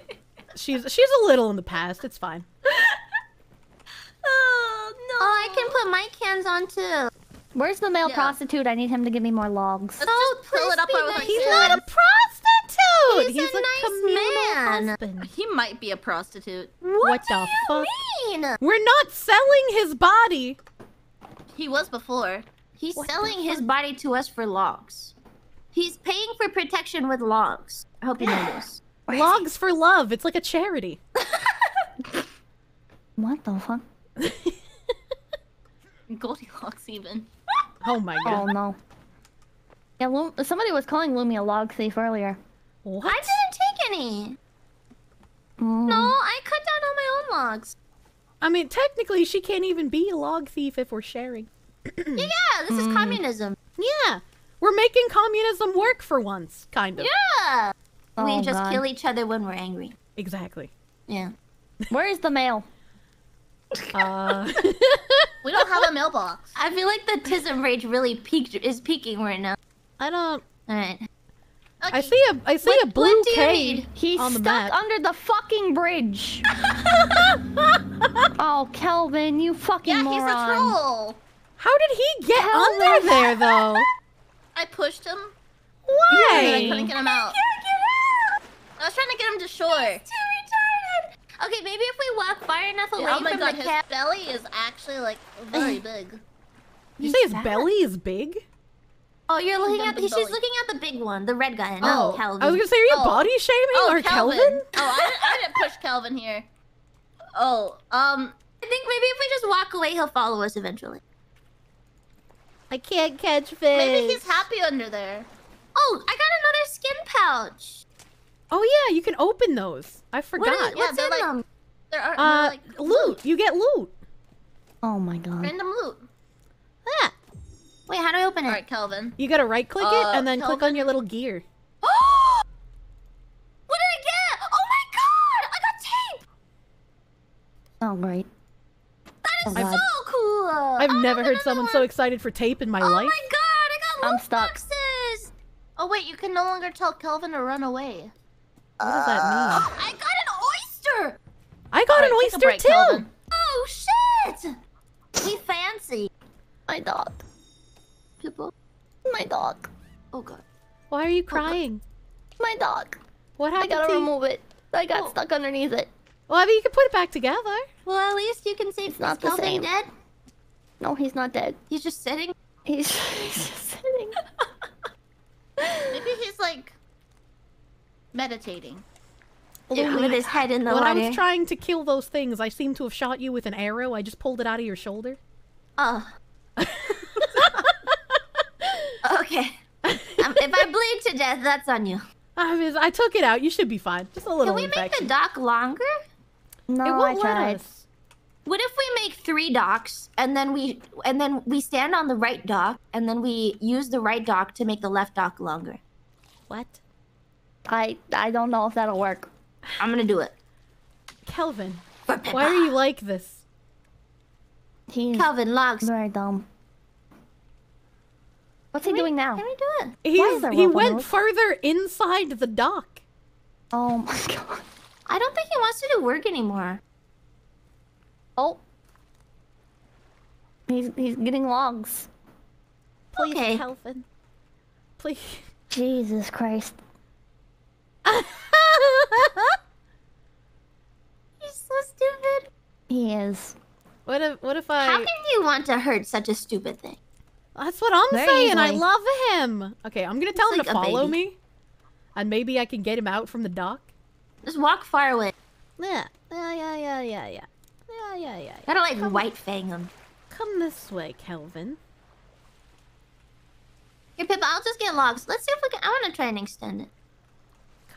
She's she's a little in the past. It's fine. oh, no. Oh, I can put my cans on too. Where's the male Yeah. prostitute? I need him to give me more logs. Let's just fill it up please be nice. He's not a prostitute. He's a nice man. husband. He might be a prostitute. What, the fuck? Mean. We're not selling his body. He was before. He's selling his body to us for logs. He's paying for protection with logs. I hope you know this. Logs for love. It's like a charity. What the fuck? Goldilocks, even. Oh my god. Oh no. Yeah, Lu- somebody was calling Lumi a log thief earlier. What? I didn't take any. Mm. No, I cut down all my own logs. I mean, technically, she can't even be a log thief if we're sharing. Yeah, this is communism. Yeah, we're making communism work for once, kind of. Yeah. we Oh, just God. kill each other when we're angry. Exactly. Yeah. Where is the mail? Uh, We don't have a mailbox. I feel like the tism rage really peaked is peaking right now. I don't. All right. I see a. I see a What- blue what do you K need? He's on the stuck map. under the fucking bridge. oh, Kelvin, you fucking Yeah, moron. he's a troll. How did he get Hell under there, though? I pushed him, and I couldn't get him out. I was trying to get him to shore. Too retarded. Okay, maybe if we walk far enough away oh my from god, the his cat. belly is actually like very big. You say his belly is big? Oh, you're looking Dum at. dum She's looking at the big one, the red guy. Oh, No, Kelvin. I was gonna say, are you Oh. body shaming Oh, or Kelvin. Kelvin? Oh, I didn't, I didn't push Kelvin here. Oh, um, I think maybe if we just walk away, he'll follow us eventually. I can't catch fish. maybe he's happy under there. Oh, I got another skin pouch. Oh yeah, you can open those. I forgot. is, Yeah, what's they're in like- them? There are uh, like loot. You get loot. Oh my god. random loot. Yeah. Wait, how do I open it? All right, Kelvin. You gotta right click it Uh, and then click on your little gear. what did I get? Oh my god! I got tape. Oh great. That is Oh, so God. cool. I've Oh, never look heard at someone that so excited for tape in my life. Oh my god! I got I'm loot stuck. boxes. Oh wait, you can no longer tell Kelvin to run away. What does that uh, mean? I got an oyster. I got an Alright, take a oyster break, too. Kelvin. Oh shit! We fancy My dog. people. My dog. Oh god. Why are you oh, crying? My dog. What I gotta to remove it. I got Oh. stuck underneath it. Well, I mean, you can put it back together. Well, at least you can say It's not the same. dead. No, he's not dead. He's just sitting. He's, he's just sitting. Maybe he's like meditating. with his head in the when I was trying to kill those things, I seem to have shot you with an arrow. I just pulled it out of your shoulder. Oh. okay. Um, if I bleed to death, that's on you. I mean, I took it out. You should be fine. Just a little Can we make the dock longer? No, it won't let tried. us. What if we make three docks and then we and then we stand on the right dock and then we use the right dock to make the left dock longer? What? I I don't know if that'll work. I'm gonna do it. Kelvin, why are you like this? He's Kelvin logs? very dumb. What's he we- doing now? Can we do it? He's, he went those? further inside the dock. Oh my god. I don't think he wants to do work anymore. Oh. He's he's getting logs. Please, Okay. Kelvin. Please. Jesus Christ. You're so stupid. He is. What if what if I How can you want to hurt such a stupid thing? That's what I'm Very saying. Easily. I love him. Okay, I'm gonna tell it's him like to follow me. And maybe I can get him out from the dock. Just walk far away. Yeah. Yeah, yeah, yeah, yeah, yeah. Yeah, yeah, yeah. Gotta like Come white fang him. Come this way, Kelvin. Here, Pippa, I'll just get logs. Let's see if we can I wanna try and extend it.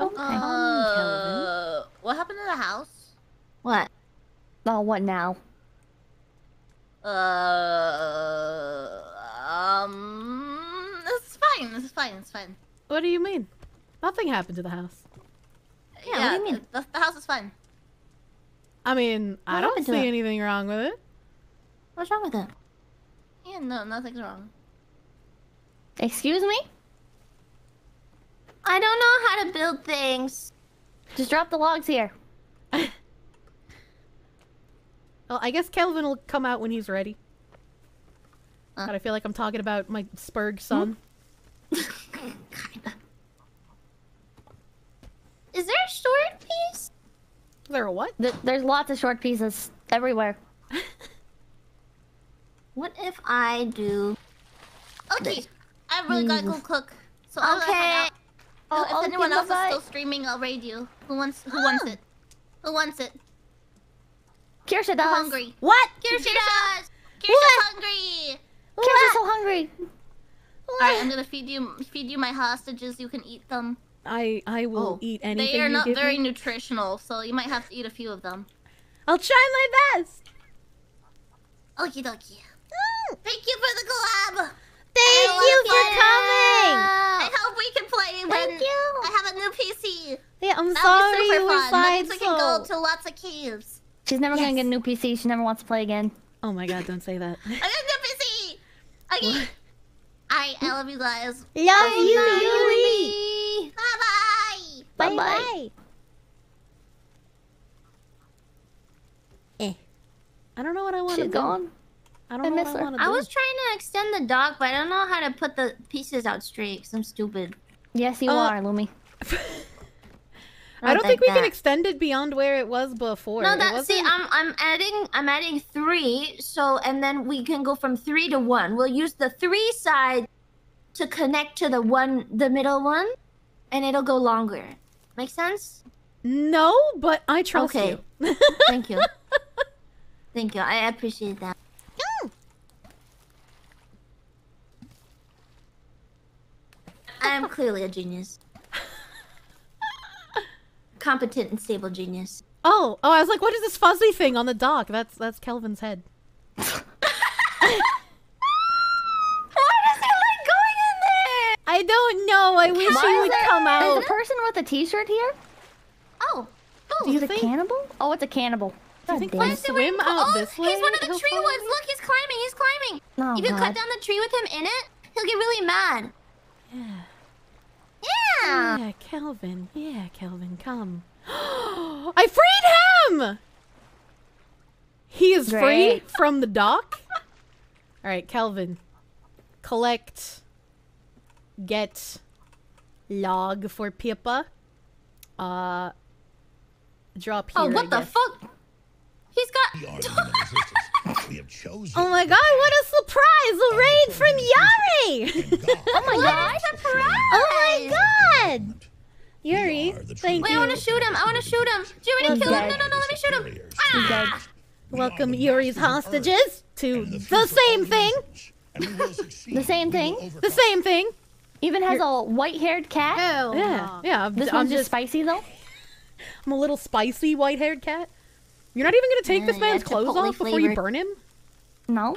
Come, Okay. Uh, what happened to the house? What? Oh, what now? Uh, um, it's fine. It's fine. It's fine. What do you mean? Nothing happened to the house. Yeah, what do you mean? The, the house is fine. I mean, I don't see it? anything wrong with it. What's wrong with it? Yeah, no, nothing's wrong. Excuse me? I don't know how to build things. Just drop the logs here. Well, I guess Kelvin will come out when he's ready. Uh. God, I feel like I'm talking about my Spurg son. Kinda. Is there a short piece? Is there a what? Th- there's lots of short pieces everywhere. What if I do? Okay, I really gotta go cook. So I'll Okay. Head out. Oh, if okay, anyone else is still streaming, I'll raid you. Who wants? Who wants it? Who wants it? Kirsche I'm does. hungry. What? Kirsche does. Kirsche's hungry. Kirsche's so hungry. All right, I'm gonna feed you feed you my hostages. You can eat them. I I will Oh. eat anything They are you not give very me. nutritional, so you might have to eat a few of them. I'll try my best. Okie dokie. Thank you for the collab. Thank you for it. coming. I hope we can play when Thank you. I have a new PC. Yeah, I'm That'll sorry be super you fun. That means side we can go to lots of caves. She's never gonna get a new PC. She never wants to play again. Oh my god, don't say that. I got a new PC. Okay. Alright, I love you guys. Love you, Yuri. Bye bye. Bye bye. Eh. I don't know what I want to She's do. gone. I don't I know miss what I her. want to I do. was trying to extend the dock, but I don't know how to put the pieces out straight. Cause I'm stupid. Yes, you Uh, are, Lumi. I don't Not think like we can extend it beyond where it was before. No, It that see, I'm I'm adding I'm adding three, so and then we can go from three to one. We'll use the three side to connect to the one, the middle one, and it'll go longer. Make sense? No, but I trust Okay. you. Thank you. Thank you. I appreciate that. I'm clearly a genius. Competent and stable genius. oh, oh, I was like, what is this fuzzy thing on the dock? That's that's Kelvin's head. Why does it like going in there? I don't know. I wish Why he would there- come out. a person with a T-shirt here. Oh, oh. Do you Is think? cannibal? Oh, it's a cannibal. Do you think God if I damn. Is it where swim you- out oh, this way? He's one of the he'll tree find woods. Look, he's climbing. He's climbing. Oh, if you God. cut down the tree with him in it, he'll get really mad. Yeah. Yeah. Yeah, Kelvin. Yeah, Kelvin, come. I freed him! He is free from the dock. All right, Kelvin. Collect. Get. Log for Pippa. Uh. Drop here. Oh, I what the guess. fuck? He's got. We are the human resistance. We have chosen. Oh my god, what a surprise! A raid from Yuri! oh my God. oh my god! Yuri, are the thank Wait, I want to shoot him. I want to shoot him. Do you want me to kill him? No, no, no. Let me shoot him. He's ah! dead. Welcome Yuri's hostages to the same thing. The same thing? The same thing. Even has a white-haired cat. Hell Yeah, yeah. I'm, This I'm one's just just. spicy though. I'm a little spicy white-haired cat. You're not even gonna take this man's clothes off before you burn him. No,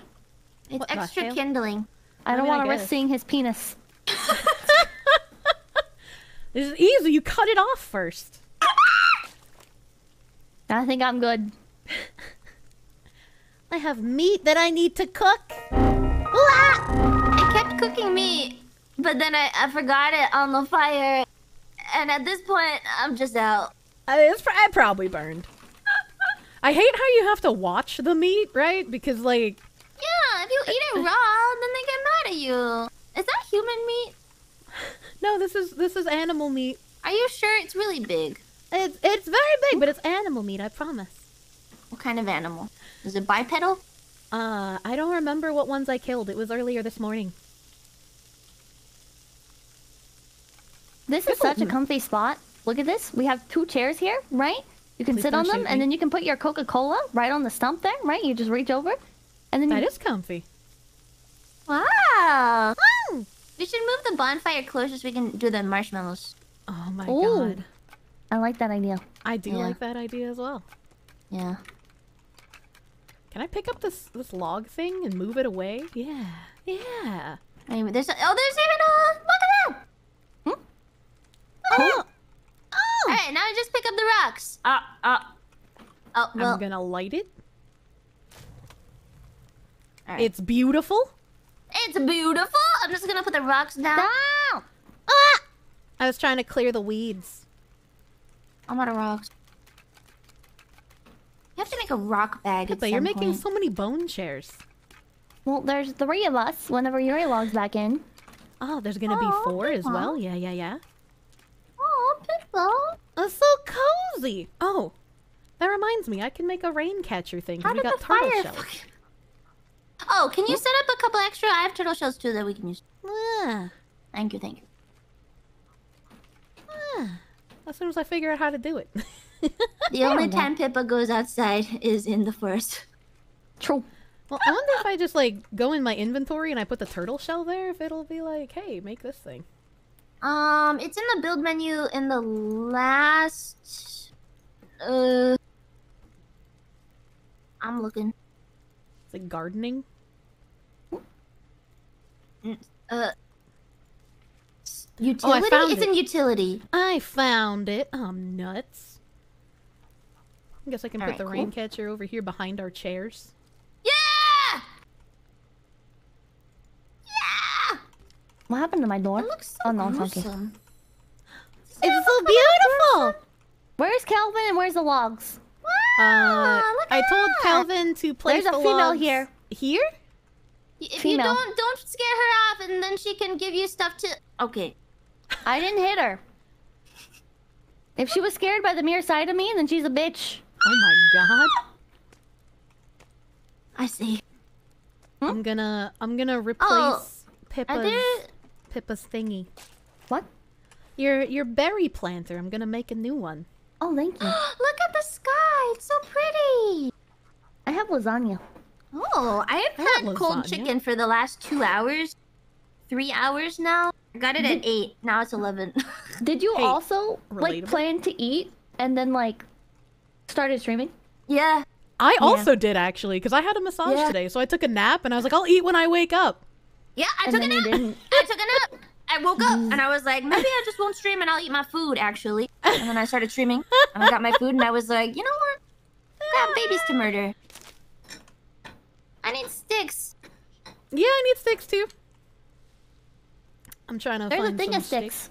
It's What extra kindling. I don't mean, want to risk seeing his penis. This is easy. You cut it off first. I think I'm good. I have meat that I need to cook. Ah! I kept cooking meat, but then I, I forgot it on the fire. And at this point, I'm just out. I, it's, pr- I probably burned. I hate how you have to watch the meat, right? Because like, Yeah, if you eat it raw, then they get mad at you. Is that human meat? no, this is this is animal meat. Are you sure it's really big? It's it's very big, but it's animal meat. I promise. What kind of animal? Is it bipedal? Uh, I don't remember what ones I killed. It was earlier this morning. This is such a comfy spot. Look at this. We have two chairs here, right? You can Please sit on them, and me. then you can put your Coca-Cola right on the stump there, right? You just reach over, and then That you... is comfy. Wow. We should move the bonfire closer so we can do the marshmallows. Oh my Ooh. god, I like that idea. I do Yeah. like that idea as well. Yeah. Can I pick up this this log thing and move it away? Yeah, yeah. I mean, there's a, oh, there's even a look at that. Hmm? All right, now just pick up the rocks. Uh, uh, Oh well. I'm gonna light it. Alright. It's beautiful. It's beautiful. I'm just gonna put the rocks down. Down. I was trying to clear the weeds. I'm out of rocks. You have to make a rock bag. at But you're making point. so many bone chairs. Well, there's three of us. Whenever Yuri logs back in. Oh, there's gonna Aw, be four as well. Yeah, yeah, yeah. Pippa. Oh, so cozy. Oh, that reminds me. I can make a rain catcher thing. How we got the turtle fire? shells. Oh, can you set up a couple extra? I have turtle shells too that we can use. Ah, Thank you, thank you. ah. As soon as I figure out how to do it. The only time Pippa goes outside is in the forest. True. well, I wonder if I just like go in my inventory and I put the turtle shell there, if it'll be like, hey, make this thing. Um, it's in the build menu in the last. Uh, I'm looking. It's like gardening. Uh, s- utility. found it. it's it. in utility. I found it. I'm nuts. I guess I can put Alright, the cool. rain catcher over here behind our chairs. Yeah. Yeah. What happened to my door? It looks so Oh, no, it's It's so beautiful. Where's Kelvin and where's the logs? Uh, Wow, look I at told. Kelvin to place There's a the female logs here. Here? If you don't don't scare her off, and then she can give you stuff to. Okay. I didn't hit her. If she was scared by the mere sight of me, then she's a bitch. Oh my god. I see. I'm gonna I'm gonna replace Oh, Pippa's Are there? Pippa's thingy. What? Your your berry planter. I'm gonna make a new one. Oh, thank you. Look at the sky. It's so pretty. I have lasagna. Oh, I have I had want cold chicken for the last two hours. Three hours now. I got it at eight. Now it's eleven. Did you Hey, also like plan to eat and then like started streaming? yeah. I also did actually, because I had a massage Yeah. today, so I took a nap and I was like, I'll eat when I wake up. Yeah, I And took a nap. didn't. I took a nap. I woke up and I was like, maybe I just won't stream and I'll eat my food actually. And then I started streaming and I got my food and I was like, you know what? I got babies to murder. I need sticks. Yeah, I need sticks too. I'm trying to There's a thing some of sticks.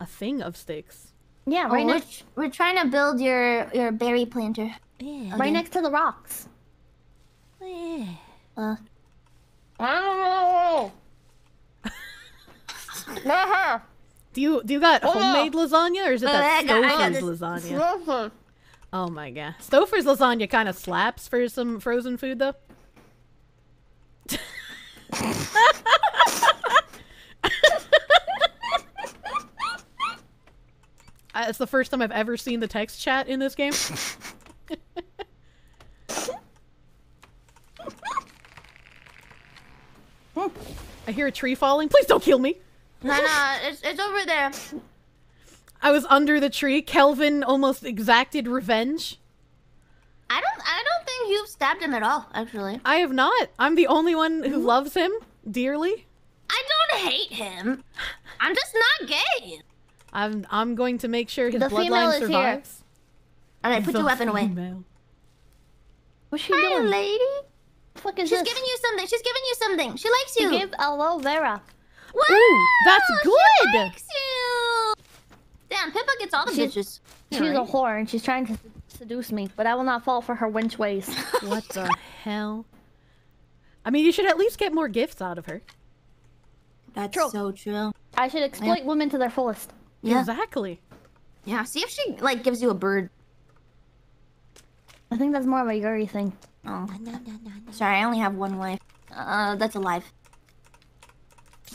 A thing of sticks. Yeah, Oh, right we're, we're trying to build your your berry planter. Yeah. right next to the rocks. yeah. Uh, Do you do you got homemade lasagna or is it that I got- I Stouffer's lasagna? Oh my god. Stouffer's lasagna kind of slaps for some frozen food though. Uh, It's the first time I've ever seen the text chat in this game. I hear a tree falling. Please don't kill me. no, no, it's, it's over there. I was under the tree. Kelvin almost exacted revenge. I don't I don't think you've stabbed him at all, actually. I have not. I'm the only one who loves him dearly. I don't hate him. I'm just not gay. I'm I'm going to make sure his The female bloodline survives. Alright, put The your weapon away. What's she Hi, doing? lady. The fuck is She's this? giving you something. She's giving you something. She likes you. You give aloe vera. Wow, Ooh, that's She good. likes you. Damn, Pippa gets all the She's- bitches. She's a whore and she's trying to seduce me, but I will not fall for her wench ways. What the hell? I mean, you should at least get more gifts out of her. That's True. so true. I should exploit women to their fullest. Yeah. Exactly. Yeah. See if she like gives you a bird. I think that's more of a Yuri thing. Oh. No, no, no, Sorry, I only have one life. Uh, that's alive.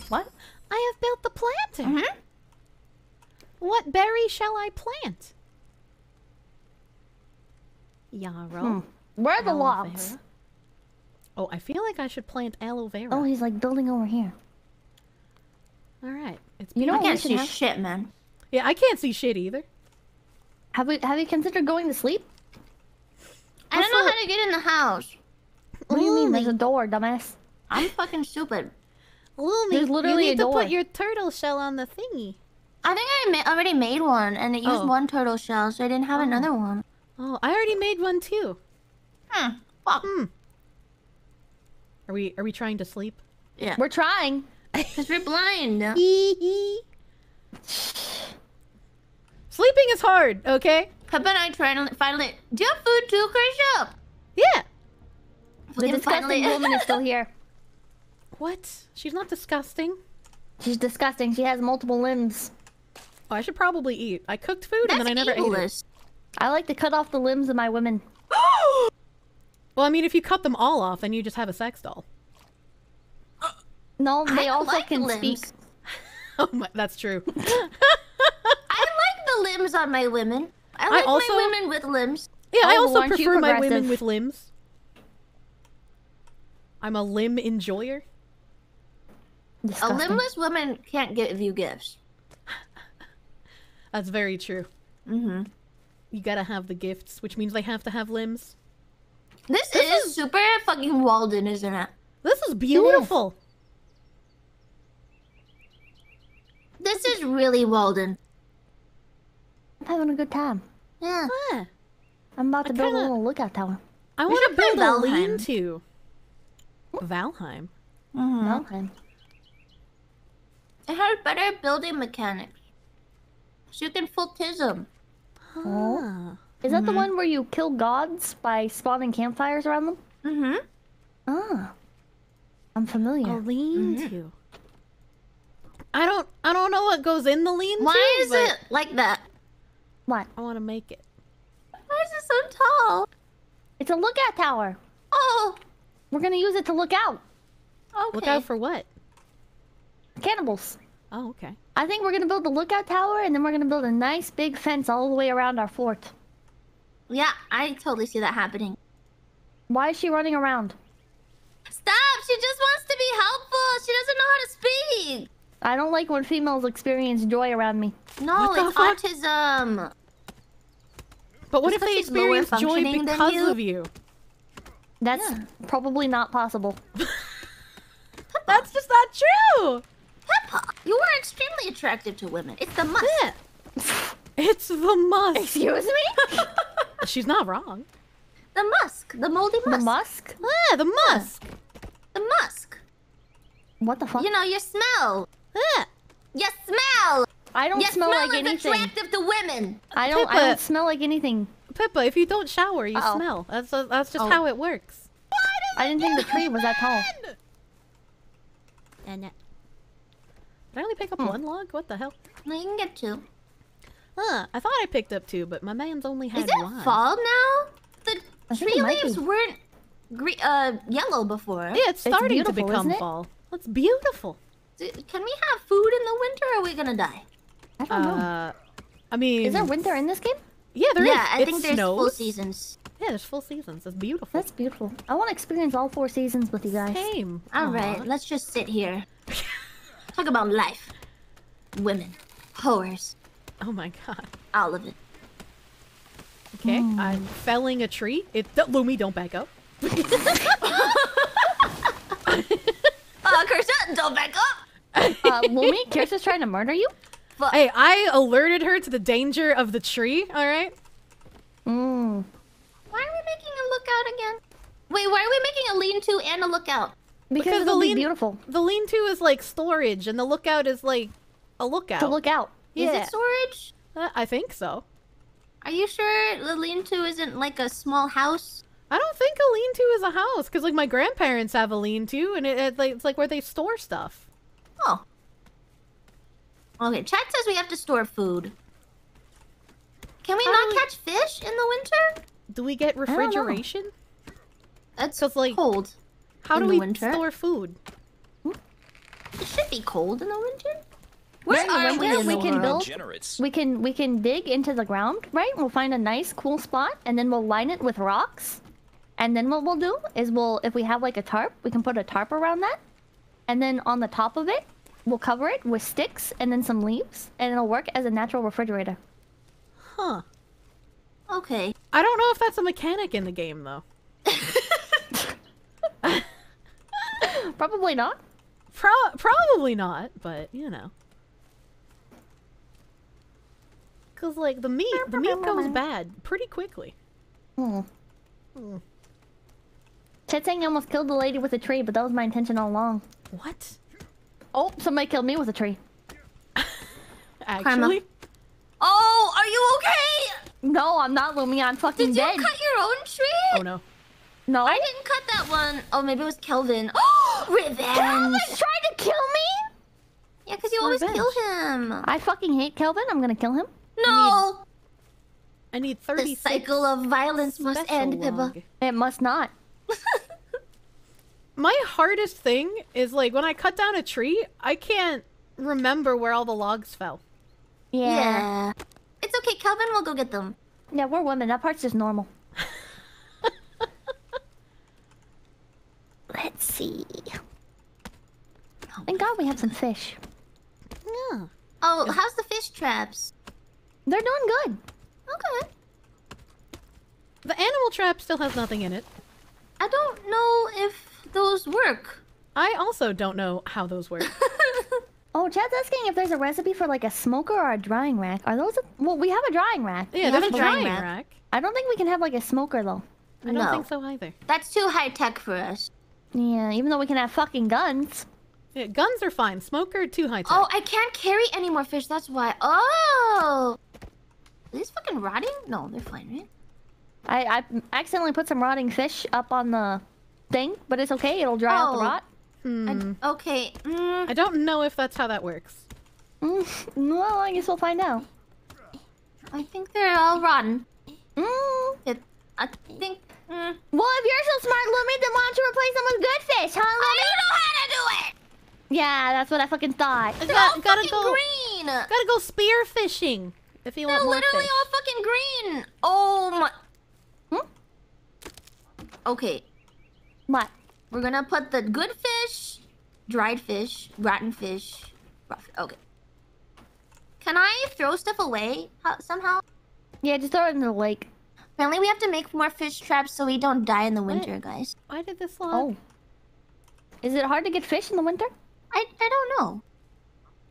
What? I have built the planter. Mhm. What berry shall I plant? Yarrow. Hmm. Where are the logs? Oh, I feel like I should plant aloe vera. Oh, he's like building over here. All right. It's You know I can't see have? shit, man. yeah, I can't see shit either. Have we have you considered going to sleep? I don't know Also- how to get in the house. What do you mean? There's a door, dumbass. I'm fucking stupid. Lumi, There's literally you need to door. put your turtle shell on the thingy. I think I ma- already made one, and it used Oh. one turtle shell, so I didn't have another one. Oh, I already made one too. Hmm. Fuck. Hmm. Are we are we trying to sleep? Yeah. We're trying. Because we're blind. Sleeping is hard, okay? Pippa and I trying to finally. Do you have food too, Kirsche? Yeah. The Fucking disgusting finally- woman is still here. What? She's not disgusting. She's disgusting. She has multiple limbs. Oh, I should probably eat. I cooked food and then I never ate it. I like to cut off the limbs of my women. Well, I mean, if you cut them all off, then you just have a sex doll. No, I they also like can limbs. speak. Oh my, that's true. I like the limbs on my women. I like also- my women with limbs. Yeah, I Oh, also prefer my women with limbs. I'm a limb enjoyer. A limbless woman can't give you gifts. That's very true. Mm-hmm. You gotta have the gifts, which means they have to have limbs. This, is, super fucking Walden, isn't it? This is beautiful. This is really Walden. I'm having a good time. Yeah. Ah, I'm about to I build a kinda- little lookout tower. I want to build a Valheim. lean-to. Valheim. Mm-hmm. Okay. It has better building mechanics. So you can full tism. Ah. Is that the one where you kill gods by spawning campfires around them? Mm-hmm. Ah. I'm familiar. A lean-to. I don't. I don't know what goes in the lean-to. Why is but it like that? What? I want to make it. Why is it so tall? It's a lookout tower. Oh, We're gonna use it to look out. okay. Look out for what? Cannibals. Oh, okay. I think we're gonna build the lookout tower and then we're gonna build a nice big fence all the way around our fort. Yeah, I totally see that happening. Why is she running around? Stop! She just wants to be helpful. She doesn't know how to speak. I don't like when females experience joy around me. No, it's fuck? autism. But what Just if they experience joy because you? of you? That's Yeah. probably not possible. That's just not true. Pippa, you are extremely attractive to women. It's the must. Yeah. It's the musk. Excuse me? She's not wrong. The musk. The moldy musk. the musk. musk? Yeah, the musk. The musk. What the fuck? You know, your smell. Yeah. Your smell. I don't Your smell, smell like is anything. attractive to women. I don't. I don't smell like anything. Pippa, if you don't shower, you Uh-oh. smell. That's that's just Oh. how it works. I didn't think the tree was that tall. And Did I only pick up Hmm. one log? What the hell? No, you can get two. Huh, I thought I picked up two, but my man's only had one. Is it one. fall now? The I tree leaves weren't gre- uh, yellow before. Yeah, it's It's starting to become isn't it? fall. That's beautiful. D- Can we have food in the winter or are we gonna die? I don't know. Uh, I mean, Is there winter in this game? Yeah, there is. yeah, I It think there's snows. full seasons. Yeah, there's full seasons. It's beautiful. That's beautiful. I want to experience all four seasons with you guys. Same. All right, let's just sit here. Talk about life. Women. Whores. Oh my god. All of it. Okay, Hmm. I'm felling a tree. It th- Lumi, don't back up. Uh, Kirsche, don't back up! Uh, Lumi, Kirsche's trying to murder you? Hey, I alerted her to the danger of the tree. All right. Mmm. Why are we making a lookout again? Wait, why are we making a lean-to and a lookout? Because, Because the it'll be beautiful The lean-to is like storage, and the lookout is like a lookout. to look out. Is Yeah. it storage? Uh, I think so. Are you sure the lean-to isn't like a small house? I don't think a lean-to is a house, because like my grandparents have a lean-to, and it, it, like, it's like where they store stuff. Oh. Okay, chat says we have to store food. Can we How not we- catch fish in the winter? Do we get don't know. refrigeration? That's 'Cause, like, cold. How In do the we winter? store food? Hmm? It should be cold in the winter. Where are we in we the can world? build- Degenerates. We can we can dig into the ground, right? We'll find a nice cool spot and then we'll line it with rocks. And then what we'll do is we'll if we have like a tarp, we can put a tarp around that. And then on the top of it, we'll cover it with sticks and then some leaves and it'll work as a natural refrigerator. Huh. Okay. I don't know if that's a mechanic in the game though. Probably not. Pro- probably not, but you know. Cause like the meat, the meat goes bad pretty quickly. Hmm. Hmm. Chet saying you almost killed the lady with a tree, but that was my intention all along. What? Oh, somebody killed me with a tree. Actually, Oh, are you okay? No, I'm not Lumi. I'm fucking Did dead. Did you cut your own tree? oh no. no, I didn't cut that one. Oh, maybe it was Kelvin. Oh, Kelvin revenge. tried to kill me. Yeah, because you always Revenge. kill him. I fucking hate Kelvin. I'm gonna kill him. No, I need the thirty. cycle of violence must end, Pippa. It must not. My hardest thing is like when I cut down a tree, I can't remember where all the logs fell. Yeah. Yeah. It's okay, Kelvin will go get them. Yeah, we're women. That part's just normal. Let's see. Thank God we have some fish. Yeah. Oh, how's the fish traps? They're doing good. Okay. The animal trap still has nothing in it. I don't know if those work. I also don't know how those work. Oh, Chad's asking if there's a recipe for like a smoker or a drying rack. Are those? A... Well, we have a drying rack. yeah, have there's a a drying drying rack. rack. I don't think we can have like a smoker though. I don't No. think so either. That's too high tech for us. Yeah, even though we can have fucking guns. Yeah, guns are fine. Smoker too high tech. Oh, I can't carry any more fish. That's why. Oh, are these fucking rotting? No, they're fine, right? I I accidentally put some rotting fish up on the thing, but it's okay. It'll dry out the Oh. rot. Hmm. I, okay. Mm, I don't know if that's how that works. Mm, well, I guess we'll find out. I think they're all rotten. Mm. It, I think. Mm, Well, if you're so smart, Lumi, then why don't you replace them with good fish, huh, I Lumi? don't know how to do it. Yeah, that's what I fucking thought. They're Got- all gotta fucking go- green. Gotta go spear fishing if you They're want more literally fish. all fucking green. Oh my. Hmm? Okay, What? we're gonna put the good fish, dried fish, rotten fish. Rough. Okay. Can I throw stuff away somehow? Yeah, just throw it in the lake. Apparently, we have to make more fish traps so we don't die in the winter, guys. Why did this log? Oh. Is it hard to get fish in the winter? I I don't know.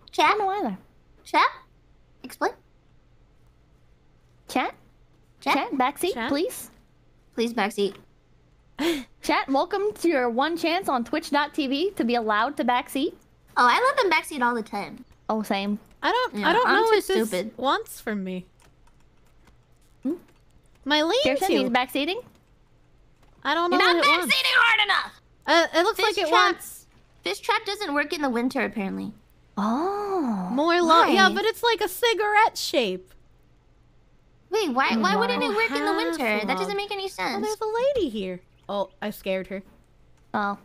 I Chat, don't know either. chat, explain. Chat? Chat, Chat? Backseat, Chat? please? please backseat. Chat, welcome to your one chance on twitch.tv to be allowed to backseat. Oh, I let them backseat all the time. Oh, same. I don't. Yeah, I don't I'm know too what this stupid. wants from me. Hmm? My Kirsten, he's lean-to. backseating? I don't know You're not what it wants. backseating hard enough. Uh, it looks Fish like it trap. wants Fish trap doesn't work in the winter, apparently. Oh. more log. Yeah, but it's like a cigarette shape. Wait, why why wouldn't it work in the winter? That doesn't make any sense. Oh, there's a lady here. Oh, I scared her. Oh.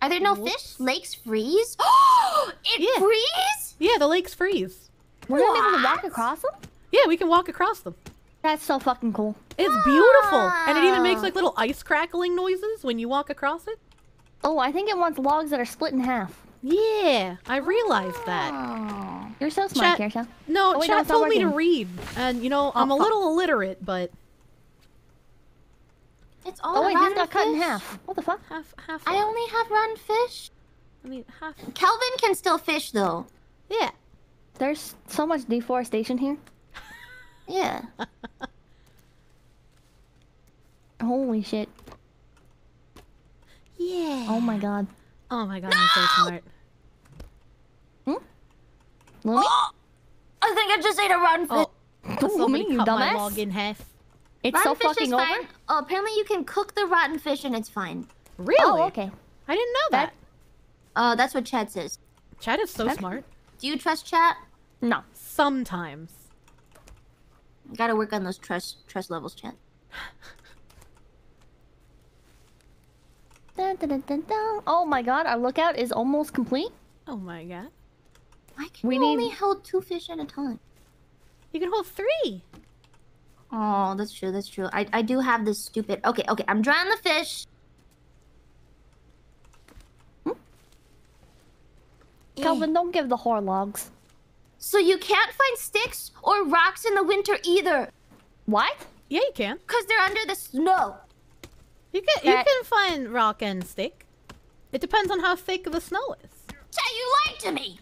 Are there no Whoops. fish? Lakes freeze? it Yeah. freeze? Yeah, the lakes freeze. We're gonna be able to walk across them? Yeah, we can walk across them. That's so fucking cool. It's beautiful, and it even makes ah. like little ice crackling noises when you walk across it. Oh, I think it wants logs that are split in half. Yeah, I realized that. Oh. You're so smart, Chat- Kirsche. No, Oh, wait, chat it's not told me to read, and you know I'm a Oh, fuck. little illiterate, but It's oh, all Oh wait, this got cut in half. What the fuck? half half. I only have rotten fish. I mean half. Kelvin can still fish though. Yeah. There's so much deforestation here. Yeah. Holy shit. Yeah. Oh my god. Oh my god, I'm so smart. Hmm? Lumi? I think I just ate a rotten fish. Oh, Don't somebody Lumi, you cut my dumbass. log in half. It's rotten so fish fucking is over. fine. Oh, apparently you can cook the rotten fish and it's fine. Really? Oh, okay. I didn't know That- that. Oh, that's what Chad says. Chad is so That- smart. Do you trust Chad? No. Sometimes. Gotta work on those trust trust levels, chat. Dun, dun, dun, dun, dun. Oh my god, our lookout is almost complete. Oh my god. Why can We you need- only hold two fish at a time? You can hold three. Oh, that's true. That's true. I I do have this stupid. Okay, okay. I'm drying the fish. Hmm? Kelvin, eh. don't give the whore logs. So you can't find sticks or rocks in the winter either, What? Yeah, you can. cause they're under the snow. You can. You can find rock and stick. It depends on how thick the snow is. Chat, you lied to me.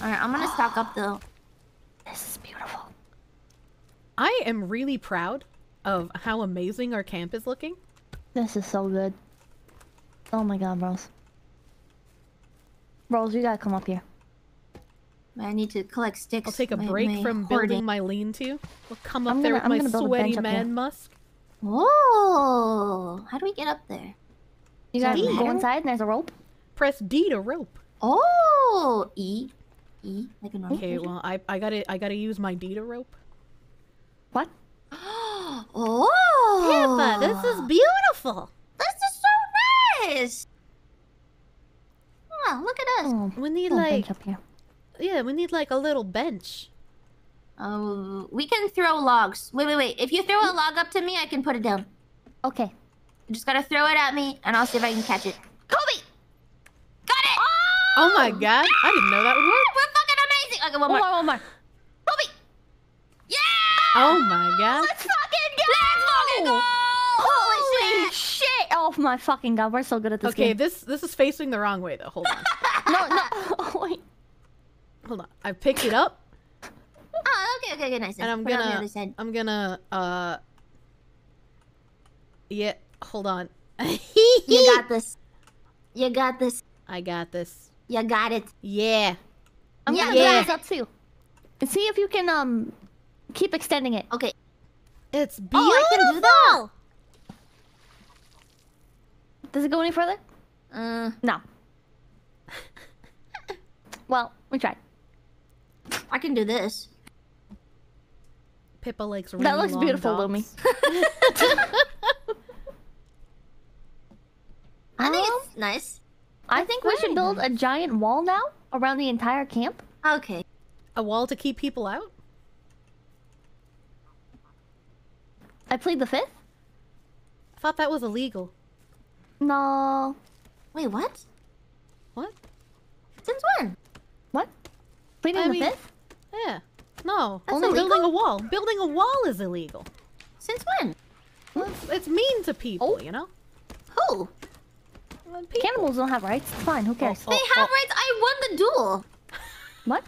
Alright, I'm gonna stock up though. This is beautiful. I am really proud of how amazing our camp is looking. This is so good. Oh my god, bros. Bros, you gotta come up here. I need to collect sticks. I'll take a my- break my from hoarding. building my lean-to. We'll come up I'm there gonna- I'm with my sweaty bench up here. man musk. Whoa! How do we get up there? You gotta Is go inside and there's a rope. Press D to rope. Oh! E. E. Like a normal Okay, person? well, I I gotta I gotta use my D to rope. What? oh! Pippa, this is beautiful. This is so nice! Wow, look at us. Oh, We need little like bench up here. Yeah, we need like a little bench. Oh, we can throw logs. Wait, wait, wait. If you throw a log up to me, I can put it down. Okay. You just gotta throw it at me, and I'll see if I can catch it. Kobe! Got it! Oh my god! I didn't know that would work. We're fucking amazing! Okay, one One more. more, one more. Kobe! Yeah! Oh my god! Let's fucking go! Let's fucking go! Holy shit! shit! Oh my fucking god, we're so good at this Okay, game. this this is facing the wrong way though. Hold on, No, no. Wait. hold on. I picked it up Oh, okay, okay, okay, nice. and I'm Put it on the gonna other side. I'm gonna uh. Yeah, hold on. You got this. You got this. I got this. You got it. Yeah. I'm Yeah, gonna yeah. build this up too. And see if you can um keep extending it. Okay. It's beautiful! Oh. I can do that? Does it go any further? Uh, No. well, we tried. I can do this. Pippa likes really That looks long beautiful. Lumi. I think Um, it's nice. I think we should build a giant wall now around the entire camp. Okay. A wall to keep people out? I plead the fifth. I thought that was illegal. No. Wait, what? What? Since when? What? Pleading I the mean- fifth? Yeah. No. That's only building a wall. Building a wall is illegal. Since when? Well, it's, it's mean to people, oh. you know? Who? Well, people. Cannibals don't have rights. It's fine. Who oh, cares? Oh, They have oh. rights. I won the duel. What?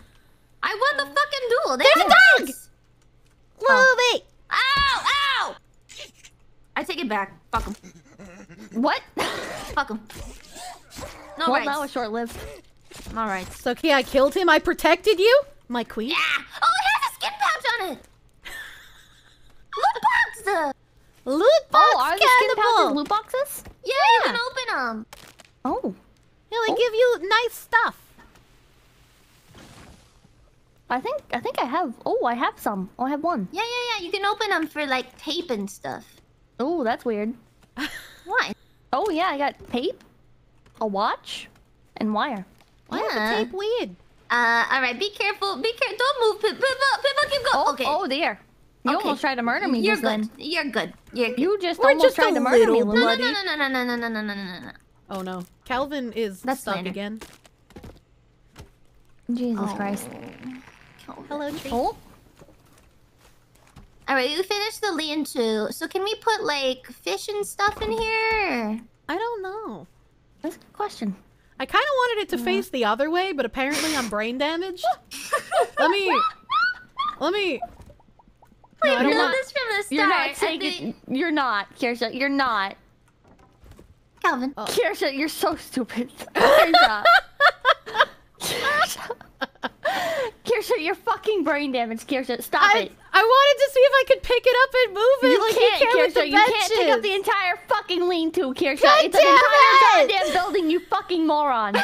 I won the fucking duel. They There's have a dog! rights. Movie. Ow! Ow! I take it back. Fuck them. What? Fuck them. No well, rights. that was short-lived. No rights. So, okay, I killed him. I protected you? My queen? Yeah! Oh, it has a skin pouch on it! Loot box! Uh, Loot box Oh, are the skin pouches loot boxes? Yeah, yeah, you can open them. Oh. Yeah, they give you nice stuff. I think I think I have. Oh, I have some. Oh, I have one. Yeah, yeah, yeah. You can open them for like tape and stuff. Oh, that's weird. What? Oh yeah, I got tape, a watch, and wire. Why is Yeah. the tape weird? Uh, all right. Be careful. Be careful. Don't move, Pip- Pippa. Pippa, keep going. Oh, okay. oh dear. You Okay. almost tried to murder me You're good. then. You're good. You're good. You just We're almost just tried to murder me. No, no, no, no, no, no, no, no, no, no, no, no. Oh no. Kelvin is That's stuck minor. again. Jesus Christ. Hello, tree. Oh, All right, we finished the lean-to. So can we put like fish and stuff in here? I don't know. that's a good question. I kind of wanted it to face the other way, but apparently I'm brain damaged. let me. Let me. No, I We don't built want. this from the start. You're not I taking. think- You're not, Kirsche. You're not. Kelvin. Oh. Kirsche, you're so stupid. Kirsche. Kirsche. Kirsche, you're fucking brain damaged. Kirsche, stop I, it. I wanted to see if I could pick it up and move it You like can't, you can with Kirsche. the You can't pick up the entire fucking lean-to, Kirsche. God it's an entire it! goddamn building, you fucking moron. Ah!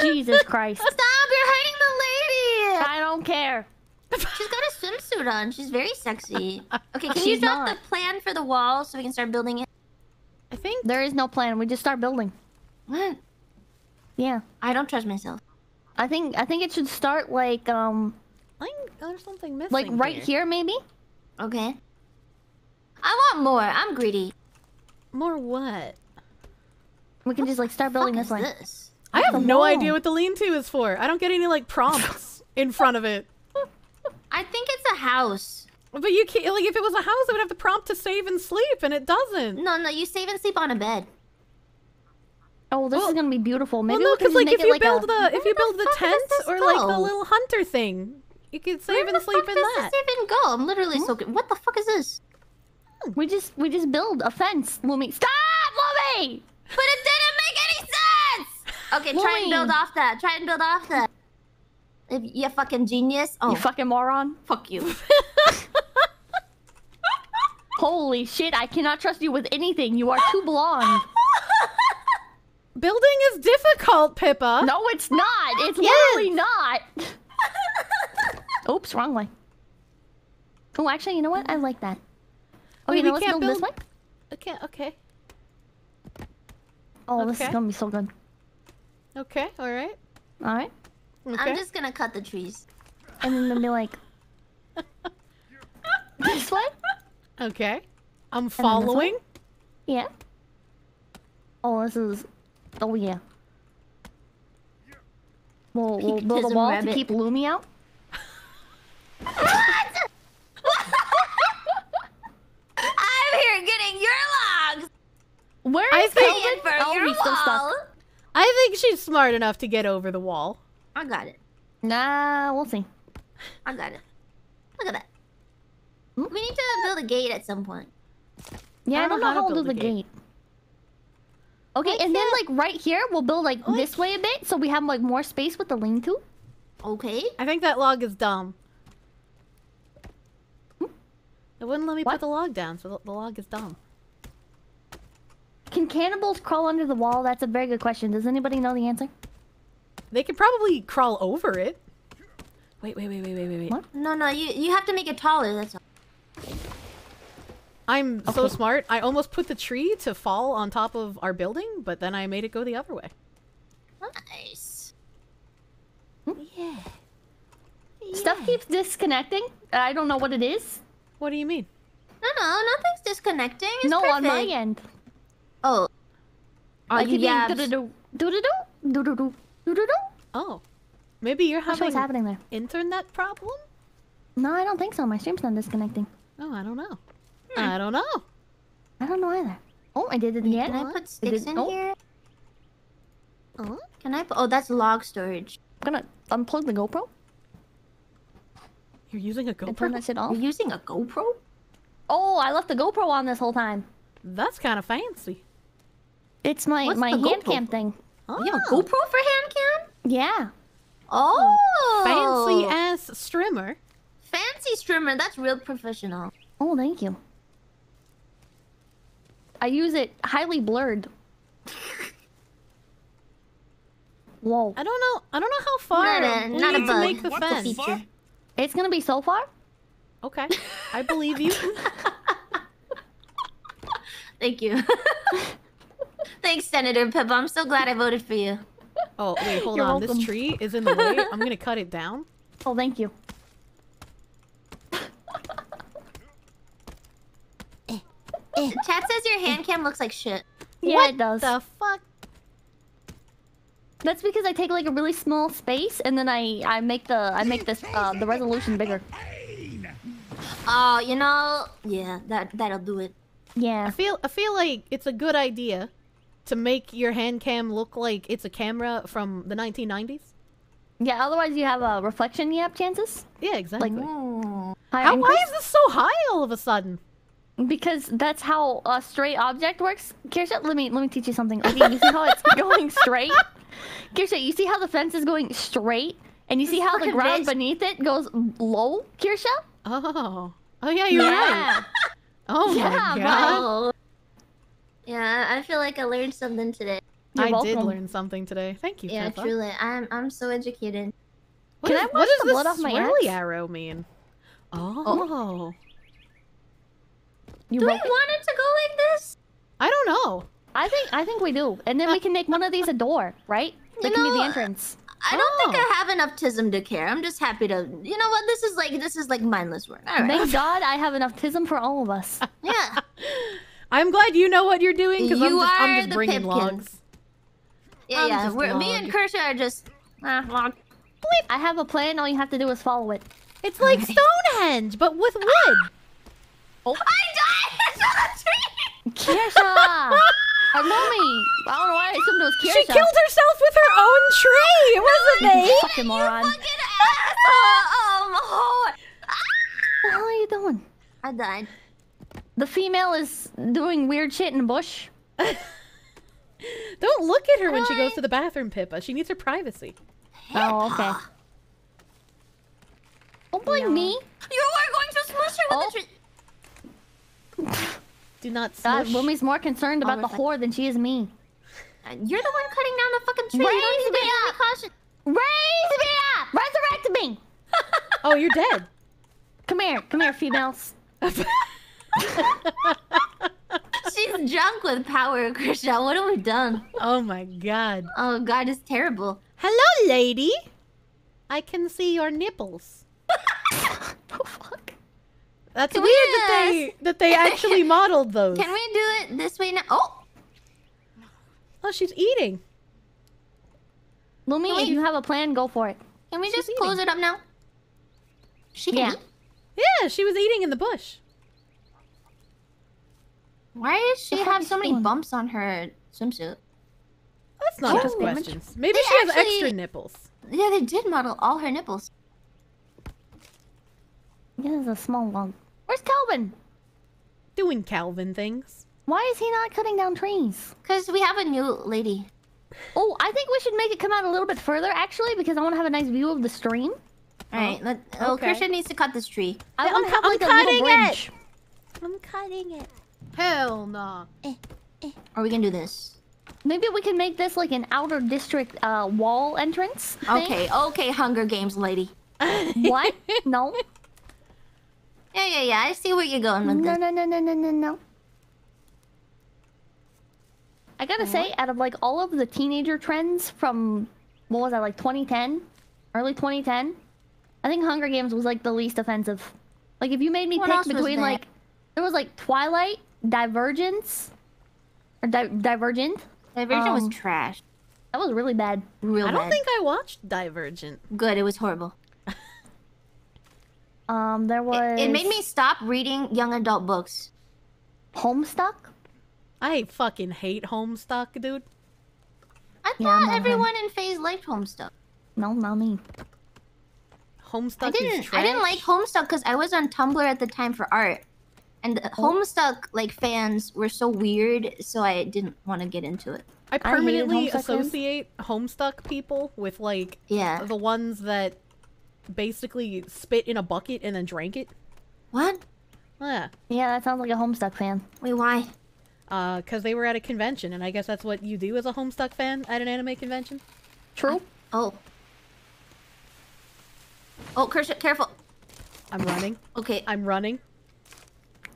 Jesus Christ. Stop! You're hurting the lady. I don't care. She's got a swimsuit on. She's very sexy. Okay, can you She's drop not. the plan for the wall so we can start building it? I think. There is no plan. We just start building. What? Yeah. I don't trust myself. I think I think it should start like um I think there's something missing. like right here maybe. Okay. I want more. I'm greedy. More what? We can just like start building this is way. this? I have no wall. idea what the lean-to is for. I don't get any like prompts in front of it. I think it's a house. But you can't like if it was a house, it would have the prompt to save and sleep, and it doesn't. No, no, you save and sleep on a bed. Oh, this Well- is gonna be beautiful. Well, Maybe no, we can because like make if it you like build a... the if you Where build the the tent or like the little hunter thing, you could save Where and the sleep fuck in does that. this even go? I'm literally hmm? so. good. What the fuck is this? Hmm. We just we just build a fence, Lumi. Stop, Lumi! But it didn't make any sense. Okay, try and build off that. Try and build off that. If you fucking genius. Oh, You fucking moron! fuck you. Holy shit! I cannot trust you with anything. You are too blonde. Building is difficult, Pippa. No, it's not. It's Yes. literally not. Oops, wrong way. Oh, actually, you know what? I like that. Wait, Okay, we now let's can't build this build- way. Okay, okay, Oh, this is gonna be so good. okay, all right. All right, Okay. I'm just gonna cut the trees. and then they'll be like this way. Okay. I'm following. Yeah. Oh, this is. Oh yeah. We'll, we'll build a Peatism wall to keep Lumi out. I'm here getting your logs. Where I is think- Paying Kelvin? for Oh, your he's still stuck. wall. I think she's smart enough to get over the wall. I got it. Nah, we'll see. I got it. Look at that. We need to build a gate at some point. Yeah, I don't, know how, to to do build the a gate. gate. Okay, I and then like right here, we'll build like Like- this way a bit, so we have like more space with the lean-to. Okay. I think that log is dumb. Hmm? It wouldn't let me What? put the log down, so the, the log is dumb. Can cannibals crawl under the wall? That's a very good question. Does anybody know the answer? They could probably crawl over it. Wait, wait, wait, wait, wait, wait, wait. What? No, no, you you have to make it taller. That's all. I'm so smart. I almost put the tree to fall on top of our building, but then I made it go the other way. Nice. Yeah. Stuff keeps disconnecting. I don't know what it is. What do you mean? No, no, nothing's disconnecting. It's no, perfect. on my end. Oh. Oh, I you keep being yabs. do-do-do, do-do-do, do-do-do, do-do-do. Oh. Maybe you're having what's happening there. internet problem? No, I don't think so. My stream's not disconnecting. Oh, I don't know. Hmm. I don't know. I don't know either. Oh, I did it Wait, again. Can I put It sticks did- in oh, here? Oh. Can I? Put, oh, that's log storage. I'm gonna unplug the GoPro You're using a and turn GoPro? that shit You're off. using a GoPro? Oh, I left the GoPro on this whole time. That's kind of fancy. It's my What's my hand GoPro cam thing. Oh. You have a ah. GoPro for hand cam? Yeah. Oh, Fancy ass streamer. fancy streamer. That's real professional. Oh, thank you. I use it highly blurred. Whoa. I don't know. I don't know how far Not a- we not a need to bug. make the What the fence. fuck? It's gonna be so far? Okay, I believe you. Thank you. Thanks, Senator Pippa. I'm so glad I voted for you. Oh wait, hold You're on. welcome. This tree is in the way. I'm gonna cut it down. Oh, thank you. Chat says your hand cam looks like shit. Yeah, what it does. the fuck? That's because I take like a really small space and then I I make the I make this uh the resolution bigger. Oh, you know, yeah, that that'll do it. Yeah. I feel I feel like it's a good idea to make your hand cam look like it's a camera from the 1990s. Yeah, otherwise you have a reflection yap chances. Yeah, exactly. Ooh. Higher how, why is this so high all of a sudden? Because that's how a straight object works. Kirsche, let me let me teach you something. Okay, you see how it's going straight? Kirsche, you see how the fence is going straight? And you see how the ground bitch. beneath it goes low, Kirsha? Oh, oh yeah, you're right. Oh Yeah, my god, Oh. Yeah, I feel like I learned something today. You're I did learn something today. Thank you, Yeah, Pippa. truly. I'm I'm so educated. What Can is- I what wash does the blood off my swirly axe? arrow mean? oh. Oh, You Do we broke want it to go like this? I don't know. I think I think we do. And then we can make one of these a door, right? That You can be the uh, entrance. I don't think Oh. I have enough tism to care. I'm just happy to. You know what? This is like this is like mindless work. All right. Thank God I have enough tism for all of us. Yeah. I'm glad you know what you're doing because I'm You just, I'm are just the bringing Pipkin. logs. Yeah, I'm yeah. We're, me and log. Kirsche are just. Ah, log. I have a plan. All you have to do is follow it. It's like Stonehenge, but with wood. I died into the tree. Kirsche! Uh, Lumi, I don't know why I assumed it was Kirsche. She killed herself with her own tree. It wasn't me. Fucking moron. What Fucking asshole! Um, whore. the hell are you doing? I died. The female is doing weird shit in the bush. Don't look at her when she goes to the bathroom, Pippa. She needs her privacy. Oh, okay. Don't blame me. You were going to smush her with Oh. the tree. Do not God, smush. Lumi's more concerned about the whore than she is me. You're the one cutting down the fucking tree. you Raise don't need to me be up. caution. Raise me up! Resurrect me! Oh, you're dead. Come here, come here, females. She's drunk with power, Kirsche. What have we done? oh my god. Oh god, it's terrible. Hello, lady. I can see your nipples. Oh, fuck. That's Can we weird that they that they actually modeled those. Can we do it this way now? Oh, Oh, she's eating. Lumi, Can if you have a plan, go for it. can we She's just eating. close it up now? She can Yeah. eat. Yeah, she was eating in the bush. Why does she have so many bumps on her swimsuit? That's not Oh, just questions. Maybe They she has actually- extra nipples. Yeah, they did model all her nipples. This is a small one. Where's Kelvin? Doing Kelvin things. Why is he not cutting down trees? Cause we have a new lady. Oh, I think we should make it come out a little bit further, actually, because I want to have a nice view of the stream. All right, let, oh, okay. Kirsche needs to cut this tree. I Yeah, want I'm to have cu- like I'm a little cutting it. I'm cutting it. Hell no. Are we gonna do this. Maybe we can make this like an outer district uh, wall entrance. thing. Okay, okay, Hunger Games lady. What? no. Yeah, yeah, yeah. I see where you're going with No, this. no, no, no, no, no, no. I gotta say, out of like all of the teenager trends from what was that, like 2010, early 2010, I think Hunger Games was like the least offensive. Like if you made me What pick between there? like, there was like Twilight, Divergence, or Di- Divergent. Divergent was Um, trash. That was really bad. Real I don't bad. think I watched Divergent. Good. It was horrible. Um, there It, was. it made me stop reading young adult books. Homestuck. I fucking hate Homestuck, dude. I thought not everyone in Phase liked Homestuck. No, not me. Homestuck I didn't. trash. I didn't like Homestuck because I was on Tumblr at the time for art, and the Homestuck like fans were so weird, so I didn't want to get into it. I permanently Homestuck fans. associate Homestuck people with like Yeah. the ones that basically spit in a bucket and then drank it. What? Yeah. Yeah, that sounds like a Homestuck fan. Wait, why? Uh, cause they were at a convention, and I guess that's what you do as a Homestuck fan at an anime convention. True. Oh. Oh, Kirsche, careful. I'm running. Okay. I'm running.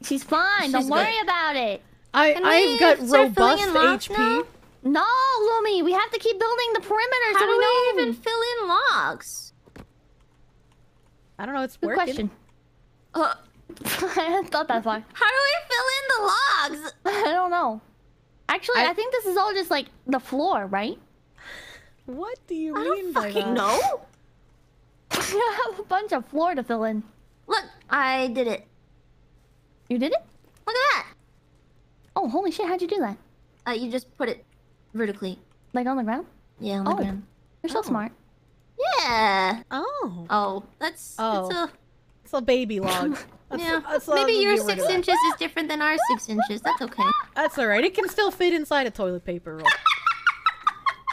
She's fine. She's Don't good. worry about it. I Can I've we got filling robust in logs HP. now? No, Lumi, we have to keep building the perimeter How so do we we know. even fill in logs? I don't know. It's Good working. question. Uh, I thought that far. how do we fill in the logs? I don't know. Actually, I, I- think this is all just like the floor, right? What do you I mean don't by fucking that? know. I have a bunch of floor to fill in. Look, I did it. You did it? Look at that. Oh, holy shit! How'd you do that? Uh, you just put it vertically. Like on the ground? Yeah, on the Oh. ground. You're so Oh. smart. Yeah. Oh, Oh, that's. Oh. That's a, it's a baby log. That's, yeah. that's all Maybe your gonna get rid six inches is different than our six inches. That's okay. That's all right. It can still fit inside a toilet paper roll.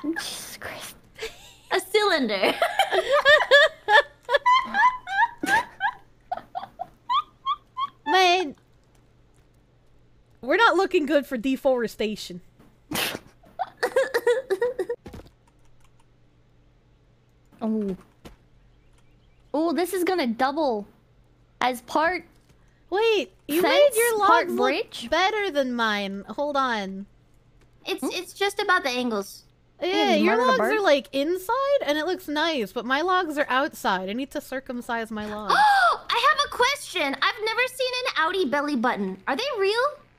Jesus Christ. A cylinder. Man, we're not looking good for deforestation. Oh. Oh, this is gonna double as part. Wait, you Fence, made your part logs look bridge? better than mine. Hold on. It's hmm? it's just about the angles. Yeah, your logs are like inside and it looks nice, but my logs are outside. I need to circumcise my logs. Oh, I have a question. I've never seen an Audi belly button. Are they real?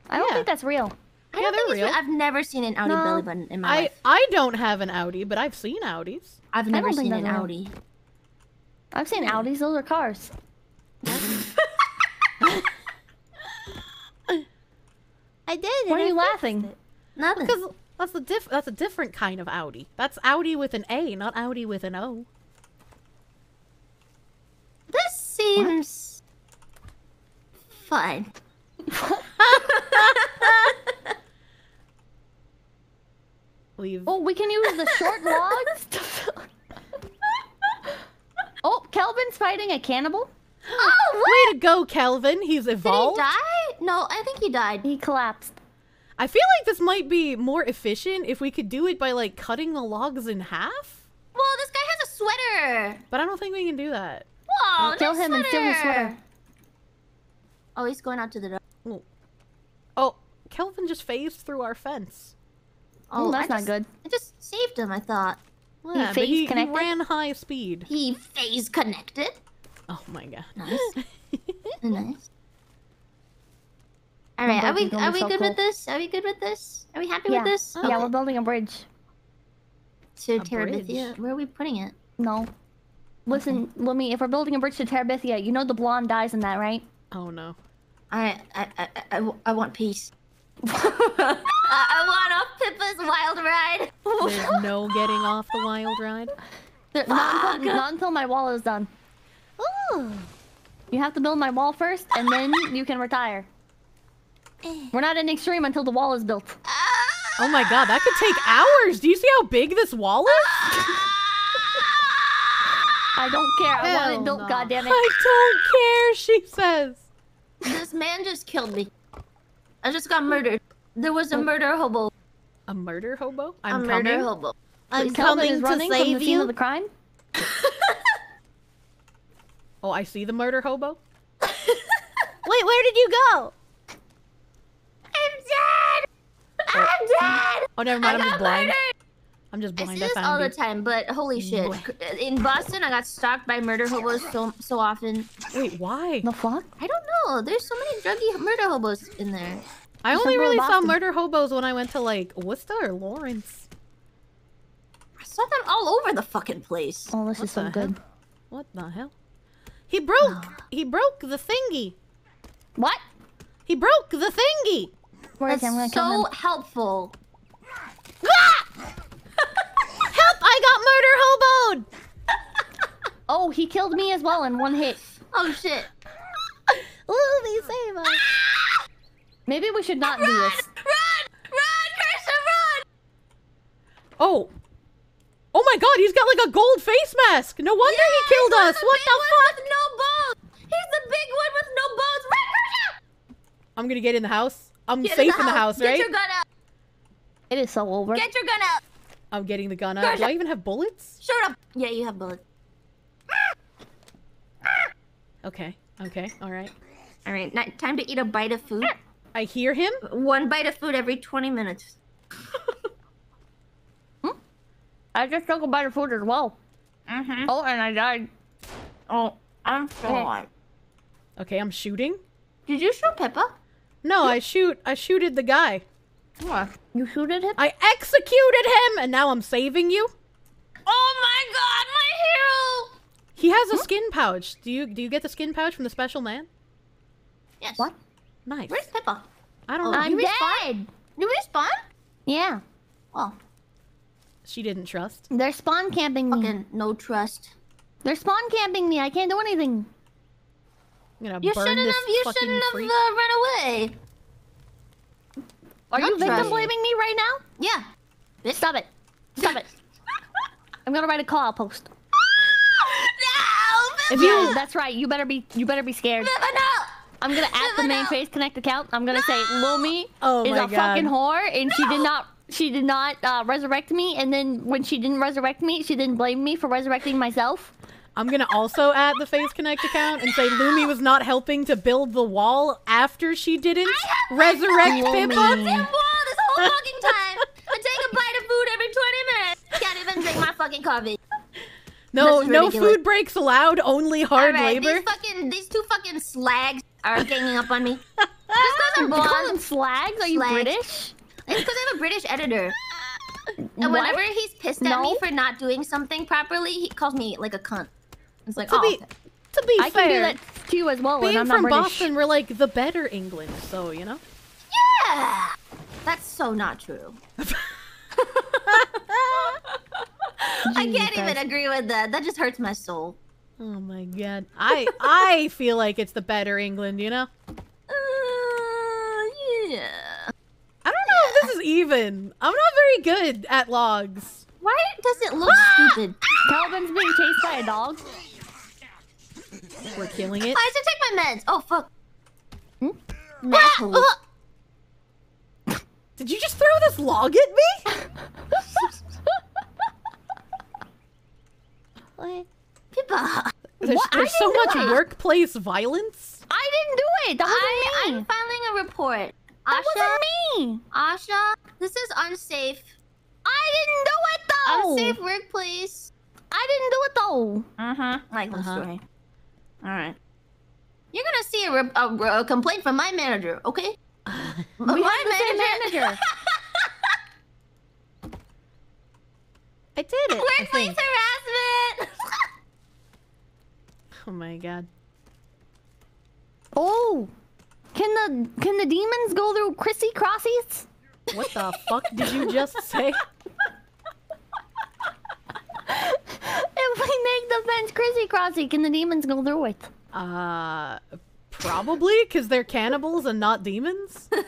I don't Yeah. think that's real. I Yeah, don't they're think it's real. I've never seen an Audi No. belly button in my I life. I don't have an Audi, but I've seen Audis. I've never seen an that's real. Audi. I've seen Audis. Those are cars. I did. What are you laughing? Nothing. Because that's a diff. That's a different kind of Audi. That's Audi with an A, not Audi with an O. This seems fine. Leave. Oh, we can use the short logs to fill. Oh, Kelvin's fighting a cannibal. Oh, Way to go, Kelvin. He's evolved. Did he die? No, I think he died. He collapsed. I feel like this might be more efficient if we could do it by like cutting the logs in half. Well, this guy has a sweater. But I don't think we can do that. Whoa, Kill him and steal his sweater. Oh, he's going out to the door. Oh, Kelvin just phased through our fence. Oh, I that's not just- good. I just saved him, I thought. Yeah, but phase he, he connected? ran high speed. He phase connected. Oh my god. Nice. nice. All right, are we are we so good cool. with this? Are we good with this? Are we happy Yeah. with this? Yeah, Okay. we're building a bridge. to A Terabithia. bridge. Where are we putting it? No. Listen, Lumi, if we're building a bridge to Terabithia, you know the blonde dies in that, right? Oh no. I I I, I, I, I want peace. I, I want off Pippa's wild ride. There's no getting off the wild ride. Th- Not until, not until my wall is done. Ooh. You have to build my wall first, and then you can retire. We're not in extreme until the wall is built. Oh my god, that could take hours. Do you see how big this wall is? I don't care. I want it built, no. goddammit. I don't care, she says. This man just killed me. I just got murdered. There was a oh. murder hobo. A murder hobo? A I'm murder coming. hobo. I'm Kelvin coming to running from save the scene you. of the crime. Oh, I see the murder hobo. Wait, where did you go? I'm dead. Oh. I'm dead. Oh, never mind. I I'm just blind. murdered. I'm just I blind. see this all the time, but holy shit! In Boston, I got stalked by murder hobos so so often. Wait, why? The fuck? I don't know. There's so many druggy murder hobos in there. I only December really saw murder hobos when I went to like Worcester or Lawrence. I saw them all over the fucking place. Oh, this What is so the good. What the hell? He broke. He broke the thingy. What? He broke the thingy. Where is That's he? I'm gonna kill him. so helpful. Help! I got murder hoboed. Oh, he killed me as well in one hit. Oh shit! Lily, save us. Maybe we should not do this. Run! Run, Christian, run! Oh. Oh my god, he's got like a gold face mask. No wonder he killed us. The What big the one fuck? With no bones. He's the big one with no bones. Run, Christian! I'm gonna get in the house. I'm Get safe in the house, Get right? your gun out. It is so over. Get your gun out. I'm getting the gun out. Do I even have bullets? Shut up. Yeah, you have bullets. Okay. Okay. All right. All right, now, time to eat a bite of food. I hear him. One bite of food every 20 minutes. I just took a bite of food as well. Mm-hmm. Oh, and I died. Oh, I'm sorry. Okay, I'm shooting. Did you shoot Pippa? No, I shoot. I shooted the guy. What? You shooted him? I executed him, and now I'm saving you. Oh my god, my hero! He has a skin pouch. Do you do you get the skin pouch from the special man? Yes. What? Nice. Where's Pippa? I don't Oh, know. I'm you respawn? dead. You respawn? Yeah. Oh, She didn't trust. They're spawn camping me. fucking no trust. They're spawn camping me. I can't do anything. I'm gonna You burn shouldn't this have. You fucking shouldn't have uh, run away. Are Not you victim blaming me right now? Yeah. Stop it. Stop it. I'm gonna write a call out post. no, If you That's right. You better be. You better be scared. Pippa, no! I'm gonna add the No, main no. Phase Connect account. I'm gonna say Lumi Oh is my a fucking whore, and she did not. She did not uh, resurrect me, and then when she didn't resurrect me, she didn't blame me for resurrecting myself. I'm gonna also add the Phase Connect account and say Lumi was not helping to build the wall after she didn't resurrect Lumi. Pippa. Damn wall this whole fucking time. I take a bite of food every 20 minutes. Can't even drink my fucking coffee. No, no food breaks allowed. Only hard Alright, labor. These fucking, these two fucking slags are ganging up on me. Just because I'm You call them slags? Are you Slags. British? It's because I have a British editor. And What? whenever he's pissed at me for not doing something properly, he calls me like a cunt. It's like, to oh, be okay. to be I fair, can do that too as well, being and I'm from not British. Boston, we're like the better England, so you know. yeah. That's so not true. I can't even agree with that. That just hurts my soul. Oh my god. I I feel like it's the better England, you know? Uh, yeah. I don't know if this is even. I'm not very good at logs. Why does it look stupid? Kelvin's being chased by a dog. We're killing it. I should take my meds. Oh fuck. Hmm? Napoli. Did you just throw this log at me? What? Pippa. There's, What? There's so much do it. workplace violence. I didn't do it. That wasn't I, me. I'm filing a report. that Asha, wasn't me. Asha, this is unsafe. I didn't do it though. Unsafe workplace. I didn't do it though. Uh-huh. Like the Uh-huh. Story. Alright. You're gonna see a, re- a, re- a complaint from my manager, okay? We my have the same manager. I did it. I Workplace think. harassment! Oh my god. oh, can the can the demons go through Chrissy Crossies? What the fuck did you just say? If we make the fence Chrissy Crossy, can the demons go through it? Uh, probably because they're cannibals and not demons.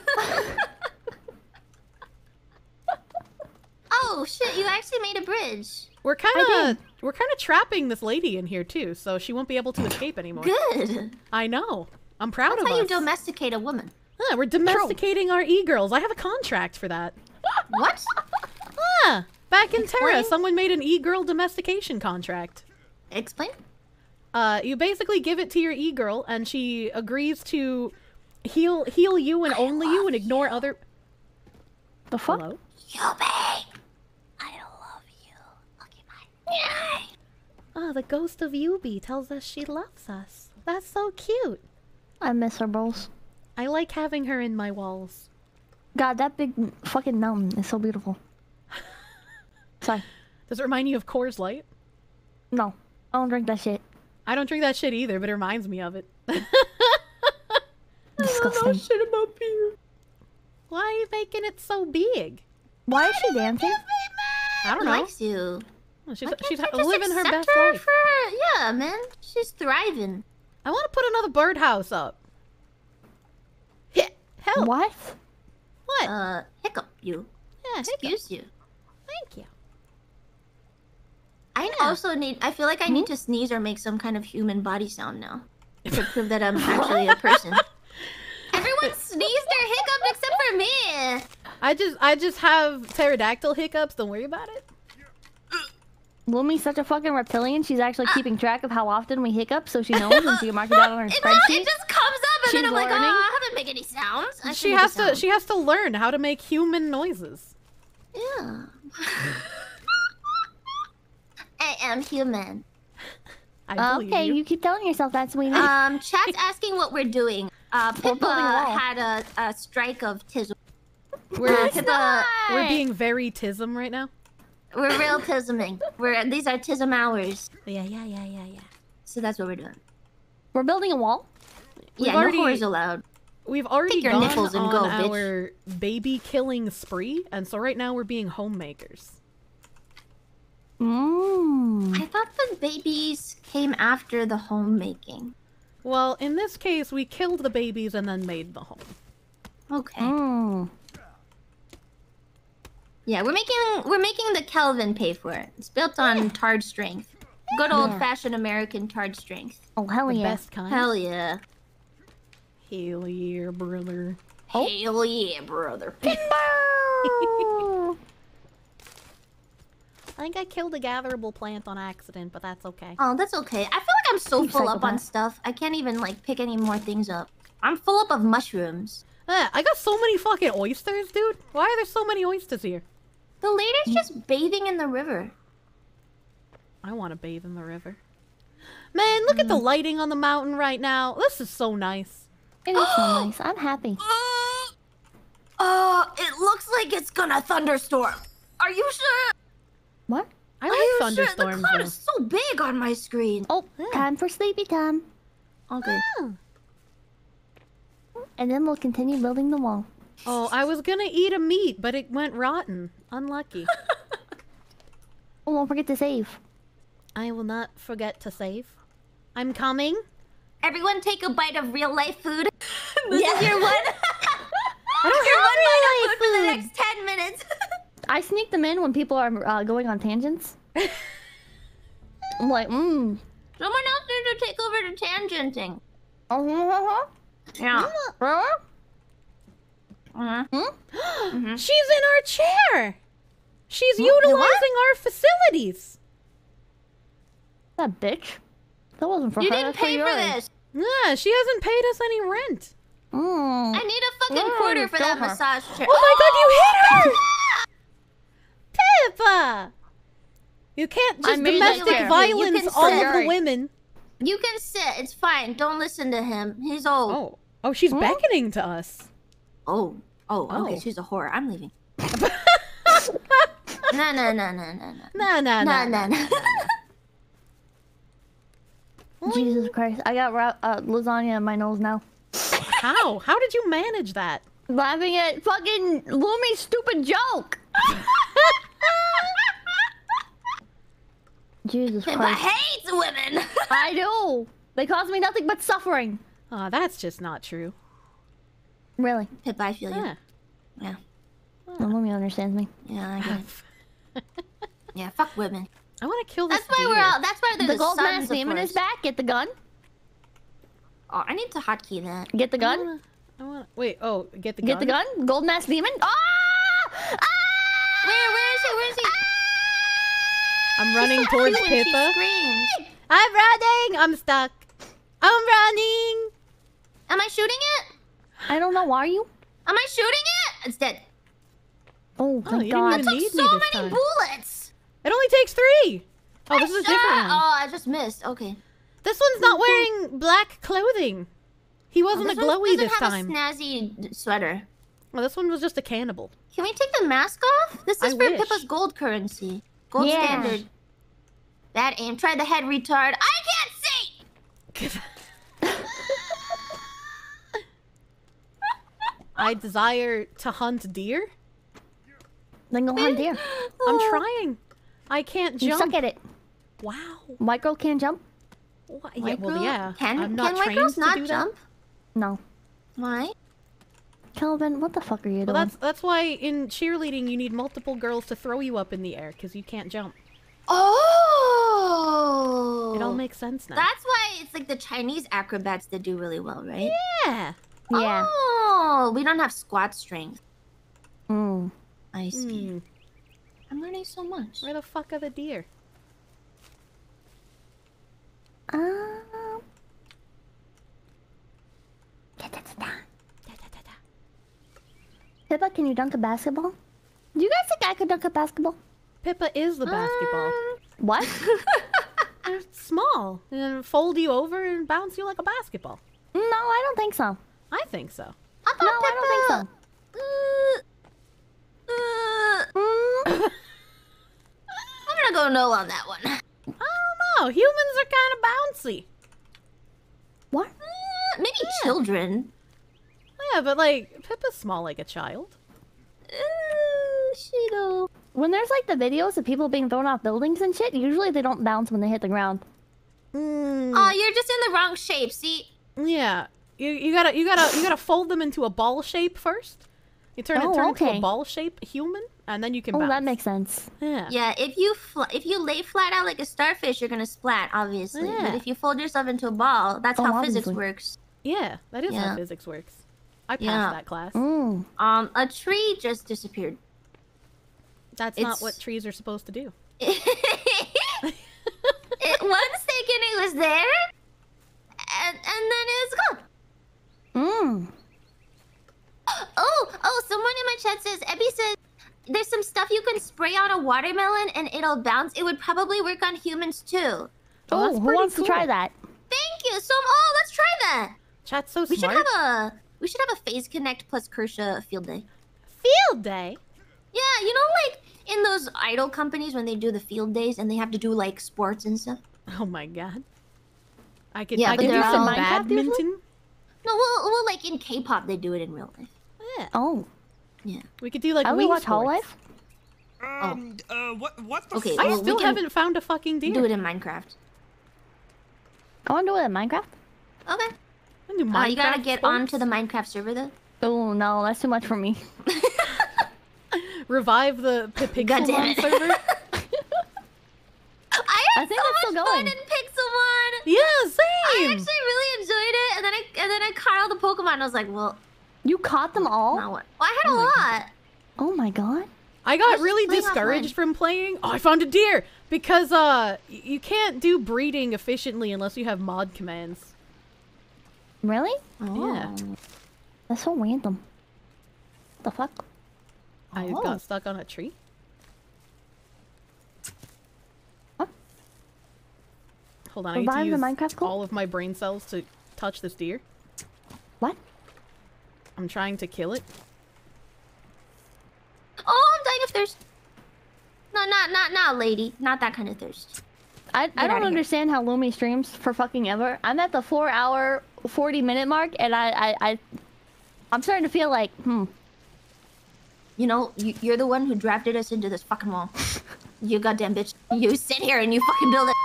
oh shit, you actually made a bridge. We're kind of we're kind of trapping this lady in here too, so she won't be able to escape anymore. Good. I know. I'm proud That's of how you domesticate a woman. Ah, we're domesticating our e-girls. I have a contract for that. What? Ah, back in Terra, someone made an e-girl domestication contract. Explain. Uh, you basically give it to your e-girl, and she agrees to heal heal you and only you, and ignore other. The fuck? Hello. Yubi! I love you. Look at my eye. Ah, the ghost of Yubi tells us she loves us. That's so cute. I miss her, bros. I like having her in my walls. God, that big fucking mountain is so beautiful. Sorry. Does it remind you of Coors Light? No, I don't drink that shit. I don't drink that shit either, but it reminds me of it. Disgusting. shit about beer. Why are you making it so big? Why is she dancing? I don't Who know. likes you. She's, she's you living her best her life. For, yeah, man. She's thriving. I want to put another birdhouse up. Hit. Help. What? What? Uh, hiccup you. yeah, hiccup. Excuse you. Thank you. I also need. I feel like I need hmm? to sneeze or make some kind of human body sound now to prove that I'm actually a person. Everyone sneezed or hiccuped except for me. I just I just have pterodactyl hiccups. Don't worry about it. Lumi's such a fucking reptilian. She's actually ah. keeping track of how often we hiccup, so she knows and she can mark it down on her It, will- spreadsheet. it just comes up and She's then I'm like, oh. I haven't made any sounds. I she should make has to sound. she has to learn how to make human noises. Yeah. I am human. I okay, you. you. keep telling yourself that, sweetie. Um, chat's asking what we're doing. Uh, Pippa building a wall. had a, a strike of tism. We're Pippa, we're being very tism right now. we're real tisming. We're these are tism hours. Yeah, yeah, yeah, yeah, yeah. So that's what we're doing. We're building a wall. We've yeah, already- no whores allowed. We've already your gone nipples and on go, bitch. our baby killing spree, and so right now we're being homemakers. Mmm. I thought the babies came after the homemaking. Well, in this case, we killed the babies and then made the home. Okay. Mmm. Yeah, we're making we're making the Kelvin pay for it. It's built on tard strength. Good old fashioned American tard strength. Oh hell The yeah. best kind. Hell yeah. Hell yeah, brother. Hell yeah, brother. Oh. I think I killed a gatherable plant on accident, but that's okay. Oh, that's okay. I feel like I'm so You full up on stuff. I can't even like pick any more things up. I'm full up of mushrooms. Ah, I got so many fucking oysters, dude. Why are there so many oysters here? The lady's just bathing in the river. I want to bathe in the river. Man, look at the lighting on the mountain right now. This is so nice. It is so nice. I'm happy. Uh, it looks like it's gonna thunderstorm. Are you sure? What? I Are like you thunderstorms. Sure? The cloud though. is so big on my screen. Oh, time for sleepy time. Okay. Oh. And then we'll continue building the wall. Oh, I was gonna eat a meat, but it went rotten. Unlucky. Oh, don't forget to save. I will not forget to save. I'm coming. Everyone take a bite of real life food. this is your one. I don't your have one bite real life food for the next ten minutes. I sneak them in when people are uh, going on tangents. I'm like, mmm. Someone else needs to take over the tangenting. Uh-huh. Yeah. Huh? Uh-huh. She's in our chair. She's Wh- utilizing what? our facilities. That bitch. That wasn't for You her. didn't that's for pay for this. Yeah, she hasn't paid us any rent. Mm. I need a fucking Mm, quarter for that her. massage chair. Oh my god, you hit her! Pippa! You can't just made that domestic violence all of the women. You can sit. It's fine. Don't listen to him. He's old. Oh, oh, she's beckoning to us. Oh. Oh. Okay. Oh. She's a whore. I'm leaving. no, no, no, no, no, no. Nah, nah, No, nah. no, no. Jesus Christ. I got ra- uh, lasagna in my nose now. How? How did you manage that? Laughing at fucking Lumi's stupid joke. Jesus Pippa Christ. hates women. I do. They cause me nothing but suffering. Oh, that's just not true. Really. Pippa, I feel you. Yeah. Yeah. No, Lumi understands me. Yeah, I get it. Yeah, fuck women. I want to kill this That's why we're deer. all. That's why they're The the, gold sons, mask demon is back. Get the gun. Oh, I need to hotkey that. Get the I gun. wanna, I wanna, wait, oh, get the gun. Get the gun. Gold mask demon. Ah! Ah! I'm running towards When Pippa. I'm running! I'm stuck. I'm running! Am I shooting it? I don't know. Are you? Am I shooting it? It's dead. Oh, Oh, thank you didn't God. even Took need so me many this time. bullets. It only takes three! Oh, this is a different one. Oh, I just missed. Okay. This one's not mm-hmm. wearing black clothing. He oh, wasn't this a one glowy doesn't this have time. a snazzy sweater. Well, this one was just a cannibal. Can we take the mask off? This I is for wish. Pippa's gold currency. Gold Yeah. standard. Bad aim. Try the head retard. I can't see. I desire to hunt deer. Then go hunt deer. I'm trying. I can't jump. You jump. suck at it. Wow. White girl can't jump. Wha- White yeah, well, girl? yeah. Can, I'm not can white girls not do jump? No. Why? Kelvin, what the fuck are you That. Well, doing? that's that's why in cheerleading you need multiple girls to throw you up in the air because you can't jump. Oh. It all makes sense now. That's why it's like the Chinese acrobats that do really well, right? yeah. Yeah. Oh, we don't have squat strength. Mm. I see. Hmm. I'm learning so much. Where the fuck are the deer? Um. Pippa, can you dunk a basketball? Do you guys think I could dunk a basketball? Pippa is the basketball. Um, What? They're small and fold you over and bounce you like a basketball. no, I don't think so. I think so. I No, thought I don't think so. Uh, uh, I'm gonna go no on that one. I don't know. Humans are kind of bouncy. What? Uh, maybe children. Yeah, but like Pippa's small like a child. Uh, she though. When there's like the videos of people being thrown off buildings and shit, usually they don't bounce when they hit the ground. Mm, Oh, you're just in the wrong shape. See, yeah. You you gotta you gotta you gotta fold them into a ball shape first. You turn Oh, it turn into a ball shape human, and then you can Oh, bounce. that makes sense. yeah. yeah, if you fl- if you lay flat out like a starfish, you're gonna splat, obviously. Yeah. But if you fold yourself into a ball, that's Oh, how physics works. Yeah, that is how physics works. I passed Yeah. that class. Mm. Um, a tree just disappeared. That's not what trees are supposed to do. it, one second it was there, and and then it was gone. Mm. Oh, oh, someone in my chat says, Ebby says, there's some stuff you can spray on a watermelon and it'll bounce. It would probably work on humans too. Oh, Oh, that's who pretty wants to try that? Thank you. So, oh, let's try that. Chat's so We smart. should have a we should have a Phase Connect plus Kirsche field day. field day. Yeah, you know, like in those idol companies when they do the field days and they have to do like sports and stuff. Oh my god. I could Yeah, I but could do they're some all- Minecraft usually? No, badminton. well, well, like in K-pop they do it in real life. Yeah. Oh, Yeah. We could do like I only watch Sports. Hololive. Um, uh, what, what the Okay, fuck? I Well, we still haven't found a fucking deer. Do it in Minecraft. I want to do it in Minecraft. Okay. I do Uh, you gotta get sports. onto the Minecraft server though. Oh no, that's too much for me. revive the P- God damn Pixelmon it. server. I had I think so it's still much going. fun in Pixelmon. yeah, same. I actually really enjoyed it, and then I and then I caught all the Pokemon. And I was like, well, You caught them all? now what? Well, I had a lot. Oh my god. I got just really discouraged from playing. Oh, I found a deer because uh, you can't do breeding efficiently unless you have mod commands. Really? Yeah. Oh. That's so random. What The fuck? I Oh. got stuck on a tree. What? Hold on, I need to Revive the use Minecraft code? all of my brain cells to touch this deer. What? I'm trying to kill it. Oh, I'm dying of thirst. No, not not not lady. Not that kind of thirst. I, I don't here. understand how Lumi streams for fucking ever. I'm at the four hour, 40 minute mark, and I, I, I I'm starting to feel like, hmm, You know, you, you're the one who drafted us into this fucking wall. you goddamn bitch. You sit here and you fucking build it.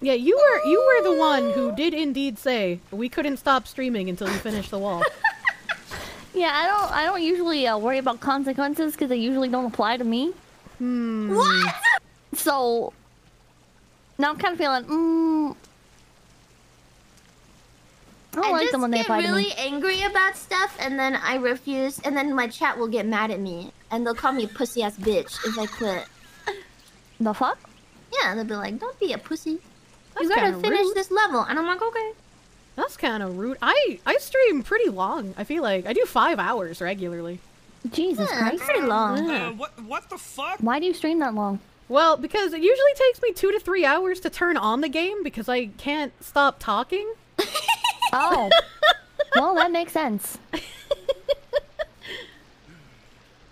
Yeah, you were you were the one who did indeed say we couldn't stop streaming until you finished the wall. yeah, I don't, I don't usually uh, worry about consequences because they usually don't apply to me. Hmm. What? So now I'm kind of feeling, mm, I don't I like just them when they get apply really to me. angry about stuff, and then I refuse, and then my chat will get mad at me, and they'll call me a pussy ass bitch if I quit. The fuck? Yeah, they'll be like, "Don't be a pussy. That's you gotta finish rude. this level," and I'm like, "Okay." That's kind of rude. I I stream pretty long. I feel like I do five hours regularly. Jesus Yeah, Christ. it's pretty long. Yeah. Uh, what, what the fuck? Why do you stream that long? Well, because it usually takes me two to three hours to turn on the game because I can't stop talking. Oh. well, that makes sense.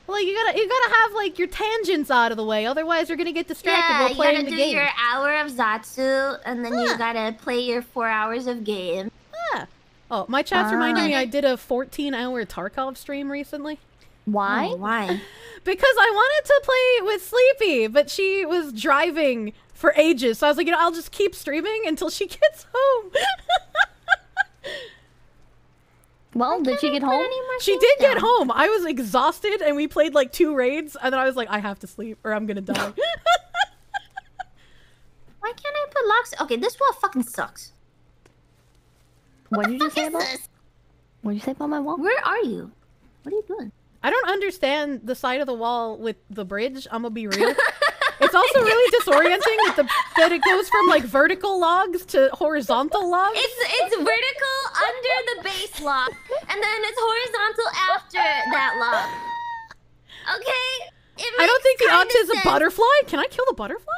Like you gotta you gotta have like your tangents out of the way, otherwise you're gonna get distracted Yeah, while you gotta the do your hour of Zatsu, and then you gotta play your four hours of game. Yeah. Oh, my chat's Ah. reminding me I did a 14 hour Tarkov stream recently. Why? Oh, why? Because I wanted to play with Sleepy, but she was driving for ages. So I was like, you know, I'll just keep streaming until she gets home. Well, did she get home? she did get home. I was exhausted and we played like two raids and then I was like, I have to sleep or I'm gonna die. Why can't I put locks? Okay, this wall fucking sucks. What did you just say about? this? What did you say about my wall? Where are you? What are you doing? I don't understand the side of the wall with the bridge. I'm gonna be real. it's also really disorienting that the that it goes from like vertical logs to horizontal logs. It's it's vertical under the base log, and then it's horizontal after that log. Okay. It I don't think the kinda ox is a butterfly. Can I kill the butterfly?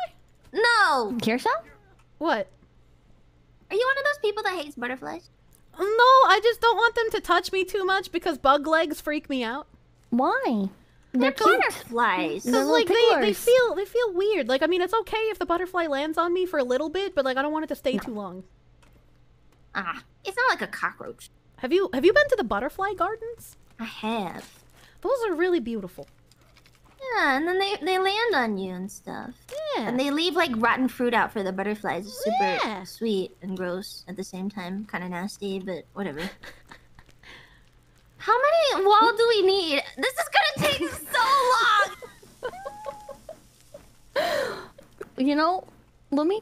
No. Kirsche? What? Are you one of those people that hates butterflies? No, I just don't want them to touch me too much because bug legs freak me out. Why? They're cute. Butterflies. They're Because like they, they feel they feel weird. Like I mean, it's okay if the butterfly lands on me for a little bit, but like I don't want it to stay too long. Ah, it's not like a cockroach. Have you have you been to the butterfly gardens? I have. Those are really beautiful. Yeah, and then they they land on you and stuff. Yeah. And they leave like rotten fruit out for the butterflies. It's super Yeah. sweet and gross at the same time. Kind of nasty, but whatever. How many wall do we need? This is gonna take so long. You know, Lumi,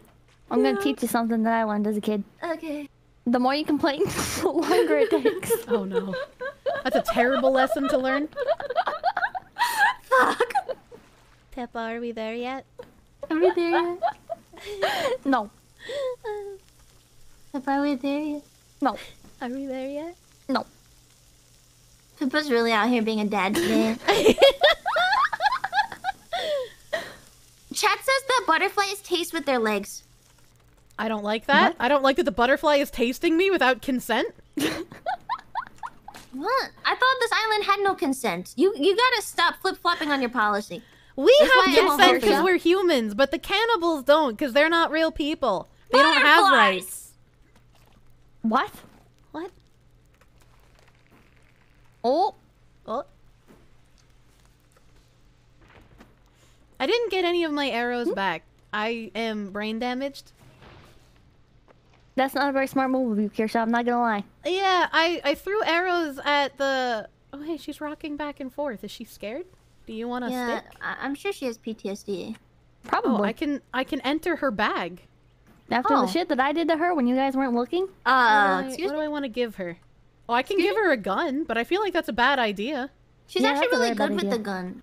I'm gonna teach you something that I learned as a kid. Okay. The more you complain, the longer it takes. Oh no. That's a terrible lesson to learn. Fuck. Pippa, are we there yet? Are we there yet? No, Are we there yet? no, Are we there yet? no. Pippa's really out here being a dad today. Chat says that butterflies taste with their legs. I don't like that. I don't like that the butterfly is tasting me without consent. What? I thought this island had no consent. You you gotta stop flip flopping on your policy. We That's have consent because we're humans, but the cannibals don't because they're not real people. They don't have rights. What? What? Oh, Oh. I didn't get any of my arrows back. I am brain damaged. that's not a very smart move of you, Kirsche. I'm not gonna lie. Yeah, I, I threw arrows at the. Oh, hey, she's rocking back and forth. Is she scared? Do you want a Yeah, stick? I- I'm sure she has PTSD. Probably. Oh. I can I can enter her bag. After Oh. the shit that I did to her when you guys weren't looking. Uh, What do I- excuse what me. do I want to give her? Oh, I can give her a gun, but I feel like that's a bad idea. She's Yeah, actually really very bad good with idea. the gun.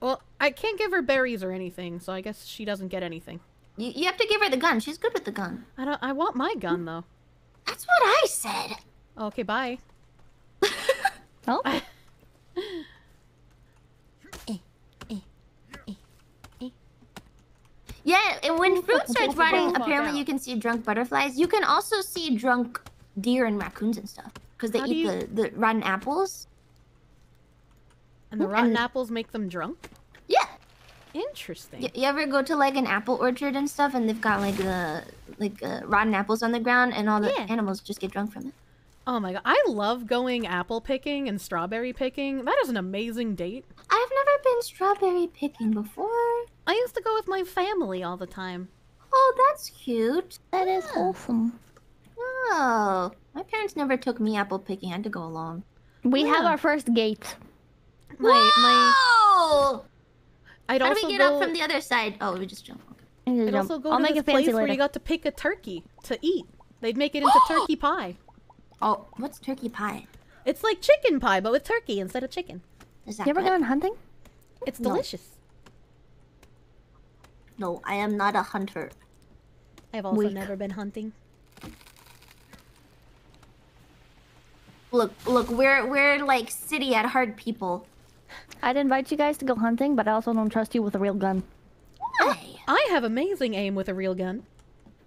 Well, I can't give her berries or anything, so I guess she doesn't get anything. You, you have to give her the gun. She's good with the gun. I don't. I want my gun though. That's what I said. Okay, bye. Oh, Yeah, and when fruit starts rotting, apparently you can see drunk butterflies. You can also see drunk deer and raccoons and stuff because they How eat you- the, the rotten apples. And the rotten And- apples make them drunk. Yeah. Interesting. Y- you ever go to like an apple orchard and stuff, and they've got like the like uh, rotten apples on the ground, and all the Yeah. animals just get drunk from it. Oh my god, I love going apple picking and strawberry picking. That is an amazing date. I've never been strawberry picking before. I used to go with my family all the time. Oh, that's cute. that is wholesome. Oh, my parents never took me apple picking. I had to go along. We have our first gate. My my Oh! I'd How do also we get go up from the other side? Oh, we just jump. Okay. You I'd just also go I'll to make this it fancy place where later. you got to pick a turkey to eat. They'd make it into turkey pie. Oh, what's turkey pie? It's like chicken pie, but with turkey instead of chicken. Is that You ever good? gone hunting? It's No. delicious. No, I am not a hunter. I've also Weak. never been hunting. Look, look, we're we're like city at heart people. I'd invite you guys to go hunting, but I also don't trust you with a real gun. Why? I have amazing aim with a real gun.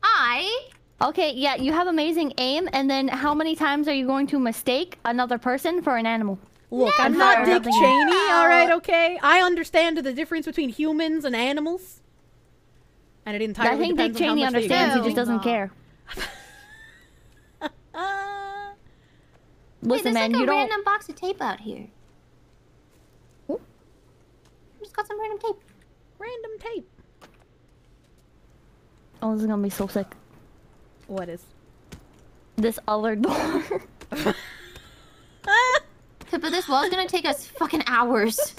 I Okay, yeah, you have amazing aim, and then how many times are you going to mistake another person for an animal? Look, I'm not Dick Nothing. Cheney, alright, okay? I understand the difference between humans and animals. And it entirely I think Dick depends on how Cheney understands, he just doesn't No. care. Ah. Wait, Listen, there's man, like a you don't. random box of tape out here. Oh. Just got some random tape. random tape. Oh, this is gonna be so sick. What is? This other door. Pippa, this wall's gonna take us fucking hours.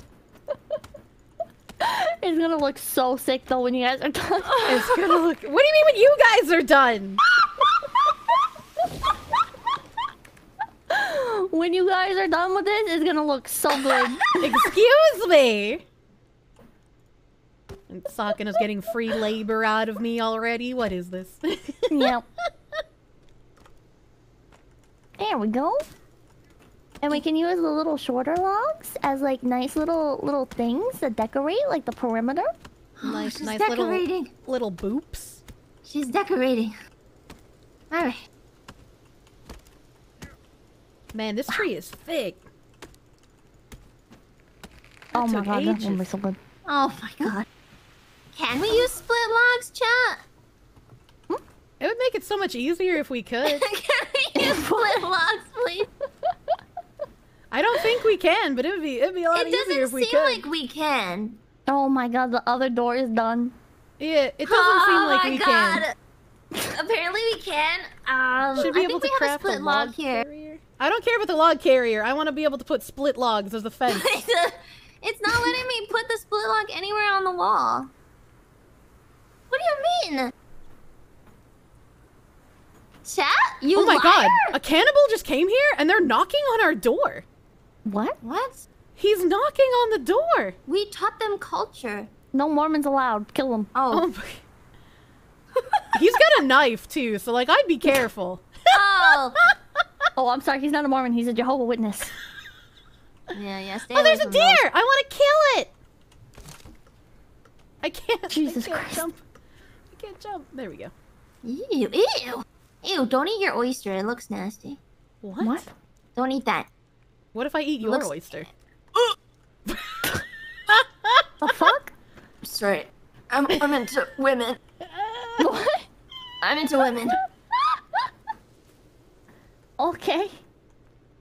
it's gonna look so sick though when you guys are done. It's gonna look. What do you mean when you guys are done? when you guys are done with this, it's gonna look so good. Excuse me. And Sakana's getting free labor out of me already. What is this? yep. There we go. And we can use the little shorter logs as like nice little little things that decorate like the perimeter. nice, She's nice little little boops. She's decorating. Alright. Man, this tree is thick. oh my god, that's gonna be ages. so good. Oh my god. Can we use split logs, chat? It would make it so much easier if we could. Can we use split logs, please? I don't think we can, but it would be it'd be a lot It easier doesn't if we seem like we can. Oh my god, the other door is done. Yeah, it doesn't oh seem like we can. Oh my god. can. Apparently we can. Um, Should be I able think to we have a craft split a log log here. carrier. I don't care about the log carrier. I want to be able to put split logs as a fence. it's not letting me put the split log anywhere on the wall. What do you mean? Chat? You oh my liar? god, a cannibal just came here and they're knocking on our door. What? What? He's knocking on the door. We taught them culture. No Mormons allowed. Kill them. Oh Oh. my. He's got a knife too, so like I'd be careful. Oh. Oh, I'm sorry. He's not a Mormon. He's a Jehovah Witness. yeah, yeah. Oh, there's a deer! those. I want to kill it. I can't. Jesus I can't Christ. jump. I can't jump. There we go. Ew, ew. Ew, don't eat your oyster. It looks nasty. What? What? Don't eat that. What if I eat your Looks- oyster? The fuck? Sorry. I'm, I'm into women. what? I'm into women. Okay.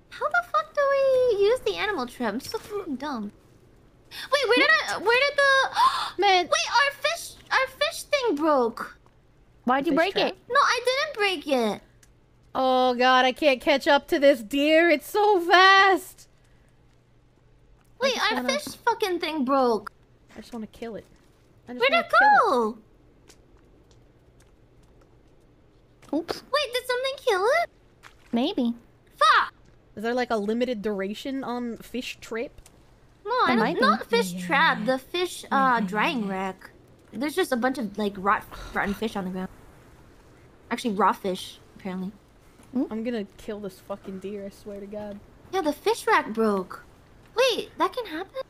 How the fuck do we... use the animal trap? I'm so fucking dumb. Wait, where did I? Where did the? Man, Wait, our fish, our fish thing broke. Why'd you break trap? it? No, I didn't break it. oh god, I can't catch up to this deer. It's so fast. Wait, our wanna- fish fucking thing broke. I just want to kill it. I just Where'd wanna it kill go? Oops. Wait, did something kill it? Maybe. Fuck. Is there like a limited duration on fish trip? No, I don't. might be. Not fish trap. The fish uh drying rack. There's just a bunch of like rot rotten fish on the ground. Actually, raw fish apparently. I'm gonna kill this fucking deer, I swear to god. Yeah, the fish rack broke. Wait, that can happen?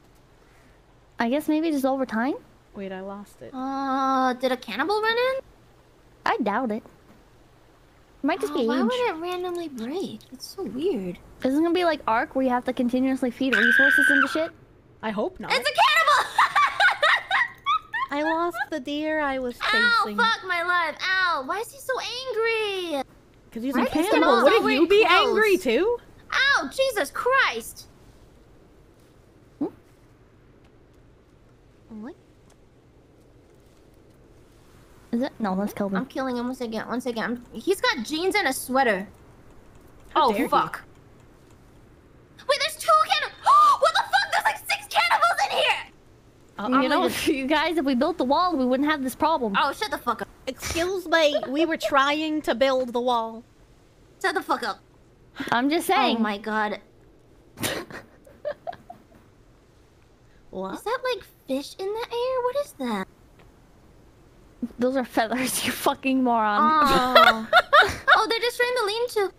I guess maybe just over time? Wait, I lost it. Uh, did a cannibal run in? I doubt it. It might just Oh, be why age. would it randomly break? It's so weird. Is it gonna be like Ark where you have to continuously feed resources into shit? I hope not. It's a cannibal! I lost the deer I was chasing. Ow, chasing. fuck my life. Ow, why is he so angry? Because he's Why a is this cannibal. all Wouldn't so you be close? angry too? Ow, Jesus Christ. Hmm? What? Is it? No, let's kill him. I'm killing him once again. Once again. I'm... He's got jeans and a sweater. How oh, dare he. fuck. Wait, there's two cannibals. what the fuck? There's like six cannibals in here. Uh, You I'm know, like you guys, if we built the wall, we wouldn't have this problem. Oh, shut the fuck up. excuse me, we were trying to build the wall. Shut the fuck up. I'm just saying. Oh my god. What? Is that like fish in the air? What is that? Those are feathers, you fucking moron. Oh. oh, they're just trying to lean-to.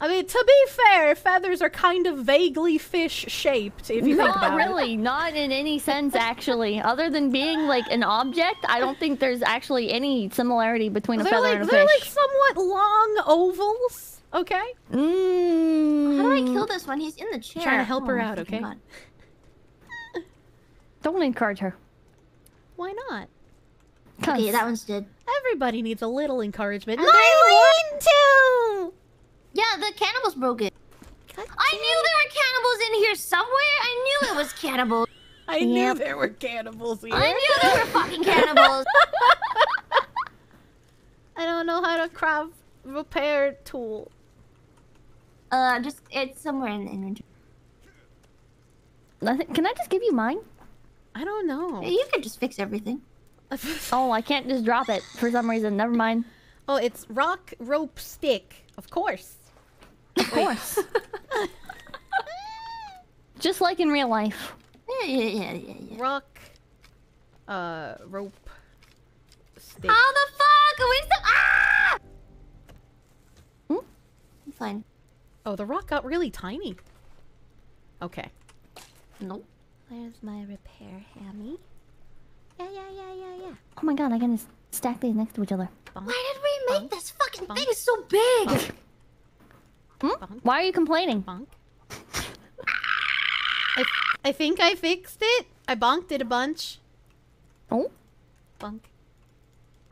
I mean, to be fair, feathers are kind of vaguely fish-shaped, if you think not about it. Not really, not in any sense actually. Other than being like an object, I don't think there's actually any similarity between a They're feather like, and a they're like somewhat long ovals, okay? Mm, How do I kill this one? He's in the chair. Trying to help her Oh, out, okay? Don't encourage her. Why not? Okay, 'Cause- that one's dead. Everybody needs a little encouragement. And I lean to! Yeah, the cannibals broke it. God I knew there were cannibals in here somewhere. I knew it was cannibals. I knew there were cannibals here. I knew there were fucking cannibals. I don't know how to craft repair tool. Uh, just it's somewhere in the inventory. I think- Can I just give you mine? I don't know. You could just fix everything. Oh, I can't just drop it for some reason. Never mind. oh, it's rock, rope, stick. Of course. Of course. just like in real life. Yeah, yeah, yeah, yeah, yeah. Rock, uh, rope, stick. How the fuck? Are we still? Ah! Hmm? I'm fine. Oh, the rock got really tiny. Okay. Nope. Where's my repair hammy? Yeah, yeah, yeah, yeah, yeah. Oh my god, I can just stack these next to each other. Bonk, Why did we make Bonk. this fucking Bonk. thing so big? Hmm? Why are you complaining? bonk. I, I think I fixed it. I bonked it a bunch. Oh. Bonk.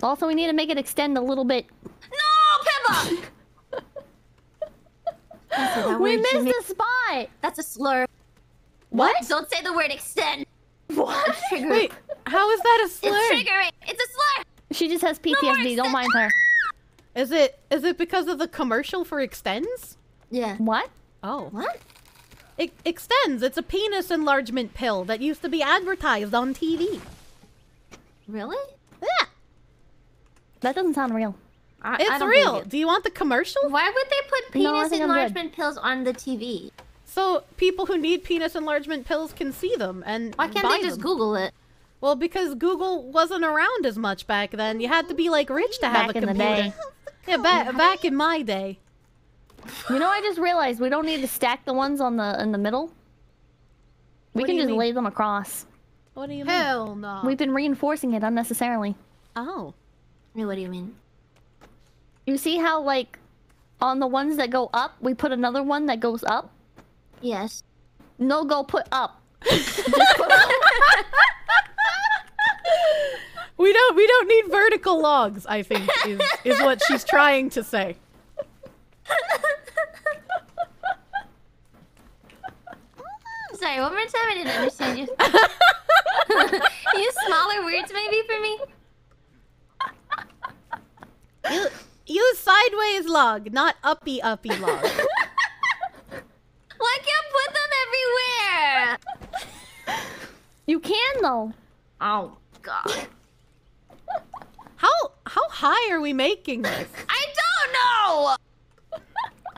Also, we need to make it extend a little bit. No, Pippa! Don't say that We missed Jimmy. a spot. That's a slur. What? Don't say the word extend. What? It's. Wait, how is that a slur? It's slur? triggering. It's a slur. She just has more PTSD. Don't mind her. Is it is it because of the commercial for Extenze? Yeah. What? Oh. What? It extends. It's a penis enlargement pill that used to be advertised on TV. Really? Yeah, That doesn't sound real. I, I it's don't real. it. Do you want the commercial? Why would they put penis think enlargement pills on the TV? So people who need penis enlargement pills can see them and Why can't buy they just them. Google it? Well, because Google wasn't around as much back then. You had to be like rich to have Back a in the computer. day. Yeah, back back in my day. You know, I just realized we don't need to stack the ones on the in the middle. We What can just mean? lay them across. What do you Hell no. We've been reinforcing it unnecessarily. mean? Oh. What do you mean? You see how like on the ones that go up, we put another one that goes up? Yes. No go put up. We don't we don't need vertical logs, I think, is, is what she's trying to say. sorry. One more time. I didn't understand you. Use smaller words maybe for me. You, use sideways log, not uppy uppy log. Well, I can't put them everywhere. You can though. Oh God. How how high are we making this? I don't know.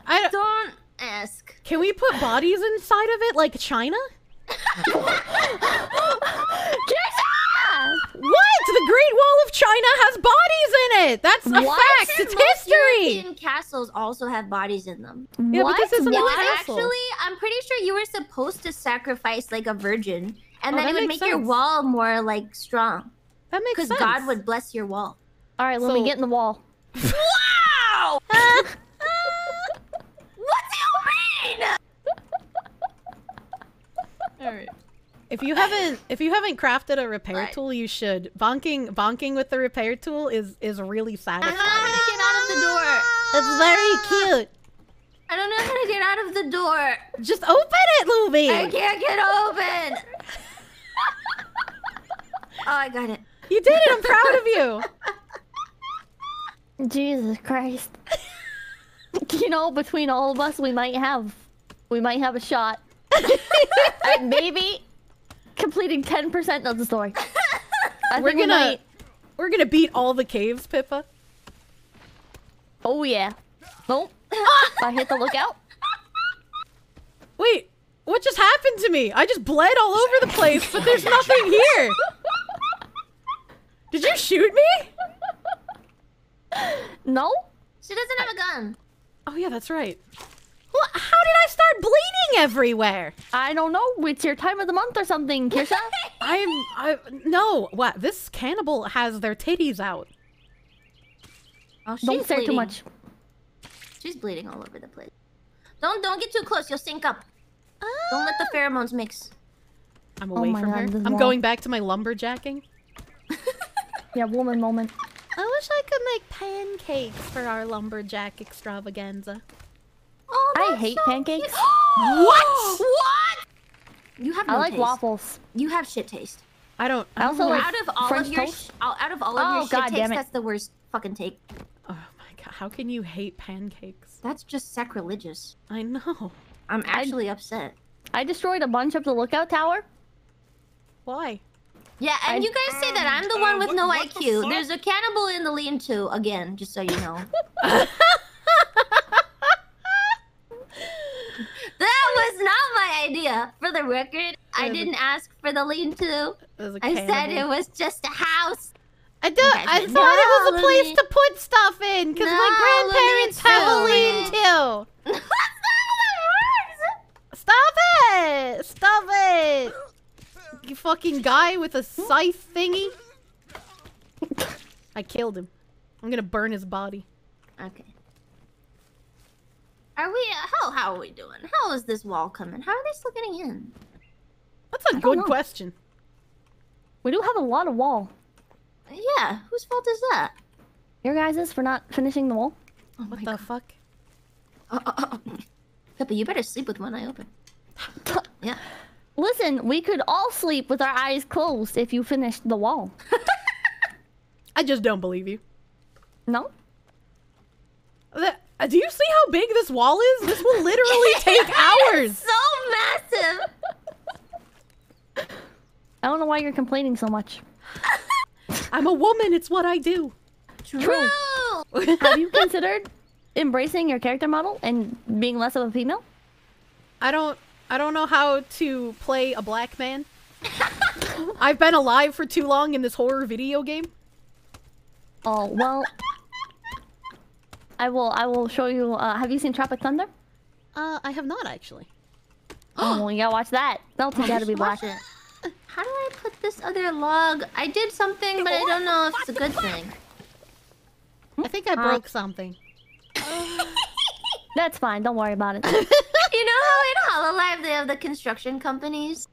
I don't, Don't ask. can we put bodies inside of it like China? What? The Great Wall of China has bodies in it. That's a What? fact. It's Most history. European castles also have bodies in them. Yeah, what? because it's a It was castle. actually, I'm pretty sure you were supposed to sacrifice like a virgin, and Oh, then it would makes make your wall more like strong, that makes sense. because. God would bless your wall. All right, let me get in the wall. Wow! what do you mean? All right. If you haven't if you haven't crafted a repair Right. tool, you should. Bonking bonking with the repair tool is is really satisfying. I don't know how to get out of the door. It's very cute. I don't know how to get out of the door. Just open it, Lumi. I can't get open. oh, I got it. You did it. I'm proud of you. Jesus Christ. you know, between all of us, we might have, we might have a shot. Maybe completing 10% of the story. I We're think gonna might- we're gonna beat all the caves, Pippa. Oh yeah. Nope. I hit the lookout. Wait, what just happened to me? I just bled all over the place, but there's nothing here. Did you shoot me? No? She doesn't have a gun. Oh yeah, that's right. Well, how did I start bleeding everywhere? I don't know. It's your time of the month or something, Kirsche. I'm I no. What? This cannibal has their titties out. Oh, she's don't say bleeding. too much. She's bleeding all over the place. Don't don't get too close. You'll sink up. Don't let the ah. pheromones mix. I'm Oh away my from God, her. I'm wall. going back to my lumberjacking. Yeah, woman moment. I wish I could make pancakes for our lumberjack extravaganza. Oh, I hate so pancakes. what? What? You have no I like taste. waffles. You have shit taste. I don't. I also like out of all French of your toast. out out of all of Oh, your shit God takes, that's the worst fucking take. Oh my god! How can you hate pancakes? That's just sacrilegious. I know. I'm actually upset. I destroyed a bunch of the lookout tower. Why? Yeah, and I- you guys say that I'm the uh, one with what- no what IQ. fuck? There's a cannibal in the lean-to again, just so you know. that was not my idea. For the record, I didn't ask for the lean-to. I said it was just a house. I do. I thought it was a place to put stuff in because No, my grandparents have a lean-to. That's not Stop it! Stop it! You fucking guy with a scythe thingy. I killed him. I'm gonna burn his body. how it works. Okay. Are we? How how are we doing? How is this wall coming? How are they still getting in? That's a good question. We do have a lot of wall. Yeah, whose fault is that? Your guys for not finishing the wall. Oh What my the god. fuck? Oh, oh, oh, oh. Pippa, you better sleep with one eye open. Yeah. Listen, we could all sleep with our eyes closed if you finished the wall. I just don't believe you. No? That- uh, do you see how big this wall is? This will literally take hours. So massive. I don't know why you're complaining so much. I'm a woman. It's what I do. True. Have you considered embracing your character model and being less of a female? I don't. I don't know how to play a black man. I've been alive for too long in this horror video game. Oh well. I will. I will show you. Uh, have you seen Tropic Thunder? Uh, I have not actually. Oh, well, you gotta watch that. That'll teach you how to be Watch black. it. How do I put this other log? I did something, but I don't know if it's a good thing. I think I broke something. That's fine. Don't worry about it. You know how in Hololive they have the construction companies?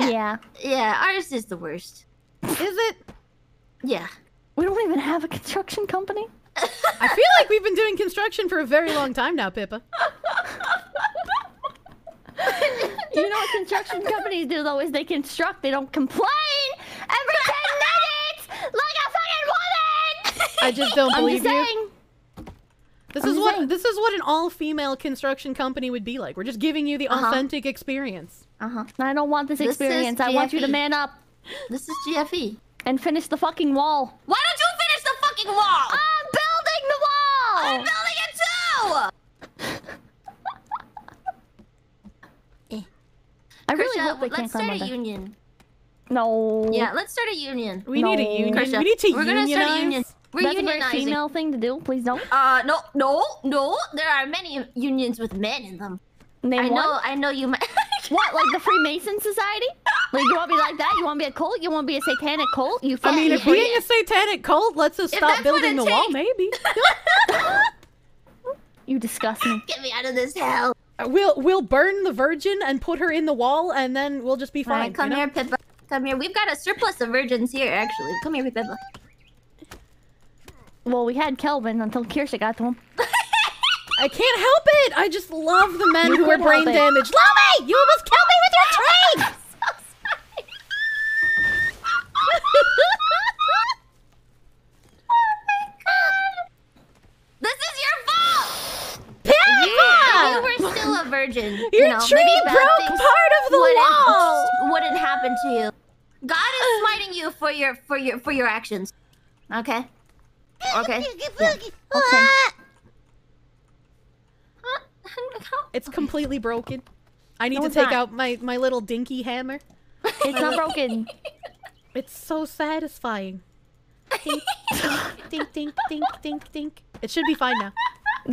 yeah. Yeah, ours is the worst. Is it? Yeah. We don't even have a construction company. I feel like we've been doing construction for a very long time now, Pippa. You know what construction companies do though is they construct, they don't complain every ten minutes like a fucking woman. I just don't I'm believe just you. saying. This I'm is just what saying. this is what an all-female construction company would be like. We're just giving you the Uh-huh. authentic experience. Uh huh. I don't want this This experience. I want you to man up This is GFE. and finish the fucking wall. Why don't you finish the fucking wall? I'm building the wall. I'm building it too. I really Kirsche, hope they can't let's climb start a bed. union. No. Yeah, let's start a union. We need a union. Kirsche, we need to we're gonna start a union. unionize. We're That's a very female thing to do. Please don't. Uh, no, no, no. There are many unions with men in them. Name I one. know, I know you might. What, like the Freemason Society? Like, you want to be like that? You want to be a cult? You want to be a satanic cult? You I mean, if being a satanic cult lets us If stop building it the wall, maybe. You disgust me. Get me out of this hell. Uh, we'll we'll burn the virgin and put her in the wall, and then we'll just be fine. right, come you know? here, Pippa. Come here. We've got a surplus of virgins here, actually. Come here, Pippa. Well, we had Kelvin until Kirsche got to him. I can't help it. I just love the men You who are brain damaged. Lumi, you almost killed me with your train. Oh my god. This is your fault. Pippa! You, you were still a virgin. Your you know, tree broke part of the wouldn't, wall. Wouldn't happen to you. God is uh. smiting you for your for your for your actions. Okay. Okay. Yeah. Okay. It's completely broken. I need No, to take not. out my my little dinky hammer. It's not broken. It's so satisfying. Dink, dink, dink, dink, dink, dink. It should be fine now.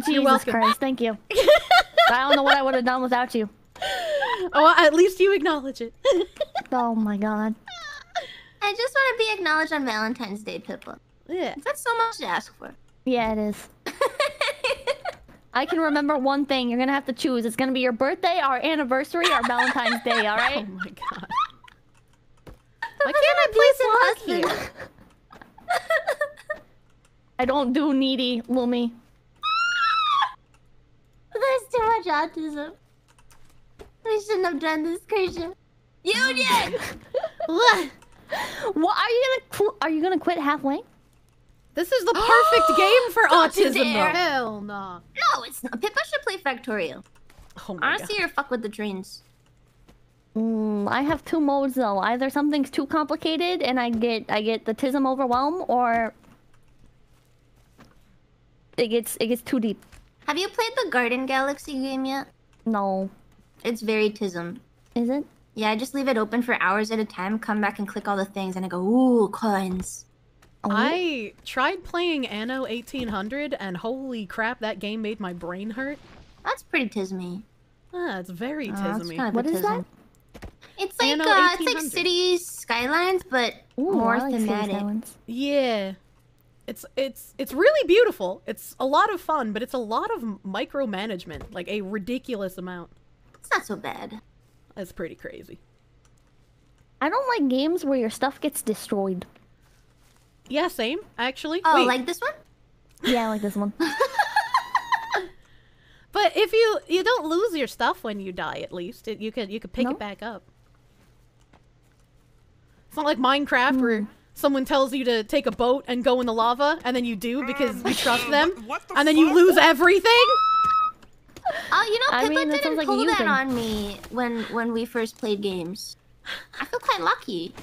Jesus welcome. Christ, thank you. I don't know what I would have done without you. Oh, at least you acknowledge it. Oh my god. I just want to be acknowledged on Valentine's Day, Pippa. yeah. That's so much to ask for. Yeah, it is. I can remember one thing. You're gonna have to choose. It's gonna be your birthday, our anniversary, or Valentine's Day. All right? Oh my god. Why can't I play abusive Block here? I don't do needy, Lumi. There's too much autism. We shouldn't have done this, Christian. Union! What? What are you gonna? Qu- are you gonna quit halfway? This is the perfect game for Don't autism, though. Hell no. No, it's not. Pippa should play Factorio. Oh my Honestly, god. or fuck with the trains. Mm, I have two modes though. Either something's too complicated and I get I get the tism overwhelm, or it gets it gets too deep. Have you played the Garden Galaxy game yet? No, It's very tism. is it? Yeah, I just leave it open for hours at a time, come back and click all the things, and I go, ooh, coins. Oh. I tried playing Anno 1800, and holy crap, that game made my brain hurt. That's pretty tismy. Ah, it's very Oh, that's tismy. kind of What a is that? It's like Anno uh, it's like cities skylines, but Ooh, more like thematic. Skylines. Yeah. It's it's it's really beautiful. It's a lot of fun, but it's a lot of micromanagement, like a ridiculous amount. It's not so bad. That's pretty crazy. I don't like games where your stuff gets destroyed. Yeah, same actually. Oh, Wait, like this one? Yeah, I like this one. but if you you don't lose your stuff when you die, at least it, you could you could pick No? it back up. It's not like Minecraft Hmm. where someone tells you to take a boat and go in the lava, and then you do because you trust them, what- what the and then you fuck? lose everything. Oh, you know, I mean, didn't sounds like pull you that thing. on me when when we first played games. I feel quite lucky.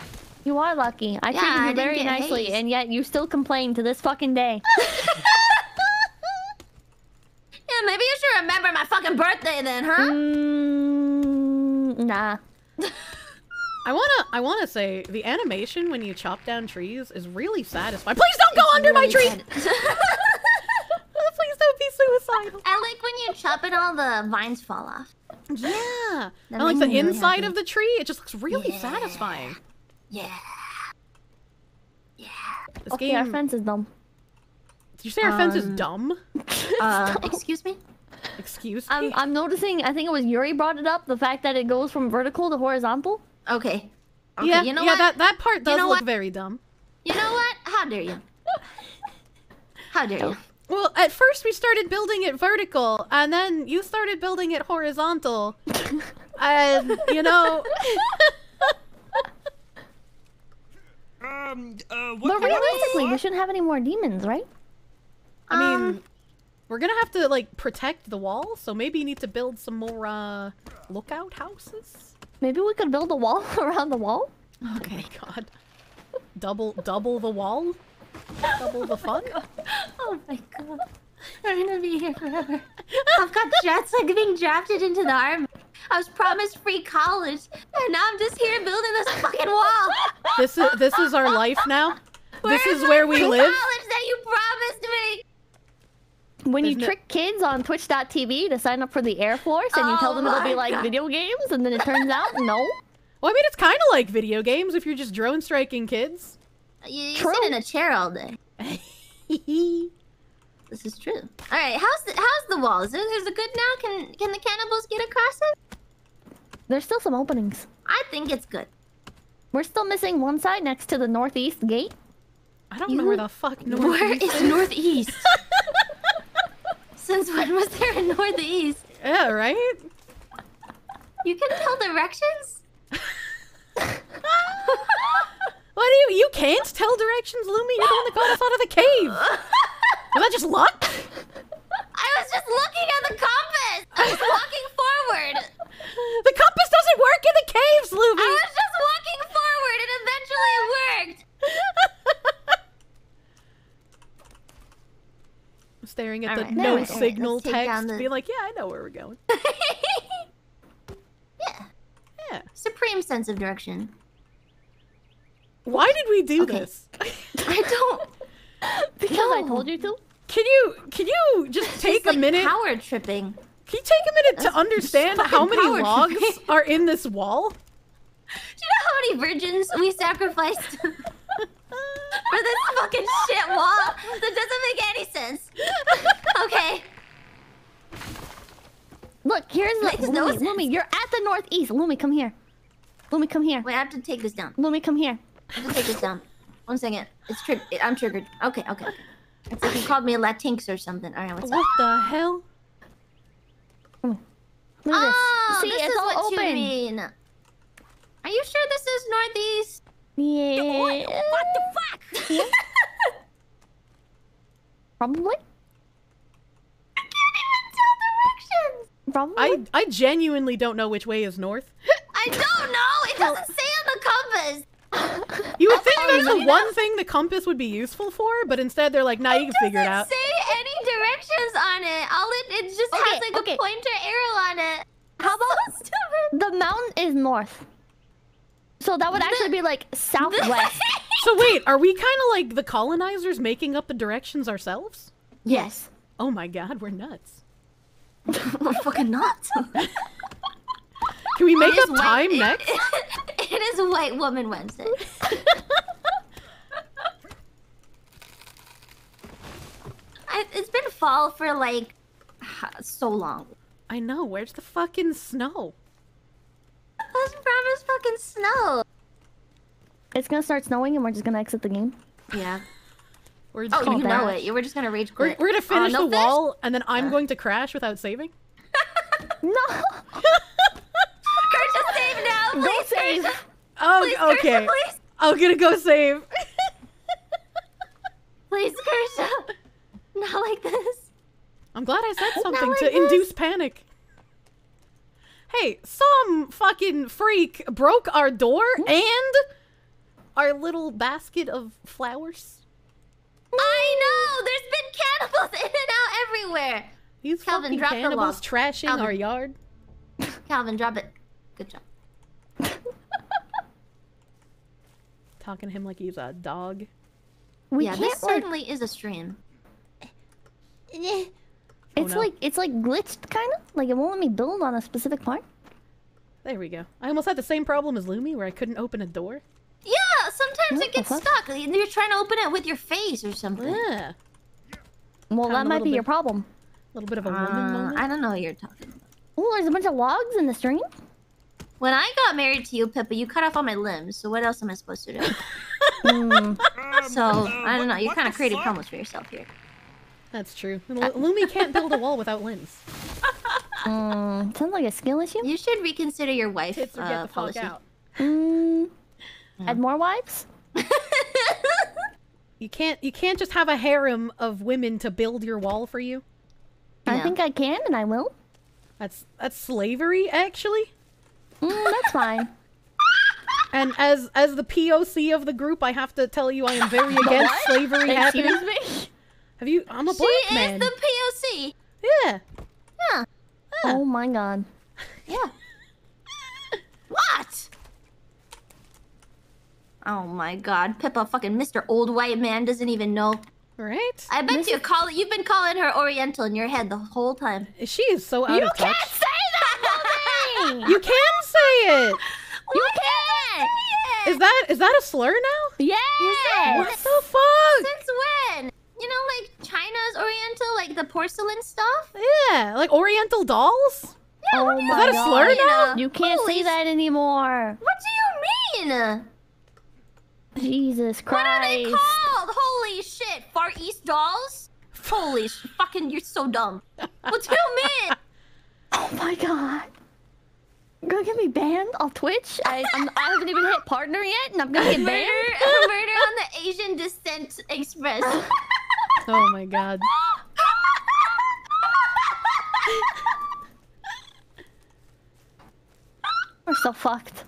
You are lucky. I Yeah, treated you didn't very nicely, hazed. and yet you still complain to this fucking day. Yeah, maybe you should remember my fucking birthday then, huh? Mm, nah. I wanna I wanna say the animation when you chop down trees is really satisfying. Please don't go under my tree. Please don't be suicidal. I like when you chop it, all the vines fall off. Yeah. That And like the really inside happy. of the tree, it just looks really Yeah. satisfying. Yeah. This Okay, our fence is dumb. Did you say our fence is Um, dumb? Uh, excuse me. Excuse I'm, me. I'm noticing, I think it was Yuri brought it up, the fact that it goes from vertical to horizontal. Okay. Okay. yeah, You know yeah. what? That that part does know look what? very dumb. You know what? How dare you? How dare you? Well, at first we started building it vertical, and then you started building it horizontal. and, you know, Um, uh, what? But what realistically, we shouldn't have any more demons, right? I mean, Um, we're gonna have to, like, protect the wall, so maybe you need to build some more, uh, lookout houses? Maybe we could build a wall around the wall. Okay, God. Double, double the wall? Double the fun? Oh my god. I'm gonna be here forever. I've got jets like being drafted into the army. I was promised free college, and now I'm just here building this fucking wall. This is, this is our life now? This Where's is where we free live? College that you promised me. When you no- trick kids on Twitch.tv to sign up for the Air Force and you tell Oh them it'll be like God. video games, and then it turns out no. Well, I mean, it's kind of like video games if you're just drone striking kids. You, you True. sit in a chair all day. This is true. All right, how's the how's the wall? Is it, is it good now? Can can the cannibals get across it? There's still some openings. I think it's good. We're still missing one side next to the northeast gate. I don't know where the fuck Where northeast is northeast? Since when was there a northeast? Yeah, right? You can tell directions. What do you? You can't tell directions, Lumi. You're the one that got us out of the cave. Was that just luck? I was just looking at the compass. I was walking forward. The compass doesn't work in the caves, Lumi. I was just walking forward, and eventually it worked. Staring at All the right, no all right, all right, signal let's take down text, the- being like, "Yeah, I know where we're going." yeah, Yeah. supreme sense of direction. Why did we do Okay. this? I don't. Because I told you to. Can you can you just take It's a minute? Power tripping. Can you take a minute to understand how many logs tripping. are in this wall? Do you know how many virgins we sacrificed for this fucking shit wall? That doesn't make any sense. Okay. Look, here's the Makes no Lumi. sense. Lumi, you're at the northeast. Lumi, come here. Lumi, come here. Wait, I have to take this down. Lumi, come here. I have to take this down. One second. It's triggered. I'm triggered. Okay, okay, okay. It's like you called me a Latinx or something. All right, what's up? What the hell? Look at Oh, this. See, this it's is all what open. you mean. Are you sure this is northeast? Yeah. What the fuck? Probably. I can't even tell directions. Probably. I I genuinely don't know which way is north. I don't know. It doesn't say on the compass. You would think Oh, that's the one thing the compass would be useful for, but instead they're like, "Nah, you can figure it out." doesn't say any directions on it. All it it just Okay, has like okay. a pointer arrow on it. How about So stupid. the mountain is north? So that would actually be like southwest. So wait, are we kind of like the colonizers making up the directions ourselves? yes. Oh my god, we're nuts. We're fucking nuts. Can we make up time white- next? it is White Woman Wednesday. I, it's been fall for like so long. I know. Where's the fucking snow? Let's promise fucking snow. It's gonna start snowing and we're just gonna exit the game. Yeah. We're just Oh, gonna you know it. You were just gonna rage We're, quit. we're gonna Oh, finish no the fish? wall, and then I'm uh. going to crash without saving. No. Go please. save. Kurt, Oh, please, okay. Kirsche, please. I'm gonna go save. Please, Kirsche. Not like this. I'm glad I said something like to this. induce panic. Hey, some fucking freak broke our door and our little basket of flowers. I know. There's been cannibals in and out everywhere. These Kelvin, fucking drop the cannibals log. trashing Kelvin. our yard. Kelvin, drop it. Good job. Talking to him like he's a dog. We yeah, can't this like, certainly is a stream. It's Oh, no. like it's like glitched kind of. Like it won't let me build on a specific part. There we go. I almost had the same problem as Lumi where I couldn't open a door. Yeah, sometimes What it gets the fuck? stuck. You're trying to open it with your face or something. Yeah. Well, Found that might be bit- your problem. A little bit of a woman Uh, moment. I don't know what you're talking about. Oh, there's a bunch of logs in the stream. When I got married to you, Pippa, you cut off all my limbs. So what else am I supposed to do? Um, so uh, I don't know. You're kind of the creating fuck? problems for yourself here. That's true. Lu- Lumi can't build a wall without limbs. Mm, sounds like a skill issue. You should reconsider your wife Tits uh, get the fuck policy. out. Mm, Add more wives? You can't. You can't just have a harem of women to build your wall for you. I Yeah. think I can, and I will. That's that's slavery, actually. Mm, that's fine. And as as the POC of the group, I have to tell you, I am very against slavery happening. Excuse me? Have you? I'm a She black is man. the POC. Yeah. Yeah. Oh my god. Yeah. what? Oh my god, Pippa, fucking Mr. Old White Man doesn't even know. Right? I bet you call it. you've been calling her Oriental in your head the whole time. She is so out You of can't touch. say that, You can say it. You can't! Is that is that a slur now? Yes! What the fuck? Since when? You know, like China's Oriental, like the porcelain stuff. Yeah, like Oriental dolls. Oh what do my that a god. slur You now? You can't holy say that anymore. What do you mean? Jesus Christ. What are they called? Holy shit! Far East dolls? Holy sh- fucking! You're so dumb. What do you mean? Oh my god. You're gonna get me banned on Twitch? I, I'm, I haven't even hit partner yet, and I'm gonna get Murder, banned? murder on the Asian Descent Express. Oh my god. We're so fucked.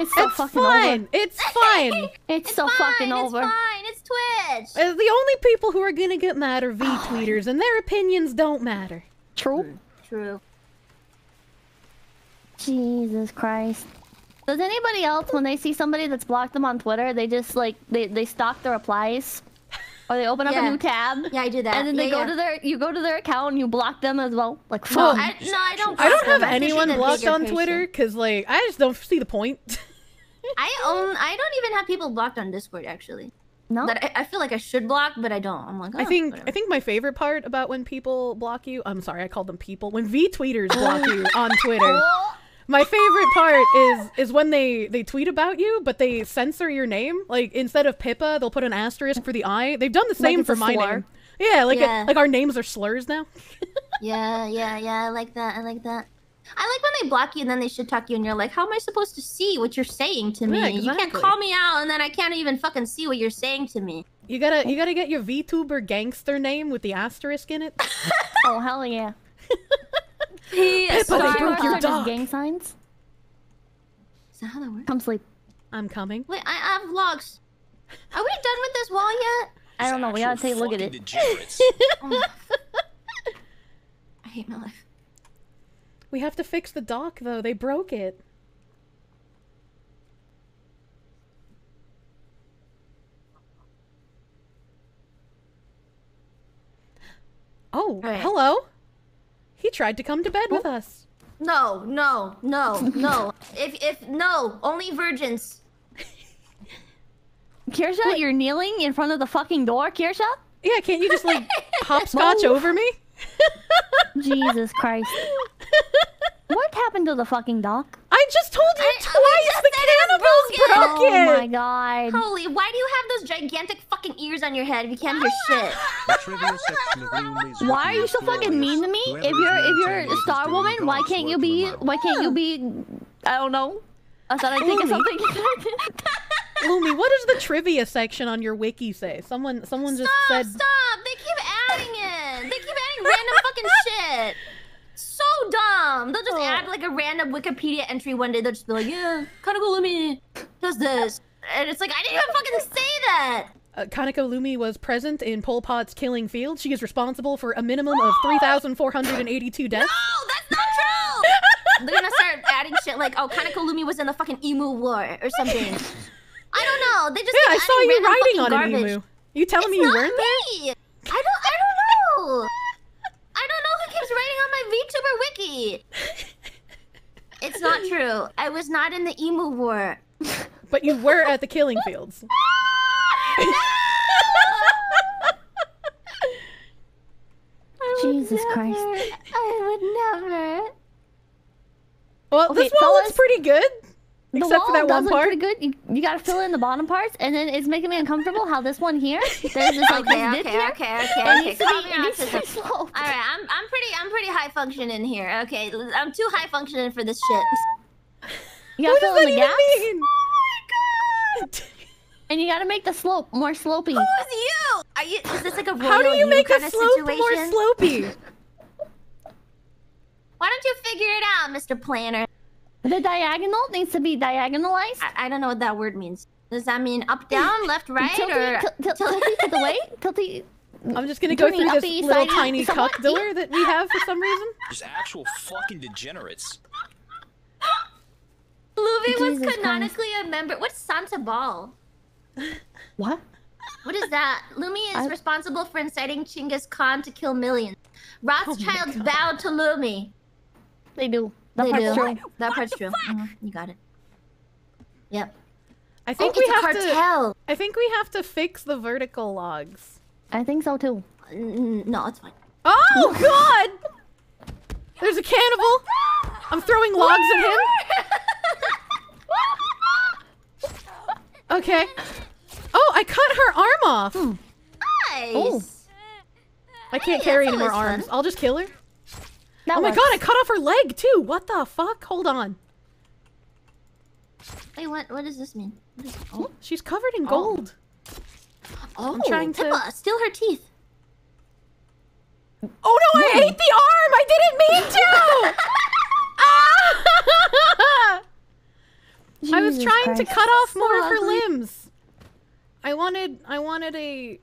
It's so It's fucking fine. over. It's fine. It's, so fine, fucking over. It's fine. It's Twitch. Uh, the only people who are gonna get mad are V-tweeters, and their opinions don't matter. True. True. Jesus Christ. Does anybody else, when they see somebody that's blocked them on Twitter, they just like they they stalk the replies, or they open up Yeah. a new tab, Yeah, I do that. and then they Yeah, go yeah. to their you go to their account and you block them as well. Like fuck. I, no, I don't. I don't have them. Anyone blocked on. Twitter because, like, I just don't see the point. I own. I don't even have people blocked on Discord actually. no. That I, I feel like I should block, but I don't. I'm like, oh, I think whatever. I think my favorite part about when people block you, I'm sorry, I called them people. When V-tweeters block you on Twitter, my favorite part is is when they they tweet about you, but they censor your name. Like instead of Pippa, they'll put an asterisk for the I. They've done the same it's for a my slur. name. Yeah, like Yeah. like our names are slurs now. Yeah, yeah, yeah. I like that. I like that. I like when they block you and then they should talk you and you're like, how am I supposed to see what you're saying to me? Yeah, You can't call me out and then I can't even fucking see what you're saying to me. You gotta you gotta get your VTuber gangster name with the asterisk in it. oh hell yeah. P. Pippa, they broke your dog. gang signs. Is that how that works? Come sleep. I'm coming. Wait, I I have vlogs. Are we done with this wall yet? I don't know. We gotta take a look at it. Oh. I hate my life. We have to fix the dock though. They broke it. Oh, Right. hello. He tried to come to bed with us. No, no, no, no. if if no, only virgins. Kirsche, you're kneeling in front of the fucking door, Kirsche? Yeah, can't you just like hopscotch over me? Jesus Christ. What happened to the fucking dock? I just told you I- I twice just the said it was cannibals broken. broke Oh my god. Holy, why do you have those gigantic fucking ears on your head if you can't hear ah! shit? The trivia section of Lumi's Why are you so fucking mean to me? If you're if you're a star woman, why can't you be why can't you be I don't know. I thought I'd think of something. Lumi, what does the trivia section on your wiki say? Someone someone just Stop, said stop! They keep adding it. They keep adding random fucking shit. So dumb. They'll just Oh. add like a random Wikipedia entry one day. They'll just be like, yeah, Kaneko Lumi does this, and it's like I didn't even fucking say that. uh, Kaneko Lumi was present in Pol Pot's killing field. She is responsible for a minimum of 3,482 deaths. No, that's not true. They're gonna start adding shit like, oh, Kaneko Lumi was in the fucking Emu War or something. I don't know. They just Yeah, I saw you riding on an garbage. emu. You telling me you weren't there? I don't. I don't know. I don't keeps writing on my VTuber wiki. It's not true. I was not in the emu war. But you were at the killing fields. Jesus Christ. I would never. Well, Okay, this wall looks pretty good. The Except wall for that does one look part. pretty good. You, you gotta fill in the bottom parts, and then it's making me uncomfortable how this one here, there's this like Okay, this dip okay, here. okay, It okay, okay. Calm your it needs to autism. All right, I'm I'm pretty I'm pretty high functioning here. Okay, l- I'm too high functioning for this shit. You What gotta does fill in that the even gaps, mean? and you gotta make the slope more slopey. Who's you? Are you? Is this like a royal How do you make kind a slope situation? more slopey? Why don't you figure it out, Mr. Planner? The diagonal needs to be diagonalized. I, I don't know what that word means. Does that mean up, down, left, right, tilty, or til- til- tilty to the way, tilty. I'm just gonna go through this uppy, little sidey, tiny somewhat, cuck door that we have for some reason. There's actual fucking degenerates. Lumi was Jesus Christ. canonically a member. What's Santa Ball? What? What is that? Lumi is I- responsible for inciting Chinggis Khan to kill millions. Oh Rothschilds bowed to Lumi. They do. That They part's do. true. That part's true. Mhm, you got it. Yep. I think oh, we it's a have to. cartel. I think we have to fix the vertical logs. I think so too. No, it's fine. Oh God! There's a cannibal. I'm throwing logs at him. Okay. Oh, I cut her arm off. Nice. Oh. I can't Hey, carry any more arms. fun. I'll just kill her. That oh my god, I cut off her leg too. What the fuck? Hold on. Wait, what? What does this mean? What is, oh, She's covered in gold. oh, I'm trying to- Pippa, steal her teeth. Oh no, I ate the arm! I didn't mean to! Ah! I was Jesus trying to cut off So more of her ugly. limbs. I wanted I wanted a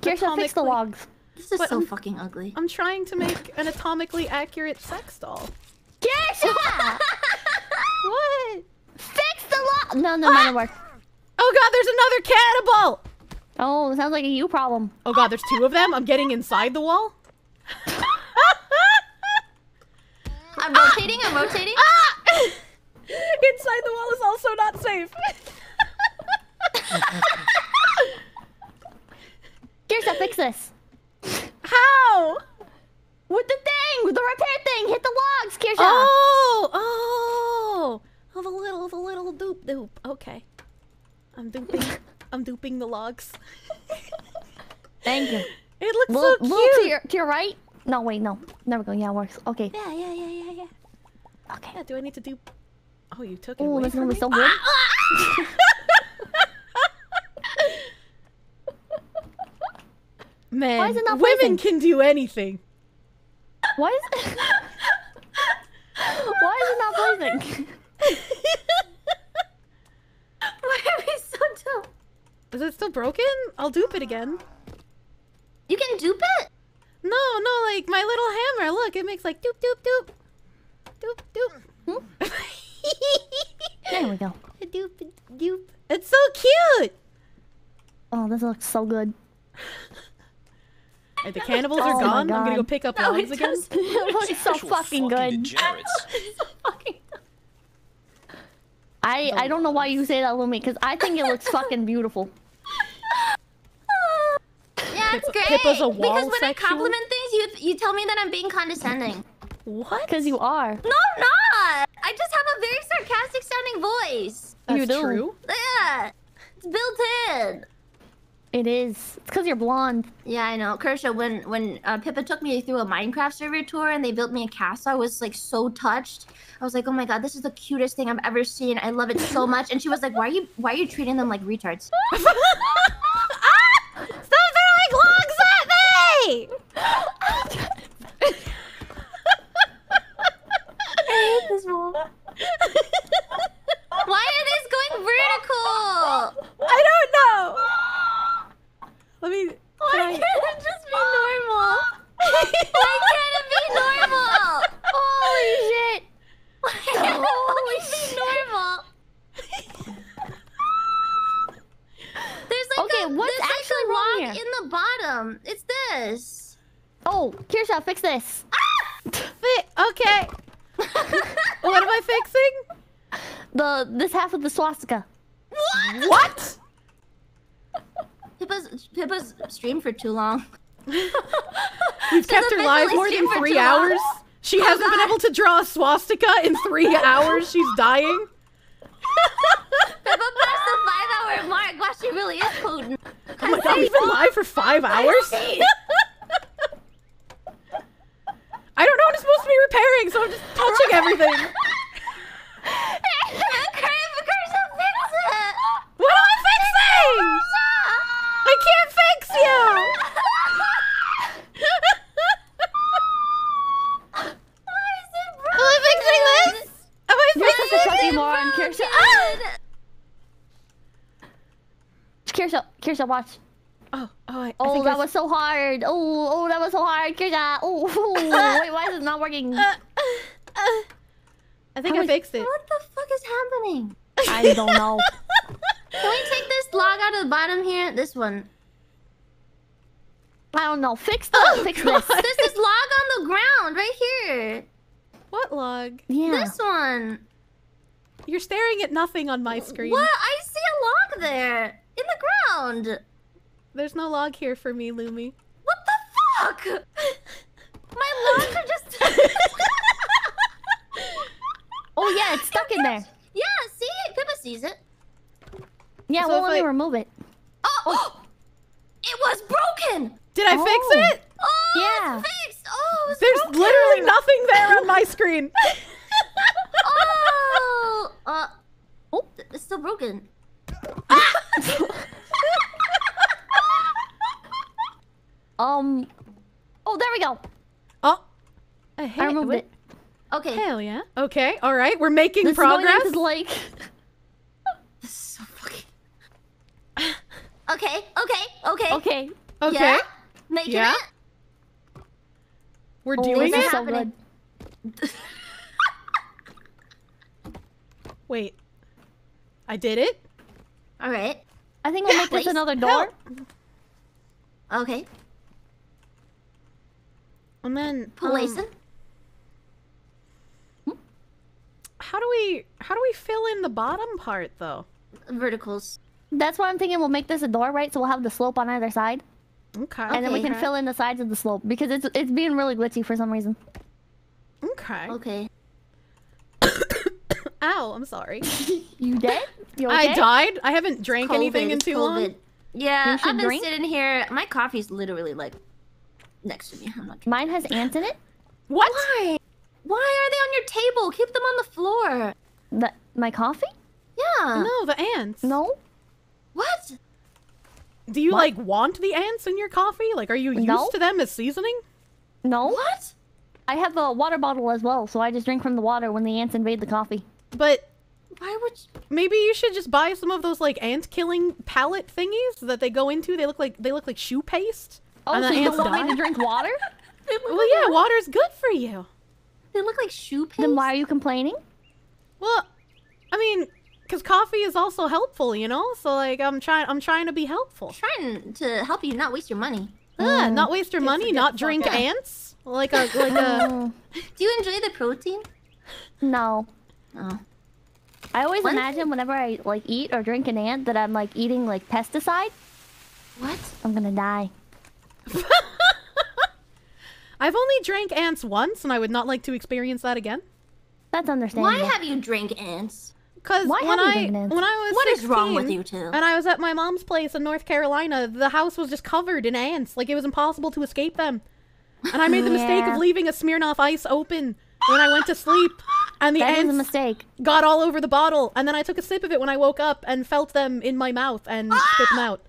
Kirsche, fix the logs. This is But so I'm- fucking ugly. I'm trying to make an atomically accurate sex doll. Kirsche! What? fix the log! No, no, mine work. Oh god, there's another cannibal! Oh, it sounds like a you problem. Oh god, there's two of them? I'm getting inside the wall? I'm rotating. I'm rotating. Ah! Inside the wall is also not safe. Kirsche, fix this. How? With the thing! With the repair thing! Hit the logs, Kirsche! Oh, oh, oh, the little, the little doop doop. Okay, I'm duping, I'm duping the logs. Thank you. It looks Look, so cute. to your, to your right. No, wait, no. There we go. Yeah, it works. Okay. Yeah, yeah, yeah, yeah, yeah. Okay. Yeah, do I need to do? Oh, you took it Oh, from gonna be so good. Ah, ah, ah! Man, Why is it not women can do anything. Why is it? Why is it not blazing? Why are we so dumb? Is it still broken? I'll dupe it again. You can dupe it. No, no, like my little hammer. Look, it makes like doop doop doop, doop doop. Hmm? There we go. doop doop. It's so cute. Oh, this looks so good. Alright, the cannibals Oh are gone. I'm gonna go pick up No, logs again. does. it looks so fucking good. I I don't know why you say that, Lumi, because I think it looks fucking beautiful. Yeah, it's great. Pippa's a because wall when I compliment things, you you tell me that I'm being condescending. What? Because you are. No, I'm not. I just have a very sarcastic sounding voice. That's you do. true. Yeah, it's built in. It is. It's because you're blonde. Yeah, I know. Kirsche, when when uh, Pippa took me through a Minecraft server tour and they built me a castle, I was like so touched. I was like, oh my god, this is the cutest thing I've ever seen. I love it so much. And she was like, why are you why are you treating them like retards? ah! Stop throwing logs at me! I hate this wall. Why are these going vertical? I don't know. Let me. Why can I- can't it just be normal? Why can't it be normal? Holy shit! Why can't it be normal? There's like Okay, a, what's there's actually like a wrong here? in the bottom. It's this. Oh, Kirsche, fix this. Ah! Fi- okay. what am I fixing? The this half of the swastika. What? Pippa's Pippa's streamed for too long. We've kept her been live more than three too long. hours. She hasn't been able to draw a swastika in three hours. She's dying. Pippa passed the five hour mark. Wow, she really is potent. Oh my god, we've been live for five hours? I don't know what I'm supposed to be repairing, so I'm just touching everything. What am I fixing? I can't fix you! Am I fixing this? Am I You're such a fixing fucking this? moron, Kirsche. Kirsche, Kirsche, watch. Oh, oh, I, I Oh, think that I was so hard. Oh, oh, that was so hard, Kirsche. Oh, oh, wait, why is it not working? Uh, uh, I think How I is- fixed it. What the fuck is happening? I don't know. Can we take this log out of the bottom here? This one. I don't know. Fix the, Oh, fix God. this. There's this log on the ground right here. What log? Yeah. This one. You're staring at nothing on my screen. What? I see a log there in the ground. There's no log here for me, Lumi. What the fuck? My logs are just. Oh yeah, it's stuck in there. yeah, see? Pippa sees it. Yeah, So well, if let me I- remove it. Oh, Oh, it was broken. Did I Oh. fix it? Oh, Yeah. it's fixed. Oh, it's There's broken. literally nothing there on my screen. Oh, uh, oh, it's still broken. Um. Oh, there we go. oh. I, hit, I removed what- it. Okay. Hell yeah. Okay, alright. We're making This progress. is like. This is so fucking. Okay, okay, okay. Okay. okay. Yeah? Making Yeah. it? We're Oh, doing this it. so good. Wait. I did it? Alright. I think we'll make this another door. Help. Okay. And then Policing. um, how do we how do we fill in the bottom part though? Verticals. That's why I'm thinking we'll make this a door, right? So we'll have the slope on either side, Okay. and then we Okay. can fill in the sides of the slope because it's it's being really glitchy for some reason. Okay. Okay. Ow, I'm sorry. You dead? You okay? I died. I haven't drank anything in it's too long. Yeah, I've been drink? sitting here. My coffee's literally like next to me. I'm not. Mine has ants in it. What? Why? Why are they on your table? Keep them on the floor. The, my coffee? Yeah. No, the ants. No. What? Do you What? like want the ants in your coffee? Like, are you used No. to them as seasoning? No. What? I have a water bottle as well, so I just drink from the water when the ants invade the coffee. But Why would you... maybe you should just buy some of those like ant killing pallet thingies that they go into. They look like they look like shoe paste. Oh, and so the you ants don't want me to drink water? Well, yeah, water. water's good for you. They look like shoe paste. then why are you complaining? Well, I mean, because coffee is also helpful, you know. So like, I'm trying, I'm trying to be helpful. trying to help you not waste your money. Ah, not waste your Get money, not drink fuck out. ants. Like a like a. Do you enjoy the protein? no. Oh. I always One imagine whenever I like eat or drink an ant that I'm like eating like pesticide. What? I'm gonna die. I've only drank ants once, and I would not like to experience that again. That's understandable. Why have you drank ants? Because Why when I when I was What is wrong with 16, you two? And I was at my mom's place in North Carolina. The house was just covered in ants. Like it was impossible to escape them. And I made the mistake of leaving a Smirnoff Ice open when I went to sleep, and the that was a ants mistake. got all over the bottle. And then I took a sip of it when I woke up and felt them in my mouth and ah! spit them out.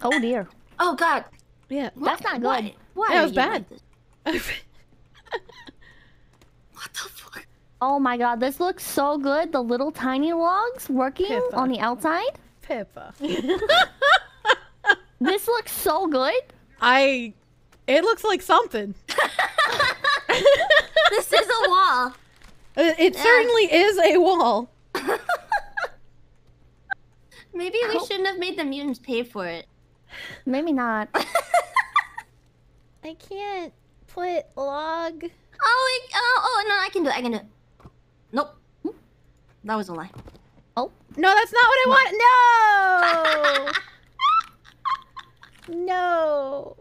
Oh dear. Oh God. Yeah. That's not good. Why? Why Yeah, it was bad. like? What the fuck? Oh my god, this looks so good. The little tiny logs working Pippa. on the outside. Pippa. This looks so good. I. It looks like something. This is a wall. Uh, it, it certainly is a wall. Maybe we shouldn't have made the mutants pay for it. Maybe not. I can't put log. Oh, it, oh, oh, no, I can do it. I can do it. Nope. Hmm. That was a lie. Oh. No, that's not what I want. No. no.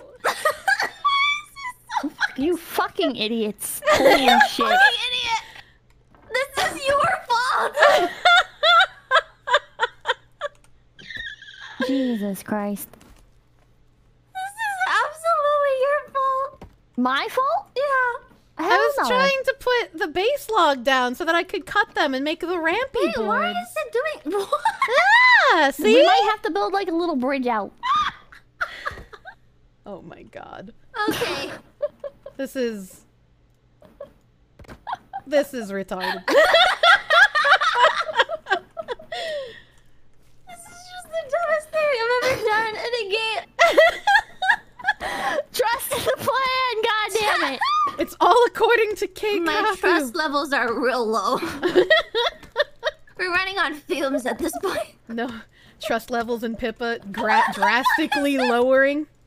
fucking you fucking idiots. Holy you shit. Fucking idiot. This is your fault. Jesus Christ. This is absolutely your fault. My fault? Yeah. I was no. trying to put the base log down so that I could cut them and make the rampy Wait, boards. why is it doing what? Yeah, see? We might have to build like a little bridge out. Oh my god. Okay. This is This is retarded. This is just the dumbest thing I've ever done in a game. Trust in the plan, god damn it. It's all according to K My Kafu. trust levels are real low. We're running on fumes at this point. No. Trust levels in Pippa gra- drastically lowering.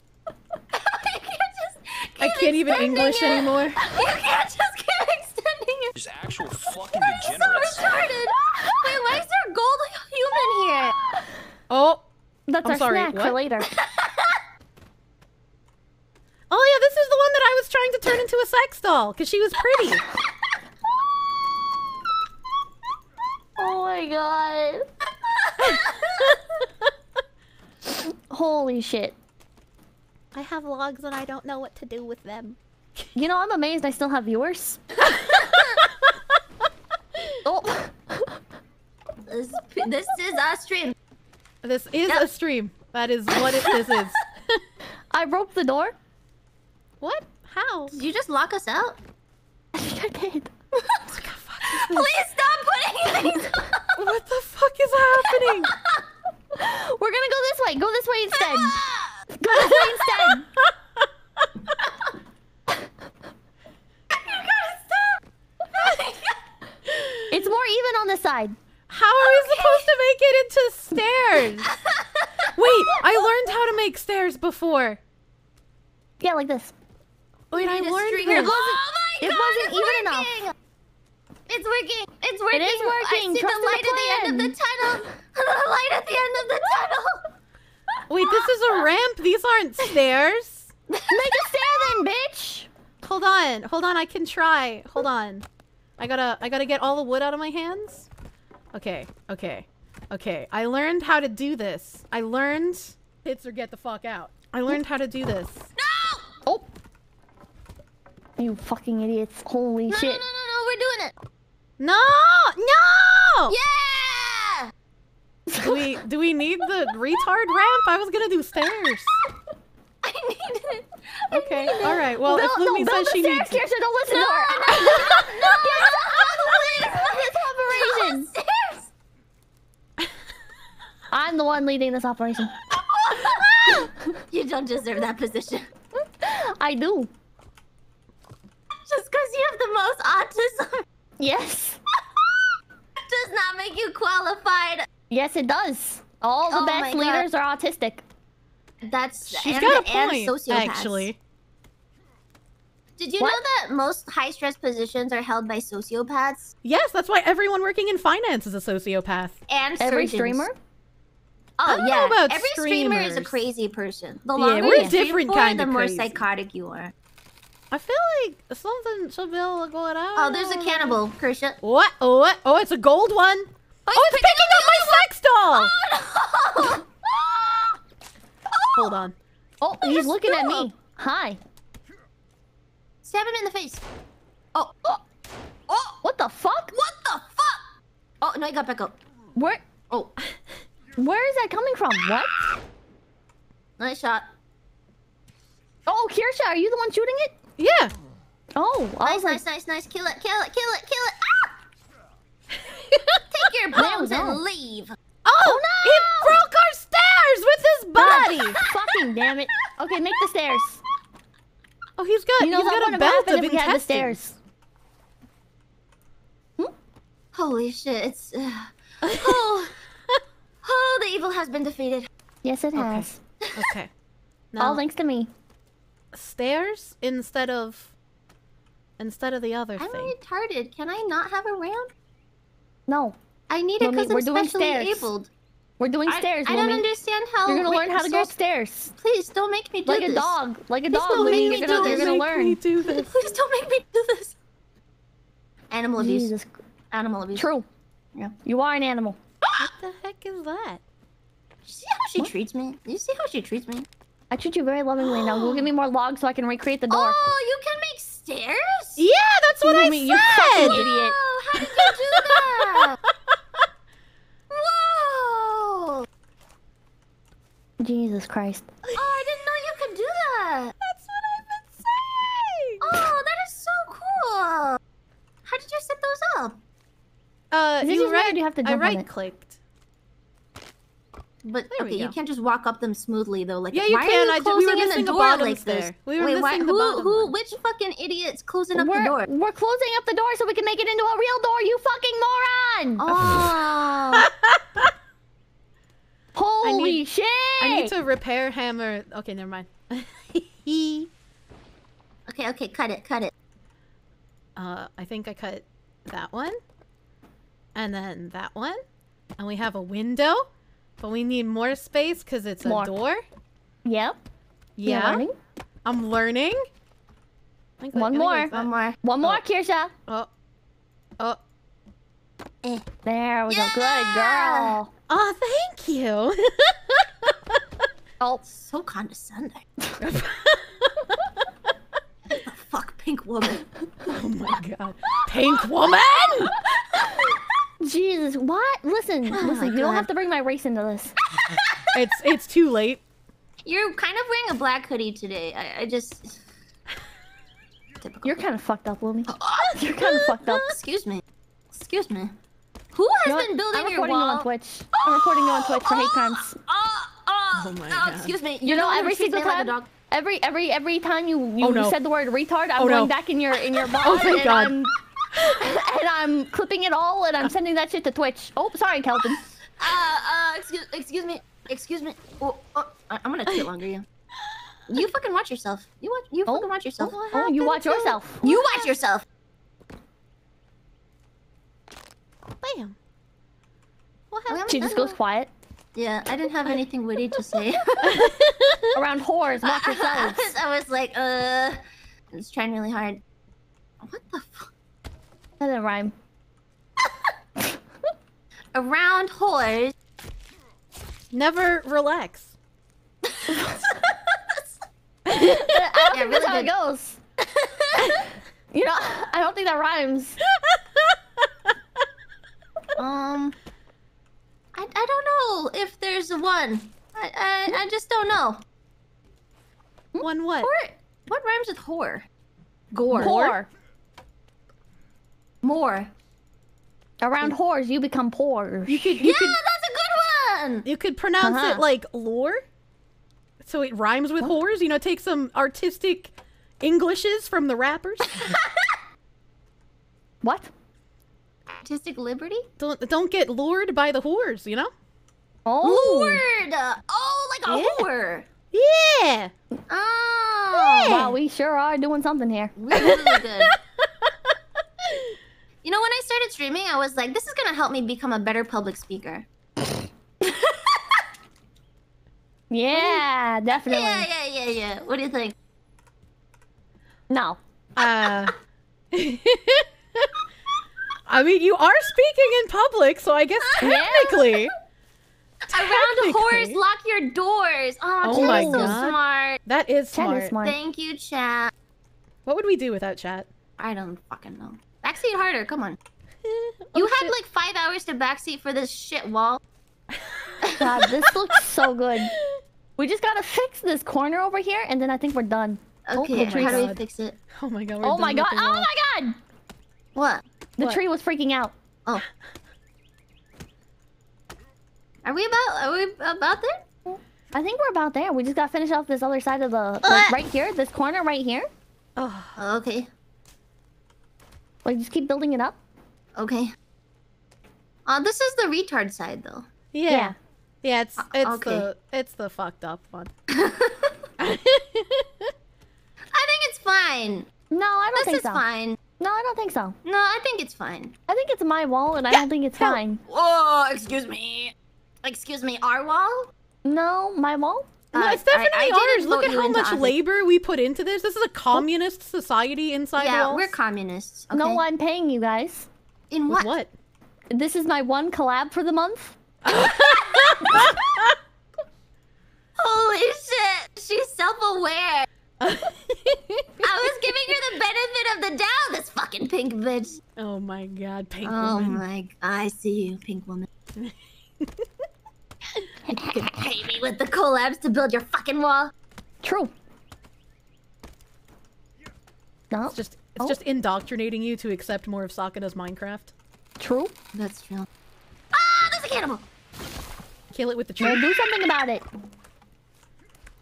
You can't just I can't even English it. anymore. You can't just keep extending it. There's actual fucking You're so retarded. Wait, why is there gold human here? Oh. That's I'm our sorry, snack for later. Oh yeah, this is the one that I was trying to turn into a sex doll because she was pretty. oh my god. Holy shit. I have logs and I don't know what to do with them. You know, I'm amazed I still have viewers. oh, This, this is a stream. This is a stream. That is what it, this is. I broke the door. What? How? Did you just lock us out? I think I did. Please stop putting things on. What the fuck is happening? We're gonna go this way. Go this way instead. Go this way instead. Oh it's more even on this side. How are we supposed to make it into stairs? Wait, I learned how to make stairs before. Yeah, like this. Wait, I Need a learned string this. Oh my It god, wasn't it's even working. enough. It's working. It's working. is working. I see Trust the the light at the end of the tunnel. the light at the end of the tunnel. Wait, this is a ramp. These aren't stairs. Make a stair then, bitch. Hold on, hold on. I can try. Hold on. I gotta, I gotta get all the wood out of my hands. Okay, okay, okay. I learned how to do this. I learned. Hits or get the fuck out. I learned how to do this. Oh. You fucking idiots. Holy No, shit. no, no, no, no. We're doing it. No, no. Yeah. Do we, do we need the retard ramp? I was gonna do stairs. I need it. Okay, all right. Well, Build- if no, Lumi build says the she stairs, needs it. Kirsche, don't listen to her. Get this operation. I'm the one leading this operation. You don't deserve that position. I do. Just because you have the most autism Yes. does not make you qualified. Yes, it does. All the Oh my best God. leaders are autistic. That's She's and, got a point, sociopaths. actually. Did you What? know that most high stress positions are held by sociopaths Yes, that's why everyone working in finance is a sociopath. and Every surgeons? streamer? Oh I don't know yeah, about every streamer is a crazy person. The Yeah, longer we're you stream different for, kind the of more crazy. psychotic you are. I feel like something should be able to go out. Oh, there's a cannibal, Kirsche. What? Oh, what? Oh, it's a gold one. Oh, it's oh, picking up my sex doll. Oh, no. Oh. Hold on. Oh, he's looking at me. Hi. Stab him in the face. Oh, oh, Oh, what the fuck? what the fuck? Oh no, he got back up. Where? Oh, Where is that coming from? What? nice shot. Oh, Kirsche, are you the one shooting it? Yeah. Oh, Nice, nice, nice, nice. Kill it, kill it, kill it, kill it. Ah! Take your bones no. and leave. Oh, no! he broke our stairs with his body. fucking damn it. Okay, make the stairs. Oh, he's good. he's got You know he's what got a have belt happened of if we had the intestines. stairs? Holy shit! It's uh, oh, oh, the evil has been defeated. Yes, it has. Okay. All Now, thanks to me. Stairs instead of instead of the other I'm thing. retarded. Can I not have a ramp? No, I need it Mummy, because I'm we're doing specially stairs. abled. we're doing I, stairs, I don't understand how. You're gonna wait, learn how to go so- upstairs. Please don't make me do Like this. Like a dog. Like a Please dog, don't make me You're do gonna, you're this. gonna Make me learn. do this. Please don't make me do this. Animal abuse. Jesus. Animal abuse. True. Yeah. You are an animal. What the heck is that? You see how she treats me? You see how she treats me? I treat you very lovingly. Now go give me more logs so I can recreate the door. Oh, you can make stairs? Yeah, that's what I Lumi, you said. fucking idiot. Whoa, how did you do that? Whoa! Jesus Christ. Oh, I didn't know you could do that. That's what I've been saying. Oh, that is so cool. How did you set those up? Uh, you just right. You have to I jump on it. right clicked. But There okay, you can't just walk up them smoothly though. Like Yeah, you why can. Are I you we were in the the door like this? there. We were Wait, why, the who, bottom who, one. which fucking idiot's closing up we're, the door? we're closing up the door so we can make it into a real door, you fucking moron! Oh, Holy need- shit! I need to repair hammer. Okay, never mind. okay, okay, cut it, cut it. uh, I think I cut that one, and then that one, and we have a window, but we need more space because it's More. a door. Yep. Yeah, learning. I'm learning. I think One more. like. One more. One more, Oh. Kirsche. Oh, oh, eh. There we go. Good girl. oh! Thank you. Oh, So condescending. fuck, pink woman? oh my god, pink woman. Jesus. What? Listen, Oh listen. my You don't have to bring my race into this. it's it's too late. You're kind of wearing a black hoodie today. I, I just. Typical. You're kind of fucked up, Lumi. Oh. You're kind of fucked up. Excuse me. Excuse me. Who has You know what? been building I'm your reporting you on Twitch. I'm reporting you on Twitch for hate crimes. Oh, oh, oh, Oh my oh, God. excuse me. You know, who every single me like a time, dog? every every every time you you Oh, no. said the word retard, I'm Oh, going no. back in your in your bar Oh, thank and God. I'm and I'm clipping it all and I'm sending that shit to Twitch. Oh, sorry, Kelvin. Uh, uh, excuse, excuse me. Excuse me. Oh, oh, I- I'm gonna tit longer you. You fucking watch yourself. You watch. You Oh, fucking watch yourself. Oh, you watch yourself. You watch yourself. Bam. What happened? She just goes quiet. Yeah, I didn't have anything witty to say. Around whores, watch yourselves. I was like, uh, it's trying really hard. What the fuck? That didn't rhyme. Around whores. Never relax. I don't think really that's how good. it goes. you know, I don't think that rhymes. Um, I, I don't know if there's one. I, I, I just don't know. One what? Whore, what rhymes with whore? Gore. Poor. More. Around whores, you become poor. You could you Yeah, could that's a good one. you could pronounce Uh-huh. it like lore, so it rhymes with whores. You know, take some artistic Englishes from the rappers. What? Artistic liberty. don't don't get lured by the whores. You know. Oh. Word. Oh, like a Yeah. whore. Yeah. Oh. Wow, we sure are doing something here. Really, really good. You know, when I started streaming, I was like, this is gonna help me become a better public speaker. Yeah, definitely. Yeah, yeah, yeah, yeah. What do you think? No. Uh. I mean, you are speaking in public, so I guess Yeah. technically. Around Technically. whores, lock your doors. Oh, Oh Chad my is so God. smart. That is Chat smart. is smart. Thank you, chat. What would we do without chat? I don't fucking know. Backseat harder, come on. Oh, You had shit. like five hours to backseat for this shit wall. God, this looks so good. We just gotta fix this corner over here, and then I think we're done. Oh, Okay, the tree's- how do we fix it? Oh my god. We're Oh done my god! Oh wall. my god! What? The What? tree was freaking out. Oh. Are we about? Are we about there? I think we're about there. We just gotta finish off this other side of the like uh. right here, this corner right here. Oh, Oh, okay. Like just keep building it up. Okay. Uh, this is the retard side, though. yeah. Yeah. Yeah, it's it's okay. the it's the fucked up one. I think it's fine. No, I don't This think is so. fine. No, I don't think so. No, I think it's fine. I think it's my wall, and I don't think it's fine. Oh, excuse me. Excuse me, our wall? No, my wall no, it's definitely I, I ours. Look at how much office. labor we put into this. This is a communist oh. society inside. Yeah, walls. we're communists. Okay. No, I'm paying you guys. In what? What? This is my one collab for the month. Holy shit! She's self-aware. I was giving her the benefit of the doubt. This fucking pink bitch. Oh my god, pink oh woman. Oh my, I see you, pink woman. you can pay me with the collabs to build your fucking wall. True. No, It's just it's Oh. just indoctrinating you to accept more of Sakana's Minecraft. true. That's true. Ah, there's a cannibal. Kill it with the Well, do something about it.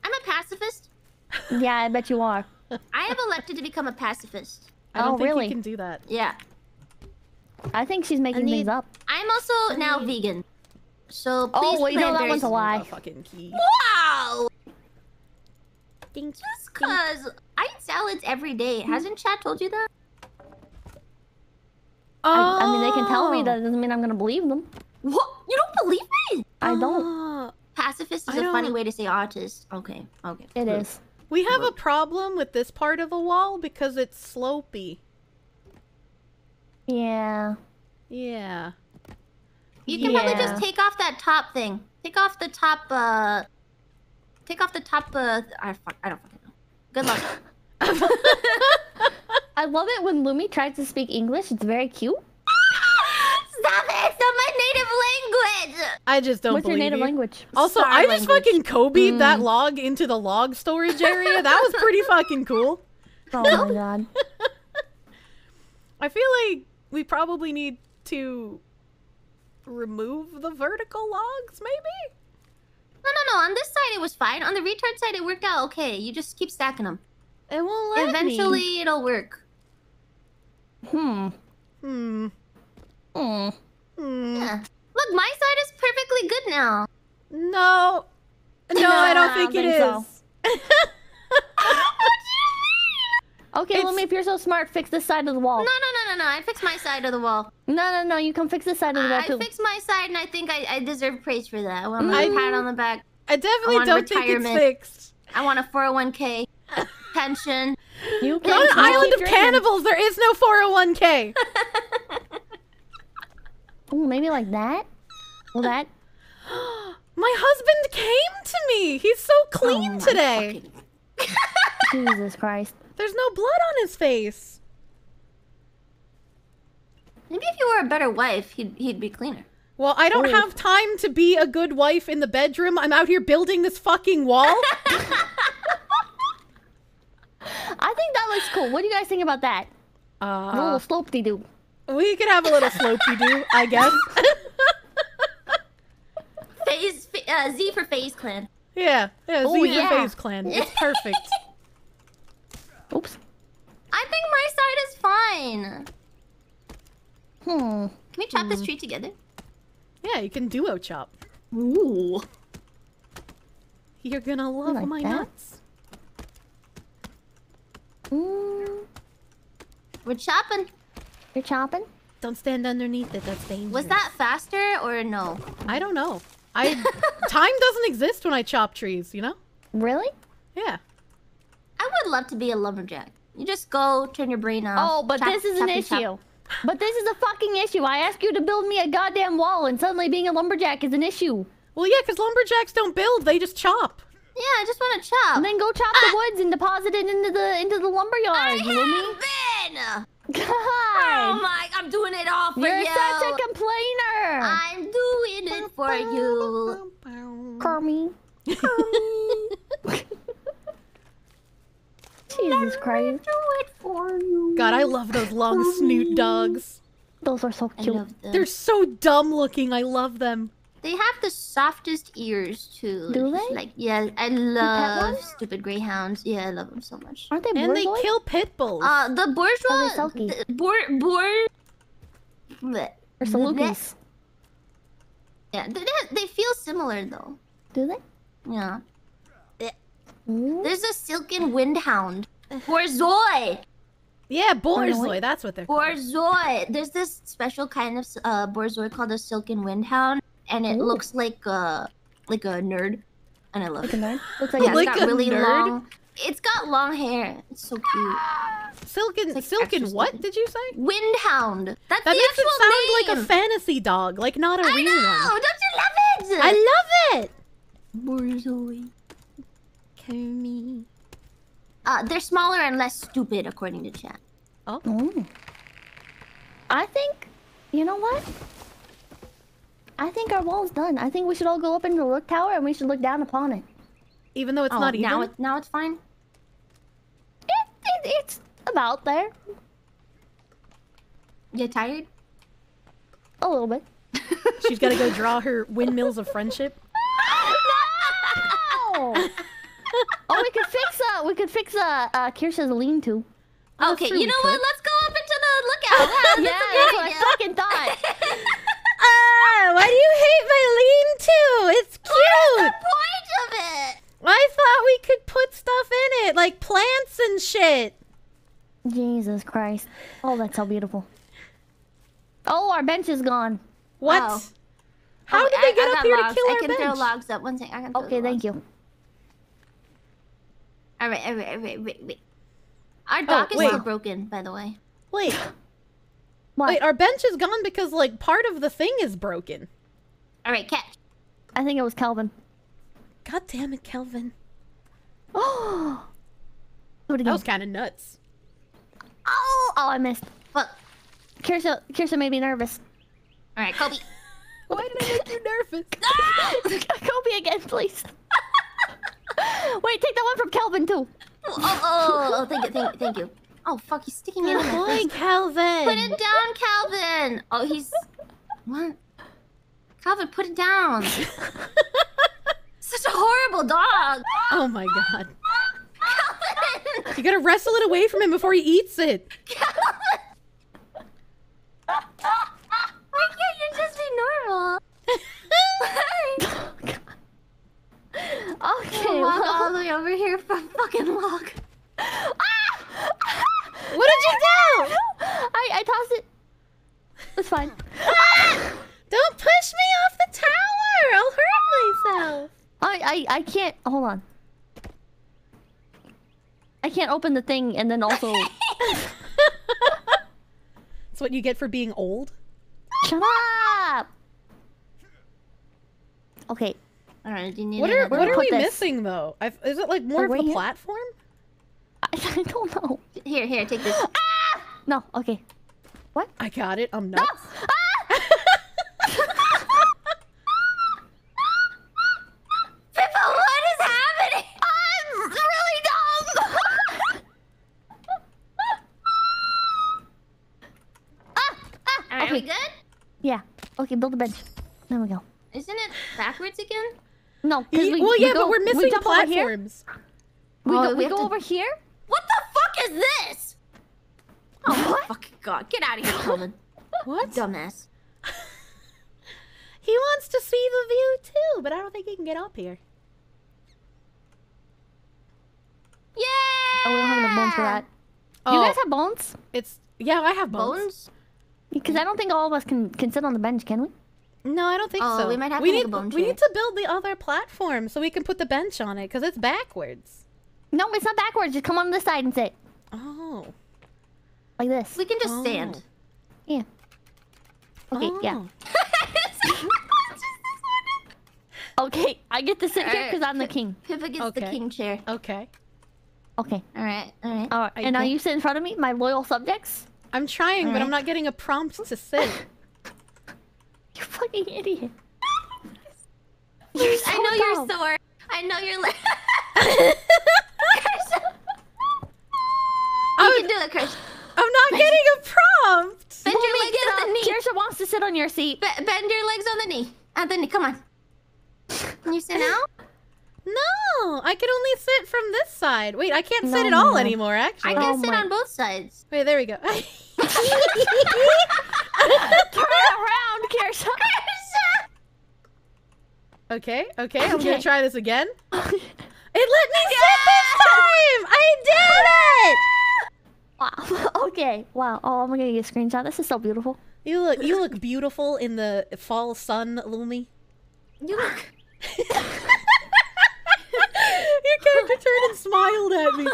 I'm a pacifist. Yeah, I bet you are. I have elected to become a pacifist. I don't Oh, think really? you can do that. Yeah. I think she's making need- things up. I'm also now vegan. So please Oh, well, you know plant that one's a lie. A fucking key. Wow! Ding. Just cause I eat salads every day. Hasn't Chad told you that? I, I mean, they can tell me Oh. that doesn't mean I'm gonna believe them. What? You don't believe me? I don't. Ah. Pacifist is I a funny don't- way to say autist. Okay, okay. It is. We have a problem with this part of the wall because it's slopey. Yeah. Yeah. You can probably just take off that top thing. Take off the top, uh... Take off the top, uh... I, fuck, I don't fucking know. Good luck. I love it when Lumi tries to speak English. It's very cute. Stop it! It's not my native language! I just don't know. What's your believe native you. language? Also, Star I just language. fucking Kobe'd that Mm. log into the log storage area. that was pretty fucking cool. Oh my god. I feel like we probably need to remove the vertical logs, maybe? No, no, no. On this side, it was fine. On the retard side, it worked out okay. You just keep stacking them. It won't let Eventually, me. it'll work. Hmm. Hmm. Hmm. Hmm. Yeah. Look, my side is perfectly good now. No. No, I don't I think don't it think is. so. Okay, It's- Lumi, if you're so smart, fix this side of the wall. No, no, no, no, no. I fixed my side of the wall. No, no, no. You can fix this side of the wall I too. fixed my side, and I think I, I deserve praise for that. I want my Mm. pat on the back. I definitely want don't think it's fixed. I want a 401k pension. You We're on an keep island of dreaming. cannibals. There is no 401k. Ooh, maybe like that. Well, that. My husband came to me. He's so clean Oh today. Jesus Christ. There's no blood on his face. Maybe if you were a better wife, he'd he'd be cleaner. Well, I don't Oh. have time to be a good wife in the bedroom. I'm out here building this fucking wall. I think that looks cool. What do you guys think about that? a Uh, little slope de doo. we could have a little slopey do, I guess. Phase uh, Z for FaZe Clan. yeah, yeah, Oh, Z for yeah. FaZe Clan. It's perfect. Oops. I think my side is fine. Hmm. Can we chop this tree together? Yeah, you can duo chop. Ooh. You're gonna love like my that. nuts. Mm, We're chopping. you're chopping? Don't stand underneath it. That's dangerous. Was that faster or no? I don't know. I time doesn't exist when I chop trees. You know? Really? Yeah. I would love to be a lumberjack. You just go, turn your brain off. Oh, but chop, this is an choppy chop. issue. But this is a fucking issue. I ask you to build me a goddamn wall, and suddenly being a lumberjack is an issue. Well, yeah, because lumberjacks don't build; they just chop. Yeah, I just want to chop. And then go chop the ah! woods and deposit it into the into the lumber I yard, Lumi. have been. God, Oh my! I'm doing it all for you're you. such a complainer. I'm doing it for you. Kermie. Jesus Christ. Do it for you. God, I love those long snoot dogs. Those are so I cute. love them. They're so dumb looking. I love them. They have the softest ears too. Do It's they? Like yeah, I love stupid greyhounds. Yeah, I love them so much. Aren't they And they kill pit bulls. Uh, the bourgeois, Are they silky? the bour, bour, bleh. Or Salukis? Yeah, they, they- they feel similar though. Do they? Yeah. Ooh. There's a silken windhound. Borzoi! yeah, borzoi. That's what they're. called. Borzoi! There's this special kind of uh, borzoi called a silken windhound, and it Ooh. looks like a like a nerd, and I love Like a it. nerd? Looks like Yeah, a Like it's a got really nerd? long. It's got long hair. It's so cute. Silken, like silken. What silken. did you say? Windhound. That's That the makes it sound name. like a fantasy dog, like not a I real know. one. Don't you love it? I love it. Borzoi. Kermie. Uh, they're smaller and less stupid, according to chat. Oh. I think, you know what? I think our wall's done. I think we should all go up into the rook tower and we should look down upon it. Even though it's oh, not even. now it, now it's fine. It, it, it's about there. You tired? A little bit. She's got to go draw her windmills of friendship. No! oh, we could fix a we could fix uh, uh Kirsche's lean-to. Okay, true, you know what? Let's go up into the lookout. Huh? yeah, That's a what I fucking thought. Ah, why do you hate my lean-to? It's cute. What's the point of it? I thought we could put stuff in it, like plants and shit. Jesus Christ. Oh, that's so beautiful. Oh, our bench is gone. What? How Oh, did I- they get I up here logs. to kill I our can bench? throw logs up. One second. I can Okay, thank you. All right, all right, all right, wait, wait. Our oh, dock is wait. still broken, by the way. Wait, What? wait, our bench is gone because like part of the thing is broken. All right, catch. I think it was Calvin. God damn it, Kelvin. Oh. Do it That was kind of nuts. Oh, oh, I missed. Fuck. Kirsche, Kirsche made me nervous. All right, Kobe. Why did I make you nervous? Kobe again, please. Wait, take that one from Calvin too. Oh, oh, oh, oh, thank you, thank you, thank you. Oh, fuck, he's sticking it in boy. Calvin. Put it down, Calvin. Oh, he's what? Calvin, put it down. Such a horrible dog. Oh my god. Calvin. You gotta wrestle it away from him before he eats it. Calvin. Why can't you just be normal? Okay. Walk well- all the way over here from fucking walk. Ah! What did you do? I I tossed it. It's fine. Ah! Don't push me off the tower. I'll hurt myself. I I I can't. Hold on. I can't open the thing and then also. That's what you get for being old. Shut up. Okay. All right, do you need What are what are we this? missing though? i is it like more Like of right the platform? I, I don't know. Here, here, take this. No. Okay. What? I got it. I'm nuts. Pippa, what is happening? I'm really dumb. Ah, ah. All right, okay. we good? Yeah. Okay. Build a bench. There we go. Isn't it backwards again? No. 'cause Ye- we, well, we yeah, go, but we're missing jump over here. platforms. We go, we we go to- over here. What the fuck is this? Oh my fucking god! Get out of here, Calvin. What? Dumbass. He wants to see the view too, But I don't think he can get up here. Yeah. Oh, we don't have enough bones for that. Oh, You guys have bones? it's yeah. I have bones. bones. Because I don't think all of us can can sit on the bench, can we? No, I don't think Oh, so. we might have we to make need a bone we need to build the other platform so we can put the bench on it because it's backwards. No, it's not backwards. Just come on the side and sit Oh. like this. We can just Oh. stand. Yeah. Okay. Oh. Yeah. Oh. Okay. I get to sit here Alright, because I'm the king. Pippa gets the king chair. Okay. Okay. All right, all right. All right. And now you sit in front of me, my loyal subjects. I'm trying, but I'm not getting a prompt to sit. You fucking idiot. You're so I know dumb. you're sore. I know you're. Li- you can do it, Chris. I'm not getting a prompt. Bend Let your me legs get on the knee. Kirsche wants to sit on your seat. Be- bend your legs on the knee. On the knee. Come on. Can you sit now? No, I can only sit from this side. Wait, I can't sit No, at all no. anymore. Actually. I can Oh sit my- on both sides. Wait, there we go. Turn around, Kirsche. okay, okay, I'm Okay. gonna try this again. It let me sit this time. I did it. Wow. okay. Wow. Oh, I'm gonna get a screenshot. This is so beautiful. You look, you look beautiful in the fall sun, Lumi. You look. Your character turned and smiled at me.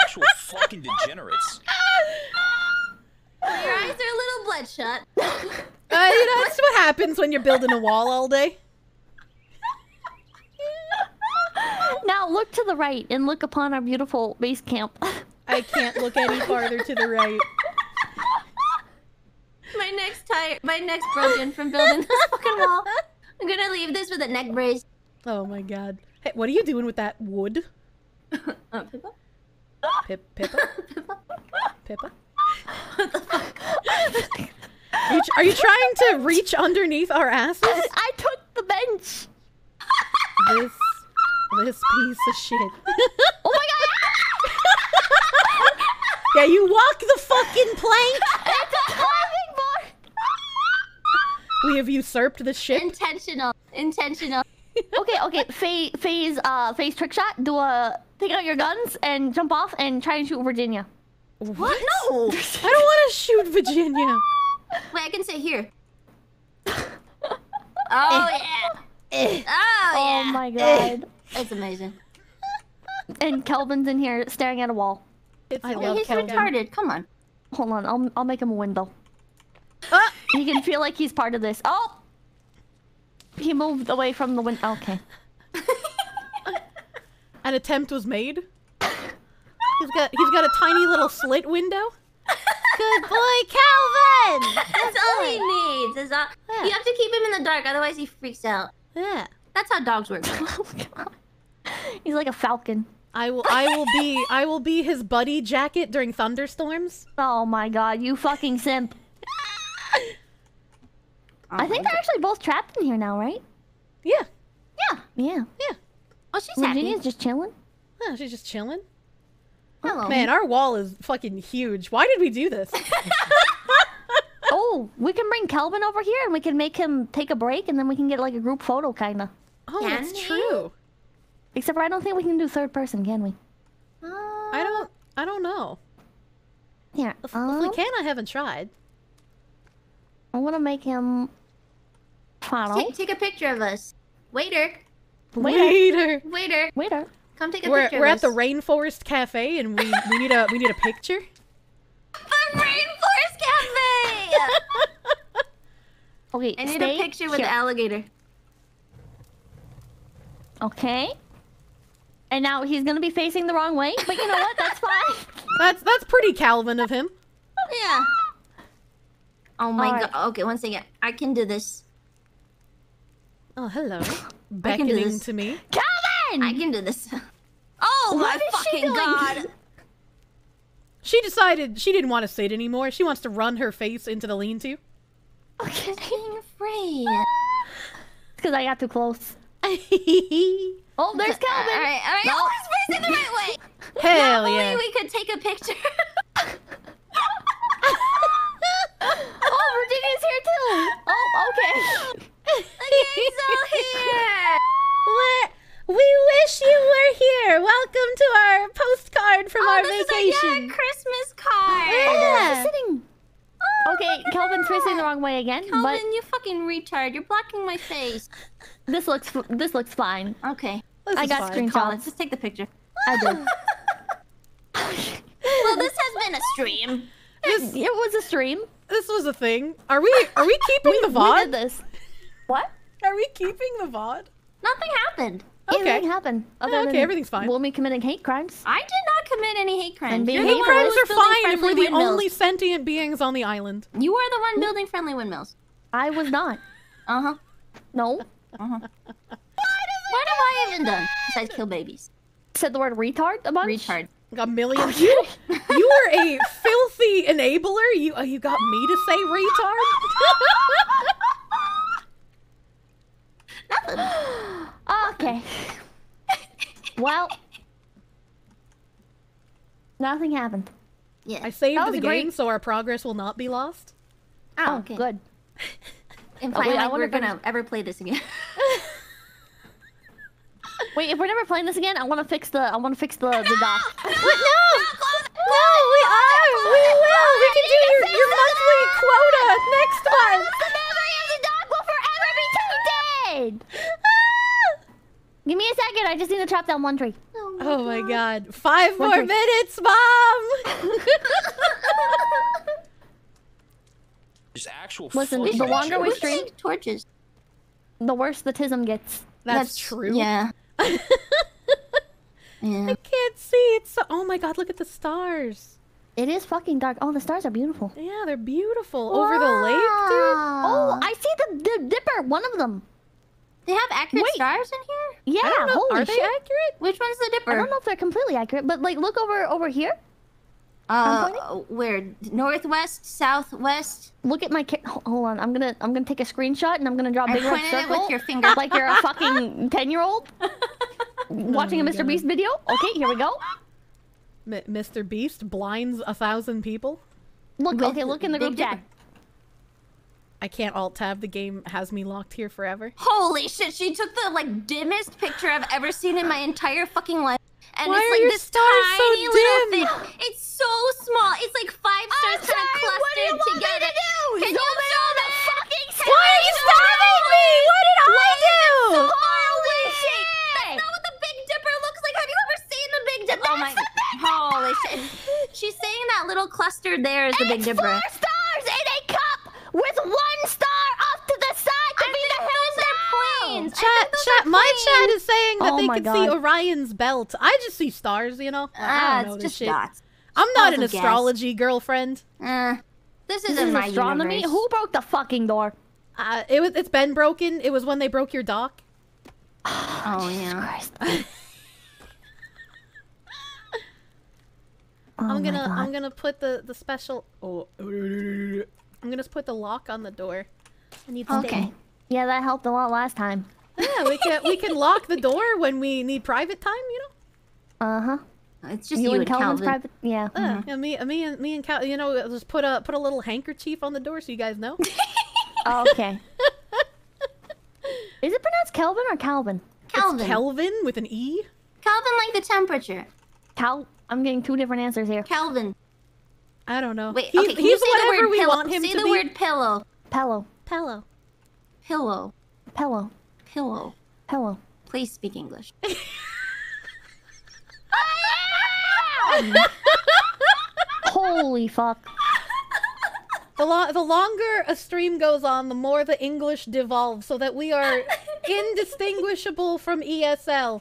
Actual fucking degenerates. Your eyes are a little bloodshot. Uh, you know, that's what happens when you're building a wall all day. Now look to the right and look upon our beautiful base camp. I can't look any farther to the right. My next tire, My next broken from building this fucking wall. I'm gonna leave this with a neck brace. Oh my god. Hey, what are you doing with that wood? Uh, Pippa? Pip, Pippa? Pippa? Are you, are you trying to reach underneath our asses? I took the bench. This, this piece of shit. Oh my god! Yeah, you walk the fucking plank. It's a climbing board. We have usurped the ship. Intentional. Intentional. Okay, okay. Phase, phase, uh, phase trick shot. Do a take out your guns and jump off and try and shoot Virginia. What? No. I don't want to shoot Virginia. Wait, I can sit here. Oh eh. yeah. Eh. Oh Oh yeah. my eh. god! That's amazing. and Kelvin's in here staring at a wall. I love he's Kelvin. retarded. Come on. Hold on, I'll I'll make him a window. Ah! He can feel like he's part of this. Oh, he moved away from the window. Okay. An attempt was made. He's got he's got a tiny little slit window. Good boy, Calvin. That's all he needs. Is all... You have to keep him in the dark, otherwise he freaks out. Yeah. That's how dogs work. Oh. He's like a falcon. I will I will be I will be his buddy jacket during thunderstorms. Oh my god, you fucking simp. I think they're actually both trapped in here now, right? Yeah. Yeah. Yeah. Yeah. Oh, she's happy. Virginia's just chilling. Oh, she's just chilling. Hello. Man, our wall is fucking huge. Why did we do this? Oh, we can bring Kelvin over here and we can make him take a break and then we can get like a group photo, kinda. Oh, Can that's we? true. Except for I don't think we can do third person, can we? I don't uh, I don't know. Yeah. If, if we uh, can, I haven't tried. I want to make him photo. Take, take a picture of us. Waiter. Waiter. Waiter. Waiter. Come take a We're, picture we're at the. Rainforest Cafe and we, we need a we need a picture. The Rainforest Cafe! Okay, I need a picture with the alligator. Okay. And now he's gonna be facing the wrong way, but you know what? That's fine. That's that's pretty Calvin of him. Yeah. Oh my Alright. god. Okay, one second. I can do this. Oh, hello. I can do Beckoning this. to me. Calvin! I can do this. Oh What my fucking god. She decided she didn't want to sit anymore. She wants to run her face into the lean-to. Okay. Being afraid. Ah. Because I got too close. Oh, there's Calvin. Alright, alright. No. Oh, he's facing the right way. Hell yeah. Only we could take a picture. Oh, Virginia's here too. Oh, okay. the gang's all here. We're, we wish you were here. Welcome to our postcard from Oh, our this vacation. is a, yeah, Christmas card. Yeah. Sitting. Oh, okay, Kelvin's facing the wrong way again, Calvin, but you fucking retard. You're blocking my face. this looks this looks fine. Okay. This I got fine. Call it. screenshots. Just take the picture. I did. Well, this has been a stream. This It was a stream. this was a thing. Are we are we keeping the VOD? We VOD? did this. What? Are we keeping the VOD? Nothing happened. Okay. Everything happened. Other okay, than everything's fine. Woman committing hate crimes. I did not commit any hate crimes. And being You're hate the one Crimes are fine if we're the windmills. only sentient beings on the island. You are the one building friendly windmills. I was not. Uh huh. No. Uh huh. What have I even done besides kill babies? Said the word retard a bunch. Retard. A million. You you are a filthy enabler. You uh, you got me to say retard. Nothing. Okay. well. Nothing happened. Yeah. I saved the game great. so our progress will not be lost. Oh, Oh, okay. good. And Oh, wait, finally, I wonder we're gonna ever play this again. Wait, if we're never playing this again, I want to fix the. I want to fix the the dock. What? No! No, we are! We will! We can do your, your monthly quota next month! Tainted. Ah! Give me a second. I just need to chop down one tree. Oh my oh god. Five One more drink. minutes, mom! There's actual Listen, the longer we degenerates. stream- torches. The worse the tism gets. That's, true. Yeah. Yeah. I can't see. It's so. Oh my god! Look at the stars. It is fucking dark. Oh, the stars are beautiful. Yeah, they're beautiful over the lake, dude. Oh, I see the, the dipper. One of them. They have accurate Wait. stars in here? Yeah. I don't know. Holy Are they shit. accurate? Which one's the dipper? I don't know if they're completely accurate, but like look over over here. Uh, where? Northwest, southwest? Look at my. Ca- hold on. I'm gonna I'm gonna take a screenshot and I'm gonna draw a big red pointed it with your finger. like you're a fucking ten year old watching a Mr. Beast video. Okay, here we go. M- Mr. Beast blinds a thousand people. Look. With okay, look in the Big group chat. I can't alt tab. The game has me locked here forever. Holy shit, she took the like dimmest picture I've ever seen in my entire fucking life. And Why it's are like your this stars so tiny little dim? thing. It's so small. It's like five stars kind of clustered together. Can you Zoom in on the it? fucking Why are you zoom starving me? What did I do? So Holy shit! That's not what the Big Dipper looks like. Have you ever seen the Big Dipper? Oh my! Holy shit! She's saying that little cluster there is the Big Dipper. four stars in a cup with one star off to the side to I be the think and those are Chat, chat. are My chat is saying that Oh they my can see Orion's belt. I just see stars, you know. I Ah, don't know it's this just shit. dots. I'm not an of gas. astrology girlfriend. Uh, this This isn't is my astronomy. universe. Who broke the fucking door? Uh, it was. It's been broken. It was when they broke your dock. Oh yeah. Christ. Oh I'm my gonna. I'm gonna put the the special. Oh, I'm gonna just put the lock on the door. I need to Okay. Yeah, that helped a lot last time. Yeah, we can we can lock the door when we need private time. You know. Uh huh. It's just You, you, and and Calvin's Calvin. private. Yeah. Uh, yeah, me, me, and me and Cal. You know, just put a put a little handkerchief on the door so you guys know. Oh, okay. Is it pronounced Kelvin or Calvin? Calvin. Kelvin with an E. Calvin like the temperature. Cal. I'm getting two different answers here. Calvin. I don't know. Wait, he's, okay, can he's you say the whatever word we pillow? want him say to the be. word pillow. Pillow. Pillow. Pillow. Pillow. Pillow. Pillow. Please speak English. Holy fuck. The, lo- the longer a stream goes on, the more the English devolves, so that we are indistinguishable from E ESL.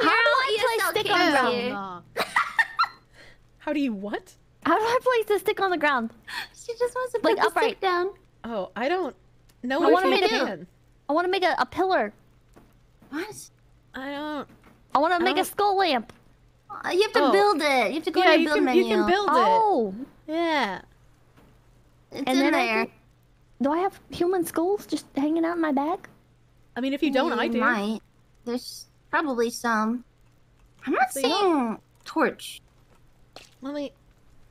How do I ESL stick came on the here. ground? How do you what? How do I place the stick on the ground? She just wants to Like put the upright. stick down. Oh, I don't know I if wanna you make it- can. I want to make a, a pillar. What? I don't. I want to make a don't- skull lamp. Uh, you have to Oh. build it. You have to go Yeah, to the build can menu. you can build Oh. it. Yeah. It's And in then I there. can- Do I have human skulls just hanging out in my bag? I mean, if you don't, I You do. Might. There's probably some. I'm not So you saying torch. Let me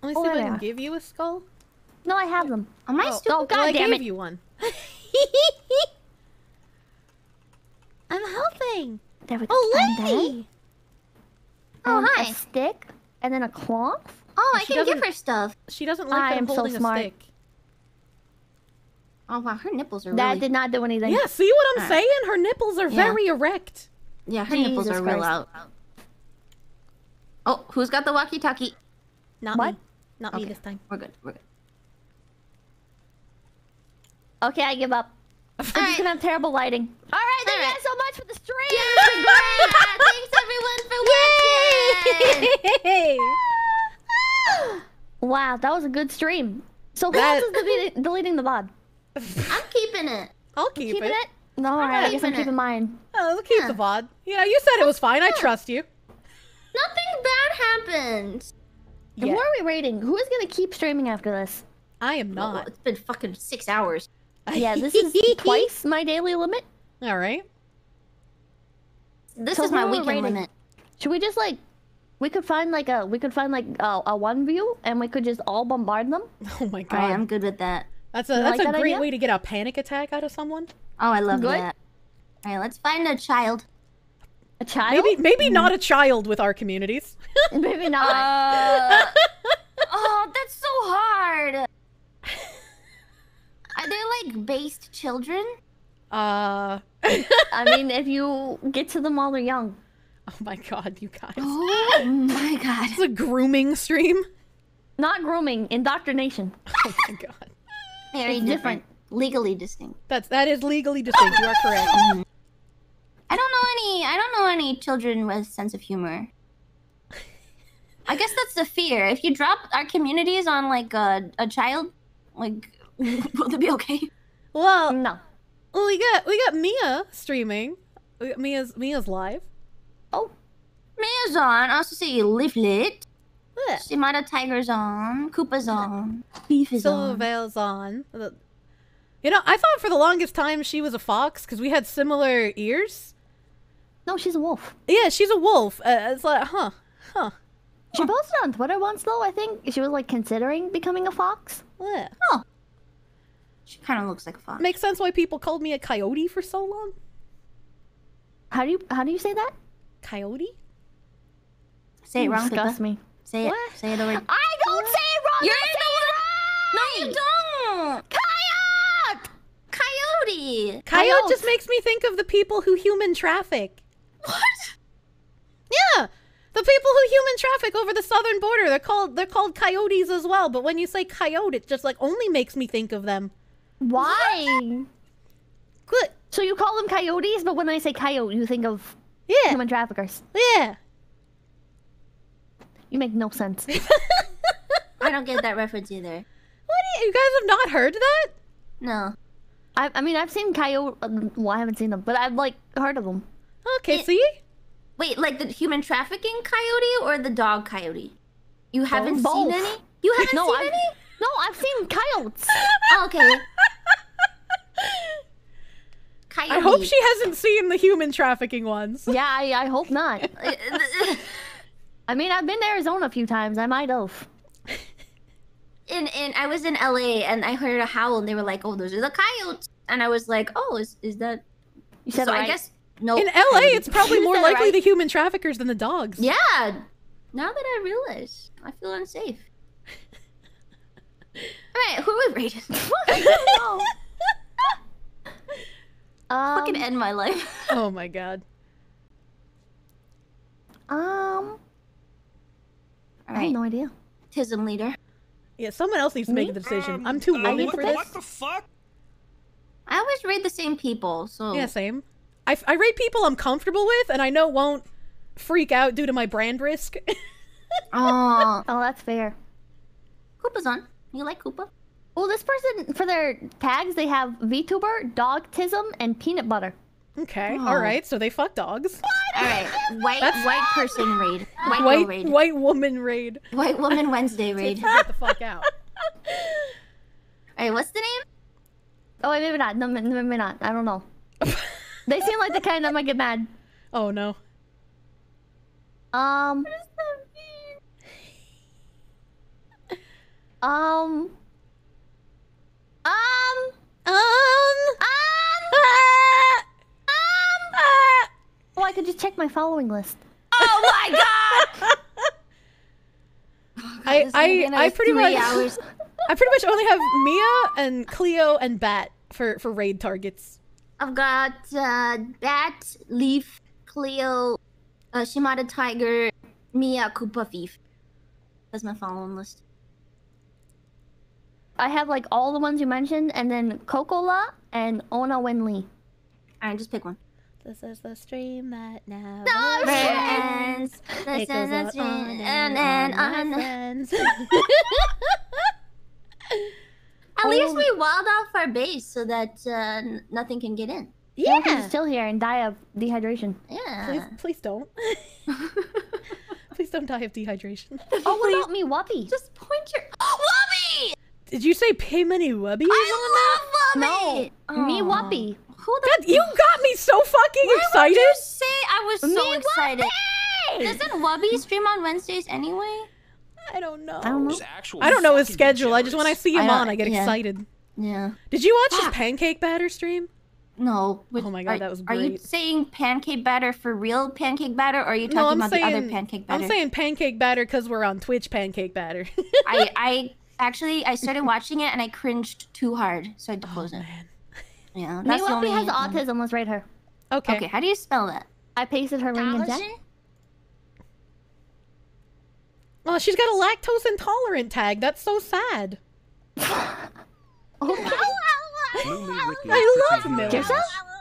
me Oh, I can give you a skull. No, I have them. Am I Oh, stupid? oh, God well, I damn gave it. you one. I'm helping. There we go. Oh, then, Oh, hi. A stick and then a cloth. Oh, I She can give her stuff. She doesn't like I that I'm am so holding a smart. stick. Oh wow, her nipples are That really. did not do anything. Yeah, see what I'm Alright. saying? Her nipples are Yeah. very erect. Yeah, her nipples Jesus are real out. Oh, who's got the walkie-talkie? Not What? me. Not me this time. We're good. We're good. Okay, I give up. I'm just Alright. gonna have terrible lighting. All right, thank you Alright. guys so much for the stream. Yeah, great. Thanks everyone for watching. Wow, that was a good stream. So who That- else is deleting, deleting the VOD? I'm keeping it. I'll keep Keeping it. it? No, all right. I guess I'm keeping it. mine. Oh, we'll keep Yeah. the VOD. Yeah, you said it was fine. I trust you. Nothing bad happened. And Yeah. Who are we rating? Who is gonna keep streaming after this? I am Well, not. it's been fucking six hours. Yeah, this is twice my daily limit. All right. This So is my who weekend rating? limit. Should we just like, we could find like a, we could find like a, a one view, and we could just all bombard them. Oh my god. Alright, I'm good with that. That's a You that's like a that great idea? way to get a panic attack out of someone. Oh, I love Good. that. Alright, let's find a child. A child? Maybe maybe not a child with our communities. Maybe not. Uh, oh, that's so hard. Are they like based children? Uh I mean, if you get to them while they're young. Oh my god, you guys. Oh my god. It's a grooming stream. Not grooming, indoctrination. Oh my god. Very It's different. Legally distinct. That's that is legally distinct. You are correct. I don't know any I don't know any children with sense of humor. I guess that's the fear. If you drop our communities on like a, a child, like will it be okay? Well, No. well, we got we got Mia streaming. We got Mia's Mia's live. Oh, Mia's on. I also see Leaflet. Yeah. Shimada Tiger's on. Koopa's on. Beef is on. Silverveil's on. You know, I thought for the longest time she was a fox because we had similar ears. No, she's a wolf. Yeah, she's a wolf. Uh, it's like, huh, huh. She posted on Twitter once though. I think she was like considering becoming a fox. Yeah. She kind of looks like a fox. Makes sense why people called me a coyote for so long. How do you how do you say that? Coyote? Say it wrong, Disgust me. Say it. Say it over. I don't say it wrong. You're I say it right. No, you don't. Coyote. Coyote. Coyote just makes me think of the people who human traffic. What? Yeah, the people who human traffic over the southern border. They're called they're called coyotes as well. But when you say coyote, it just like only makes me think of them. Why? Good. So you call them coyotes, but when I say coyote, you think of Yeah, human traffickers. yeah. You make no sense. I don't get that reference either. What? Do you, you guys have not heard that? No. I, I mean, I've seen coyote. um, Well, I haven't seen them, but I've like heard of them. Okay, It- see. Wait, like the human trafficking coyote or the dog coyote? You haven't Both. seen any? You haven't No, seen I've, any? no, I've seen coyotes. Okay. Coyote. I hope she hasn't seen the human trafficking ones. yeah, I, I hope not. I mean, I've been to Arizona a few times. I might have. in in I was in LA and I heard a howl and they were like, "Oh, those are the coyotes," and I was like, "Oh, is is that?" You said so right. I guess no. In LA, it's probably more likely right. the human traffickers than the dogs. yeah. Now that I realize, I feel unsafe. All right, who are we rated? Um, Fucking end my life. Oh my god. um, All I have no idea. Tism leader. Yeah, someone else needs to make the decision. Um, I'm too uh, woman for this. What the fuck? I always raid the same people, so Yeah, same. I, f- I rate people I'm comfortable with and I know won't freak out due to my brand risk. Oh, Oh, that's fair. Koopa's on. You like Koopa? Well, this person for their tags they have VTuber, Dogtism, and Peanut Butter. okay, Oh. alright, so they fuck dogs. All right, white That's- white person raid. White, White, raid. white woman raid. White woman Wednesday raid. All Get the fuck out. All right. what's the name? Oh, wait, maybe not. No, maybe not. I don't know. They seem like the kind that might get mad. Oh no. Um. Um. Um. Um. Um. Um. Um. Oh, I could just check my following list. Oh my god! I, This is I, I pretty much, hours. I pretty much only have Mia and Cleo and Bat for for raid targets. I've got uh, Bat, Leaf, Cleo, uh, Shimada Tiger, Mia, Koopa, Thief. That's my following list. I have like all the ones you mentioned, and then Cocola and Ona Winley. Alright, just pick one. This is the stream that now Friends, It this goes is on stream, and and on, and my on. Friends. At least we walled off our base so that uh, nothing can get in. Yeah, yeah. just chill here and die of dehydration. Yeah. Please, please don't. please don't die of dehydration. Oh, what about me, Wubby? Just point your. Oh, Wubby! Did you say pay money wubbies? I love No, Wubby! me, Aw. Whoppy. Who the God, you got me so fucking Why would excited. you say I was so Me, excited? Whoppy! Doesn't Wubby stream on Wednesdays anyway? I don't know. I don't know. I don't know his fucking schedule. I just when I see him I on, I get yeah. excited. Yeah. Did you watch his pancake batter stream? No. which- Oh my God, are- that was Are you saying pancake batter for real pancake batter, or are you talking no, about saying the other pancake batter? I'm saying pancake batter because we're on Twitch pancake batter. I, I actually I started watching it and I cringed too hard, so I had to oh, close it. Oh, Man. Yeah, Me, that's the has autism. Let's rate her. Okay. Okay, how do you spell that? I pasted her ring in chat. Oh, she's got a lactose intolerant tag. That's so sad. oh Ricky I love Pretty milk.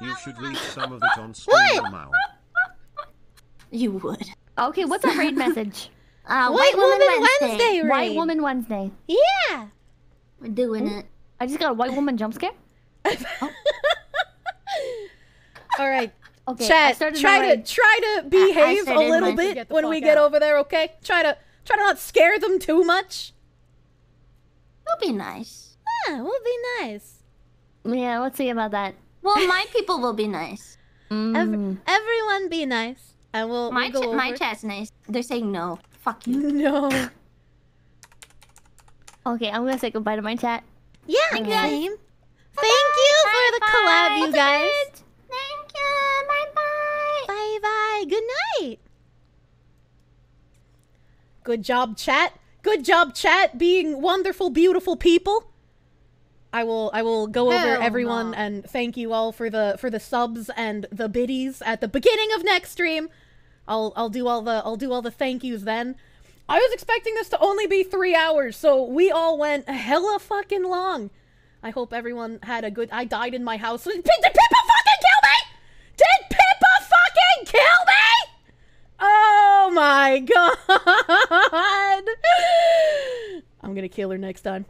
You should read some of it on stream now. You would. Okay, what's our raid message? Uh, White Woman Wednesday. Wednesday, White. Woman Wednesday. Yeah. We're doing it. I just got a white woman jump scare. All right. Okay, Chat, try to try to behave a little bit when fuck we get over there, okay? Try to try to not scare them too much. It'll be nice. Yeah, we'll be nice. Yeah, let's see about that. Well, my people will be nice. Mm. everyone be nice, and we'll, My we'll go ch- my chat's nice. They're saying no. Fuck you. No. Okay, I'm gonna say goodbye to my chat. Yeah, Thank you. Thank you for the collab, you guys. Thank you. Bye bye. Bye bye. Good night. Good job, chat. Good job, chat, being wonderful, beautiful people. I will I will go over everyone no. and thank you all for the for the subs and the biddies at the beginning of next stream. I'll I'll do all the I'll do all the thank yous then. I was expecting this to only be three hours, so we all went hella fucking long. I hope everyone had a good. I died in my house. Did, Pippa fucking kill me? Did Pippa fucking kill me? My god! I'm gonna kill her next time.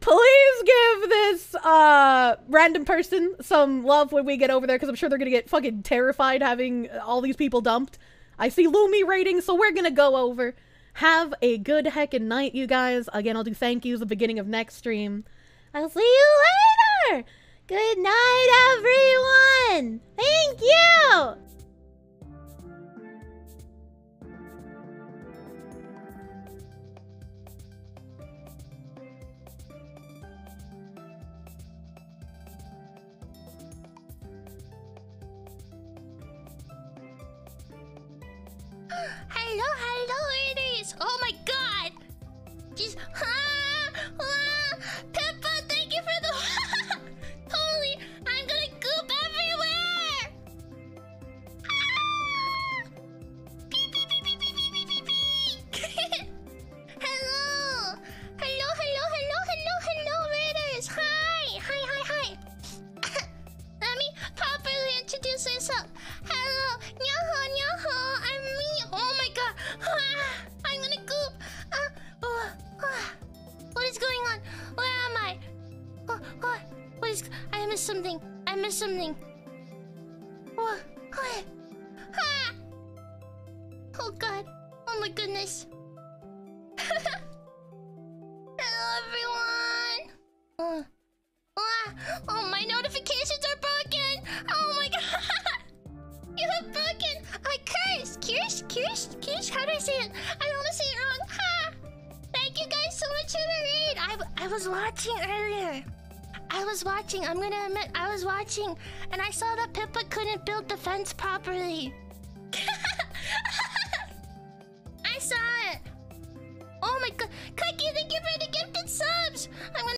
Please give this uh random person some love when we get over there because I'm sure they're gonna get fucking terrified having all these people dumped. I see Lumi rating, so we're gonna go over. Have a good heckin' night, you guys. Again, I'll do thank yous at the beginning of next stream. I'll see you later. Good night, everyone. Thank you. Hello, hello, ladies! Oh my god! Just ah, ah, introduce myself. Hello, nyaho, nyaho, I'm me. Oh my god, Ah, I'm gonna goop. Ah, oh, ah. What is going on? Where am I? Oh, oh, what is? I missed something. I missed something. What? What? Ah! Oh god. Oh my goodness. Hello, everyone. Oh. Ah, oh, my notifications are Kirish, Kirish, how do I say it? I don't want to say it wrong. Ha! Thank you guys so much for the raid. I, I was watching earlier. I was watching. I'm gonna admit, I was watching, and I saw that Pippa couldn't build the fence properly. I saw it. Oh my god, Cookie, thank you for the gift.